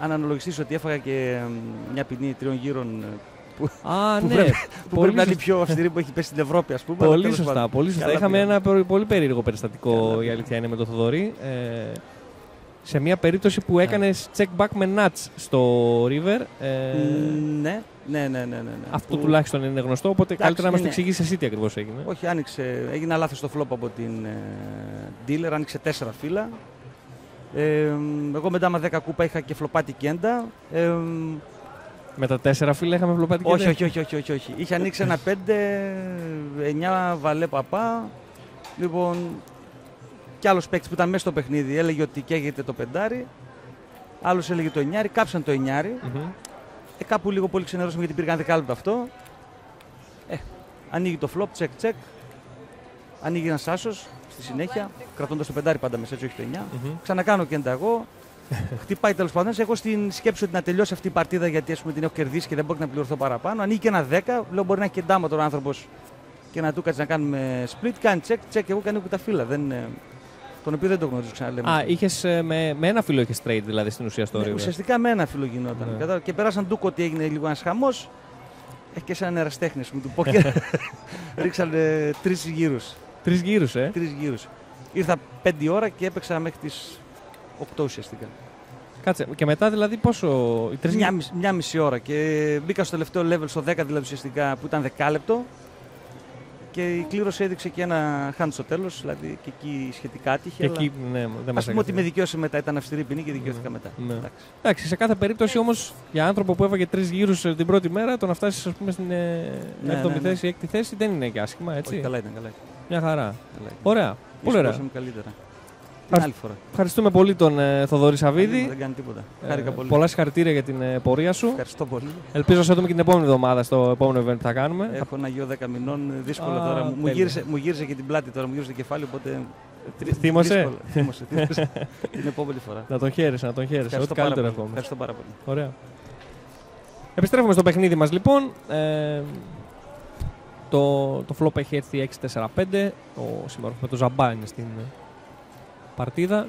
Αν αναλογιστείς ότι έφαγα και μ, μια ποινή τριών γύρων ε, που, Α, που ναι. πρέπει, που Πολύ πρέπει να είναι η σωστά. πιο αυστηρή που έχει πέσει στην Ευρώπη, ας πούμε. αλλά Πολύ τέλος σωστά, πάντων. πολύ σωστά. Καλά Είχαμε πήγαμε. ένα περι- πολύ περίεργο περιστατικό, Καλά η πήγαμε. αλήθεια είναι, με τον Θοδωρή. Ε, σε μια περίπτωση που έκανες check back με nuts στο river. Ε, Ναι, ναι, ναι, ναι, ναι, ναι. Αυτό Που- τουλάχιστον είναι γνωστό, οπότε Εντάξει, καλύτερα να μας το είναι- εξηγήσεις εσύ τι ακριβώς έγινε. Όχι, άνοιξε, έγινε ένα λάθος στο flop από την ε, dealer, άνοιξε τέσσερα φύλλα. Ε, εγώ μετά με 10 κούπα είχα και φλοπάτη κέντα. Ε, Με τα τέσσερα φύλλα είχαμε φλοπατική Όχι, ιδέα. όχι, όχι, όχι, όχι, όχι. Είχε ανοίξει ένα 5, 9 βαλέ παπά. Λοιπόν, κι άλλος παίκτης που ήταν μέσα στο παιχνίδι έλεγε ότι καίγεται το πεντάρι. Άλλος έλεγε το εννιάρι. Κάψαν το εννιάρι. Μμμ. Ε, κάπου λίγο πολύ ξενερώσαμε γιατί πήγαν δεκάλεπτα αυτό. Ε, ανοίγει το flop, check, check. Ανοίγει ένας άσος στη συνέχεια, κρατώντας το πεντάρι πάντα μέσα, έτσι, όχι το 9. Μμμ. Ξανακάνω και εγώ. Χτυπάει τέλος πάντων. Εγώ στην σκέψη ότι να τελειώσει αυτή η παρτίδα γιατί ας πούμε, την έχω κερδίσει και δεν μπορεί να πληρωθώ παραπάνω. Ανοίγει και ένα 10. Λέω μπορεί να έχει και ντάμα τον άνθρωπος και να του κάτσει να κάνουμε split. Κάνει check, check. Εγώ κάνω και τα φύλλα. Δεν, ε, τον οποίο δεν το γνωρίζω ξαναλέμε. Α, είχες, ε, με, με ένα φύλλο είχες trade δηλαδή στην ουσία στο Ναι, River. ουσιαστικά με ένα φίλο γινόταν. Ναι. Κατάλαβα. Και περάσαν ντούκο ότι έγινε λίγο ένας χαμός. Έχει και σαν εραστέχνη μου του πόκερ. Ρίξανε τρεις γύρους. Τρεις γύρους, ε. Τρεις γύρους. Ήρθα πέντε ώρα και έπαιξα μέχρι τις 8 ουσιαστικά. Κάτσε, και μετά δηλαδή πόσο. Οι τρεις Μια, γύροι- μισή- μια μισή ώρα. Και μπήκα στο τελευταίο level, στο 10 δηλαδή ουσιαστικά που ήταν δεκάλεπτο. Και η κλήρωση έδειξε και ένα hand στο τέλος, δηλαδή και εκεί σχετικά άτυχε. Και εκεί, ναι, δεν μας Ας πούμε ότι έκανε. με δικαίωσε μετά, ήταν αυστηρή ποινή και δικαιώθηκα μετά. Ναι. Εντάξει. Εντάξει, σε κάθε περίπτωση όμως για άνθρωπο που έβαγε τρεις γύρους την πρώτη μέρα, το να φτάσεις πούμε, στην ε, Ναι, 7η ναι, ναι. θέση ή 6η θέση δεν είναι και άσχημα, έτσι. Όχι, καλά ήταν, καλά ήταν. Μια χαρά. Καλά ήταν. Ωραία. Πολύ ωραία. Ίσως καλύτερα. Την άλλη φορά. Ευχαριστούμε πολύ τον ε, Θοδωρή Σαββίδη. Δεν κάνει τίποτα. Ε, Χάρηκα πολύ. Πολλά συγχαρητήρια για την ε, πορεία σου. Ευχαριστώ πολύ. Ελπίζω να σε δούμε και την επόμενη εβδομάδα στο επόμενο event που θα κάνουμε. Έχω ένα γιο 10 μηνών, δύσκολο Α, τώρα. Μου- Μου τέλεια. γύρισε, μου γύρισε και την πλάτη τώρα, μου γύρισε το κεφάλι, οπότε. Θ- θύμωσε; δύσκολο. Θύμωσε, θύμωσε. την επόμενη φορά. Να τον χαίρεσαι, να τον χαίρεσαι. Ευχαριστώ Ό,τι πάρα καλύτερο πολύ. εύχομαι. Ευχαριστώ πάρα πολύ. Ωραία. Επιστρέφουμε στο παιχνίδι μας λοιπόν. Ε, το, το flop έχει έρθει 6-4-5. Ο Σιμαρόφ με το Ζαμπά είναι στην ε, παρτίδα.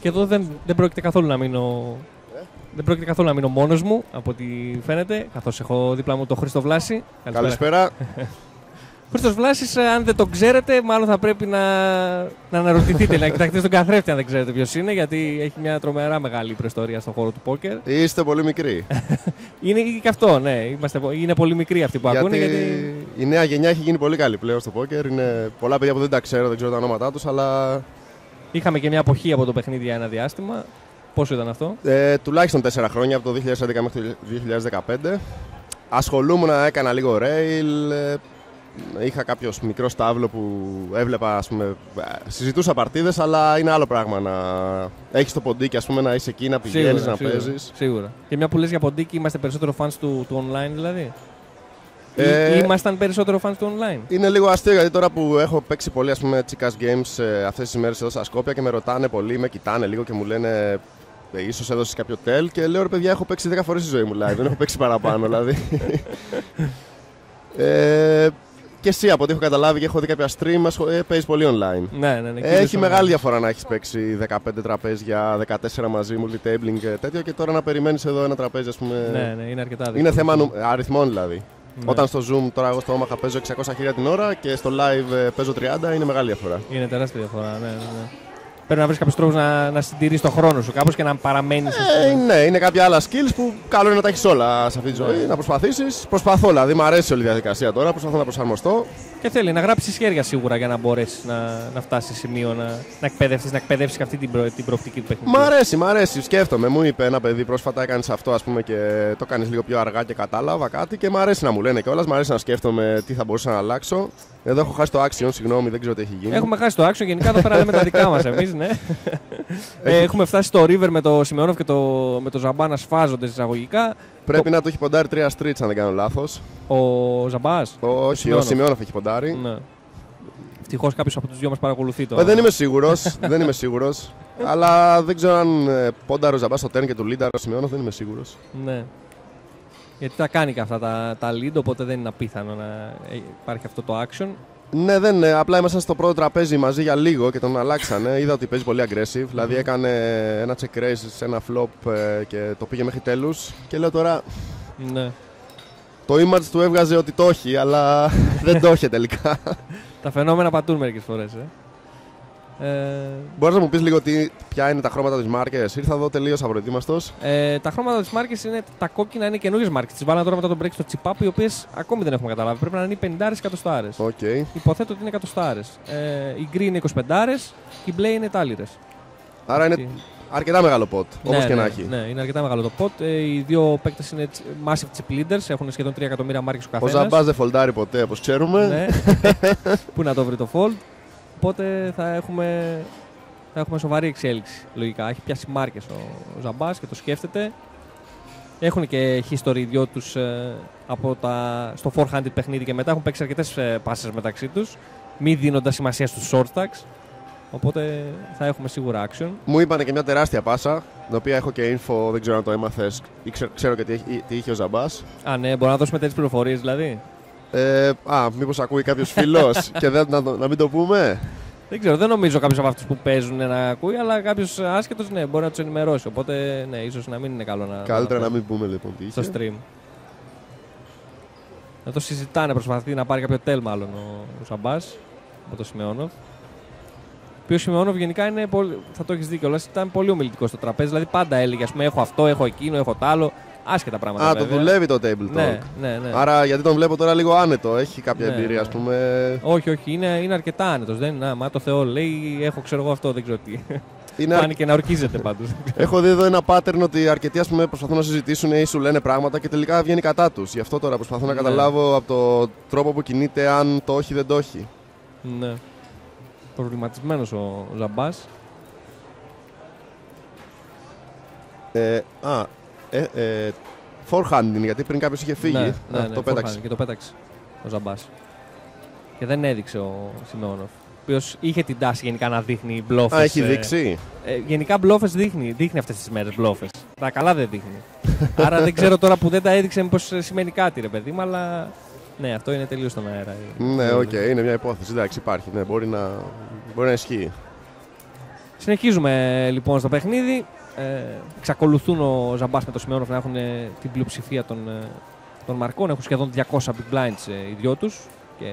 Και εδώ δεν, δεν πρόκειται καθόλου να μείνω. Δεν πρόκειται καθόλου να μείνω μόνος μου, από ό,τι φαίνεται, καθώς έχω δίπλα μου τον Χρήστο Βλάση. Καλησπέρα. Χρήστος Βλάσης, ε, αν δεν τον ξέρετε, μάλλον θα πρέπει να, να αναρωτηθείτε, να κοιτάξετε στον καθρέφτη αν δεν ξέρετε ποιος είναι, γιατί έχει μια τρομερά μεγάλη προϊστορία στον χώρο του πόκερ. Είστε πολύ μικροί. Είναι και αυτό, ναι. Είμαστε, πο- είναι πολύ μικροί αυτοί που ακούνε, γιατί γιατί η νέα γενιά έχει γίνει πολύ καλή πλέον στο πόκερ. Είναι πολλά παιδιά που δεν τα ξέρω, δεν ξέρω τα ονόματά τους, αλλά είχαμε και μια αποχή από το παιχνίδι για ένα διάστημα. Πόσο ήταν αυτό; ε, τουλάχιστον 4 χρόνια, από το 2011 μέχρι το 2015. Ασχολούμουν, έκανα λίγο rail, ε, είχα κάποιο μικρό στάβλο που έβλεπα, ας πούμε, ε, συζητούσα παρτίδες, αλλά είναι άλλο πράγμα να έχεις το ποντίκι, ας πούμε, να είσαι εκεί, να πηγαίνεις, να σίγουρα, παίζεις. Σίγουρα. Και μια που λες για ποντίκι, είμαστε περισσότερο fans του, του online δηλαδή; Ε, Ή, ήμασταν περισσότερο fans του online; Είναι λίγο αστείο γιατί τώρα που έχω παίξει πολύ ας πούμε Chicas Games ε, αυτές τις μέρες εδώ στα Σκόπια και με ρωτάνε πολύ, με κοιτάνε λίγο και μου λένε ε, ίσως έδωσες κάποιο tel και λέω ρε παιδιά έχω παίξει 10 φορές στη ζωή μου live, δεν έχω παίξει παραπάνω δηλαδή. ε, και εσύ από ό,τι έχω καταλάβει και έχω δει κάποια stream, ασχολ- ε, παίζεις πολύ online. Ναι, ναι, ναι, Έχει κυρίως μεγάλη online. διαφορά να έχεις παίξει 15 τραπέζια, 14 μαζί, multitabling και τέτοιο και τώρα να περιμένεις εδώ ένα τραπέζι ας πούμε. Ναι, ναι, είναι αρκετά Είναι δύσκολο. θέμα νου- αριθμών δηλαδή. Ναι. Όταν στο Zoom τώρα εγώ στο Omaha παίζω 600 χιλιά την ώρα και στο live ε, παίζω 30 είναι μεγάλη διαφορά. Είναι τεράστια διαφορά, ναι, ναι. Ναι. Πρέπει να βρεις κάποιους τρόπους να, να συντηρείς τον χρόνο σου κάπως και να παραμένεις. Ε, ναι, είναι κάποια άλλα skills που καλό είναι να τα έχεις όλα σε αυτή τη ζωή. Ναι. Να προσπαθήσεις. Προσπαθώ, δηλαδή μου αρέσει όλη η διαδικασία τώρα. Προσπαθώ να προσαρμοστώ. Και θέλει να γράψει χέρια σίγουρα για να μπορέσεις να, να φτάσεις σε σημείο να, να εκπαιδεύσεις να εκπαιδεύσεις και αυτή την, προ, την προοπτική του παιχνιδιού. Μ' αρέσει, μ' αρέσει. Σκέφτομαι. Μου είπε ένα παιδί πρόσφατα έκανε αυτό ας πούμε, και το κάνεις λίγο πιο αργά και κατάλαβα κάτι και μ' αρέσει να μου λένε κιόλας. Μ' αρέσει να σκέφτομαι τι θα μπορούσα να αλλάξω. Εδώ έχω χάσει το action, συγγνώμη, δεν ξέρω τι έχει γίνει. Έχουμε χάσει το action, γενικά εδώ πέρα λέμε τα δικά μας εμείς, ναι. ε, έχουμε φτάσει στο River με το Σιμεώνοφ και το, με το Ζαμπά να σφάζονται εισαγωγικά. Πρέπει να του έχει ποντάρει τρία streets, αν δεν κάνω λάθος. Ο Ζαμπάς. Όχι, ο Σιμεώνοφ έχει ποντάρει. Ναι. Ευτυχώς κάποιος από τους δυο μας παρακολουθεί το. Ε, δεν είμαι σίγουρος. δεν είμαι σίγουρος. αλλά δεν ξέρω αν ε, πόνταρε ο Ζαμπάς στο τέρν και του Λίνταρ ο Σιμεώνοφ, δεν είμαι σίγουρος. Ναι. Γιατί τα κάνει και αυτά τα, τα lead, οπότε δεν είναι απίθανο να ε, υπάρχει αυτό το action. Ναι, δεν είναι. Απλά ήμασταν στο πρώτο τραπέζι μαζί για λίγο και τον αλλάξανε. Είδα ότι παίζει πολύ aggressive. Δηλαδή έκανε ένα check raise σε ένα flop ε, και το πήγε μέχρι τέλους. Και λέω τώρα. Ναι. Το image του έβγαζε ότι το έχει, αλλά δεν το έχει τελικά. Τα φαινόμενα πατούν μερικές φορές. Ε. Ε, Μπορείς να μου πεις λίγο τι, ποια είναι τα χρώματα της μάρκες. Ήρθα εδώ τελείως απροετοίμαστος. ε, τα χρώματα της μάρκες είναι τα κόκκινα, είναι καινούριε μάρκες. Τις βάλανε τώρα μετά τον break στο τσιπάπ, οι οποίες ακόμη δεν έχουμε καταλάβει. Πρέπει να είναι 50 εκατοστάρε. Okay. Υποθέτω ότι είναι εκατοστάρε. Ε, η γκρι είναι 25 και η μπλε είναι τάλιρες. Άρα είναι αρκετά μεγάλο ποτ. Όπως ναι, και ναι, να έχει. Ναι, είναι αρκετά μεγάλο το pot. Ε, οι δύο παίκτες είναι τσι- massive chip leaders, έχουν σχεδόν 3 εκατομμύρια μάρκες ο Ο καθένας. Ζαμπάς δεν φολτάρει ποτέ, όπως ξέρουμε. Ναι. Πού να το βρει το fold. Οπότε θα έχουμε, θα έχουμε σοβαρή εξέλιξη. Λογικά. Έχει πιάσει μάρκες ο, ο Ζαμπάς και το σκέφτεται. Έχουν και history οι δυο τους από τα, στο forehanded παιχνίδι και μετά έχουν παίξει αρκετές πάσε μεταξύ τους. Μη δίνοντας σημασία στους short stacks. Οπότε θα έχουμε σίγουρα action. Μου είπανε και μια τεράστια πάσα, την οποία έχω και info, δεν ξέρω αν το έμαθες ή ξέρω, ξέρω και τι, έχει- τι είχε ο Ζαμπάς. Α, ναι, μπορούμε να δώσουμε τέτοιες πληροφορίες δηλαδή. Ε, α, μήπως ακούει κάποιος φίλος και δεν, να, το- να μην το πούμε; Δεν ξέρω, δεν νομίζω κάποιος από αυτούς που παίζουν να ακούει, αλλά κάποιος άσχετος ναι, μπορεί να τους ενημερώσει. Οπότε ναι, ίσως να μην είναι καλό να. Καλύτερα να το- μην πούμε λοιπόν τι είχε. Στο stream. Να το συζητάνε, προσπαθεί να πάρει κάποιο τέλ μάλλον ο, ο Σαμπάς από το Σιμεώνοβ. Ο οποίο Σιμεώνοβ γενικά είναι πολύ, θα το έχεις δίκιο, αλλά ήταν πολύ ομιλητικός στο τραπέζι. Δηλαδή πάντα έλεγε, ας πούμε, έχω αυτό, έχω εκείνο, έχω τ' άλλο. Άσχετα πράγματα. Α, το βέβαια. δουλεύει το table talk. Ναι, ναι, ναι. Άρα γιατί τον βλέπω τώρα λίγο άνετο, έχει κάποια Ναι, εμπειρία, ναι. ας πούμε. Όχι, όχι, είναι, είναι αρκετά άνετος. Δεν είναι, μα το Θεό λέει, έχω ξέρω εγώ αυτό, δεν ξέρω τι. Είναι Φάνηκε να ορκίζεται πάντως. Έχω δει εδώ ένα pattern ότι αρκετοί ας πούμε, προσπαθούν να συζητήσουν ή σου λένε πράγματα και τελικά βγαίνει κατά τους. Γι' αυτό τώρα προσπαθώ να Ναι. καταλάβω από το τρόπο που κινείται αν το όχι δεν το όχι. ναι. Προβληματισμένος ο Ζαμπάς. Ε, α, ε, ε, four hand είναι γιατί πριν κάποιος είχε φύγει. Ναι, Α, ναι, ναι, το πέταξε. four hand Και το πέταξε ο Ζαμπάς. Και δεν έδειξε ο Σιμεώνοφ. Ο οποίος είχε την τάση γενικά να δείχνει μπλόφες. Α, έχει δείξει. Ε, γενικά μπλόφες δείχνει, δείχνει αυτές τις μέρες μπλόφες. Τα καλά δεν δείχνει. Άρα δεν ξέρω τώρα που δεν τα έδειξε μήπως σημαίνει κάτι ρε παιδί μου, αλλά ναι, αυτό είναι τελείως στον αέρα. Ναι, οκ, είναι μια υπόθεση. Εντάξει, υπάρχει. Ναι, μπορεί, να, μπορεί να ισχύει. Συνεχίζουμε λοιπόν στο παιχνίδι. Ε, εξακολουθούν ο Ζαμπάς με το Σιμεώνοφ να έχουν ε, την πλειοψηφία των, ε, των μαρκών. Έχουν σχεδόν 200 big blinds ε, οι δυο τους. Και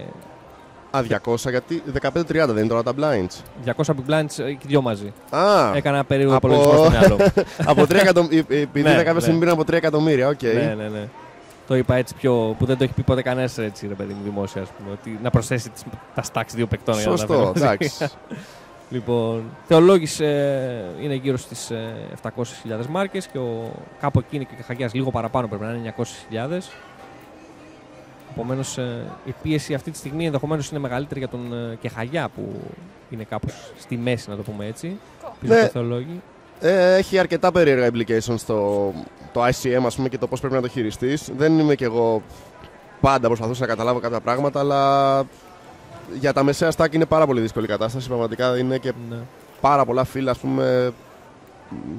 Α, 200 γιατί 15-30 δεν είναι τώρα τα blinds. 200 big blinds ε, και οι δυο μαζί. Α, Έκανα ένα περίοδο από- υπολογισμό στο μυαλό. μου. από 3 εκατομμύρια. Επειδή Ναι, κάποια ναι. στιγμή πήραν από 3 εκατομμύρια, οκ. Ναι, ναι, ναι. Το είπα έτσι πιο. που δεν το έχει πει ποτέ κανένας έτσι, ρε παιδί μου, δημόσια, ας πούμε. Ότι να προσθέσει τις, τα stacks δύο παικτών για να τα Σωστό, φέρει μαζί. εντάξει. λοιπόν, θεολόγης ε, είναι γύρω στις ε, 700.000 μάρκες και ο, κάπου εκείνη και ο Χαγιάς λίγο παραπάνω πρέπει να είναι 900.000. Επομένως, η πίεση αυτή τη στιγμή ενδεχομένως είναι μεγαλύτερη για τον ε, Κεχαγιά που είναι κάπως στη μέση, να το πούμε έτσι. Πίσω Ναι. στο θεολόγη. Ε, έχει αρκετά περίεργα implications το, το ICM ας πούμε, και το πώς πρέπει να το χειριστείς. Δεν είμαι κι εγώ πάντα προσπαθούσα να καταλάβω κάποια πράγματα, αλλά για τα μεσαία stack είναι πάρα πολύ δύσκολη η κατάσταση. Πραγματικά είναι και Ναι. πάρα πολλά φύλλα, ας πούμε,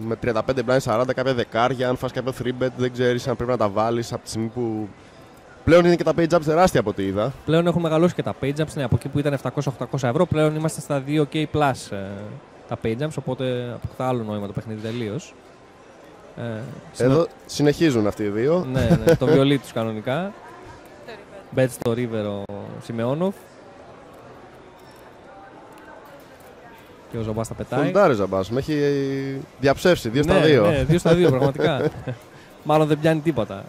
με 35 blind 40, κάποια δεκάρια. Αν φας κάποιο 3bet, δεν ξέρεις αν πρέπει να τα βάλεις από τη στιγμή που. Πλέον είναι και τα page ups τεράστια από ό,τι είδα. Πλέον έχουν μεγαλώσει και τα page jumps. Ναι, από εκεί που ήταν 700-800 ευρώ, πλέον είμαστε στα 2K plus ε, τα page jumps. Οπότε αποκτά άλλο νόημα το παιχνίδι τελείως. Ε, Εδώ συνεχίζουν αυτοί οι δύο. Ναι, ναι, το βιολί τους κανονικά. Bet στο River ο Σιμεώνοφ. Και ο Ζαμπάς τα πετάει. Φουλντάρε Ζαμπάς, με έχει διαψεύσει 2 στα ναι, 2. Ναι, 2 στα 2 πραγματικά. Μάλλον δεν πιάνει τίποτα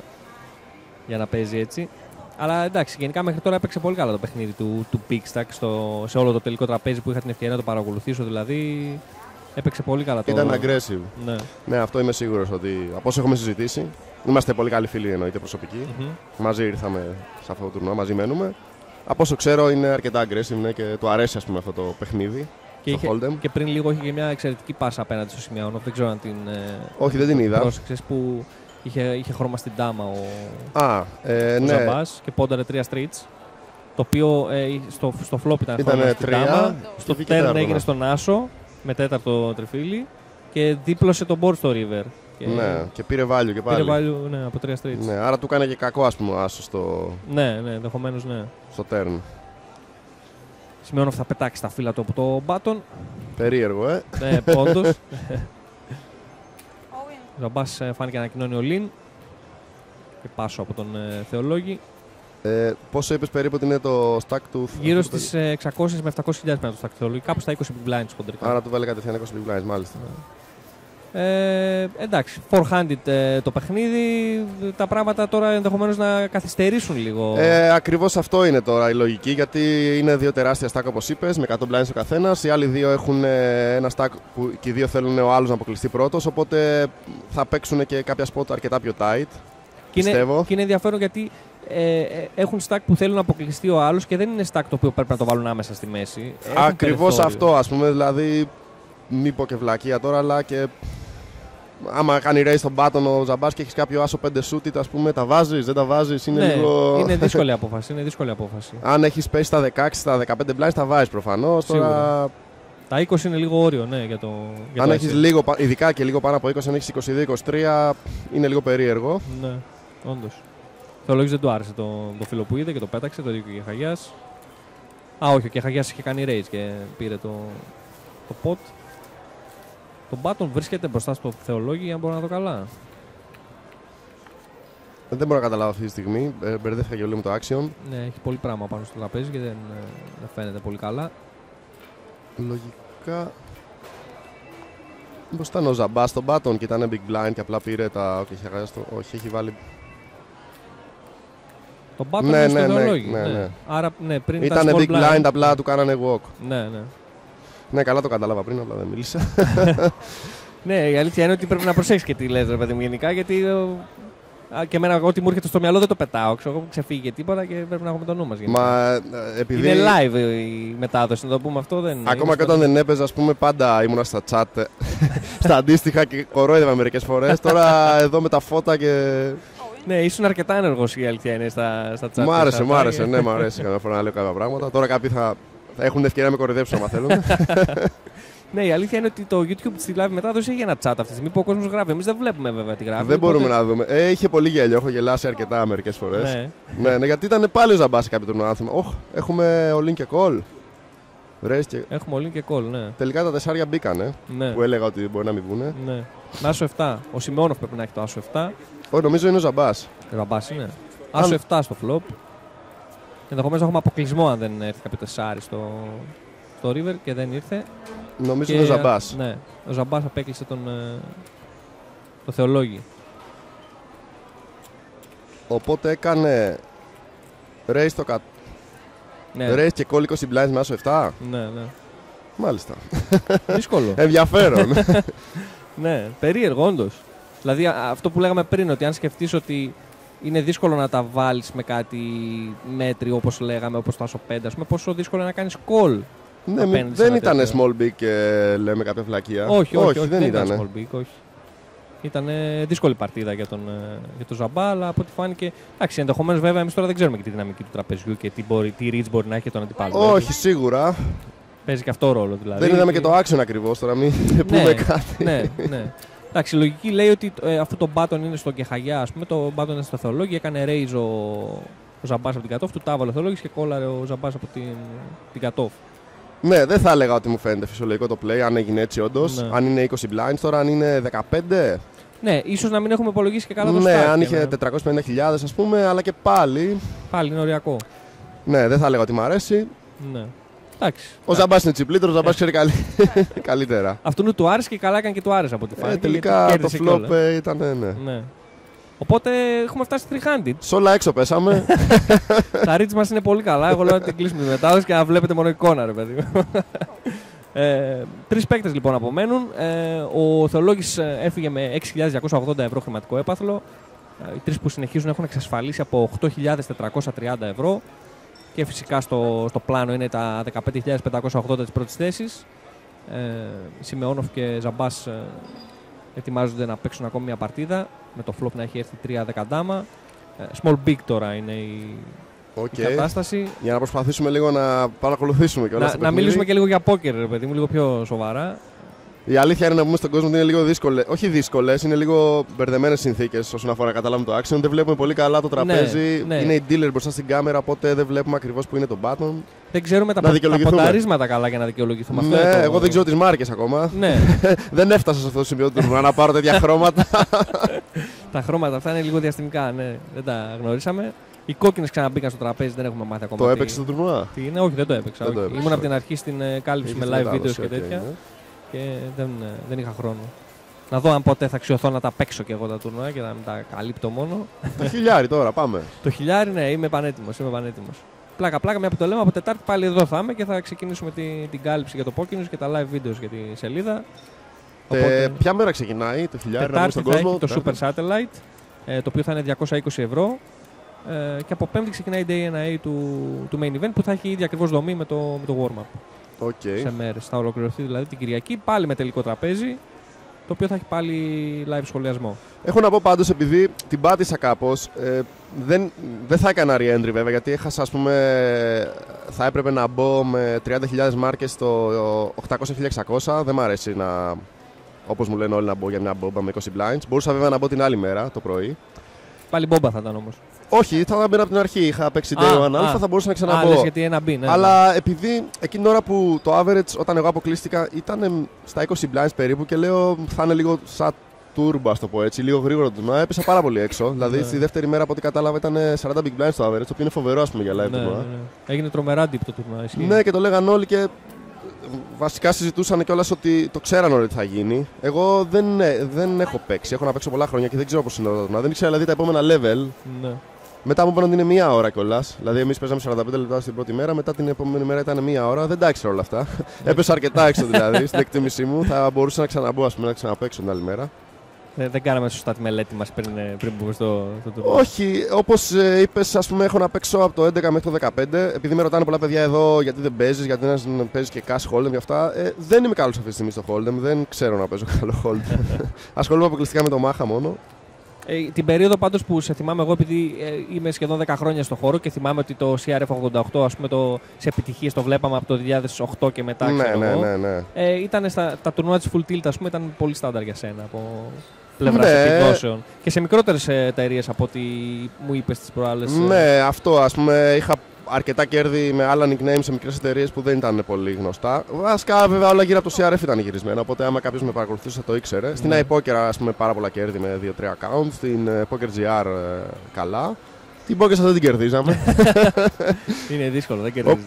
για να παίζει έτσι. Αλλά εντάξει, γενικά μέχρι τώρα έπαιξε πολύ καλά το παιχνίδι του, του Pickstack στο, σε όλο το τελικό τραπέζι που είχα την ευκαιρία να το παρακολουθήσω. Δηλαδή έπαιξε πολύ καλά το Ήταν aggressive. Ναι. ναι, αυτό είμαι σίγουρος ότι από όσο έχουμε συζητήσει. Είμαστε πολύ καλοί φίλοι εννοείται προσωπικοί. Μμμ. Μαζί ήρθαμε σε αυτό το τουρνουά, μαζί μένουμε. Από όσο ξέρω είναι αρκετά aggressive ναι, και του αρέσει ας πούμε, αυτό το παιχνίδι. Και, το είχε, Hold'em. και πριν λίγο είχε και μια εξαιρετική πάσα απέναντι στο Σιμεώνοφ. Δεν ξέρω αν την. ε, Όχι, δεν την είδα. Πρόσεξες που είχε, είχε χρώμα στην τάμα ο, Α, ε, ο ναι. Ζαμπάς και πόνταρε τρία streets. Το οποίο ε, στο, στο flop ήταν Ήτανε χρώμα στην τρία τάμα. και Στο βγήκε turn τέταρτο, έγινε ναι. στον άσο με τέταρτο τριφύλι και δίπλωσε τον board στο river. Και Ναι, και πήρε value και πάλι. Πήρε value ναι, από τρία streets. Ναι, άρα του έκανε και κακό ας πούμε ο Άσος στο, Ναι, ναι, ενδεχομένως ναι. στο turn. Σημειώνω ότι θα πετάξει τα φύλλα του από το button. Περίεργο, ε. Ναι, πόντο. Ο Ζαμπά φάνηκε να ανακοινώνει ο Λίν. Και πάσο από τον ε, Θεολόγη. Ε, πόσο είπες περίπου ότι είναι το stack του. Γύρω αυτού του στι 600 με 700 χιλιάδες μετά το στακτιολόγιο, κάπου στα 20 big blinds κοντρικά. Άρα του βάλε κατευθείαν 20 big blinds, μάλιστα. Ε, εντάξει, four-handed ε, το παιχνίδι. Τα πράγματα τώρα ενδεχομένως να καθυστερήσουν λίγο. Ε, Ακριβώς αυτό είναι τώρα η λογική, γιατί είναι δύο τεράστια stack όπως είπες, με 100 blinds ο καθένας. Οι άλλοι δύο έχουν ε, ένα stack που και οι δύο θέλουν ο άλλος να αποκλειστεί πρώτος. Οπότε θα παίξουν και κάποια spot αρκετά πιο tight. και, είναι, πιστεύω. και είναι ενδιαφέρον γιατί ε, ε, έχουν stack που θέλουν να αποκλειστεί ο άλλος και δεν είναι stack το οποίο πρέπει να το βάλουν άμεσα στη μέση. Έχουν Ακριβώς περιθώριο. αυτό, ας πούμε. Δηλαδή, μη πω και βλακεία τώρα, αλλά και. Άμα κάνει race στον button ο Ζαμπάς και έχεις κάποιο άσο 5 shoot, ας πούμε, τα βάζεις, δεν τα βάζεις. Είναι ναι, λίγο. είναι δύσκολη απόφαση. Είναι δύσκολη απόφαση. Αν έχεις πέσει στα 16, στα 15 blinds, τα βάζεις προφανώς. Σίγουρα. Τώρα, Τα 20 είναι λίγο όριο, ναι, για το. Για αν το έχεις ICM. λίγο, πα- ειδικά και λίγο πάνω από 20, αν έχεις 22-23, είναι λίγο περίεργο. Ναι, όντως. Θεολόγης δεν του άρεσε το, το φίλο που είδε και το πέταξε, το ίδιο και ο Κεχαγιάς. Α, όχι, ο Κεχαγιάς είχε κάνει rage και πήρε το, το pot. Το button βρίσκεται μπροστά στο Θεολόγη, αν μπορώ να δω καλά. Δεν μπορώ να καταλάβω αυτή τη στιγμή. Ε, μπερδεύτηκα και λίγο με το action. Ναι, έχει πολύ πράγμα πάνω στο τραπέζι και δεν, ε, δεν φαίνεται πολύ καλά. Λογικά. Μήπως ήταν ο Ζαμπάς στον button και ήταν big blind και απλά πήρε τα. Okay, είχε χάσει το... Όχι, έχει βάλει. Το button Ναι, είναι στο ναι, ναι, Θεολόγη. ναι, ναι. Άρα, ναι, πριν Ήταν ήταν big blind, απλά του κάνανε walk. Ναι, ναι. Ναι, καλά το κατάλαβα πριν, απλά δεν μίλησα. Ναι, η αλήθεια είναι ότι πρέπει να προσέξει και τι λες, ρε παιδί μου, γενικά, γιατί ε, α, και εμένα ό,τι μου έρχεται στο μυαλό δεν το πετάω. Ξέρω, εγώ, ξεφύγει και τίποτα και πρέπει να έχουμε το νου μας. Μα ε, επειδή. Είναι live η μετάδοση, να το πούμε αυτό. Δεν Ακόμα είναι και όταν δεν έπαιζα, ας πούμε, πάντα ήμουνα στα chat. ε, στα αντίστοιχα και κορόιδευα μερικές φορές. Τώρα εδώ με τα φώτα και. Ναι, ήσουν αρκετά ενεργός η αλήθεια είναι στα, στα chat. Μου και άρεσε, στα μου tag. άρεσε. Ναι, μου αρέσει καμιά φορά να λέω κάποια πράγματα. Τώρα κάποιοι θα, θα έχουν την ευκαιρία να με κοροϊδέψουν άμα θέλουν. ναι, η αλήθεια είναι ότι το YouTube στη live μετάδοση έχει ένα chat αυτή τη στιγμή που ο κόσμος γράφει. Εμείς δεν βλέπουμε βέβαια τι γράφει. Δεν μπορούμε οπότε- να δούμε. Ε, είχε πολύ γέλιο, έχω γελάσει αρκετά μερικές φορές. Ναι. ναι, ναι, γιατί ήταν πάλι ο Ζαμπάς σε κάποιο τουρνουά. άνθρωπο. Όχ, έχουμε ο Link και Call. Race και... Έχουμε Link και Call, ναι. Τελικά τα τεσσάρια μπήκανε. Ναι. Που έλεγα ότι μπορεί να μην βγουνε. Ναι. Με άσο 7. Ο Σιμεώνοφ πρέπει να έχει το άσο 7. Όχι, νομίζω είναι ο Ζαμπάς. Ο Ζαμπάς είναι. Άσο 7 στο flop. Ενδεχομένως να έχουμε αποκλεισμό αν δεν έρθει κάποιο τεσσάρι στο, στο River και δεν ήρθε. Νομίζω Και, είναι ο Ζαμπάς. Ναι, ο Ζαμπάς απέκλεισε τον. ε, το Θεολόγη. Οπότε έκανε race το κα... Ναι. Race και call 20 blinds με άσο 7. Ναι, ναι. Μάλιστα. Δύσκολο. Ενδιαφέρον. ναι, περίεργο όντως. Δηλαδή α- αυτό που λέγαμε πριν, ότι αν σκεφτείς ότι είναι δύσκολο να τα βάλεις με κάτι μέτριο όπως λέγαμε, όπως το άσο 5, ας πούμε, πόσο δύσκολο είναι να κάνεις call. ναι, απέναντι μη- σε δεν ένα ήταν τέτοιο. small big και λέμε κάποια φλακία. Όχι, όχι, όχι, δεν, ήταν. small big, όχι. Ήταν ε, δύσκολη παρτίδα για τον, ε, για τον Ζαμπά, αλλά από ό,τι φάνηκε. Εντάξει, ενδεχομένως βέβαια εμείς τώρα δεν ξέρουμε και τη δυναμική του τραπεζιού και τι, μπορεί, τι reach μπορεί να έχει για τον αντιπάλο. Όχι, σίγουρα. Παίζει και αυτό ρόλο δηλαδή. Δεν είδαμε και το action ακριβώς τώρα, μην πούμε κάτι. Ναι, ναι. Εντάξει, η λογική λέει ότι ε, αφού το button είναι στο Κεχαγιά, ας πούμε, το button είναι στο Θεολόγη, έκανε raise ο, ο Ζαμπάς από την κατόφ, του τάβαλε ο Θεολόγη και κόλλαρε ο Ζαμπάς από την, την κατόφ. Ναι, δεν θα έλεγα ότι μου φαίνεται φυσιολογικό το play αν έγινε έτσι όντως. Ναι. Αν είναι 20 blinds, τώρα αν είναι 15. Ναι, ίσως να μην έχουμε υπολογίσει και καλά το ναι, start αν και είχε να- 450.000 ας πούμε, αλλά και πάλι. Πάλι είναι οριακό. Ναι, δεν θα έλεγα ότι μου αρέσει. Ναι. Εντάξει. Ο Ζαμπάς είναι τσιπλύτερος, ο Ζαμπάς ξέρει καλύ... καλύτερα. Αυτού του άρεσε και καλά έκανε και του άρεσε από ό,τι φάνηκε. Ε, τελικά γιατί το κέρδισε flop κιόλας. ε, ήταν. Ναι. Ναι. Οπότε έχουμε φτάσει στη three-handed. Σε όλα έξω πέσαμε. Τα reach μας είναι πολύ καλά. Εγώ λέω να την κλείσουμε τη μετάδοση και να βλέπετε μόνο εικόνα, ρε παιδί μου. Ε, Τρεις παίκτες λοιπόν απομένουν. Ε, ο Θεολόγης έφυγε με 6.280 ευρώ χρηματικό έπαθλο. Ε, οι τρεις που συνεχίζουν έχουν εξασφαλίσει από 8.430 ευρώ. Και φυσικά στο, στο πλάνο είναι τα 15.580 της πρώτης θέσης. Ε, Σιμεώνοφ και Ζαμπάς ε, ετοιμάζονται να παίξουν ακόμη μια παρτίδα με το flop να έχει έρθει 3 δέκα ντάμα. Ε, small big τώρα είναι η, Οκ. η κατάσταση. Για να προσπαθήσουμε λίγο να παρακολουθήσουμε και όλα Να, να μιλήσουμε και λίγο για πόκερ, ρε παιδί μου, λίγο πιο σοβαρά. Η αλήθεια είναι να πούμε στον κόσμο ότι είναι λίγο δύσκολες. Όχι δύσκολες, είναι λίγο μπερδεμένες συνθήκες όσον αφορά να καταλάβουμε το action. Δεν βλέπουμε πολύ καλά το τραπέζι. ναι. Είναι η dealer μπροστά στην κάμερα, οπότε δεν βλέπουμε ακριβώς που είναι το button. Δεν ξέρουμε τα, Να πο- τα δικαιολογηθούμε. πονταρίσματα καλά για να δικαιολογηθούμε. Αυτό Ναι, είναι το- εγώ δεν ξέρω τις μάρκες ακόμα. Ναι. δεν έφτασα σε αυτό το σημείο του τουρνουά να πάρω τέτοια χρώματα. τα χρώματα αυτά είναι λίγο διαστημικά, ναι. Δεν τα γνωρίσαμε. Οι κόκκινες ξαναμπήκαν στο τραπέζι, δεν έχουμε μάθει ακόμα. Το τι- έπαιξε το τουρνουά; Τι είναι, όχι, δεν το έπαιξα. Δεν το όχι. έπαιξες, Ήμουν από την όχι. αρχή στην ε, κάλυψη Είχες με live μετάδοση, videos και οκ, τέτοια. ναι. Και δεν, ε, δεν είχα χρόνο. Να δω αν ποτέ θα αξιωθώ να τα παίξω και εγώ τα τουρνουά και να μην τα καλύπτω μόνο. Το χιλιάρι τώρα, πάμε. το χιλιάρι, ναι, είμαι πανέτοιμος. Είμαι πανέτοιμος. Πλάκα, πλάκα, μια που το λέμε από Τετάρτη πάλι εδώ θα είμαι και θα ξεκινήσουμε την, την κάλυψη για το Pokénews και τα live videos για τη σελίδα. Τε, ποια μέρα ξεκινάει το χιλιάρι να πούμε Τετάρτη στον θα κόσμο. έχει το Super Satellite, ε, το οποίο θα είναι 220 ευρώ. Ε, και από Πέμπτη ξεκινάει η Day NA του, του main event που θα έχει η ίδια ακριβώς δομή με το, με το warm-up. Okay. Σε μέρες. Θα ολοκληρωθεί δηλαδή την Κυριακή πάλι με τελικό τραπέζι, το οποίο θα έχει πάλι live σχολιασμό. Έχω να πω πάντως, επειδή την πάτησα κάπως, ε, δεν, δεν θα έκανα re-entry βέβαια, γιατί έχασα, ας πούμε, θα έπρεπε να μπω με 30.000 μάρκες στο 800-1600. Δεν μ' αρέσει να, όπως μου λένε όλοι, να μπω για μια μπόμπα με 20 blinds. Μπορούσα βέβαια να μπω την άλλη μέρα, το πρωί. Πάλι μπόμπα θα ήταν όμως. Όχι, θα μπαίνα από την αρχή. Είχα παίξει Α, Day One α. Alpha, θα μπορούσα να Α, ξαναμπω. λες γιατί ένα μπει, ναι, Αλλά επειδή εκείνη την ώρα που το average, όταν εγώ αποκλείστηκα, ήταν εμ, στα 20 blinds περίπου και λέω θα είναι λίγο σαν turbo, ας το πω έτσι, λίγο γρήγορο το τουρνουά. Έπεσα πάρα πολύ έξω. δηλαδή Ναι. στη δεύτερη μέρα από ό,τι κατάλαβα ήταν 40 big blinds το average, το οποίο είναι φοβερό ας πούμε για live Ναι, ναι, τουρνουά. ναι. Έγινε τρομερά deep το τουρνουά. ισχύει. Ναι, και το λέγαν όλοι και βασικά συζητούσαν κιόλας ότι το ξέραν όλοι τι θα γίνει. Εγώ δεν, ε, δεν έχω παίξει. Έχω να παίξω πολλά χρόνια και δεν ξέρω πώς είναι το τουρνουά. Δεν ήξερα δηλαδή τα επόμενα level. Ναι. Μετά μου είπαν ότι είναι μία ώρα κιόλας. Δηλαδή, εμείς παίζαμε 45 λεπτά στην πρώτη μέρα, μετά την επόμενη μέρα ήταν μία ώρα. Δεν τα ήξερα όλα αυτά. Έπεσα αρκετά έξω δηλαδή στην εκτίμησή μου. Θα μπορούσα να ξαναμπω, ας πούμε, να ξαναπαίξω την άλλη μέρα. Ε, δεν κάναμε σωστά τη μελέτη μας πριν, ε, πριν μπούμε στο, στο τουρνουά. Όχι, όπως ε, είπες, ας πούμε, έχω να παίξω από το 11 μέχρι το 15. Επειδή με ρωτάνε πολλά παιδιά εδώ γιατί δεν παίζεις, γιατί δεν παίζει και cash hold'em και αυτά. Ε, δεν είμαι καλός αυτή τη στιγμή στο hold'em, δεν ξέρω να παίζω καλό hold'em. Ασχολούμαι αποκλειστικά με το μάχα μόνο. Ε, την περίοδο πάντως που σε θυμάμαι εγώ, επειδή ε, είμαι σχεδόν 10 χρόνια στο χώρο και θυμάμαι ότι το CRF88 ας πούμε, το, σε επιτυχίες το βλέπαμε από το 2008 και μετά. Ναι, ξέρω ναι, εγώ. ναι, ναι. Ε, ήταν στα, τα τουρνουά της Full Tilt ας πούμε, ήταν πολύ στάνταρ για σένα από πλευράς Ναι. επιδόσεων. Και σε μικρότερες ε, εταιρείες από ό,τι μου είπες τις προάλλες. ε. Ναι, αυτό ας πούμε. Είχα αρκετά κέρδη με άλλα nicknames σε μικρές εταιρείες που δεν ήταν πολύ γνωστά. Βασικά, βέβαια, όλα γύρω από το CRF ήταν γυρισμένα. Οπότε, άμα κάποιος με παρακολουθούσε, θα το ήξερε. Στην Ναι. iPoker, ας πούμε, πάρα πολλά κέρδη με 2-3 accounts. Στην ε, Poker GR, ε, καλά. Την Poker δεν την κερδίζαμε. Είναι δύσκολο, δεν κερδίζεις.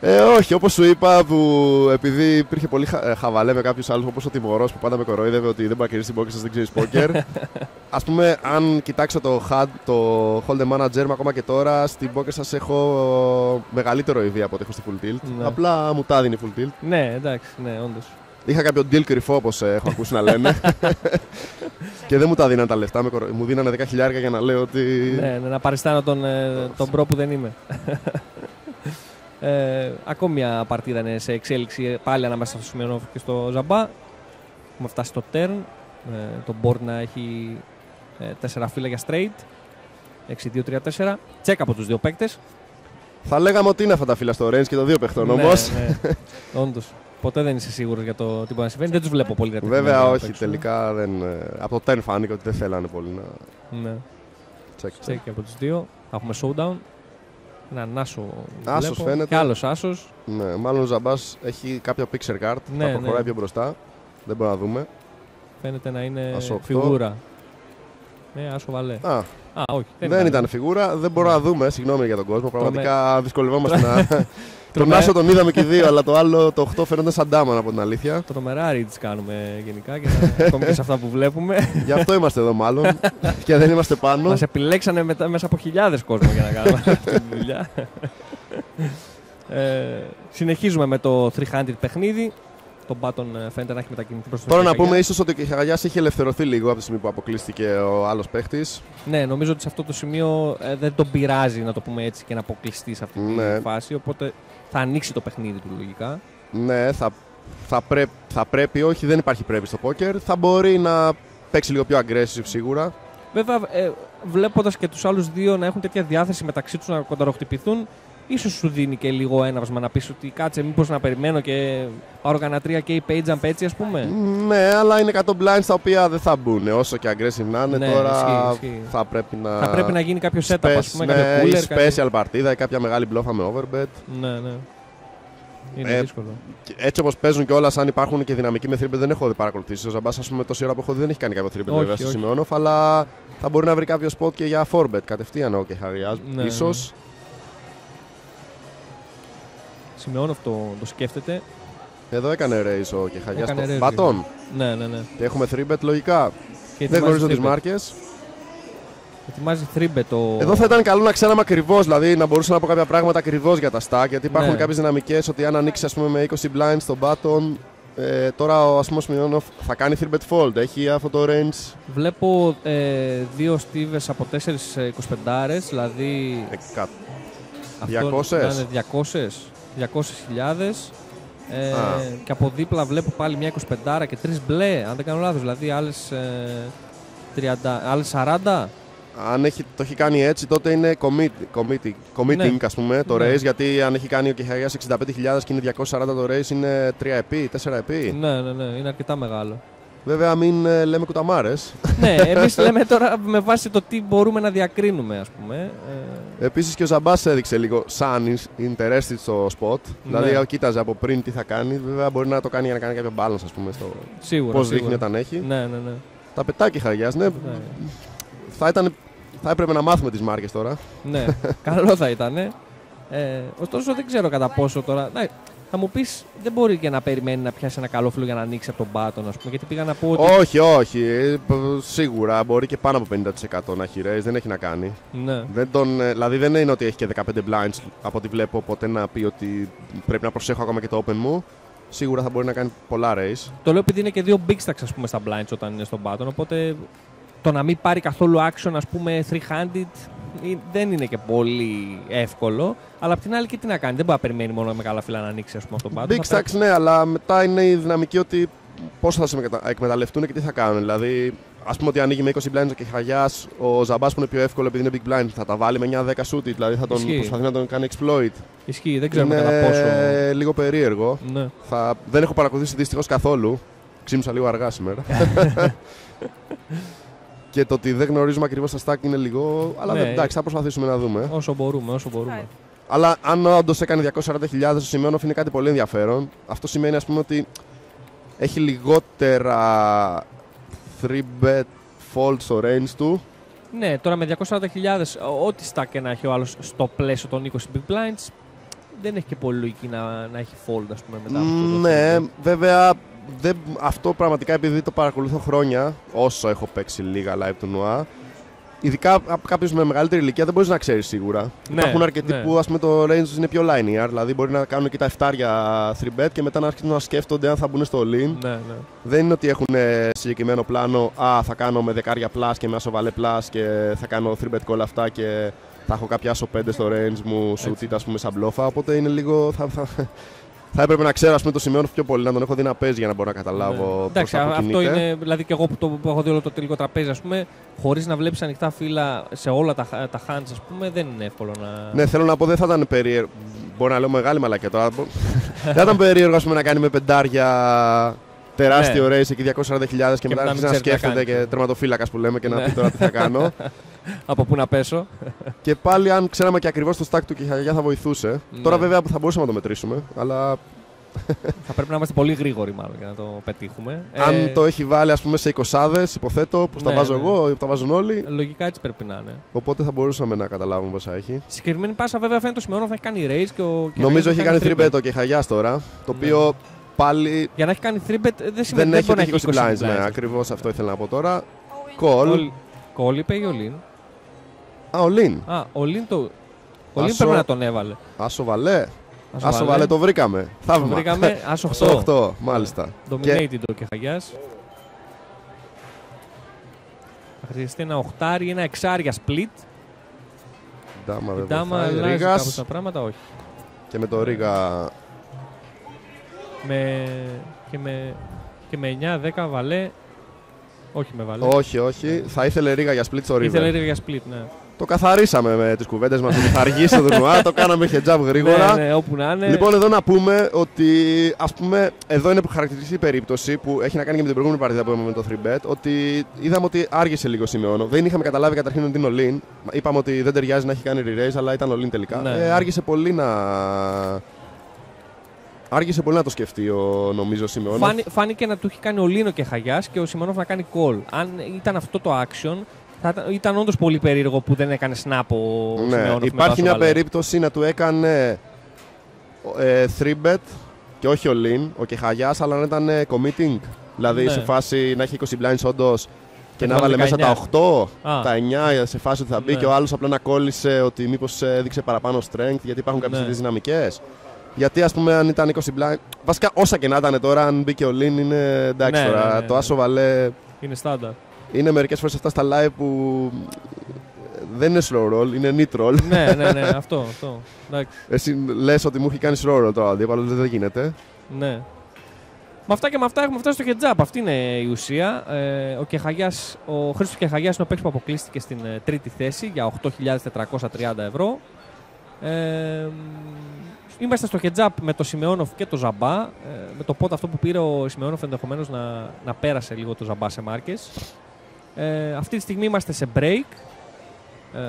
ε, όχι, όπως σου είπα, που επειδή υπήρχε πολύ χα, ε, χαβαλέ με κάποιους άλλους, όπως ο Τιμωρός που πάντα με κοροϊδεύε ότι δεν μπορεί να κερδίσει την Poker, σας δεν ξέρεις Poker. Α πούμε, αν κοιτάξω το HUD, το Hold the Manager, ακόμα και τώρα, στην Poker σας έχω μεγαλύτερο EV από ό,τι έχω στη Full Tilt. Ναι. Απλά μου τα δίνει Full Tilt. ναι, εντάξει, ναι, όντως. Είχα κάποιο deal κρυφό, όπως έχω ακούσει να λένε. και δεν μου τα δίναν τα λεφτά. με κορο- Μου δίνανε 10 χιλιάρια για να λέω ότι. Ναι, ναι, να παριστάνω τον, ε, τον pro που δεν είμαι. ε, ακόμη μια παρτίδα είναι σε εξέλιξη ε, πάλι ανάμεσα στο Σιμεωνόφ και στο Ζαμπά. Έχουμε φτάσει στο turn. Ε, το board να έχει ε, τέσσερα φύλλα για straight. 6-2-3-4. Τσέκ από τους δύο παίκτες. Θα λέγαμε ότι είναι αυτά τα φύλλα στο range και των δύο παιχτών Ναι, όμως. ναι. Όντως. Ποτέ δεν είσαι σίγουρος για το τι μπορεί να συμβαίνει. Δεν τους βλέπω πολύ ρε Βέβαια, να όχι. παίξουν. Τελικά δεν. ε, Από το 10 φάνηκε ότι δεν θέλανε πολύ να. Ναι. Τσέκ. Τσέκ από τους δύο. Θα έχουμε showdown. Έναν άσο. Άσος βλέπω. φαίνεται. Και άλλος άσος. Ναι, μάλλον ο Ζαμπάς έχει κάποιο picture card. Ναι, θα προχωράει ναι. πιο μπροστά. Δεν μπορούμε να δούμε. Φαίνεται να είναι Άσο οκτώ. φιγούρα. Ναι, άσο βαλέ. Α, Α όχι. δεν, ήταν. φιγούρα, δεν μπορούμε να δούμε. Συγγνώμη για τον κόσμο. Πραγματικά δυσκολευόμαστε να. τον Τρομε- Άσο τον είδαμε και οι δύο, αλλά το άλλο το 8 φαίνονταν σαν ντάμαν από την αλήθεια. Τρομερά reads κάνουμε γενικά και να- ακόμη και σε αυτά που βλέπουμε. Γι' αυτό είμαστε εδώ μάλλον. και δεν είμαστε πάνω. Μας επιλέξανε μετά, μέσα από χιλιάδες κόσμο για να κάνουμε αυτή τη δουλειά. ε, συνεχίζουμε με το 300 παιχνίδι. Το button ε, φαίνεται να έχει μετακινηθεί προς το Τώρα να Κεχαγιάς. πούμε ίσως ότι ο Κεχαγιά έχει ελευθερωθεί λίγο από τη στιγμή που αποκλείστηκε ο άλλος παίχτης. Ναι, νομίζω ότι σε αυτό το σημείο ε, δεν τον πειράζει να το πούμε έτσι και να αποκλειστεί σε αυτή Ναι. τη φάση. Οπότε θα ανοίξει το παιχνίδι του λογικά. Ναι, θα, θα, πρέ- θα πρέπει, όχι, δεν υπάρχει πρέπει στο πόκερ. Θα μπορεί να παίξει λίγο πιο aggressive σίγουρα. Βέβαια, ε, βλέποντας και τους άλλους δύο να έχουν τέτοια διάθεση μεταξύ τους να κονταροχτυπηθούν, ίσως σου δίνει και λίγο έναυσμα να πεις ότι κάτσε, μήπως να περιμένω και πάρω κανένα τρία και page jump έτσι, ας πούμε. Ναι, αλλά είναι 100 blinds τα οποία δεν θα μπουν. Όσο και aggressive να είναι, Ναι, τώρα ισχύει, ισχύει. θα πρέπει να. Θα πρέπει να γίνει κάποιο setup, ας πούμε, ναι, κάποιο ή cooler, special κάτι- παρτίδα ή κάποια μεγάλη μπλόφα με overbet. Ναι, ναι. Είναι δύσκολο. και Έτσι όπως παίζουν κιόλας, αν υπάρχουν και δυναμικοί με 3 δεν έχω δει παρακολουθήσει. Ο Ζαμπάς, ας πούμε, τόση ώρα που έχω δει δεν έχει κάνει κάποιο 3 Όχι, βέβαια στο όχι. Σιμεώνοφ, αλλά θα μπορεί να βρει κάποιο spot και για 4bet κατευθείαν ο Κεχαγιά. Ναι, ίσως. ναι. Σημειώνω αυτό, το σκέφτεται. Εδώ έκανε race ο Κεχαγιά. Έκανε race, Μπατόν. Ναι, ναι, ναι. Και έχουμε 3bet λογικά. Και δεν γνωρίζω τις ετοιμάζει μάρκες. Ετοιμάζει 3bet το... Εδώ θα ήταν καλό να ξέραμε ακριβώς, δηλαδή να μπορούσα να πω κάποια πράγματα ακριβώς για τα stack. Γιατί υπάρχουν Ναι. κάποιες δυναμικές ότι αν ανοίξεις ας πούμε, με 20 blinds στον button, ε, τώρα ο Ασμό Μιόνοφ θα κάνει 3bet fold. Έχει αυτό το range. Βλέπω ε, δύο στίβες από 4 25 δηλαδή... Εκα- αυτό 200? να είναι 200, 200 χιλιάδες. Ε, Α. και από δίπλα βλέπω πάλι μια 25 και τρεις μπλε, αν δεν κάνω λάθος, δηλαδή άλλες, ε, 30, άλλες 40. Αν έχει, το έχει κάνει έτσι, τότε είναι commit, committing, committing Ναι. ας πούμε, το Ναι. race. Γιατί αν έχει κάνει ο Κεχαγιάς 65.000 και είναι 240 το race, είναι 3 επί, 4 επί. Ναι, ναι, ναι, είναι αρκετά μεγάλο. Βέβαια, μην ε, λέμε κουταμάρες. ναι, εμείς λέμε τώρα με βάση το τι μπορούμε να διακρίνουμε, ας πούμε. Ε, Επίσης και ο Ζαμπάς έδειξε λίγο σαν interested στο spot. Ναι. Δηλαδή, κοίταζε από πριν τι θα κάνει. Βέβαια, μπορεί να το κάνει για να κάνει κάποιο balance, ας πούμε. Στο Σίγουρα, Πώς σίγουρα. δείχνει όταν έχει. Ναι, ναι, ναι. Τα πετάκι χαγιά, ναι. Θα, ήταν, θα έπρεπε να μάθουμε τις μάρκες τώρα. Ναι, καλό θα ήταν. Ε, ωστόσο δεν ξέρω κατά πόσο τώρα. Ναι, θα μου πεις, δεν μπορεί και να περιμένει να πιάσει ένα καλό φίλο για να ανοίξει από τον button, ας πούμε. Γιατί πήγα να πω ότι. Όχι, όχι. ε, π- Σίγουρα μπορεί και πάνω από 50% να έχει raise, δεν έχει να κάνει. Ναι. Δεν τον, ε, δηλαδή δεν είναι ότι έχει και 15 blinds από ό,τι βλέπω, οπότε να πει ότι πρέπει να προσέχω ακόμα και το open μου. Σίγουρα θα μπορεί να κάνει πολλά race. Το λέω επειδή είναι και δύο big stacks ας πούμε, στα blinds όταν είναι στον button. Οπότε το να μην πάρει καθόλου action, ας πούμε, three-handed ε, δεν είναι και πολύ εύκολο. Αλλά απ' την άλλη και τι να κάνει. Δεν μπορεί να περιμένει μόνο με καλά φύλλα να ανοίξει ας πούμε, από τον button. Big Θα stacks ναι, αλλά μετά είναι η δυναμική ότι πώς θα σε εκμετα- εκμεταλλευτούν και τι θα κάνουν. Δηλαδή, ας πούμε ότι ανοίγει με 20 blinds και χαγιά, ο Ζαμπάς που είναι πιο εύκολο επειδή είναι big blind, θα τα βάλει με 9-10 shooted, δηλαδή θα τον Ισχύει. προσπαθεί να τον κάνει exploit. Ισχύει, δεν ξέρουμε είναι κατά πόσο. λίγο περίεργο. Ναι. Θα... Δεν έχω παρακολουθήσει δυστυχώς καθόλου. Ξύμισα λίγο αργά σήμερα. και το ότι δεν γνωρίζουμε ακριβώς τα stack είναι λίγο. Αλλά Ναι. δεν- εντάξει, θα προσπαθήσουμε να δούμε. Όσο μπορούμε, όσο μπορούμε. Αλλά αν όντως έκανε 240.000 ο Σιμεώνοφ είναι κάτι πολύ ενδιαφέρον. Αυτό σημαίνει ας πούμε ότι έχει λιγότερα 3-bet fold στο range του. Ναι, τώρα με 240.000, ό,τι stack και να έχει ο άλλος στο πλαίσιο των 20 big blinds, δεν έχει και πολύ λογική να, να έχει fold, ας πούμε, μετά από αυτό το Ναι, three-bet. βέβαια δεν, αυτό πραγματικά επειδή το παρακολουθώ χρόνια, όσο έχω παίξει λίγα live του Νουά, ειδικά από κάποιου με μεγαλύτερη ηλικία δεν μπορείς να ξέρεις σίγουρα. Ναι, Υπάρχουν αρκετοί ναι. που ας πούμε, το range τους είναι πιο linear, δηλαδή μπορεί να κάνουν και τα 7 3 bet και μετά να αρχίσουν να σκέφτονται αν θα μπουν στο all-in. Ναι, ναι. Δεν είναι ότι έχουν ε, συγκεκριμένο πλάνο. Α, θα κάνω με δεκάρια plus και με άσο βαλέ plus και θα κάνω 3 bet call αυτά και θα έχω κάποια άσο 5 στο range μου, shoot it, ας πούμε, σαν μπλόφα. Οπότε είναι λίγο. Θα, θα, θα έπρεπε να ξέρω ας πούμε, το σημείο πιο πολύ, να τον έχω δει να παίζει για να μπορώ να καταλάβω Ναι. πώς Εντάξει, θα α- αυτό αποκινείται. είναι. Δηλαδή και εγώ που, το, που έχω δει όλο το τελικό τραπέζι, ας πούμε, χωρίς να βλέπεις ανοιχτά φύλλα σε όλα τα, τα hands, ας πούμε, δεν είναι εύκολο να. Ναι, θέλω να πω, δεν θα ήταν περίεργο. Μπορεί να λέω μεγάλη μαλακία τώρα. Μπο- δεν θα ήταν περίεργο ας πούμε, να κάνει με πεντάρια τεράστιο Ναι. race εκεί 240.000 και, μετά να αρχίσει μην να ξέρει τι να σκέφτεται κάνει. και τερματοφύλακας που λέμε και να Ναι. πει τώρα τι θα κάνω. Από πού να πέσω. και πάλι, αν ξέραμε και ακριβώς το stack του και θα βοηθούσε. Ναι. Τώρα, βέβαια, θα μπορούσαμε να το μετρήσουμε. Αλλά Θα πρέπει να είμαστε πολύ γρήγοροι, μάλλον, για να το πετύχουμε. αν Ε, το έχει βάλει, ας πούμε, σε 20 υποθέτω, που τα Ναι, βάζω ναι. εγώ, που τα βάζουν όλοι. Λογικά έτσι πρέπει να είναι. Οπότε θα μπορούσαμε να καταλάβουμε πόσα έχει. Στη συγκεκριμένη πάσα, βέβαια, φαίνεται το σημείο να έχει κάνει race και ο. και Νομίζω να έχει κάνει 3 three bet ο και Χαγιά τώρα. Το οποίο πάλι Για να έχει κάνει 3 bet δεν σημαίνει δεν ότι έχει μπορεί να ότι έχει 20 blinds. Ναι, ακριβώς αυτό ήθελα να πω τώρα. Call. All- Call είπε ή ο Lin. Α, ο Λίν. Α, ο Lin το. Ο Lin Άσο- πρέπει να τον έβαλε. Άσο βαλέ. Άσο Άσο βαλέ. βαλέ το βρήκαμε. Θαύμα. Το βρήκαμε. Άσο 8. 8, μάλιστα. Dominated ο Κεχαγιάς. Θα χρειαστεί ένα οχτάρι, ένα εξάρια split. Ντάμα Η δεν Ντάμα βοηθάει. αλλάζει Ρίγας. κάπως τα πράγματα, όχι. Και με το Ρίγα Με, και με, και με 9-10 βαλέ. Όχι με βαλέ. Όχι, όχι. Θα ήθελε Ρίγα για split στο River. Ήθελε Ρίγα για split, ναι. Το καθαρίσαμε με τις κουβέντες μας ότι θα αργήσει το τουρνουά. το κάναμε χετζάβ γρήγορα. Ναι, ναι, όπου να είναι. Λοιπόν, εδώ να πούμε ότι ας πούμε, εδώ είναι που χαρακτηριστική περίπτωση που έχει να κάνει και με την προηγούμενη παρτίδα που είπαμε με το 3bet. Ότι είδαμε ότι άργησε λίγο Σιμεώνο. Δεν είχαμε καταλάβει καταρχήν ότι είναι ο Lin. Είπαμε ότι δεν ταιριάζει να έχει κάνει re-raise, αλλά ήταν ο Lin τελικά. Ναι. Ε, άργησε πολύ να. Άργησε πολύ να το σκεφτεί ο, νομίζω, ο Σιμεώνοφ. Φάνη, φάνηκε να του έχει κάνει ο Λίνο και Χαγιά και ο Σιμεώνοφ να κάνει call. Αν ήταν αυτό το action, θα ήταν, ήταν όντως πολύ περίεργο που δεν έκανε snap ο Ναι, Σιμεώνοφ. με υπάρχει Βάσο μια Βαλέ. περίπτωση να του έκανε ε, 3bet και όχι ο Λιν, ο Κεχαγιάς, αλλά να ήταν ε, committing. Δηλαδή Ναι. σε φάση να έχει 20 blinds όντως και να να βάλε βάλει μέσα τα 8, 19. Α. τα 9 σε φάση ότι θα μπει Ναι. και ο άλλος απλά να κόλλησε ότι μήπως έδειξε παραπάνω strength γιατί υπάρχουν κάποιες Ναι. ναι. δυναμικές. Γιατί ας πούμε αν ήταν 20 blind. Βασικά όσα και να ήταν τώρα, αν μπήκε ο Λιν είναι εντάξει Ναι, τώρα. ναι, ναι, το ναι. Άσο Βαλέ Είναι στάνταρ. Είναι μερικές φορές αυτά στα live που δεν είναι slow roll, είναι neat roll. ναι, ναι, ναι, αυτό. αυτό. Εντάξει. Εσύ λες ότι μου έχει κάνει slow roll τώρα, αντίπαλο δεν γίνεται. Ναι. Με αυτά και με αυτά έχουμε φτάσει στο χετζάπ. Αυτή είναι η ουσία. Ε, ο, Κεχαγιάς, ο Χρήστος Κεχαγιάς είναι ο παίκτης που αποκλείστηκε στην ε, τρίτη θέση για 8.430 ευρώ. Ε, είμαστε στο χετζάπ με το Σιμεώνοφ και το Ζαμπά. Ε, με το πότε αυτό που πήρε ο Σιμεώνοφ ενδεχομένως να, να πέρασε λίγο το Ζαμπά σε μάρκες. Ε, αυτή τη στιγμή είμαστε σε break. Ε,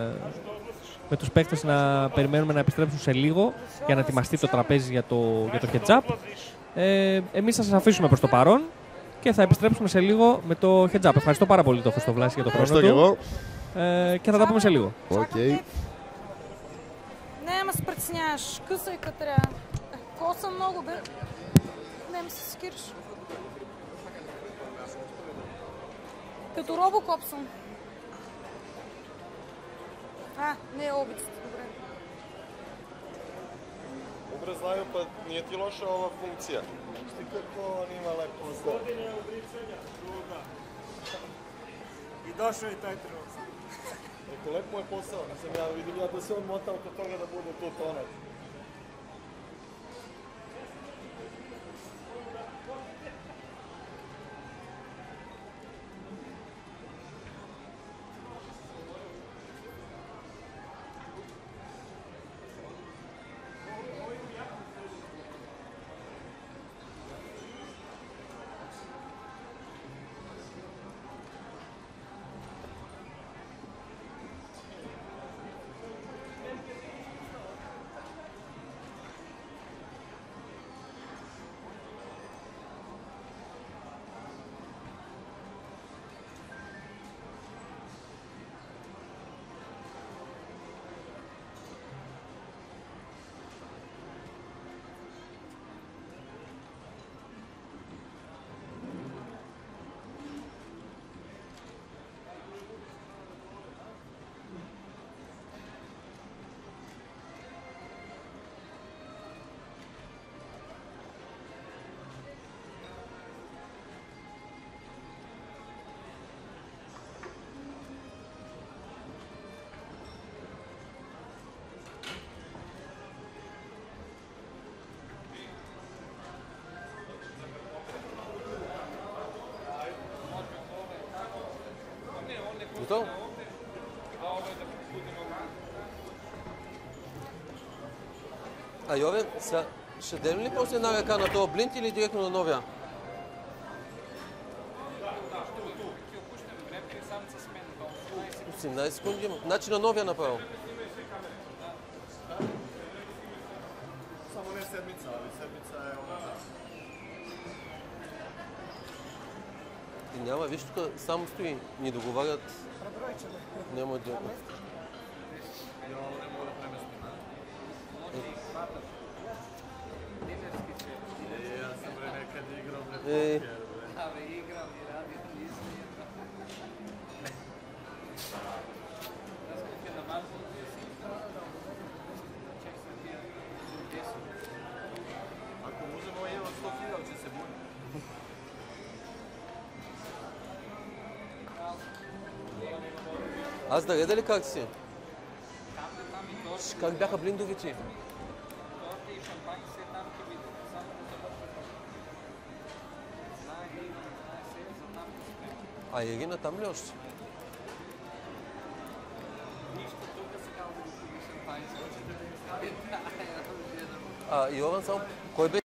με τους παίκτες να περιμένουμε να επιστρέψουν σε λίγο για να ετοιμαστεί το τραπέζι για το, για το heads up. Ε, εμείς θα σας αφήσουμε προς το παρόν και θα επιστρέψουμε σε λίγο με το heads up. Ευχαριστώ πάρα πολύ τον Χριστοβλάση για το χρόνο Ευχαριστώ του. και εγώ. Ε, και θα τα πούμε σε λίγο. Okay. Не, ама се притесняваш. Късай като трябва. Е, Коса много, бе. Не ми се скираш. Като робокоп съм. А, не е обицата, добре. Добре знаю, па nije ti loša ova funkcija. Šti kako on ima lep posao. I došao je taj trenutak. Eko, lep mu je posao. Nisam ja vidim ja da se on mota oko toga da bude tu tonac. Готово? А Йове, сега ще дадем ли после една ръка на този блинт или директно на новия? 18 секунди има. Значи на новия направо. Samo ne sedmica, ali sedmica je ono... И няма, виж тук само стои. Ни договарят. Pneumodio... Аз да реда ли как си? Как бяха блиндовите? А Ирина там ли още? А, Йован само... Кой бе?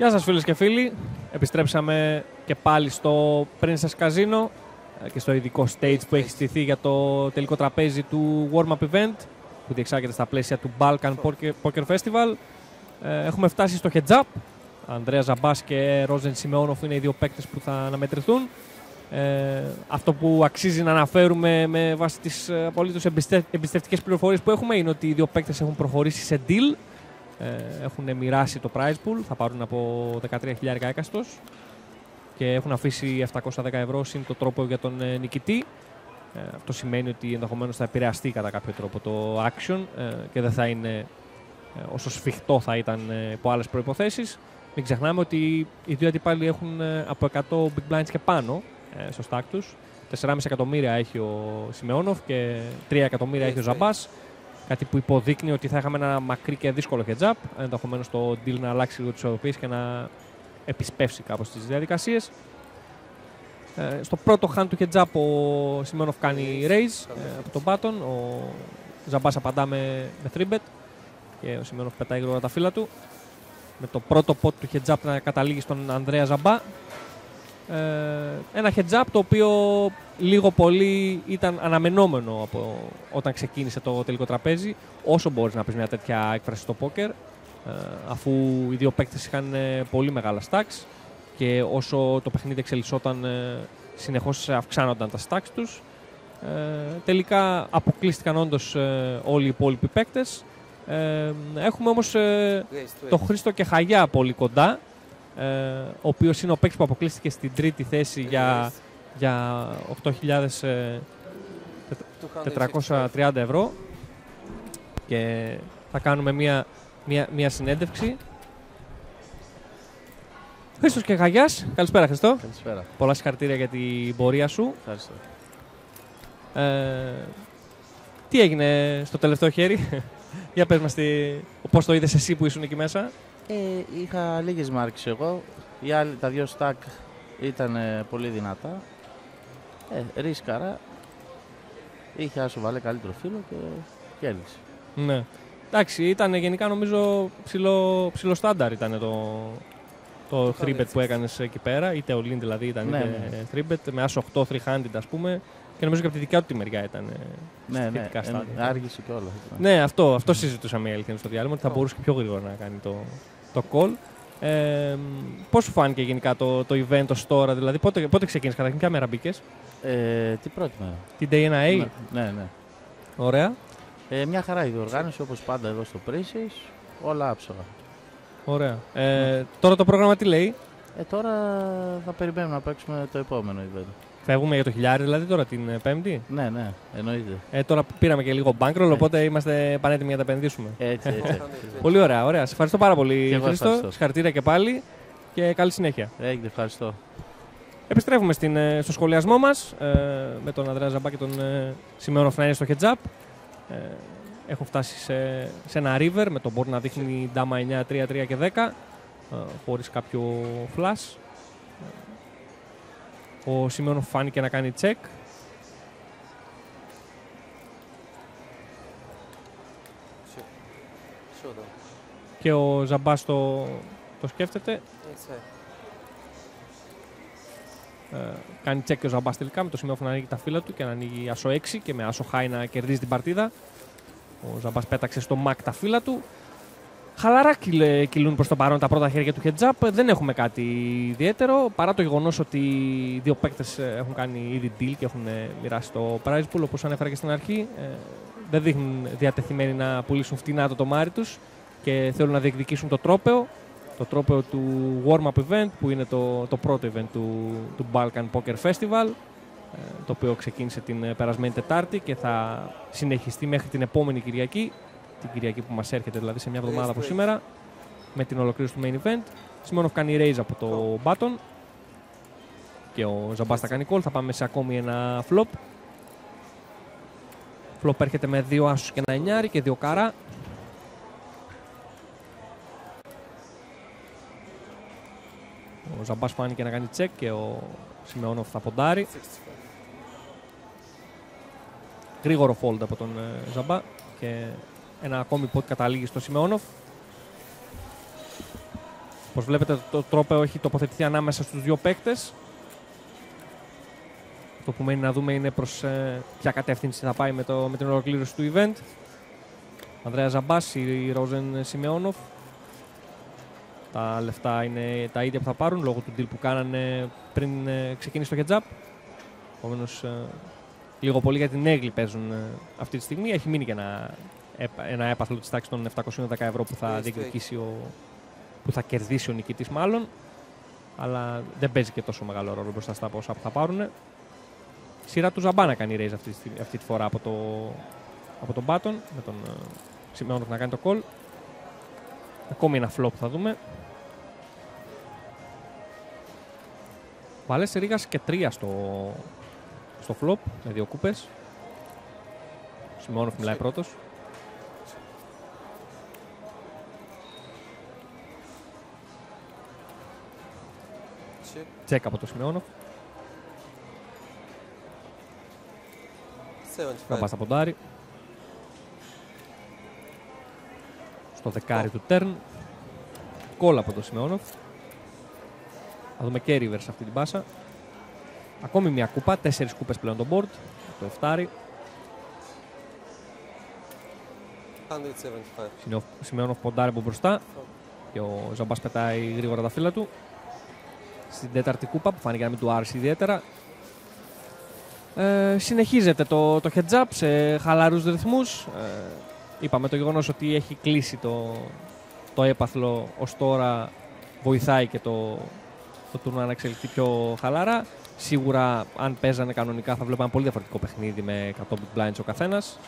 Γεια σας φίλες και φίλοι. Επιστρέψαμε και πάλι στο Princess Casino ε, και στο ειδικό stage που έχει στηθεί για το τελικό τραπέζι του warm-up event που διεξάγεται στα πλαίσια του Balkan Poker- Poker Festival. Ε, Έχουμε φτάσει στο heads up. Ανδρέας Ζαμπάς και Ρόζεν Σιμεώνοφ είναι οι δύο παίκτες που θα αναμετρηθούν. Ε, αυτό που αξίζει να αναφέρουμε με βάση τις ε, απολύτως εμπιστε, εμπιστευτικές πληροφορίες που έχουμε είναι ότι οι δύο παίκτες έχουν προχωρήσει σε deal. Ε, έχουν μοιράσει το prize pool, θα πάρουν από 13.000 έκαστος και έχουν αφήσει 710 ευρώ συν το τρόπο για τον ε, νικητή. Ε, αυτό σημαίνει ότι ενδεχομένως θα επηρεαστεί κατά κάποιο τρόπο το action ε, και δεν θα είναι ε, όσο σφιχτό θα ήταν ε, υπό άλλες προϋποθέσεις. Μην ξεχνάμε ότι οι δύο αντιπάλοι έχουν ε, από 100 big blinds και πάνω ε, στο stack τους. 4,5 εκατομμύρια έχει ο Σιμεώνοφ και 3 εκατομμύρια έχει ο Ζαμπάς. Κάτι που υποδείκνει ότι θα είχαμε ένα μακρύ και δύσκολο heads up. Ενδεχομένως το deal να αλλάξει λίγο τις οδοποιίε και να επισπεύσει κάπως τις διαδικασίες. Ε, στο πρώτο hand του heads up ο Σιμεώνοφ κάνει raise ε, από τον button. Ο Ζαμπάς απαντά με, με 3 bet και ο Σιμεώνοφ πετάει γρήγορα τα φύλλα του. Με το πρώτο pot του heads up να καταλήγει στον Ανδρέα Ζαμπά. Ε, ένα heads up το οποίο λίγο πολύ ήταν αναμενόμενο από όταν ξεκίνησε το τελικό τραπέζι. Όσο μπορείς να πεις μια τέτοια έκφραση στο πόκερ, ε, αφού οι δύο παίκτες είχαν ε, πολύ μεγάλα stacks και όσο το παιχνίδι εξελισσόταν ε, συνεχώς αυξάνονταν τα stacks τους. Ε, τελικά αποκλείστηκαν όντως ε, όλοι οι υπόλοιποι παίκτες. Ε, έχουμε όμως ε, το Χρήστο και Χαγιά πολύ κοντά, ε, ο οποίος είναι ο παίκτης που αποκλείστηκε στην τρίτη θέση για, για 8.430 ευρώ και θα κάνουμε μία, μία, μία συνέντευξη. Χρήστος και Χαγιάς, καλησπέρα Χριστό. Καλησπέρα. Πολλά συγχαρητήρια για την πορεία σου. Ευχαριστώ. Ε, τι έγινε στο τελευταίο χέρι, για πες μας τι, πώς το είδες εσύ που ήσουν εκεί μέσα. Ε, είχα λίγες μάρκες εγώ. Οι άλλοι, τα δύο stack ήταν ε, πολύ δυνατά. Ε, ρίσκαρα. Είχε άσο βάλε καλύτερο φίλο και κέρδισε. Ναι. Εντάξει, ήταν γενικά νομίζω ψηλό, ψηλό στάνταρ ήταν το, το 3 που έκανες εκεί πέρα. Είτε ο Lin δηλαδή ήταν Ναι, είτε 3 με άσο 8 3 handed ας πούμε. Και νομίζω και από τη δικιά του τη μεριά ήταν ε, Ναι, ναι, σχετικά ε, στάνταρ. άργησε κιόλας. Ναι, αυτό, αυτό συζητούσαμε η αλήθεια είναι στο διάλειμμα, ότι θα μπορούσε και πιο γρήγορα να κάνει το, το call. Ε, Πώς σου φάνηκε γενικά το, το event ως τώρα, δηλαδή πότε, πότε ξεκίνησες καταρχήν, ποια μέρα μπήκες; Ε, την πρώτη μέρα. Την Day 1A. Ναι, ναι. ναι. Ωραία. Ε, μια χαρά η διοργάνωση όπως πάντα εδώ στο Princess. Όλα άψογα. Ωραία. Ε, τώρα το πρόγραμμα τι λέει; Ε, τώρα θα περιμένουμε να παίξουμε το επόμενο event. Φεύγουμε για το χιλιάρι δηλαδή τώρα την ε, Πέμπτη; Ναι, ναι, εννοείται. Ε, τώρα πήραμε και λίγο bankroll, οπότε είμαστε πανέτοιμοι να τα επενδύσουμε. Έτσι, έτσι. πολύ ωραία, ωραία. Σε ευχαριστώ πάρα πολύ, Και εγώ Χρήστο. ευχαριστώ. Συγχαρητήρια και πάλι και καλή συνέχεια. Έγινε, ευχαριστώ. Επιστρέφουμε στην, ε, στο σχολιασμό μας ε, με τον Ανδρέα Ζαμπά και τον ε, Σημεώνο Φναίνη στο heads up. Ε, έχουν φτάσει σε, σε ένα river με τον board να δείχνει ντάμα 9, 3, 3 και 10 ε, χωρίς κάποιο flash. Ο Σημεώνο φάνηκε να κάνει check. Σώτα. Και ο Ζαμπάς το, το σκέφτεται. Έτσι. Ε, κάνει check και ο Ζαμπάς τελικά με το σημείο να ανοίγει τα φύλλα του και να ανοίγει άσο 6 και με άσο high να κερδίζει την παρτίδα. Ο Ζαμπάς πέταξε στο μακ τα φύλλα του. Χαλαρά κυλ- κυλούν προς το παρόν τα πρώτα χέρια του heads up. Δεν έχουμε κάτι ιδιαίτερο παρά το γεγονός ότι οι δύο παίκτες έχουν κάνει ήδη deal και έχουν ε, μοιράσει το prize pool όπως ανέφερα και στην αρχή. Ε, δεν δείχνουν διατεθειμένοι να πουλήσουν φτηνά το τομάρι τους και θέλουν να διεκδικήσουν το τρόπεο. Το τρόπεο του warm-up event που είναι το, το πρώτο event του, του Balkan Poker Festival ε, το οποίο ξεκίνησε την ε, περασμένη Τετάρτη και θα συνεχιστεί μέχρι την επόμενη Κυριακή την Κυριακή που μας έρχεται δηλαδή σε μια εβδομάδα από σήμερα με την ολοκλήρωση του main event. Σιμώνοφ κάνει raise από το button και ο Ζαμπάς θα κάνει call. Θα πάμε σε ακόμη ένα flop. Flop έρχεται με δύο άσους και ένα εννιάρι και δύο καρά Ο Ζαμπάς φάνηκε να κάνει check και ο Σιμεώνοφ θα ποντάρει. Γρήγορο fold από τον ε, Ζαμπά και ένα ακόμη pot καταλήγει στο Σιμεώνοφ. Όπως βλέπετε το τρόπο έχει τοποθετηθεί ανάμεσα στους δύο παίκτες. Το που μένει να δούμε είναι προς ε, ποια κατεύθυνση θα πάει με, το, με την ολοκλήρωση του event. Ανδρέα Ζαμπάς, η Ρόζεν Σιμεώνοφ. Τα λεφτά είναι τα ίδια που θα πάρουν λόγω του deal που κάνανε πριν ε, ξεκινήσει το heads up. Επομένως, λίγο πολύ για την έγκλη παίζουν ε, αυτή τη στιγμή. Έχει μείνει και ένα, έπα- ένα έπαθλο της τάξης των 710 ευρώ που θα Race to διεκδικήσει ο, που θα κερδίσει ο νικητής μάλλον. Αλλά δεν παίζει και τόσο μεγάλο ρόλο μπροστά στα ποσά που θα πάρουν. Σειρά του Ζαμπά να κάνει raise αυτή, τη στιγμή- αυτή τη φορά από, το, από τον Button, με τον ε, Σιμεώνοφ να κάνει το call. Ακόμη ένα flop θα δούμε. Βάλε Ρίγα και τρία στο, στο flop με δύο κούπες. Σιμεώνοφ μιλάει πρώτος. Check. Τσέκ από το Σιμεώνοφ. 75. Να πάει στα ποντάρι. Στο δεκάρι του turn. Κόλλα από το Σιμεώνοφ. Θα δούμε και river σε αυτή την πάσα. Ακόμη μια κούπα, τέσσερις κούπες πλέον το board. Το εφτάρι. 175. Σιμεώνοφ- Σιμεώνοφ ποντάρει από μπροστά. Και ο Ζαμπάς πετάει γρήγορα τα φύλλα του. Στην τέταρτη κούπα που φάνηκε να μην του άρεσε ιδιαίτερα. Ε, συνεχίζεται το, το heads up σε χαλαρούς ρυθμούς. Ε, είπαμε το γεγονός ότι έχει κλείσει το, το έπαθλο ως τώρα βοηθάει και το, το τουρνουά να εξελιχθεί πιο χαλαρά. Σίγουρα αν παίζανε κανονικά θα βλέπαμε πολύ διαφορετικό παιχνίδι με 100 big blinds ο καθένας.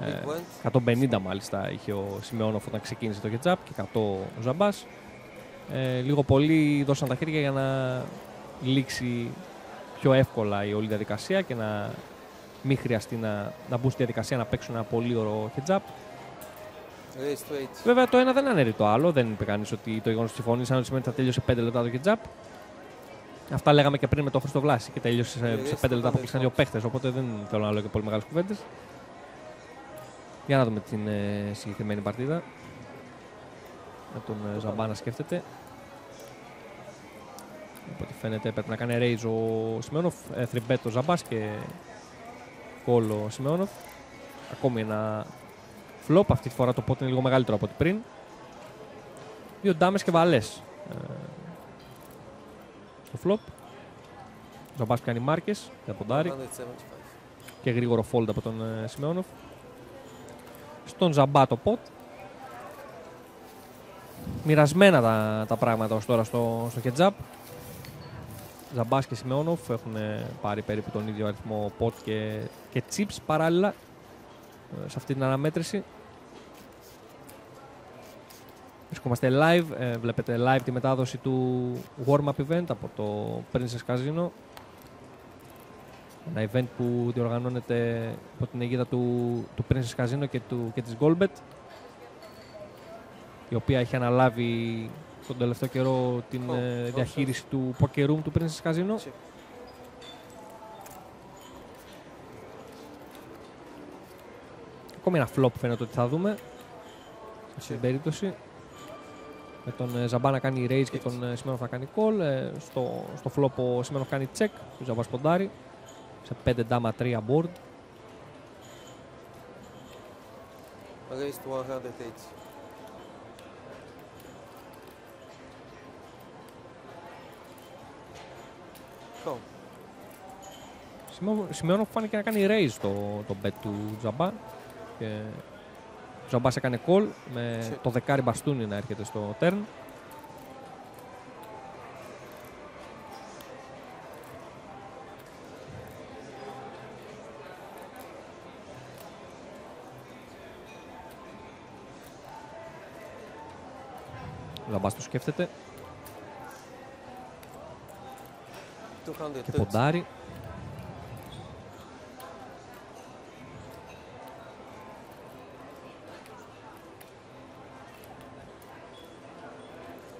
Ε, 150 μάλιστα είχε ο Σιμεώνοφ όταν ξεκίνησε το heads up και 100 ο Ζαμπάς. Ε, λίγο πολύ δώσαν τα χέρια για να λήξει πιο εύκολα η όλη διαδικασία και να μην χρειαστεί να, να μπουν στη διαδικασία να παίξουν ένα πολύ ωραίο heads up. Race to 8. Βέβαια το ένα δεν αναιρεί το άλλο. Δεν είπε κανείς ότι το γεγονός ότι συμφωνήσαν ότι σημαίνει ότι θα τελειώσει 5 λεπτά το heads up. Αυτά λέγαμε και πριν με τον Χρήστο Βλάση και τελείωσε σε, Ναι, σε στο 5 λεπτά που πάνε κλείσαν δύο παίχτες. Οπότε δεν θέλω να λέω και πολύ μεγάλες κουβέντες. Για να δούμε την ε, συγκεκριμένη παρτίδα. Με τον ε, Ζαμπά να σκέφτεται. Από ό,τι φαίνεται πρέπει να κάνει raise ο Σιμεώνοφ. Ε, θρυμπέτ ο Ζαμπάς και κόλλ ο Σιμεώνοφ. Ακόμη ένα flop. Αυτή τη φορά το pot είναι λίγο μεγαλύτερο από ό,τι πριν. Δύο ντάμες και βαλές. Ε, στο flop. Ο Ζαμπάς κάνει μάρκες για ποντάρι 175. και γρήγορο fold από τον ε, Σιμεώνοφ. Στον Ζαμπά το pot. Μοιρασμένα τα, τα πράγματα ως τώρα στο, στο heads up. Ζαμπάς και Σιμεώνοφ έχουν ε, πάρει περίπου τον ίδιο αριθμό pot και, και chips παράλληλα ε, σε αυτή την αναμέτρηση. Βρισκόμαστε live, ε, βλέπετε live τη μετάδοση του warm-up event από το Princess Casino. Ένα event που διοργανώνεται από την αιγίδα του, του Princess Casino και, του, και της Golbet η οποία έχει αναλάβει τον τελευταίο καιρό την ε, διαχείριση του poker room του Princess Casino. Ακόμη ένα flop φαίνεται ότι θα δούμε σε αυτή την περίπτωση. Με τον ε, Ζαμπά να κάνει raise και τον ε, Σιμένοφ να κάνει call. Ε, στο, στο flop ο Σιμένοφ κάνει check, ο Ζαμπάς ποντάρει. Σε 5 ντάμα 3 board. Race to 180. Come. Σημείο- Σημειώνω που φάνηκε να κάνει raise το, το bet του Τζαμπά. Και ο Τζαμπάς έκανε call με το δεκάρι μπαστούνι να έρχεται στο turn. Ο Τζαμπάς το σκέφτεται 230. και ποντάρει.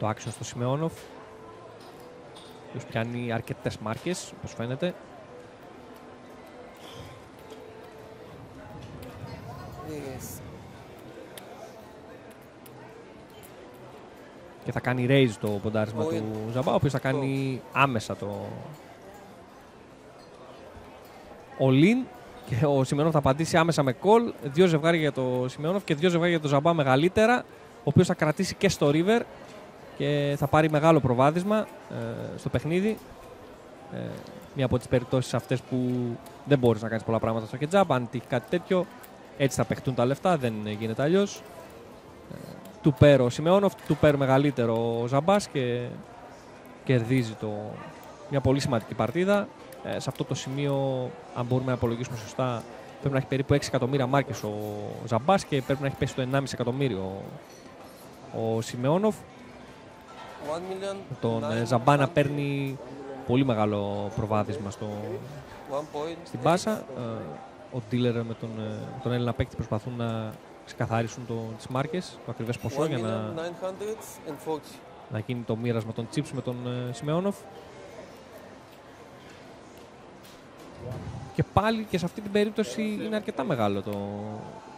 Το action στο Σιμεώνοφ. Ο οποίος πιάνει αρκετές μάρκες, όπως φαίνεται. Yes. και θα κάνει raise το ποντάρισμα All in. του Ζαμπά, ο οποίος θα κάνει άμεσα το all-in και ο Σιμεώνοφ θα απαντήσει άμεσα με call. Δύο ζευγάρια για το Σιμεώνοφ και δύο ζευγάρια για το Ζαμπά μεγαλύτερα, ο οποίος θα κρατήσει και στο river και θα πάρει μεγάλο προβάδισμα ε, στο παιχνίδι. Ε, μία από τις περιπτώσεις αυτές που δεν μπορείς να κάνεις πολλά πράγματα στο ketchup, αν τύχει κάτι τέτοιο, έτσι θα παιχτούν τα λεφτά, δεν γίνεται αλλιώς. Του πέρ ο Σιμεώνοφ, του πέρ μεγαλύτερο ο Ζαμπάς και κερδίζει το, μια πολύ σημαντική παρτίδα. Ε, σε αυτό το σημείο, αν μπορούμε να υπολογίσουμε σωστά, πρέπει να έχει περίπου 6 εκατομμύρια μάρκες ο Ζαμπάς και πρέπει να έχει πέσει το 1,5 εκατομμύριο ο, ο Σιμεώνοφ. 1 million. Τον ε, nine Ζαμπά να hundred- παίρνει πολύ μεγάλο προβάδισμα στο, one point. στην πάσα. Ε, ο dealer με τον, ε, με τον Έλληνα παίκτη προσπαθούν να ξεκαθαρίσουν το, τις μάρκες, το ακριβές ποσό 1 για να, million 940. να γίνει το μοίρασμα των chips με τον ε, Σιμεώνοφ. Και πάλι και σε αυτή την περίπτωση είναι αρκετά μεγάλο το,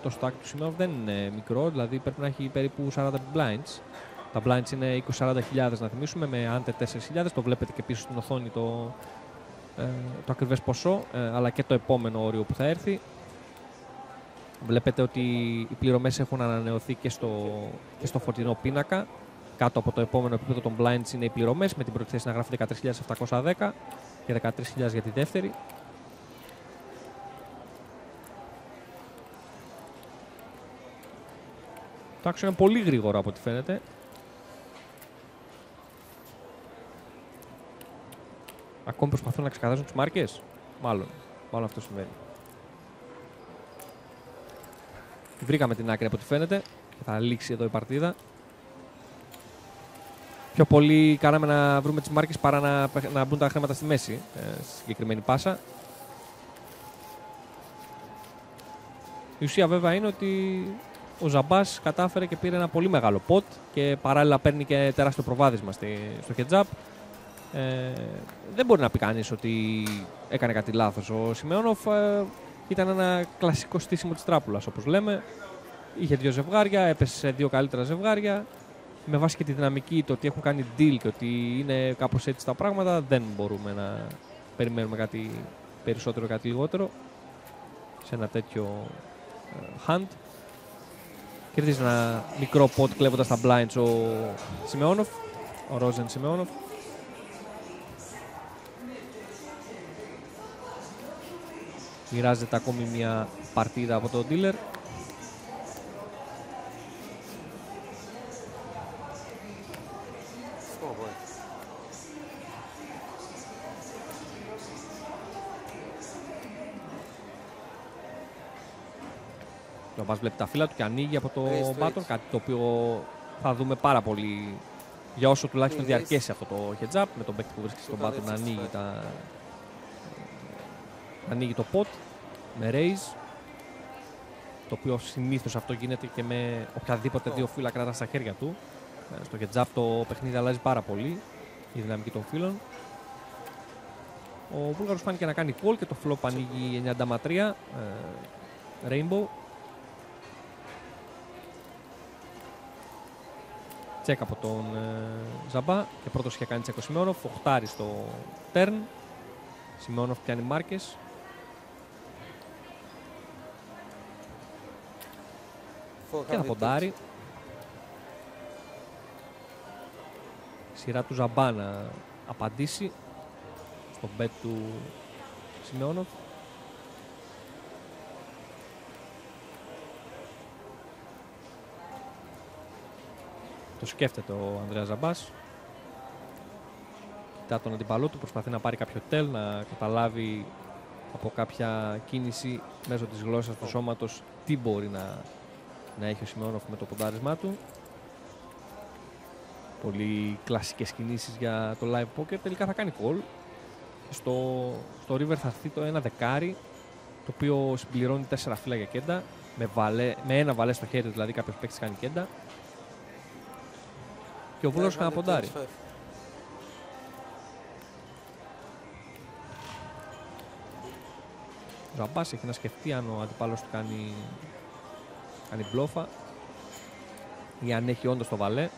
το stack του Σιμεώνοφ. Δεν είναι μικρό, δηλαδή πρέπει να έχει περίπου 40 blinds. Τα blinds είναι 20-40 χιλιάδες να θυμίσουμε με under 4.000. Το βλέπετε και πίσω στην οθόνη το, ε, το ακριβές ποσό, ε, αλλά και το επόμενο όριο που θα έρθει. Βλέπετε ότι οι πληρωμές έχουν ανανεωθεί και στο, και στο φωτεινό πίνακα. Κάτω από το επόμενο επίπεδο των blinds είναι οι πληρωμές, με την πρώτη θέση να γράφει 13.710 και 13.000 για τη δεύτερη. Το action είναι πολύ γρήγορο από ό,τι φαίνεται. Ακόμη προσπαθούν να ξεκαθαρίσουν τις μάρκες. Μάλλον. Μάλλον αυτό συμβαίνει. Βρήκαμε την άκρη από ό,τι φαίνεται και θα λήξει εδώ η παρτίδα. Πιο πολύ κάναμε να βρούμε τις μάρκες παρά να, να μπουν τα χρήματα στη μέση, ε, στη συγκεκριμένη πάσα. Η ουσία βέβαια είναι ότι ο Ζαμπάς κατάφερε και πήρε ένα πολύ μεγάλο ποτ και παράλληλα παίρνει και τεράστιο προβάδισμα στη, στο χετζάπ. Ε, δεν μπορεί να πει κανείς ότι έκανε κάτι λάθος. Ο Σιμεώνοφ ε, ήταν ένα κλασικό στήσιμο της τράπουλας όπως λέμε. Είχε δύο ζευγάρια, έπεσε σε δύο καλύτερα ζευγάρια. Με βάση και τη δυναμική, το ότι έχουν κάνει deal και ότι είναι κάπως έτσι τα πράγματα, δεν μπορούμε να περιμένουμε κάτι περισσότερο, κάτι λιγότερο σε ένα τέτοιο ε, hand. Κερδίζει ένα μικρό pot κλέβοντας τα blinds ο Σιμεώνοφ, ο Ρόζεν Σιμεώνοφ. Μοιράζεται ακόμη μια παρτίδα από τον dealer. Small boy. Ο Μπάς βλέπει τα φύλλα του και ανοίγει από το Raise, button, raise. κάτι το οποίο θα δούμε πάρα πολύ για όσο τουλάχιστον Raise. διαρκέσει αυτό το heads up με τον παίκτη που βρίσκεται στον button να 265. ανοίγει, τα... να ανοίγει το pot με raise το οποίο συνήθως αυτό γίνεται και με οποιαδήποτε δύο φύλλα κράτας στα χέρια του. Ε, Στο heads up το παιχνίδι αλλάζει πάρα πολύ η δυναμική των φύλων. Ο Βούλγαρος φάνηκε να κάνει call και το flop ανοίγει 9 ντάμα 3, ε, Rainbow. Τσεκ από τον ε, Ζαμπά και πρώτος είχε κάνει τσεκ ο Σιμεώνοφ, οχτάρι στο turn. Σιμεώνοφ πιάνει μάρκες. Και θα 400 ποντάρει. Σειρά του Ζαμπά να απαντήσει στο bet του Σιμεώνοφ. Το σκέφτεται ο Ανδρέας Ζαμπάς. Κοιτά τον αντιπαλό του, προσπαθεί να πάρει κάποιο τέλ, να καταλάβει από κάποια κίνηση μέσω της γλώσσας του σώματος τι μπορεί να, να έχει ο Σιμεώνοφ με το ποντάρισμά του. Πολύ κλασικές κινήσεις για το live poker. Τελικά θα κάνει call. Στο, στο river θα έρθει το ένα δεκάρι, το οποίο συμπληρώνει τέσσερα φύλλα για κέντα. Με, βαλέ, με ένα βαλέ στο χέρι, δηλαδή κάποιος παίκτης κάνει κέντα. Και ο Βούλος ξαναποντάρει. 925. Ο Ζαμπάς έχει να σκεφτεί αν ο αντιπάλος του κάνει, κάνει μπλόφα ή αν έχει όντως το βαλέ.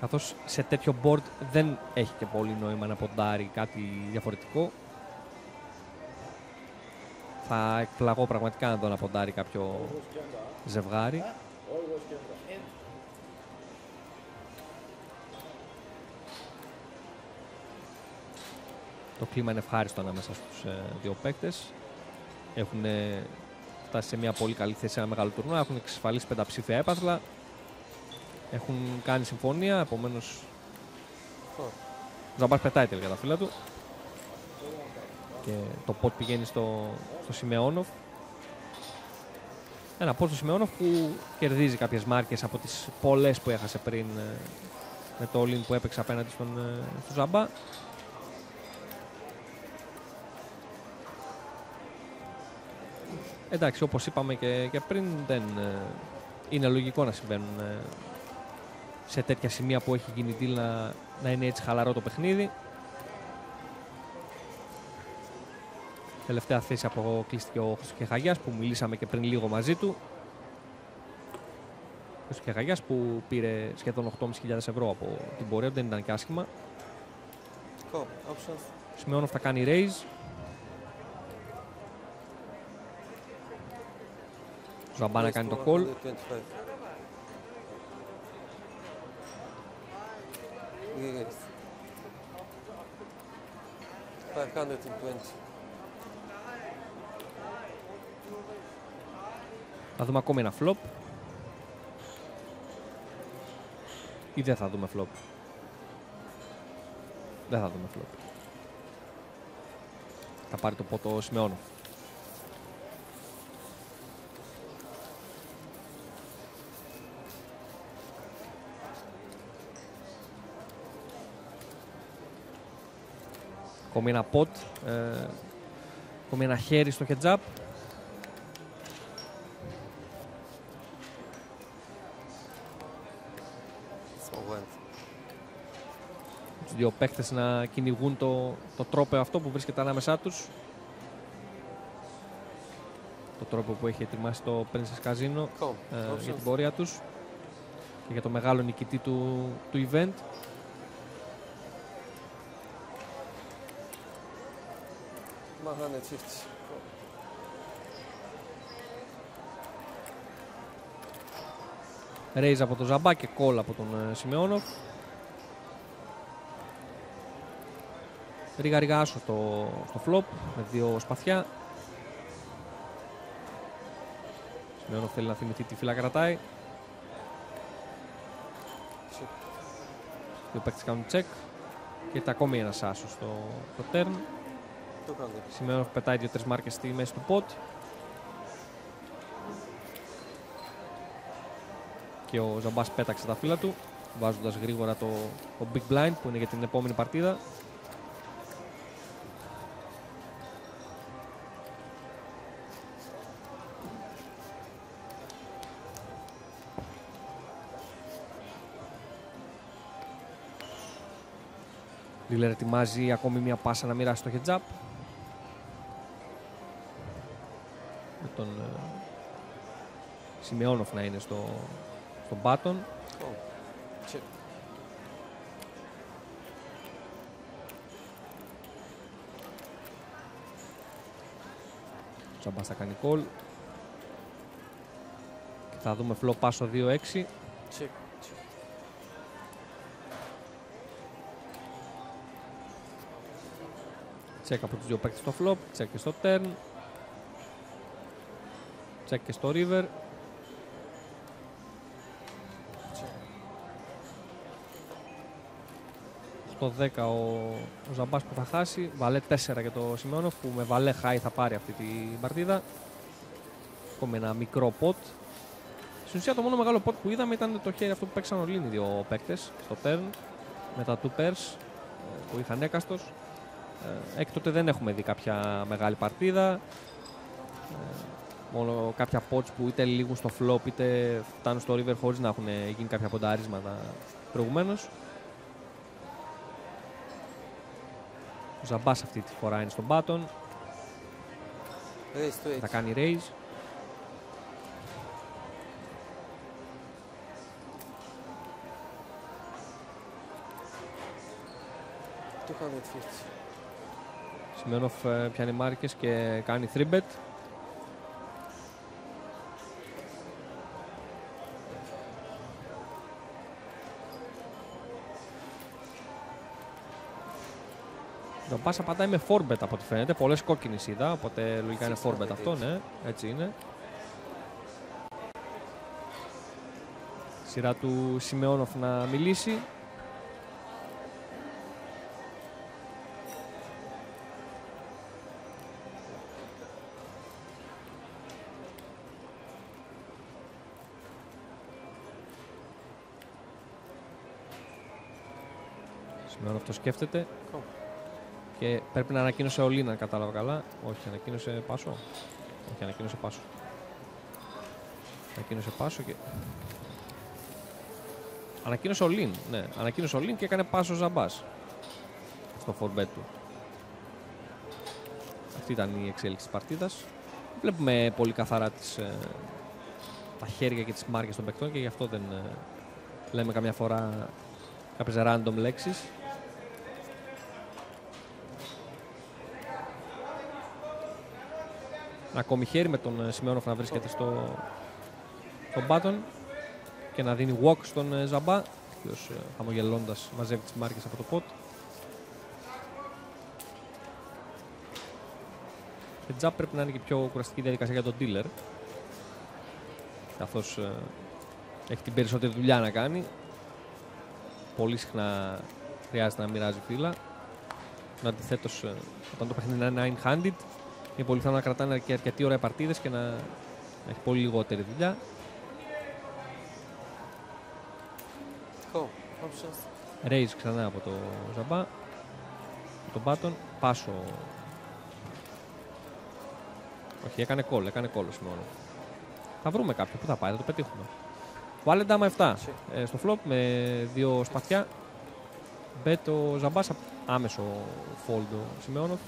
Καθώς σε τέτοιο board δεν έχει και πολύ νόημα να ποντάρει κάτι διαφορετικό. Θα εκπλαγώ πραγματικά να δω να ποντάρει κάποιο ζευγάρι. Το κλίμα είναι ευχάριστο ανάμεσα στους ε, δύο παίκτες. Έχουν ε, φτάσει σε μια πολύ καλή θέση σε ένα μεγάλο τουρνουά. Έχουν εξασφαλίσει πενταψήφια έπαθλα. Έχουν κάνει συμφωνία, επομένως ο Ζαμπάς πετάει τελικά τα φύλλα του. Και το πότ πηγαίνει στο, στο Σιμεώνοφ. Ένα πότ στο Σιμεώνοφ που κερδίζει κάποιες μάρκες από τις πολλές που έχασε πριν ε, με το all που έπαιξε απέναντι στον, ε, στον Ζαμπά. Εντάξει, όπως είπαμε και, και πριν, δεν ε, είναι λογικό να συμβαίνουν ε, σε τέτοια σημεία που έχει γίνει deal να, να είναι έτσι χαλαρό το παιχνίδι. Τελευταία θέση αποκλείστηκε ο Χρυστοκεχαγιάς που μιλήσαμε και πριν λίγο μαζί του. Ο Χρυστοκεχαγιάς που πήρε σχεδόν 8.500 ευρώ από την πορεία, δεν ήταν και άσχημα. Cool. Options. Σημειώνω θα κάνει raise. Ζαμπά να κάνει το call. 125. Yes. 520. Θα δούμε ακόμη ένα flop. Ή δεν θα δούμε flop. Δεν θα δούμε flop. Θα πάρει το πότο σημειώνω. Ακόμη ένα pot. Ε, ακόμη ένα χέρι στο heads up. So went. Τους δύο παίκτες να κυνηγούν το, το τρόπο αυτό που βρίσκεται ανάμεσά τους. Το τρόπο που έχει ετοιμάσει το Princess Casino Cool. ε, για Options. την πορεία τους και για το μεγάλο νικητή του, του event. My 150. Raise από τον Ζαμπά και call από τον ε, Σιμεώνοφ. Ρίγα ρίγα άσο στο, στο flop με δύο σπαθιά. Σιμεώνοφ θέλει να θυμηθεί τι φύλλα κρατάει. Δύο παίκτες κάνουν check. Και έχει ακόμη ένας άσος στο, στο turn. Το κάνω. Σιμεώνοφ πετάει δύο-τρεις μάρκες στη μέση του pot. Και ο Ζαμπάς πέταξε τα φύλλα του, βάζοντας γρήγορα το, το big blind που είναι για την επόμενη παρτίδα. Δίλερ ετοιμάζει ακόμη μια πάσα να μοιράσει το heads up. Με τον ε, Σιμεώνοφ να είναι στο, στον button. Cool. Check. Ο Τσαμπάς θα κάνει call. Και θα δούμε φλό πάσο 2-6. Check. Check. Τσεκ από τους δύο παίκτες στο flop, τσεκ και στο turn. Τσεκ και στο river. Στο 10 ο, ο Ζαμπάς που θα χάσει. Βαλέ 4 για το Σιμεώνοφ που με βαλέ high θα πάρει αυτή την παρτίδα. Έχουμε ένα μικρό pot. Στην ουσία το μόνο μεγάλο pot που είδαμε ήταν το χέρι αυτό που παίξαν όλοι οι δύο παίκτες στο turn με τα two pairs ε, που είχαν έκαστος. Ε, Έκτοτε δεν έχουμε δει κάποια μεγάλη παρτίδα. Ε, μόνο κάποια pots που είτε λήγουν στο flop είτε φτάνουν στο river χωρίς να έχουν γίνει κάποια πονταρίσματα προηγουμένως. Ο Ζαμπάς αυτή τη φορά είναι στον button. Raise to Θα 8. κάνει raise. 250. Σιμεώνοφ ε, πιάνει μάρκες και κάνει 3-bet. Πάσα πατάει με 4-bet από ό,τι φαίνεται. Πολλές κόκκινες είδα, οπότε λογικά είναι 4-bet αυτό, ναι. Έτσι είναι. Σειρά του Σιμεώνοφ να μιλήσει. Σιμεώνοφ το σκέφτεται. Και πρέπει να ανακοίνωσε ο Λίνα, αν κατάλαβα καλά. Όχι, ανακοίνωσε Πάσο. Όχι, ανακοίνωσε Πάσο. Ανακοίνωσε Πάσο και... Ανακοίνωσε ο Λίν, ναι. Ανακοίνωσε ο Λίν και έκανε Πάσο Ζαμπάς. Στο φορμπέτ του. Αυτή ήταν η εξέλιξη της παρτίδας. Βλέπουμε πολύ καθαρά τις, ε, τα χέρια και τις μάρκες των παικτών και γι' αυτό δεν ε, λέμε καμιά φορά κάποιες random λέξεις. Ακόμη χέρι με τον ε, Σιμεώνοφ να βρίσκεται στο τον button και να δίνει walk στον ε, Ζαμπά, ο οποίος ε, χαμογελώντας μαζεύει τις μάρκες από το pot. Και τζαπ πρέπει να είναι και πιο κουραστική διαδικασία για τον dealer. Καθώς ε, έχει την περισσότερη δουλειά να κάνει. Πολύ συχνά χρειάζεται να μοιράζει φύλλα. Αντιθέτως, όταν το παιχνίδι είναι 9-handed, είναι πολύ πιθανό να κρατάνε και αρκετή ώρα οι παρτίδες και να έχει πολύ λιγότερη δουλειά. Cool. Options. Raise ξανά από το Ζαμπά. Από τον Μπάτον. Πάσο. Όχι, έκανε κόλλ, έκανε κόλλ μόνο. Θα βρούμε κάποιο. Πού θα πάει, θα το πετύχουμε. Βάλε ντάμα 7 ε, στο flop με δύο σπαθιά. Bet ο Ζαμπάς άμεσο fold ο Σιμεώνοφ.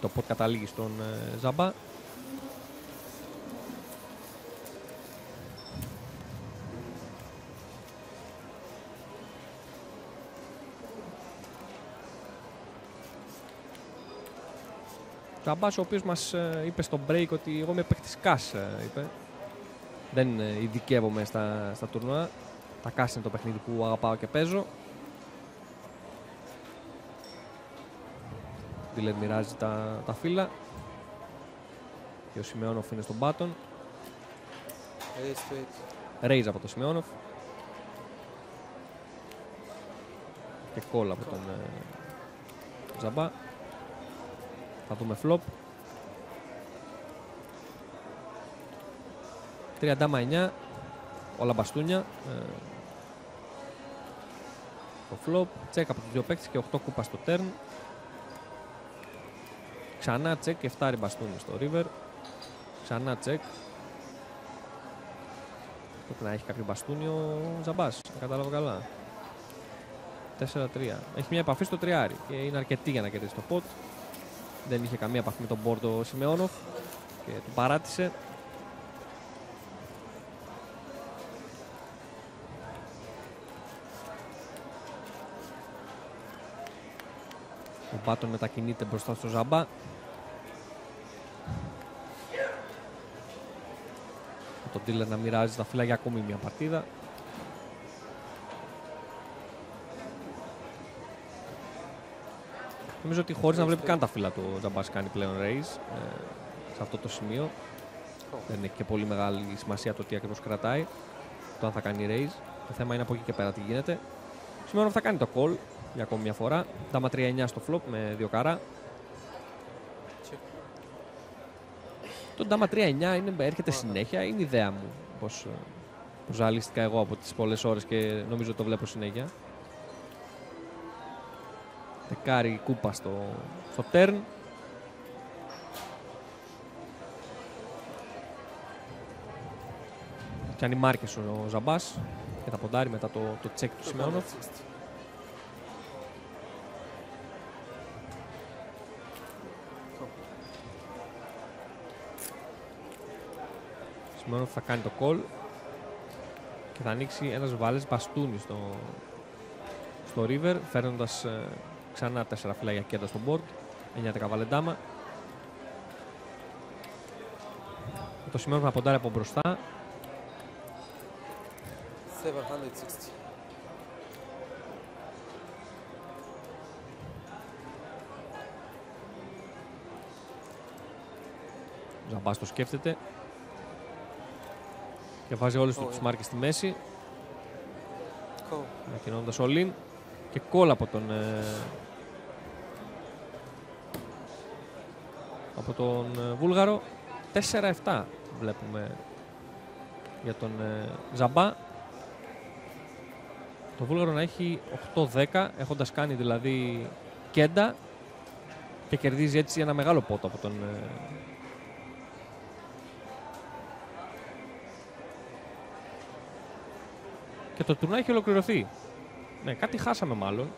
Το pot καταλήγει στον ε, Ζαμπά. Ζαμπάς ο οποίος μας ε, είπε στο break ότι εγώ είμαι παίκτης κας, ε, είπε. Δεν ε, ειδικεύομαι στα, στα τουρνουά. Τα κας είναι το παιχνίδι που αγαπάω και παίζω. Ντίλερ μοιράζει τα, τα φύλλα. Και ο Σιμεώνοφ είναι στον μπάτον. Raise straight. Raise από το Σιμεώνοφ. Και κόλλα από τον ε, Ζαμπά. Θα δούμε flop. 3 ντάμα 9. Όλα μπαστούνια. Ε, το flop. Τσεκ από τους δύο παίκτες και 8 κούπα στο turn. Ξανά τσεκ και 7 μπαστούνι στο river. Ξανά τσεκ. Πρέπει να έχει κάποιο μπαστούνι ο Ζαμπάς, αν κατάλαβα καλά. 4-3. Έχει μια επαφή στο τριάρι και είναι αρκετή για να κερδίσει το pot. Δεν είχε καμία επαφή με τον Μπόρντο ο Σιμεώνοφ και του παράτησε. Ο Μπάτον μετακινείται μπροστά στο Ζαμπά. τον Τίλερ να μοιράζει τα φύλλα για ακόμη μια παρτίδα. Νομίζω ότι χωρίς να βλέπει καν τα φύλλα του ο Τζαμπάς κάνει πλέον raise ε, σε αυτό το σημείο. Δεν έχει και πολύ μεγάλη σημασία το τι ακριβώς κρατάει. Το αν θα κάνει raise. Το θέμα είναι από εκεί και πέρα τι γίνεται. Σήμερα θα κάνει το call για ακόμη μια φορά. Δάμα 3-9 στο flop με δύο καρά. Το Dama 3-9 είναι, έρχεται συνέχεια, είναι η ιδέα μου. Πώς, πώς ζαλίστηκα εγώ από τις πολλές ώρες και νομίζω το βλέπω συνέχεια. Δεκάρι κούπα στο, στο turn. Κάνει μάρκες ο, ο Ζαμπάς και τα ποντάρει μετά το, το check του Σιμεώνοφ. Σιμεώνοφ θα κάνει το call και θα ανοίξει ένας βάλες μπαστούνι στο, στο river φέρνοντας ε, Ξανά 4 φυλάκια κέντα στο board. 9-10 βαλεντάμα. Το σημείο να ποντάρει από μπροστά. 760. Ζαμπάς το σκέφτεται. Και βάζει όλες τους Oh, τις yeah. μάρκες στη μέση. Call. Ανακοινώνοντας all in. Και κόλλα από τον... ε, από τον ε, Βούλγαρο. 4-7 βλέπουμε για τον ε, Ζαμπά. Το Βούλγαρο να έχει 8-10, έχοντας κάνει δηλαδή κέντα και κερδίζει έτσι ένα μεγάλο πότο από τον ε, και το τουρνά έχει ολοκληρωθεί. Ναι, κάτι χάσαμε μάλλον.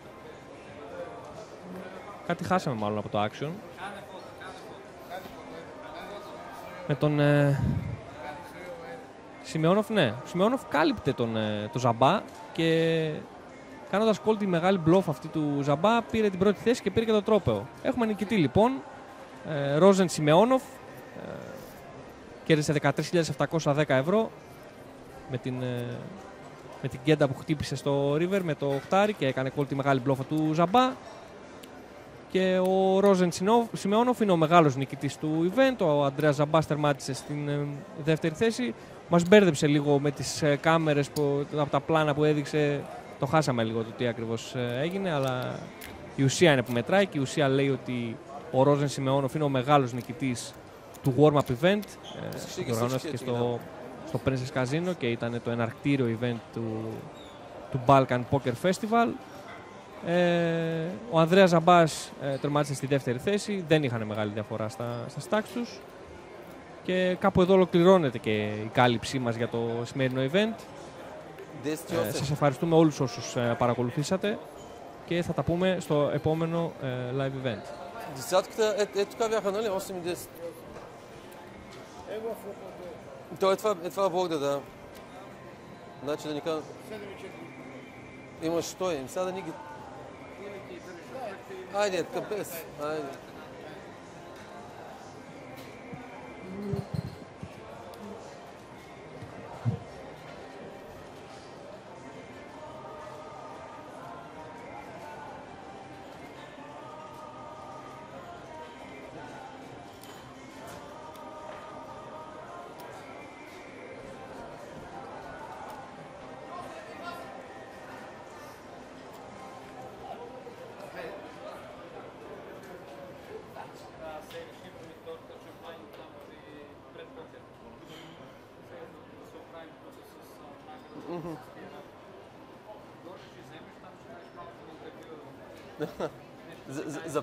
Κάτι χάσαμε μάλλον από το action. Με τον ε, Σιμεώνοφ, ναι. Ο Σιμεώνοφ κάλυπτε τον ε, το Ζαμπά και κάνοντας call τη μεγάλη μπλόφ αυτή του Ζαμπά πήρε την πρώτη θέση και πήρε και το τρόπεο. Έχουμε νικητή λοιπόν. Ε, Ρόζεν Σιμεώνοφ. Ε, κέρδισε 13.710 ευρώ με την, ε, με την κέντα που χτύπησε στο River με το χτάρι και έκανε κόλ τη μεγάλη μπλόφα του Ζαμπά. Και ο Ρόζεν Σινό- Σιμεώνοφ είναι ο μεγάλος νικητής του event. Ο Αντρέας Ζαμπάς τερμάτισε στην ε, δεύτερη θέση. Μας μπέρδεψε λίγο με τις ε, κάμερες που, από τα πλάνα που έδειξε. Το χάσαμε λίγο το τι ακριβώς ε, έγινε, αλλά η ουσία είναι που μετράει και η ουσία λέει ότι ο Ρόζεν Σιμεώνοφ είναι ο μεγάλος νικητής του warm-up event. Ε, Φυσικά, που οργανώθηκε φυσικά, στο, στο Princess Casino και ήταν το εναρκτήριο event του, του Balkan Poker Festival. Ε, ο Ανδρέας Ζαμπάς ε, τερμάτισε στη δεύτερη θέση, δεν είχαν μεγάλη διαφορά στα, στα stacks τους. Και κάπου εδώ ολοκληρώνεται και η κάλυψή μας για το σημερινό event. Δέστε Ε, όσοι. σας ευχαριστούμε όλους όσους ε, παρακολουθήσατε και θα τα πούμε στο επόμενο ε, live event. Десятката е, е тук бяха, нали? 8 и 10. То е това, е това Богда, да. Значи да ни кажа... Имаш той, ами сега да ни ги... Айде, без. Айде. Мгм. За,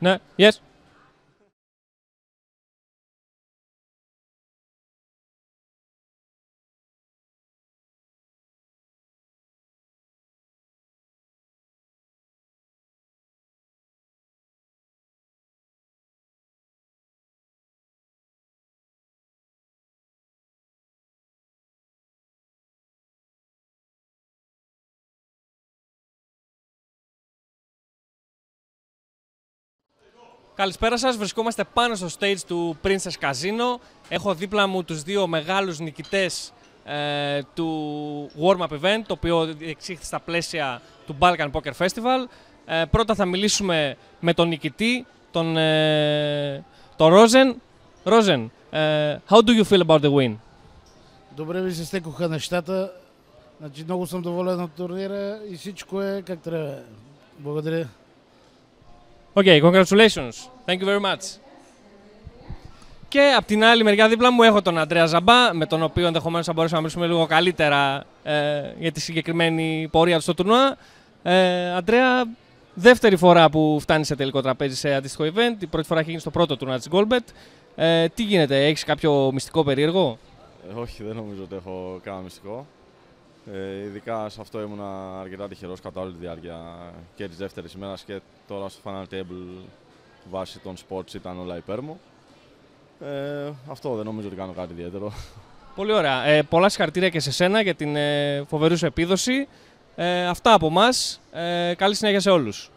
No. Yes. Καλησπέρα σας, βρισκόμαστε πάνω στο stage του Princess Casino. Έχω δίπλα μου τους δύο μεγάλους νικητές ε, του warm-up event, το οποίο εξήχθη στα πλαίσια του Balkan Poker Festival. Ε, πρώτα θα μιλήσουμε με τον νικητή, τον, ε, τον Rosen. Rosen, ε, how do you feel about the win? Добре ви се стекоха нещата. Значи много съм доволен от турнира и всичко е как трябва. Благодаря. Okay, congratulations. Thank you very much. Και από την άλλη μεριά δίπλα μου έχω τον Αντρέα Ζαμπά, με τον οποίο ενδεχομένως θα μπορέσουμε να μιλήσουμε λίγο καλύτερα ε, για τη συγκεκριμένη πορεία του στο τουρνουά. Ε, Αντρέα, δεύτερη φορά που φτάνει σε τελικό τραπέζι σε αντίστοιχο event. Η πρώτη φορά έχει γίνει στο πρώτο τουρνουά της Goldbet. Ε, τι γίνεται, έχεις κάποιο μυστικό περίεργο; Ε, όχι, δεν νομίζω ότι έχω κανένα μυστικό. Ε, ειδικά σε αυτό ήμουν αρκετά τυχερός κατά όλη τη διάρκεια και της δεύτερης ημέρας και τώρα στο Final Table βάσει των sports ήταν όλα υπέρ μου. Ε, αυτό δεν νομίζω ότι κάνω κάτι ιδιαίτερο. Πολύ ωραία. Ε, πολλά συγχαρητήρια και σε σένα για την ε, φοβερή σου επίδοση. Ε, αυτά από εμά. Ε, καλή συνέχεια σε όλους.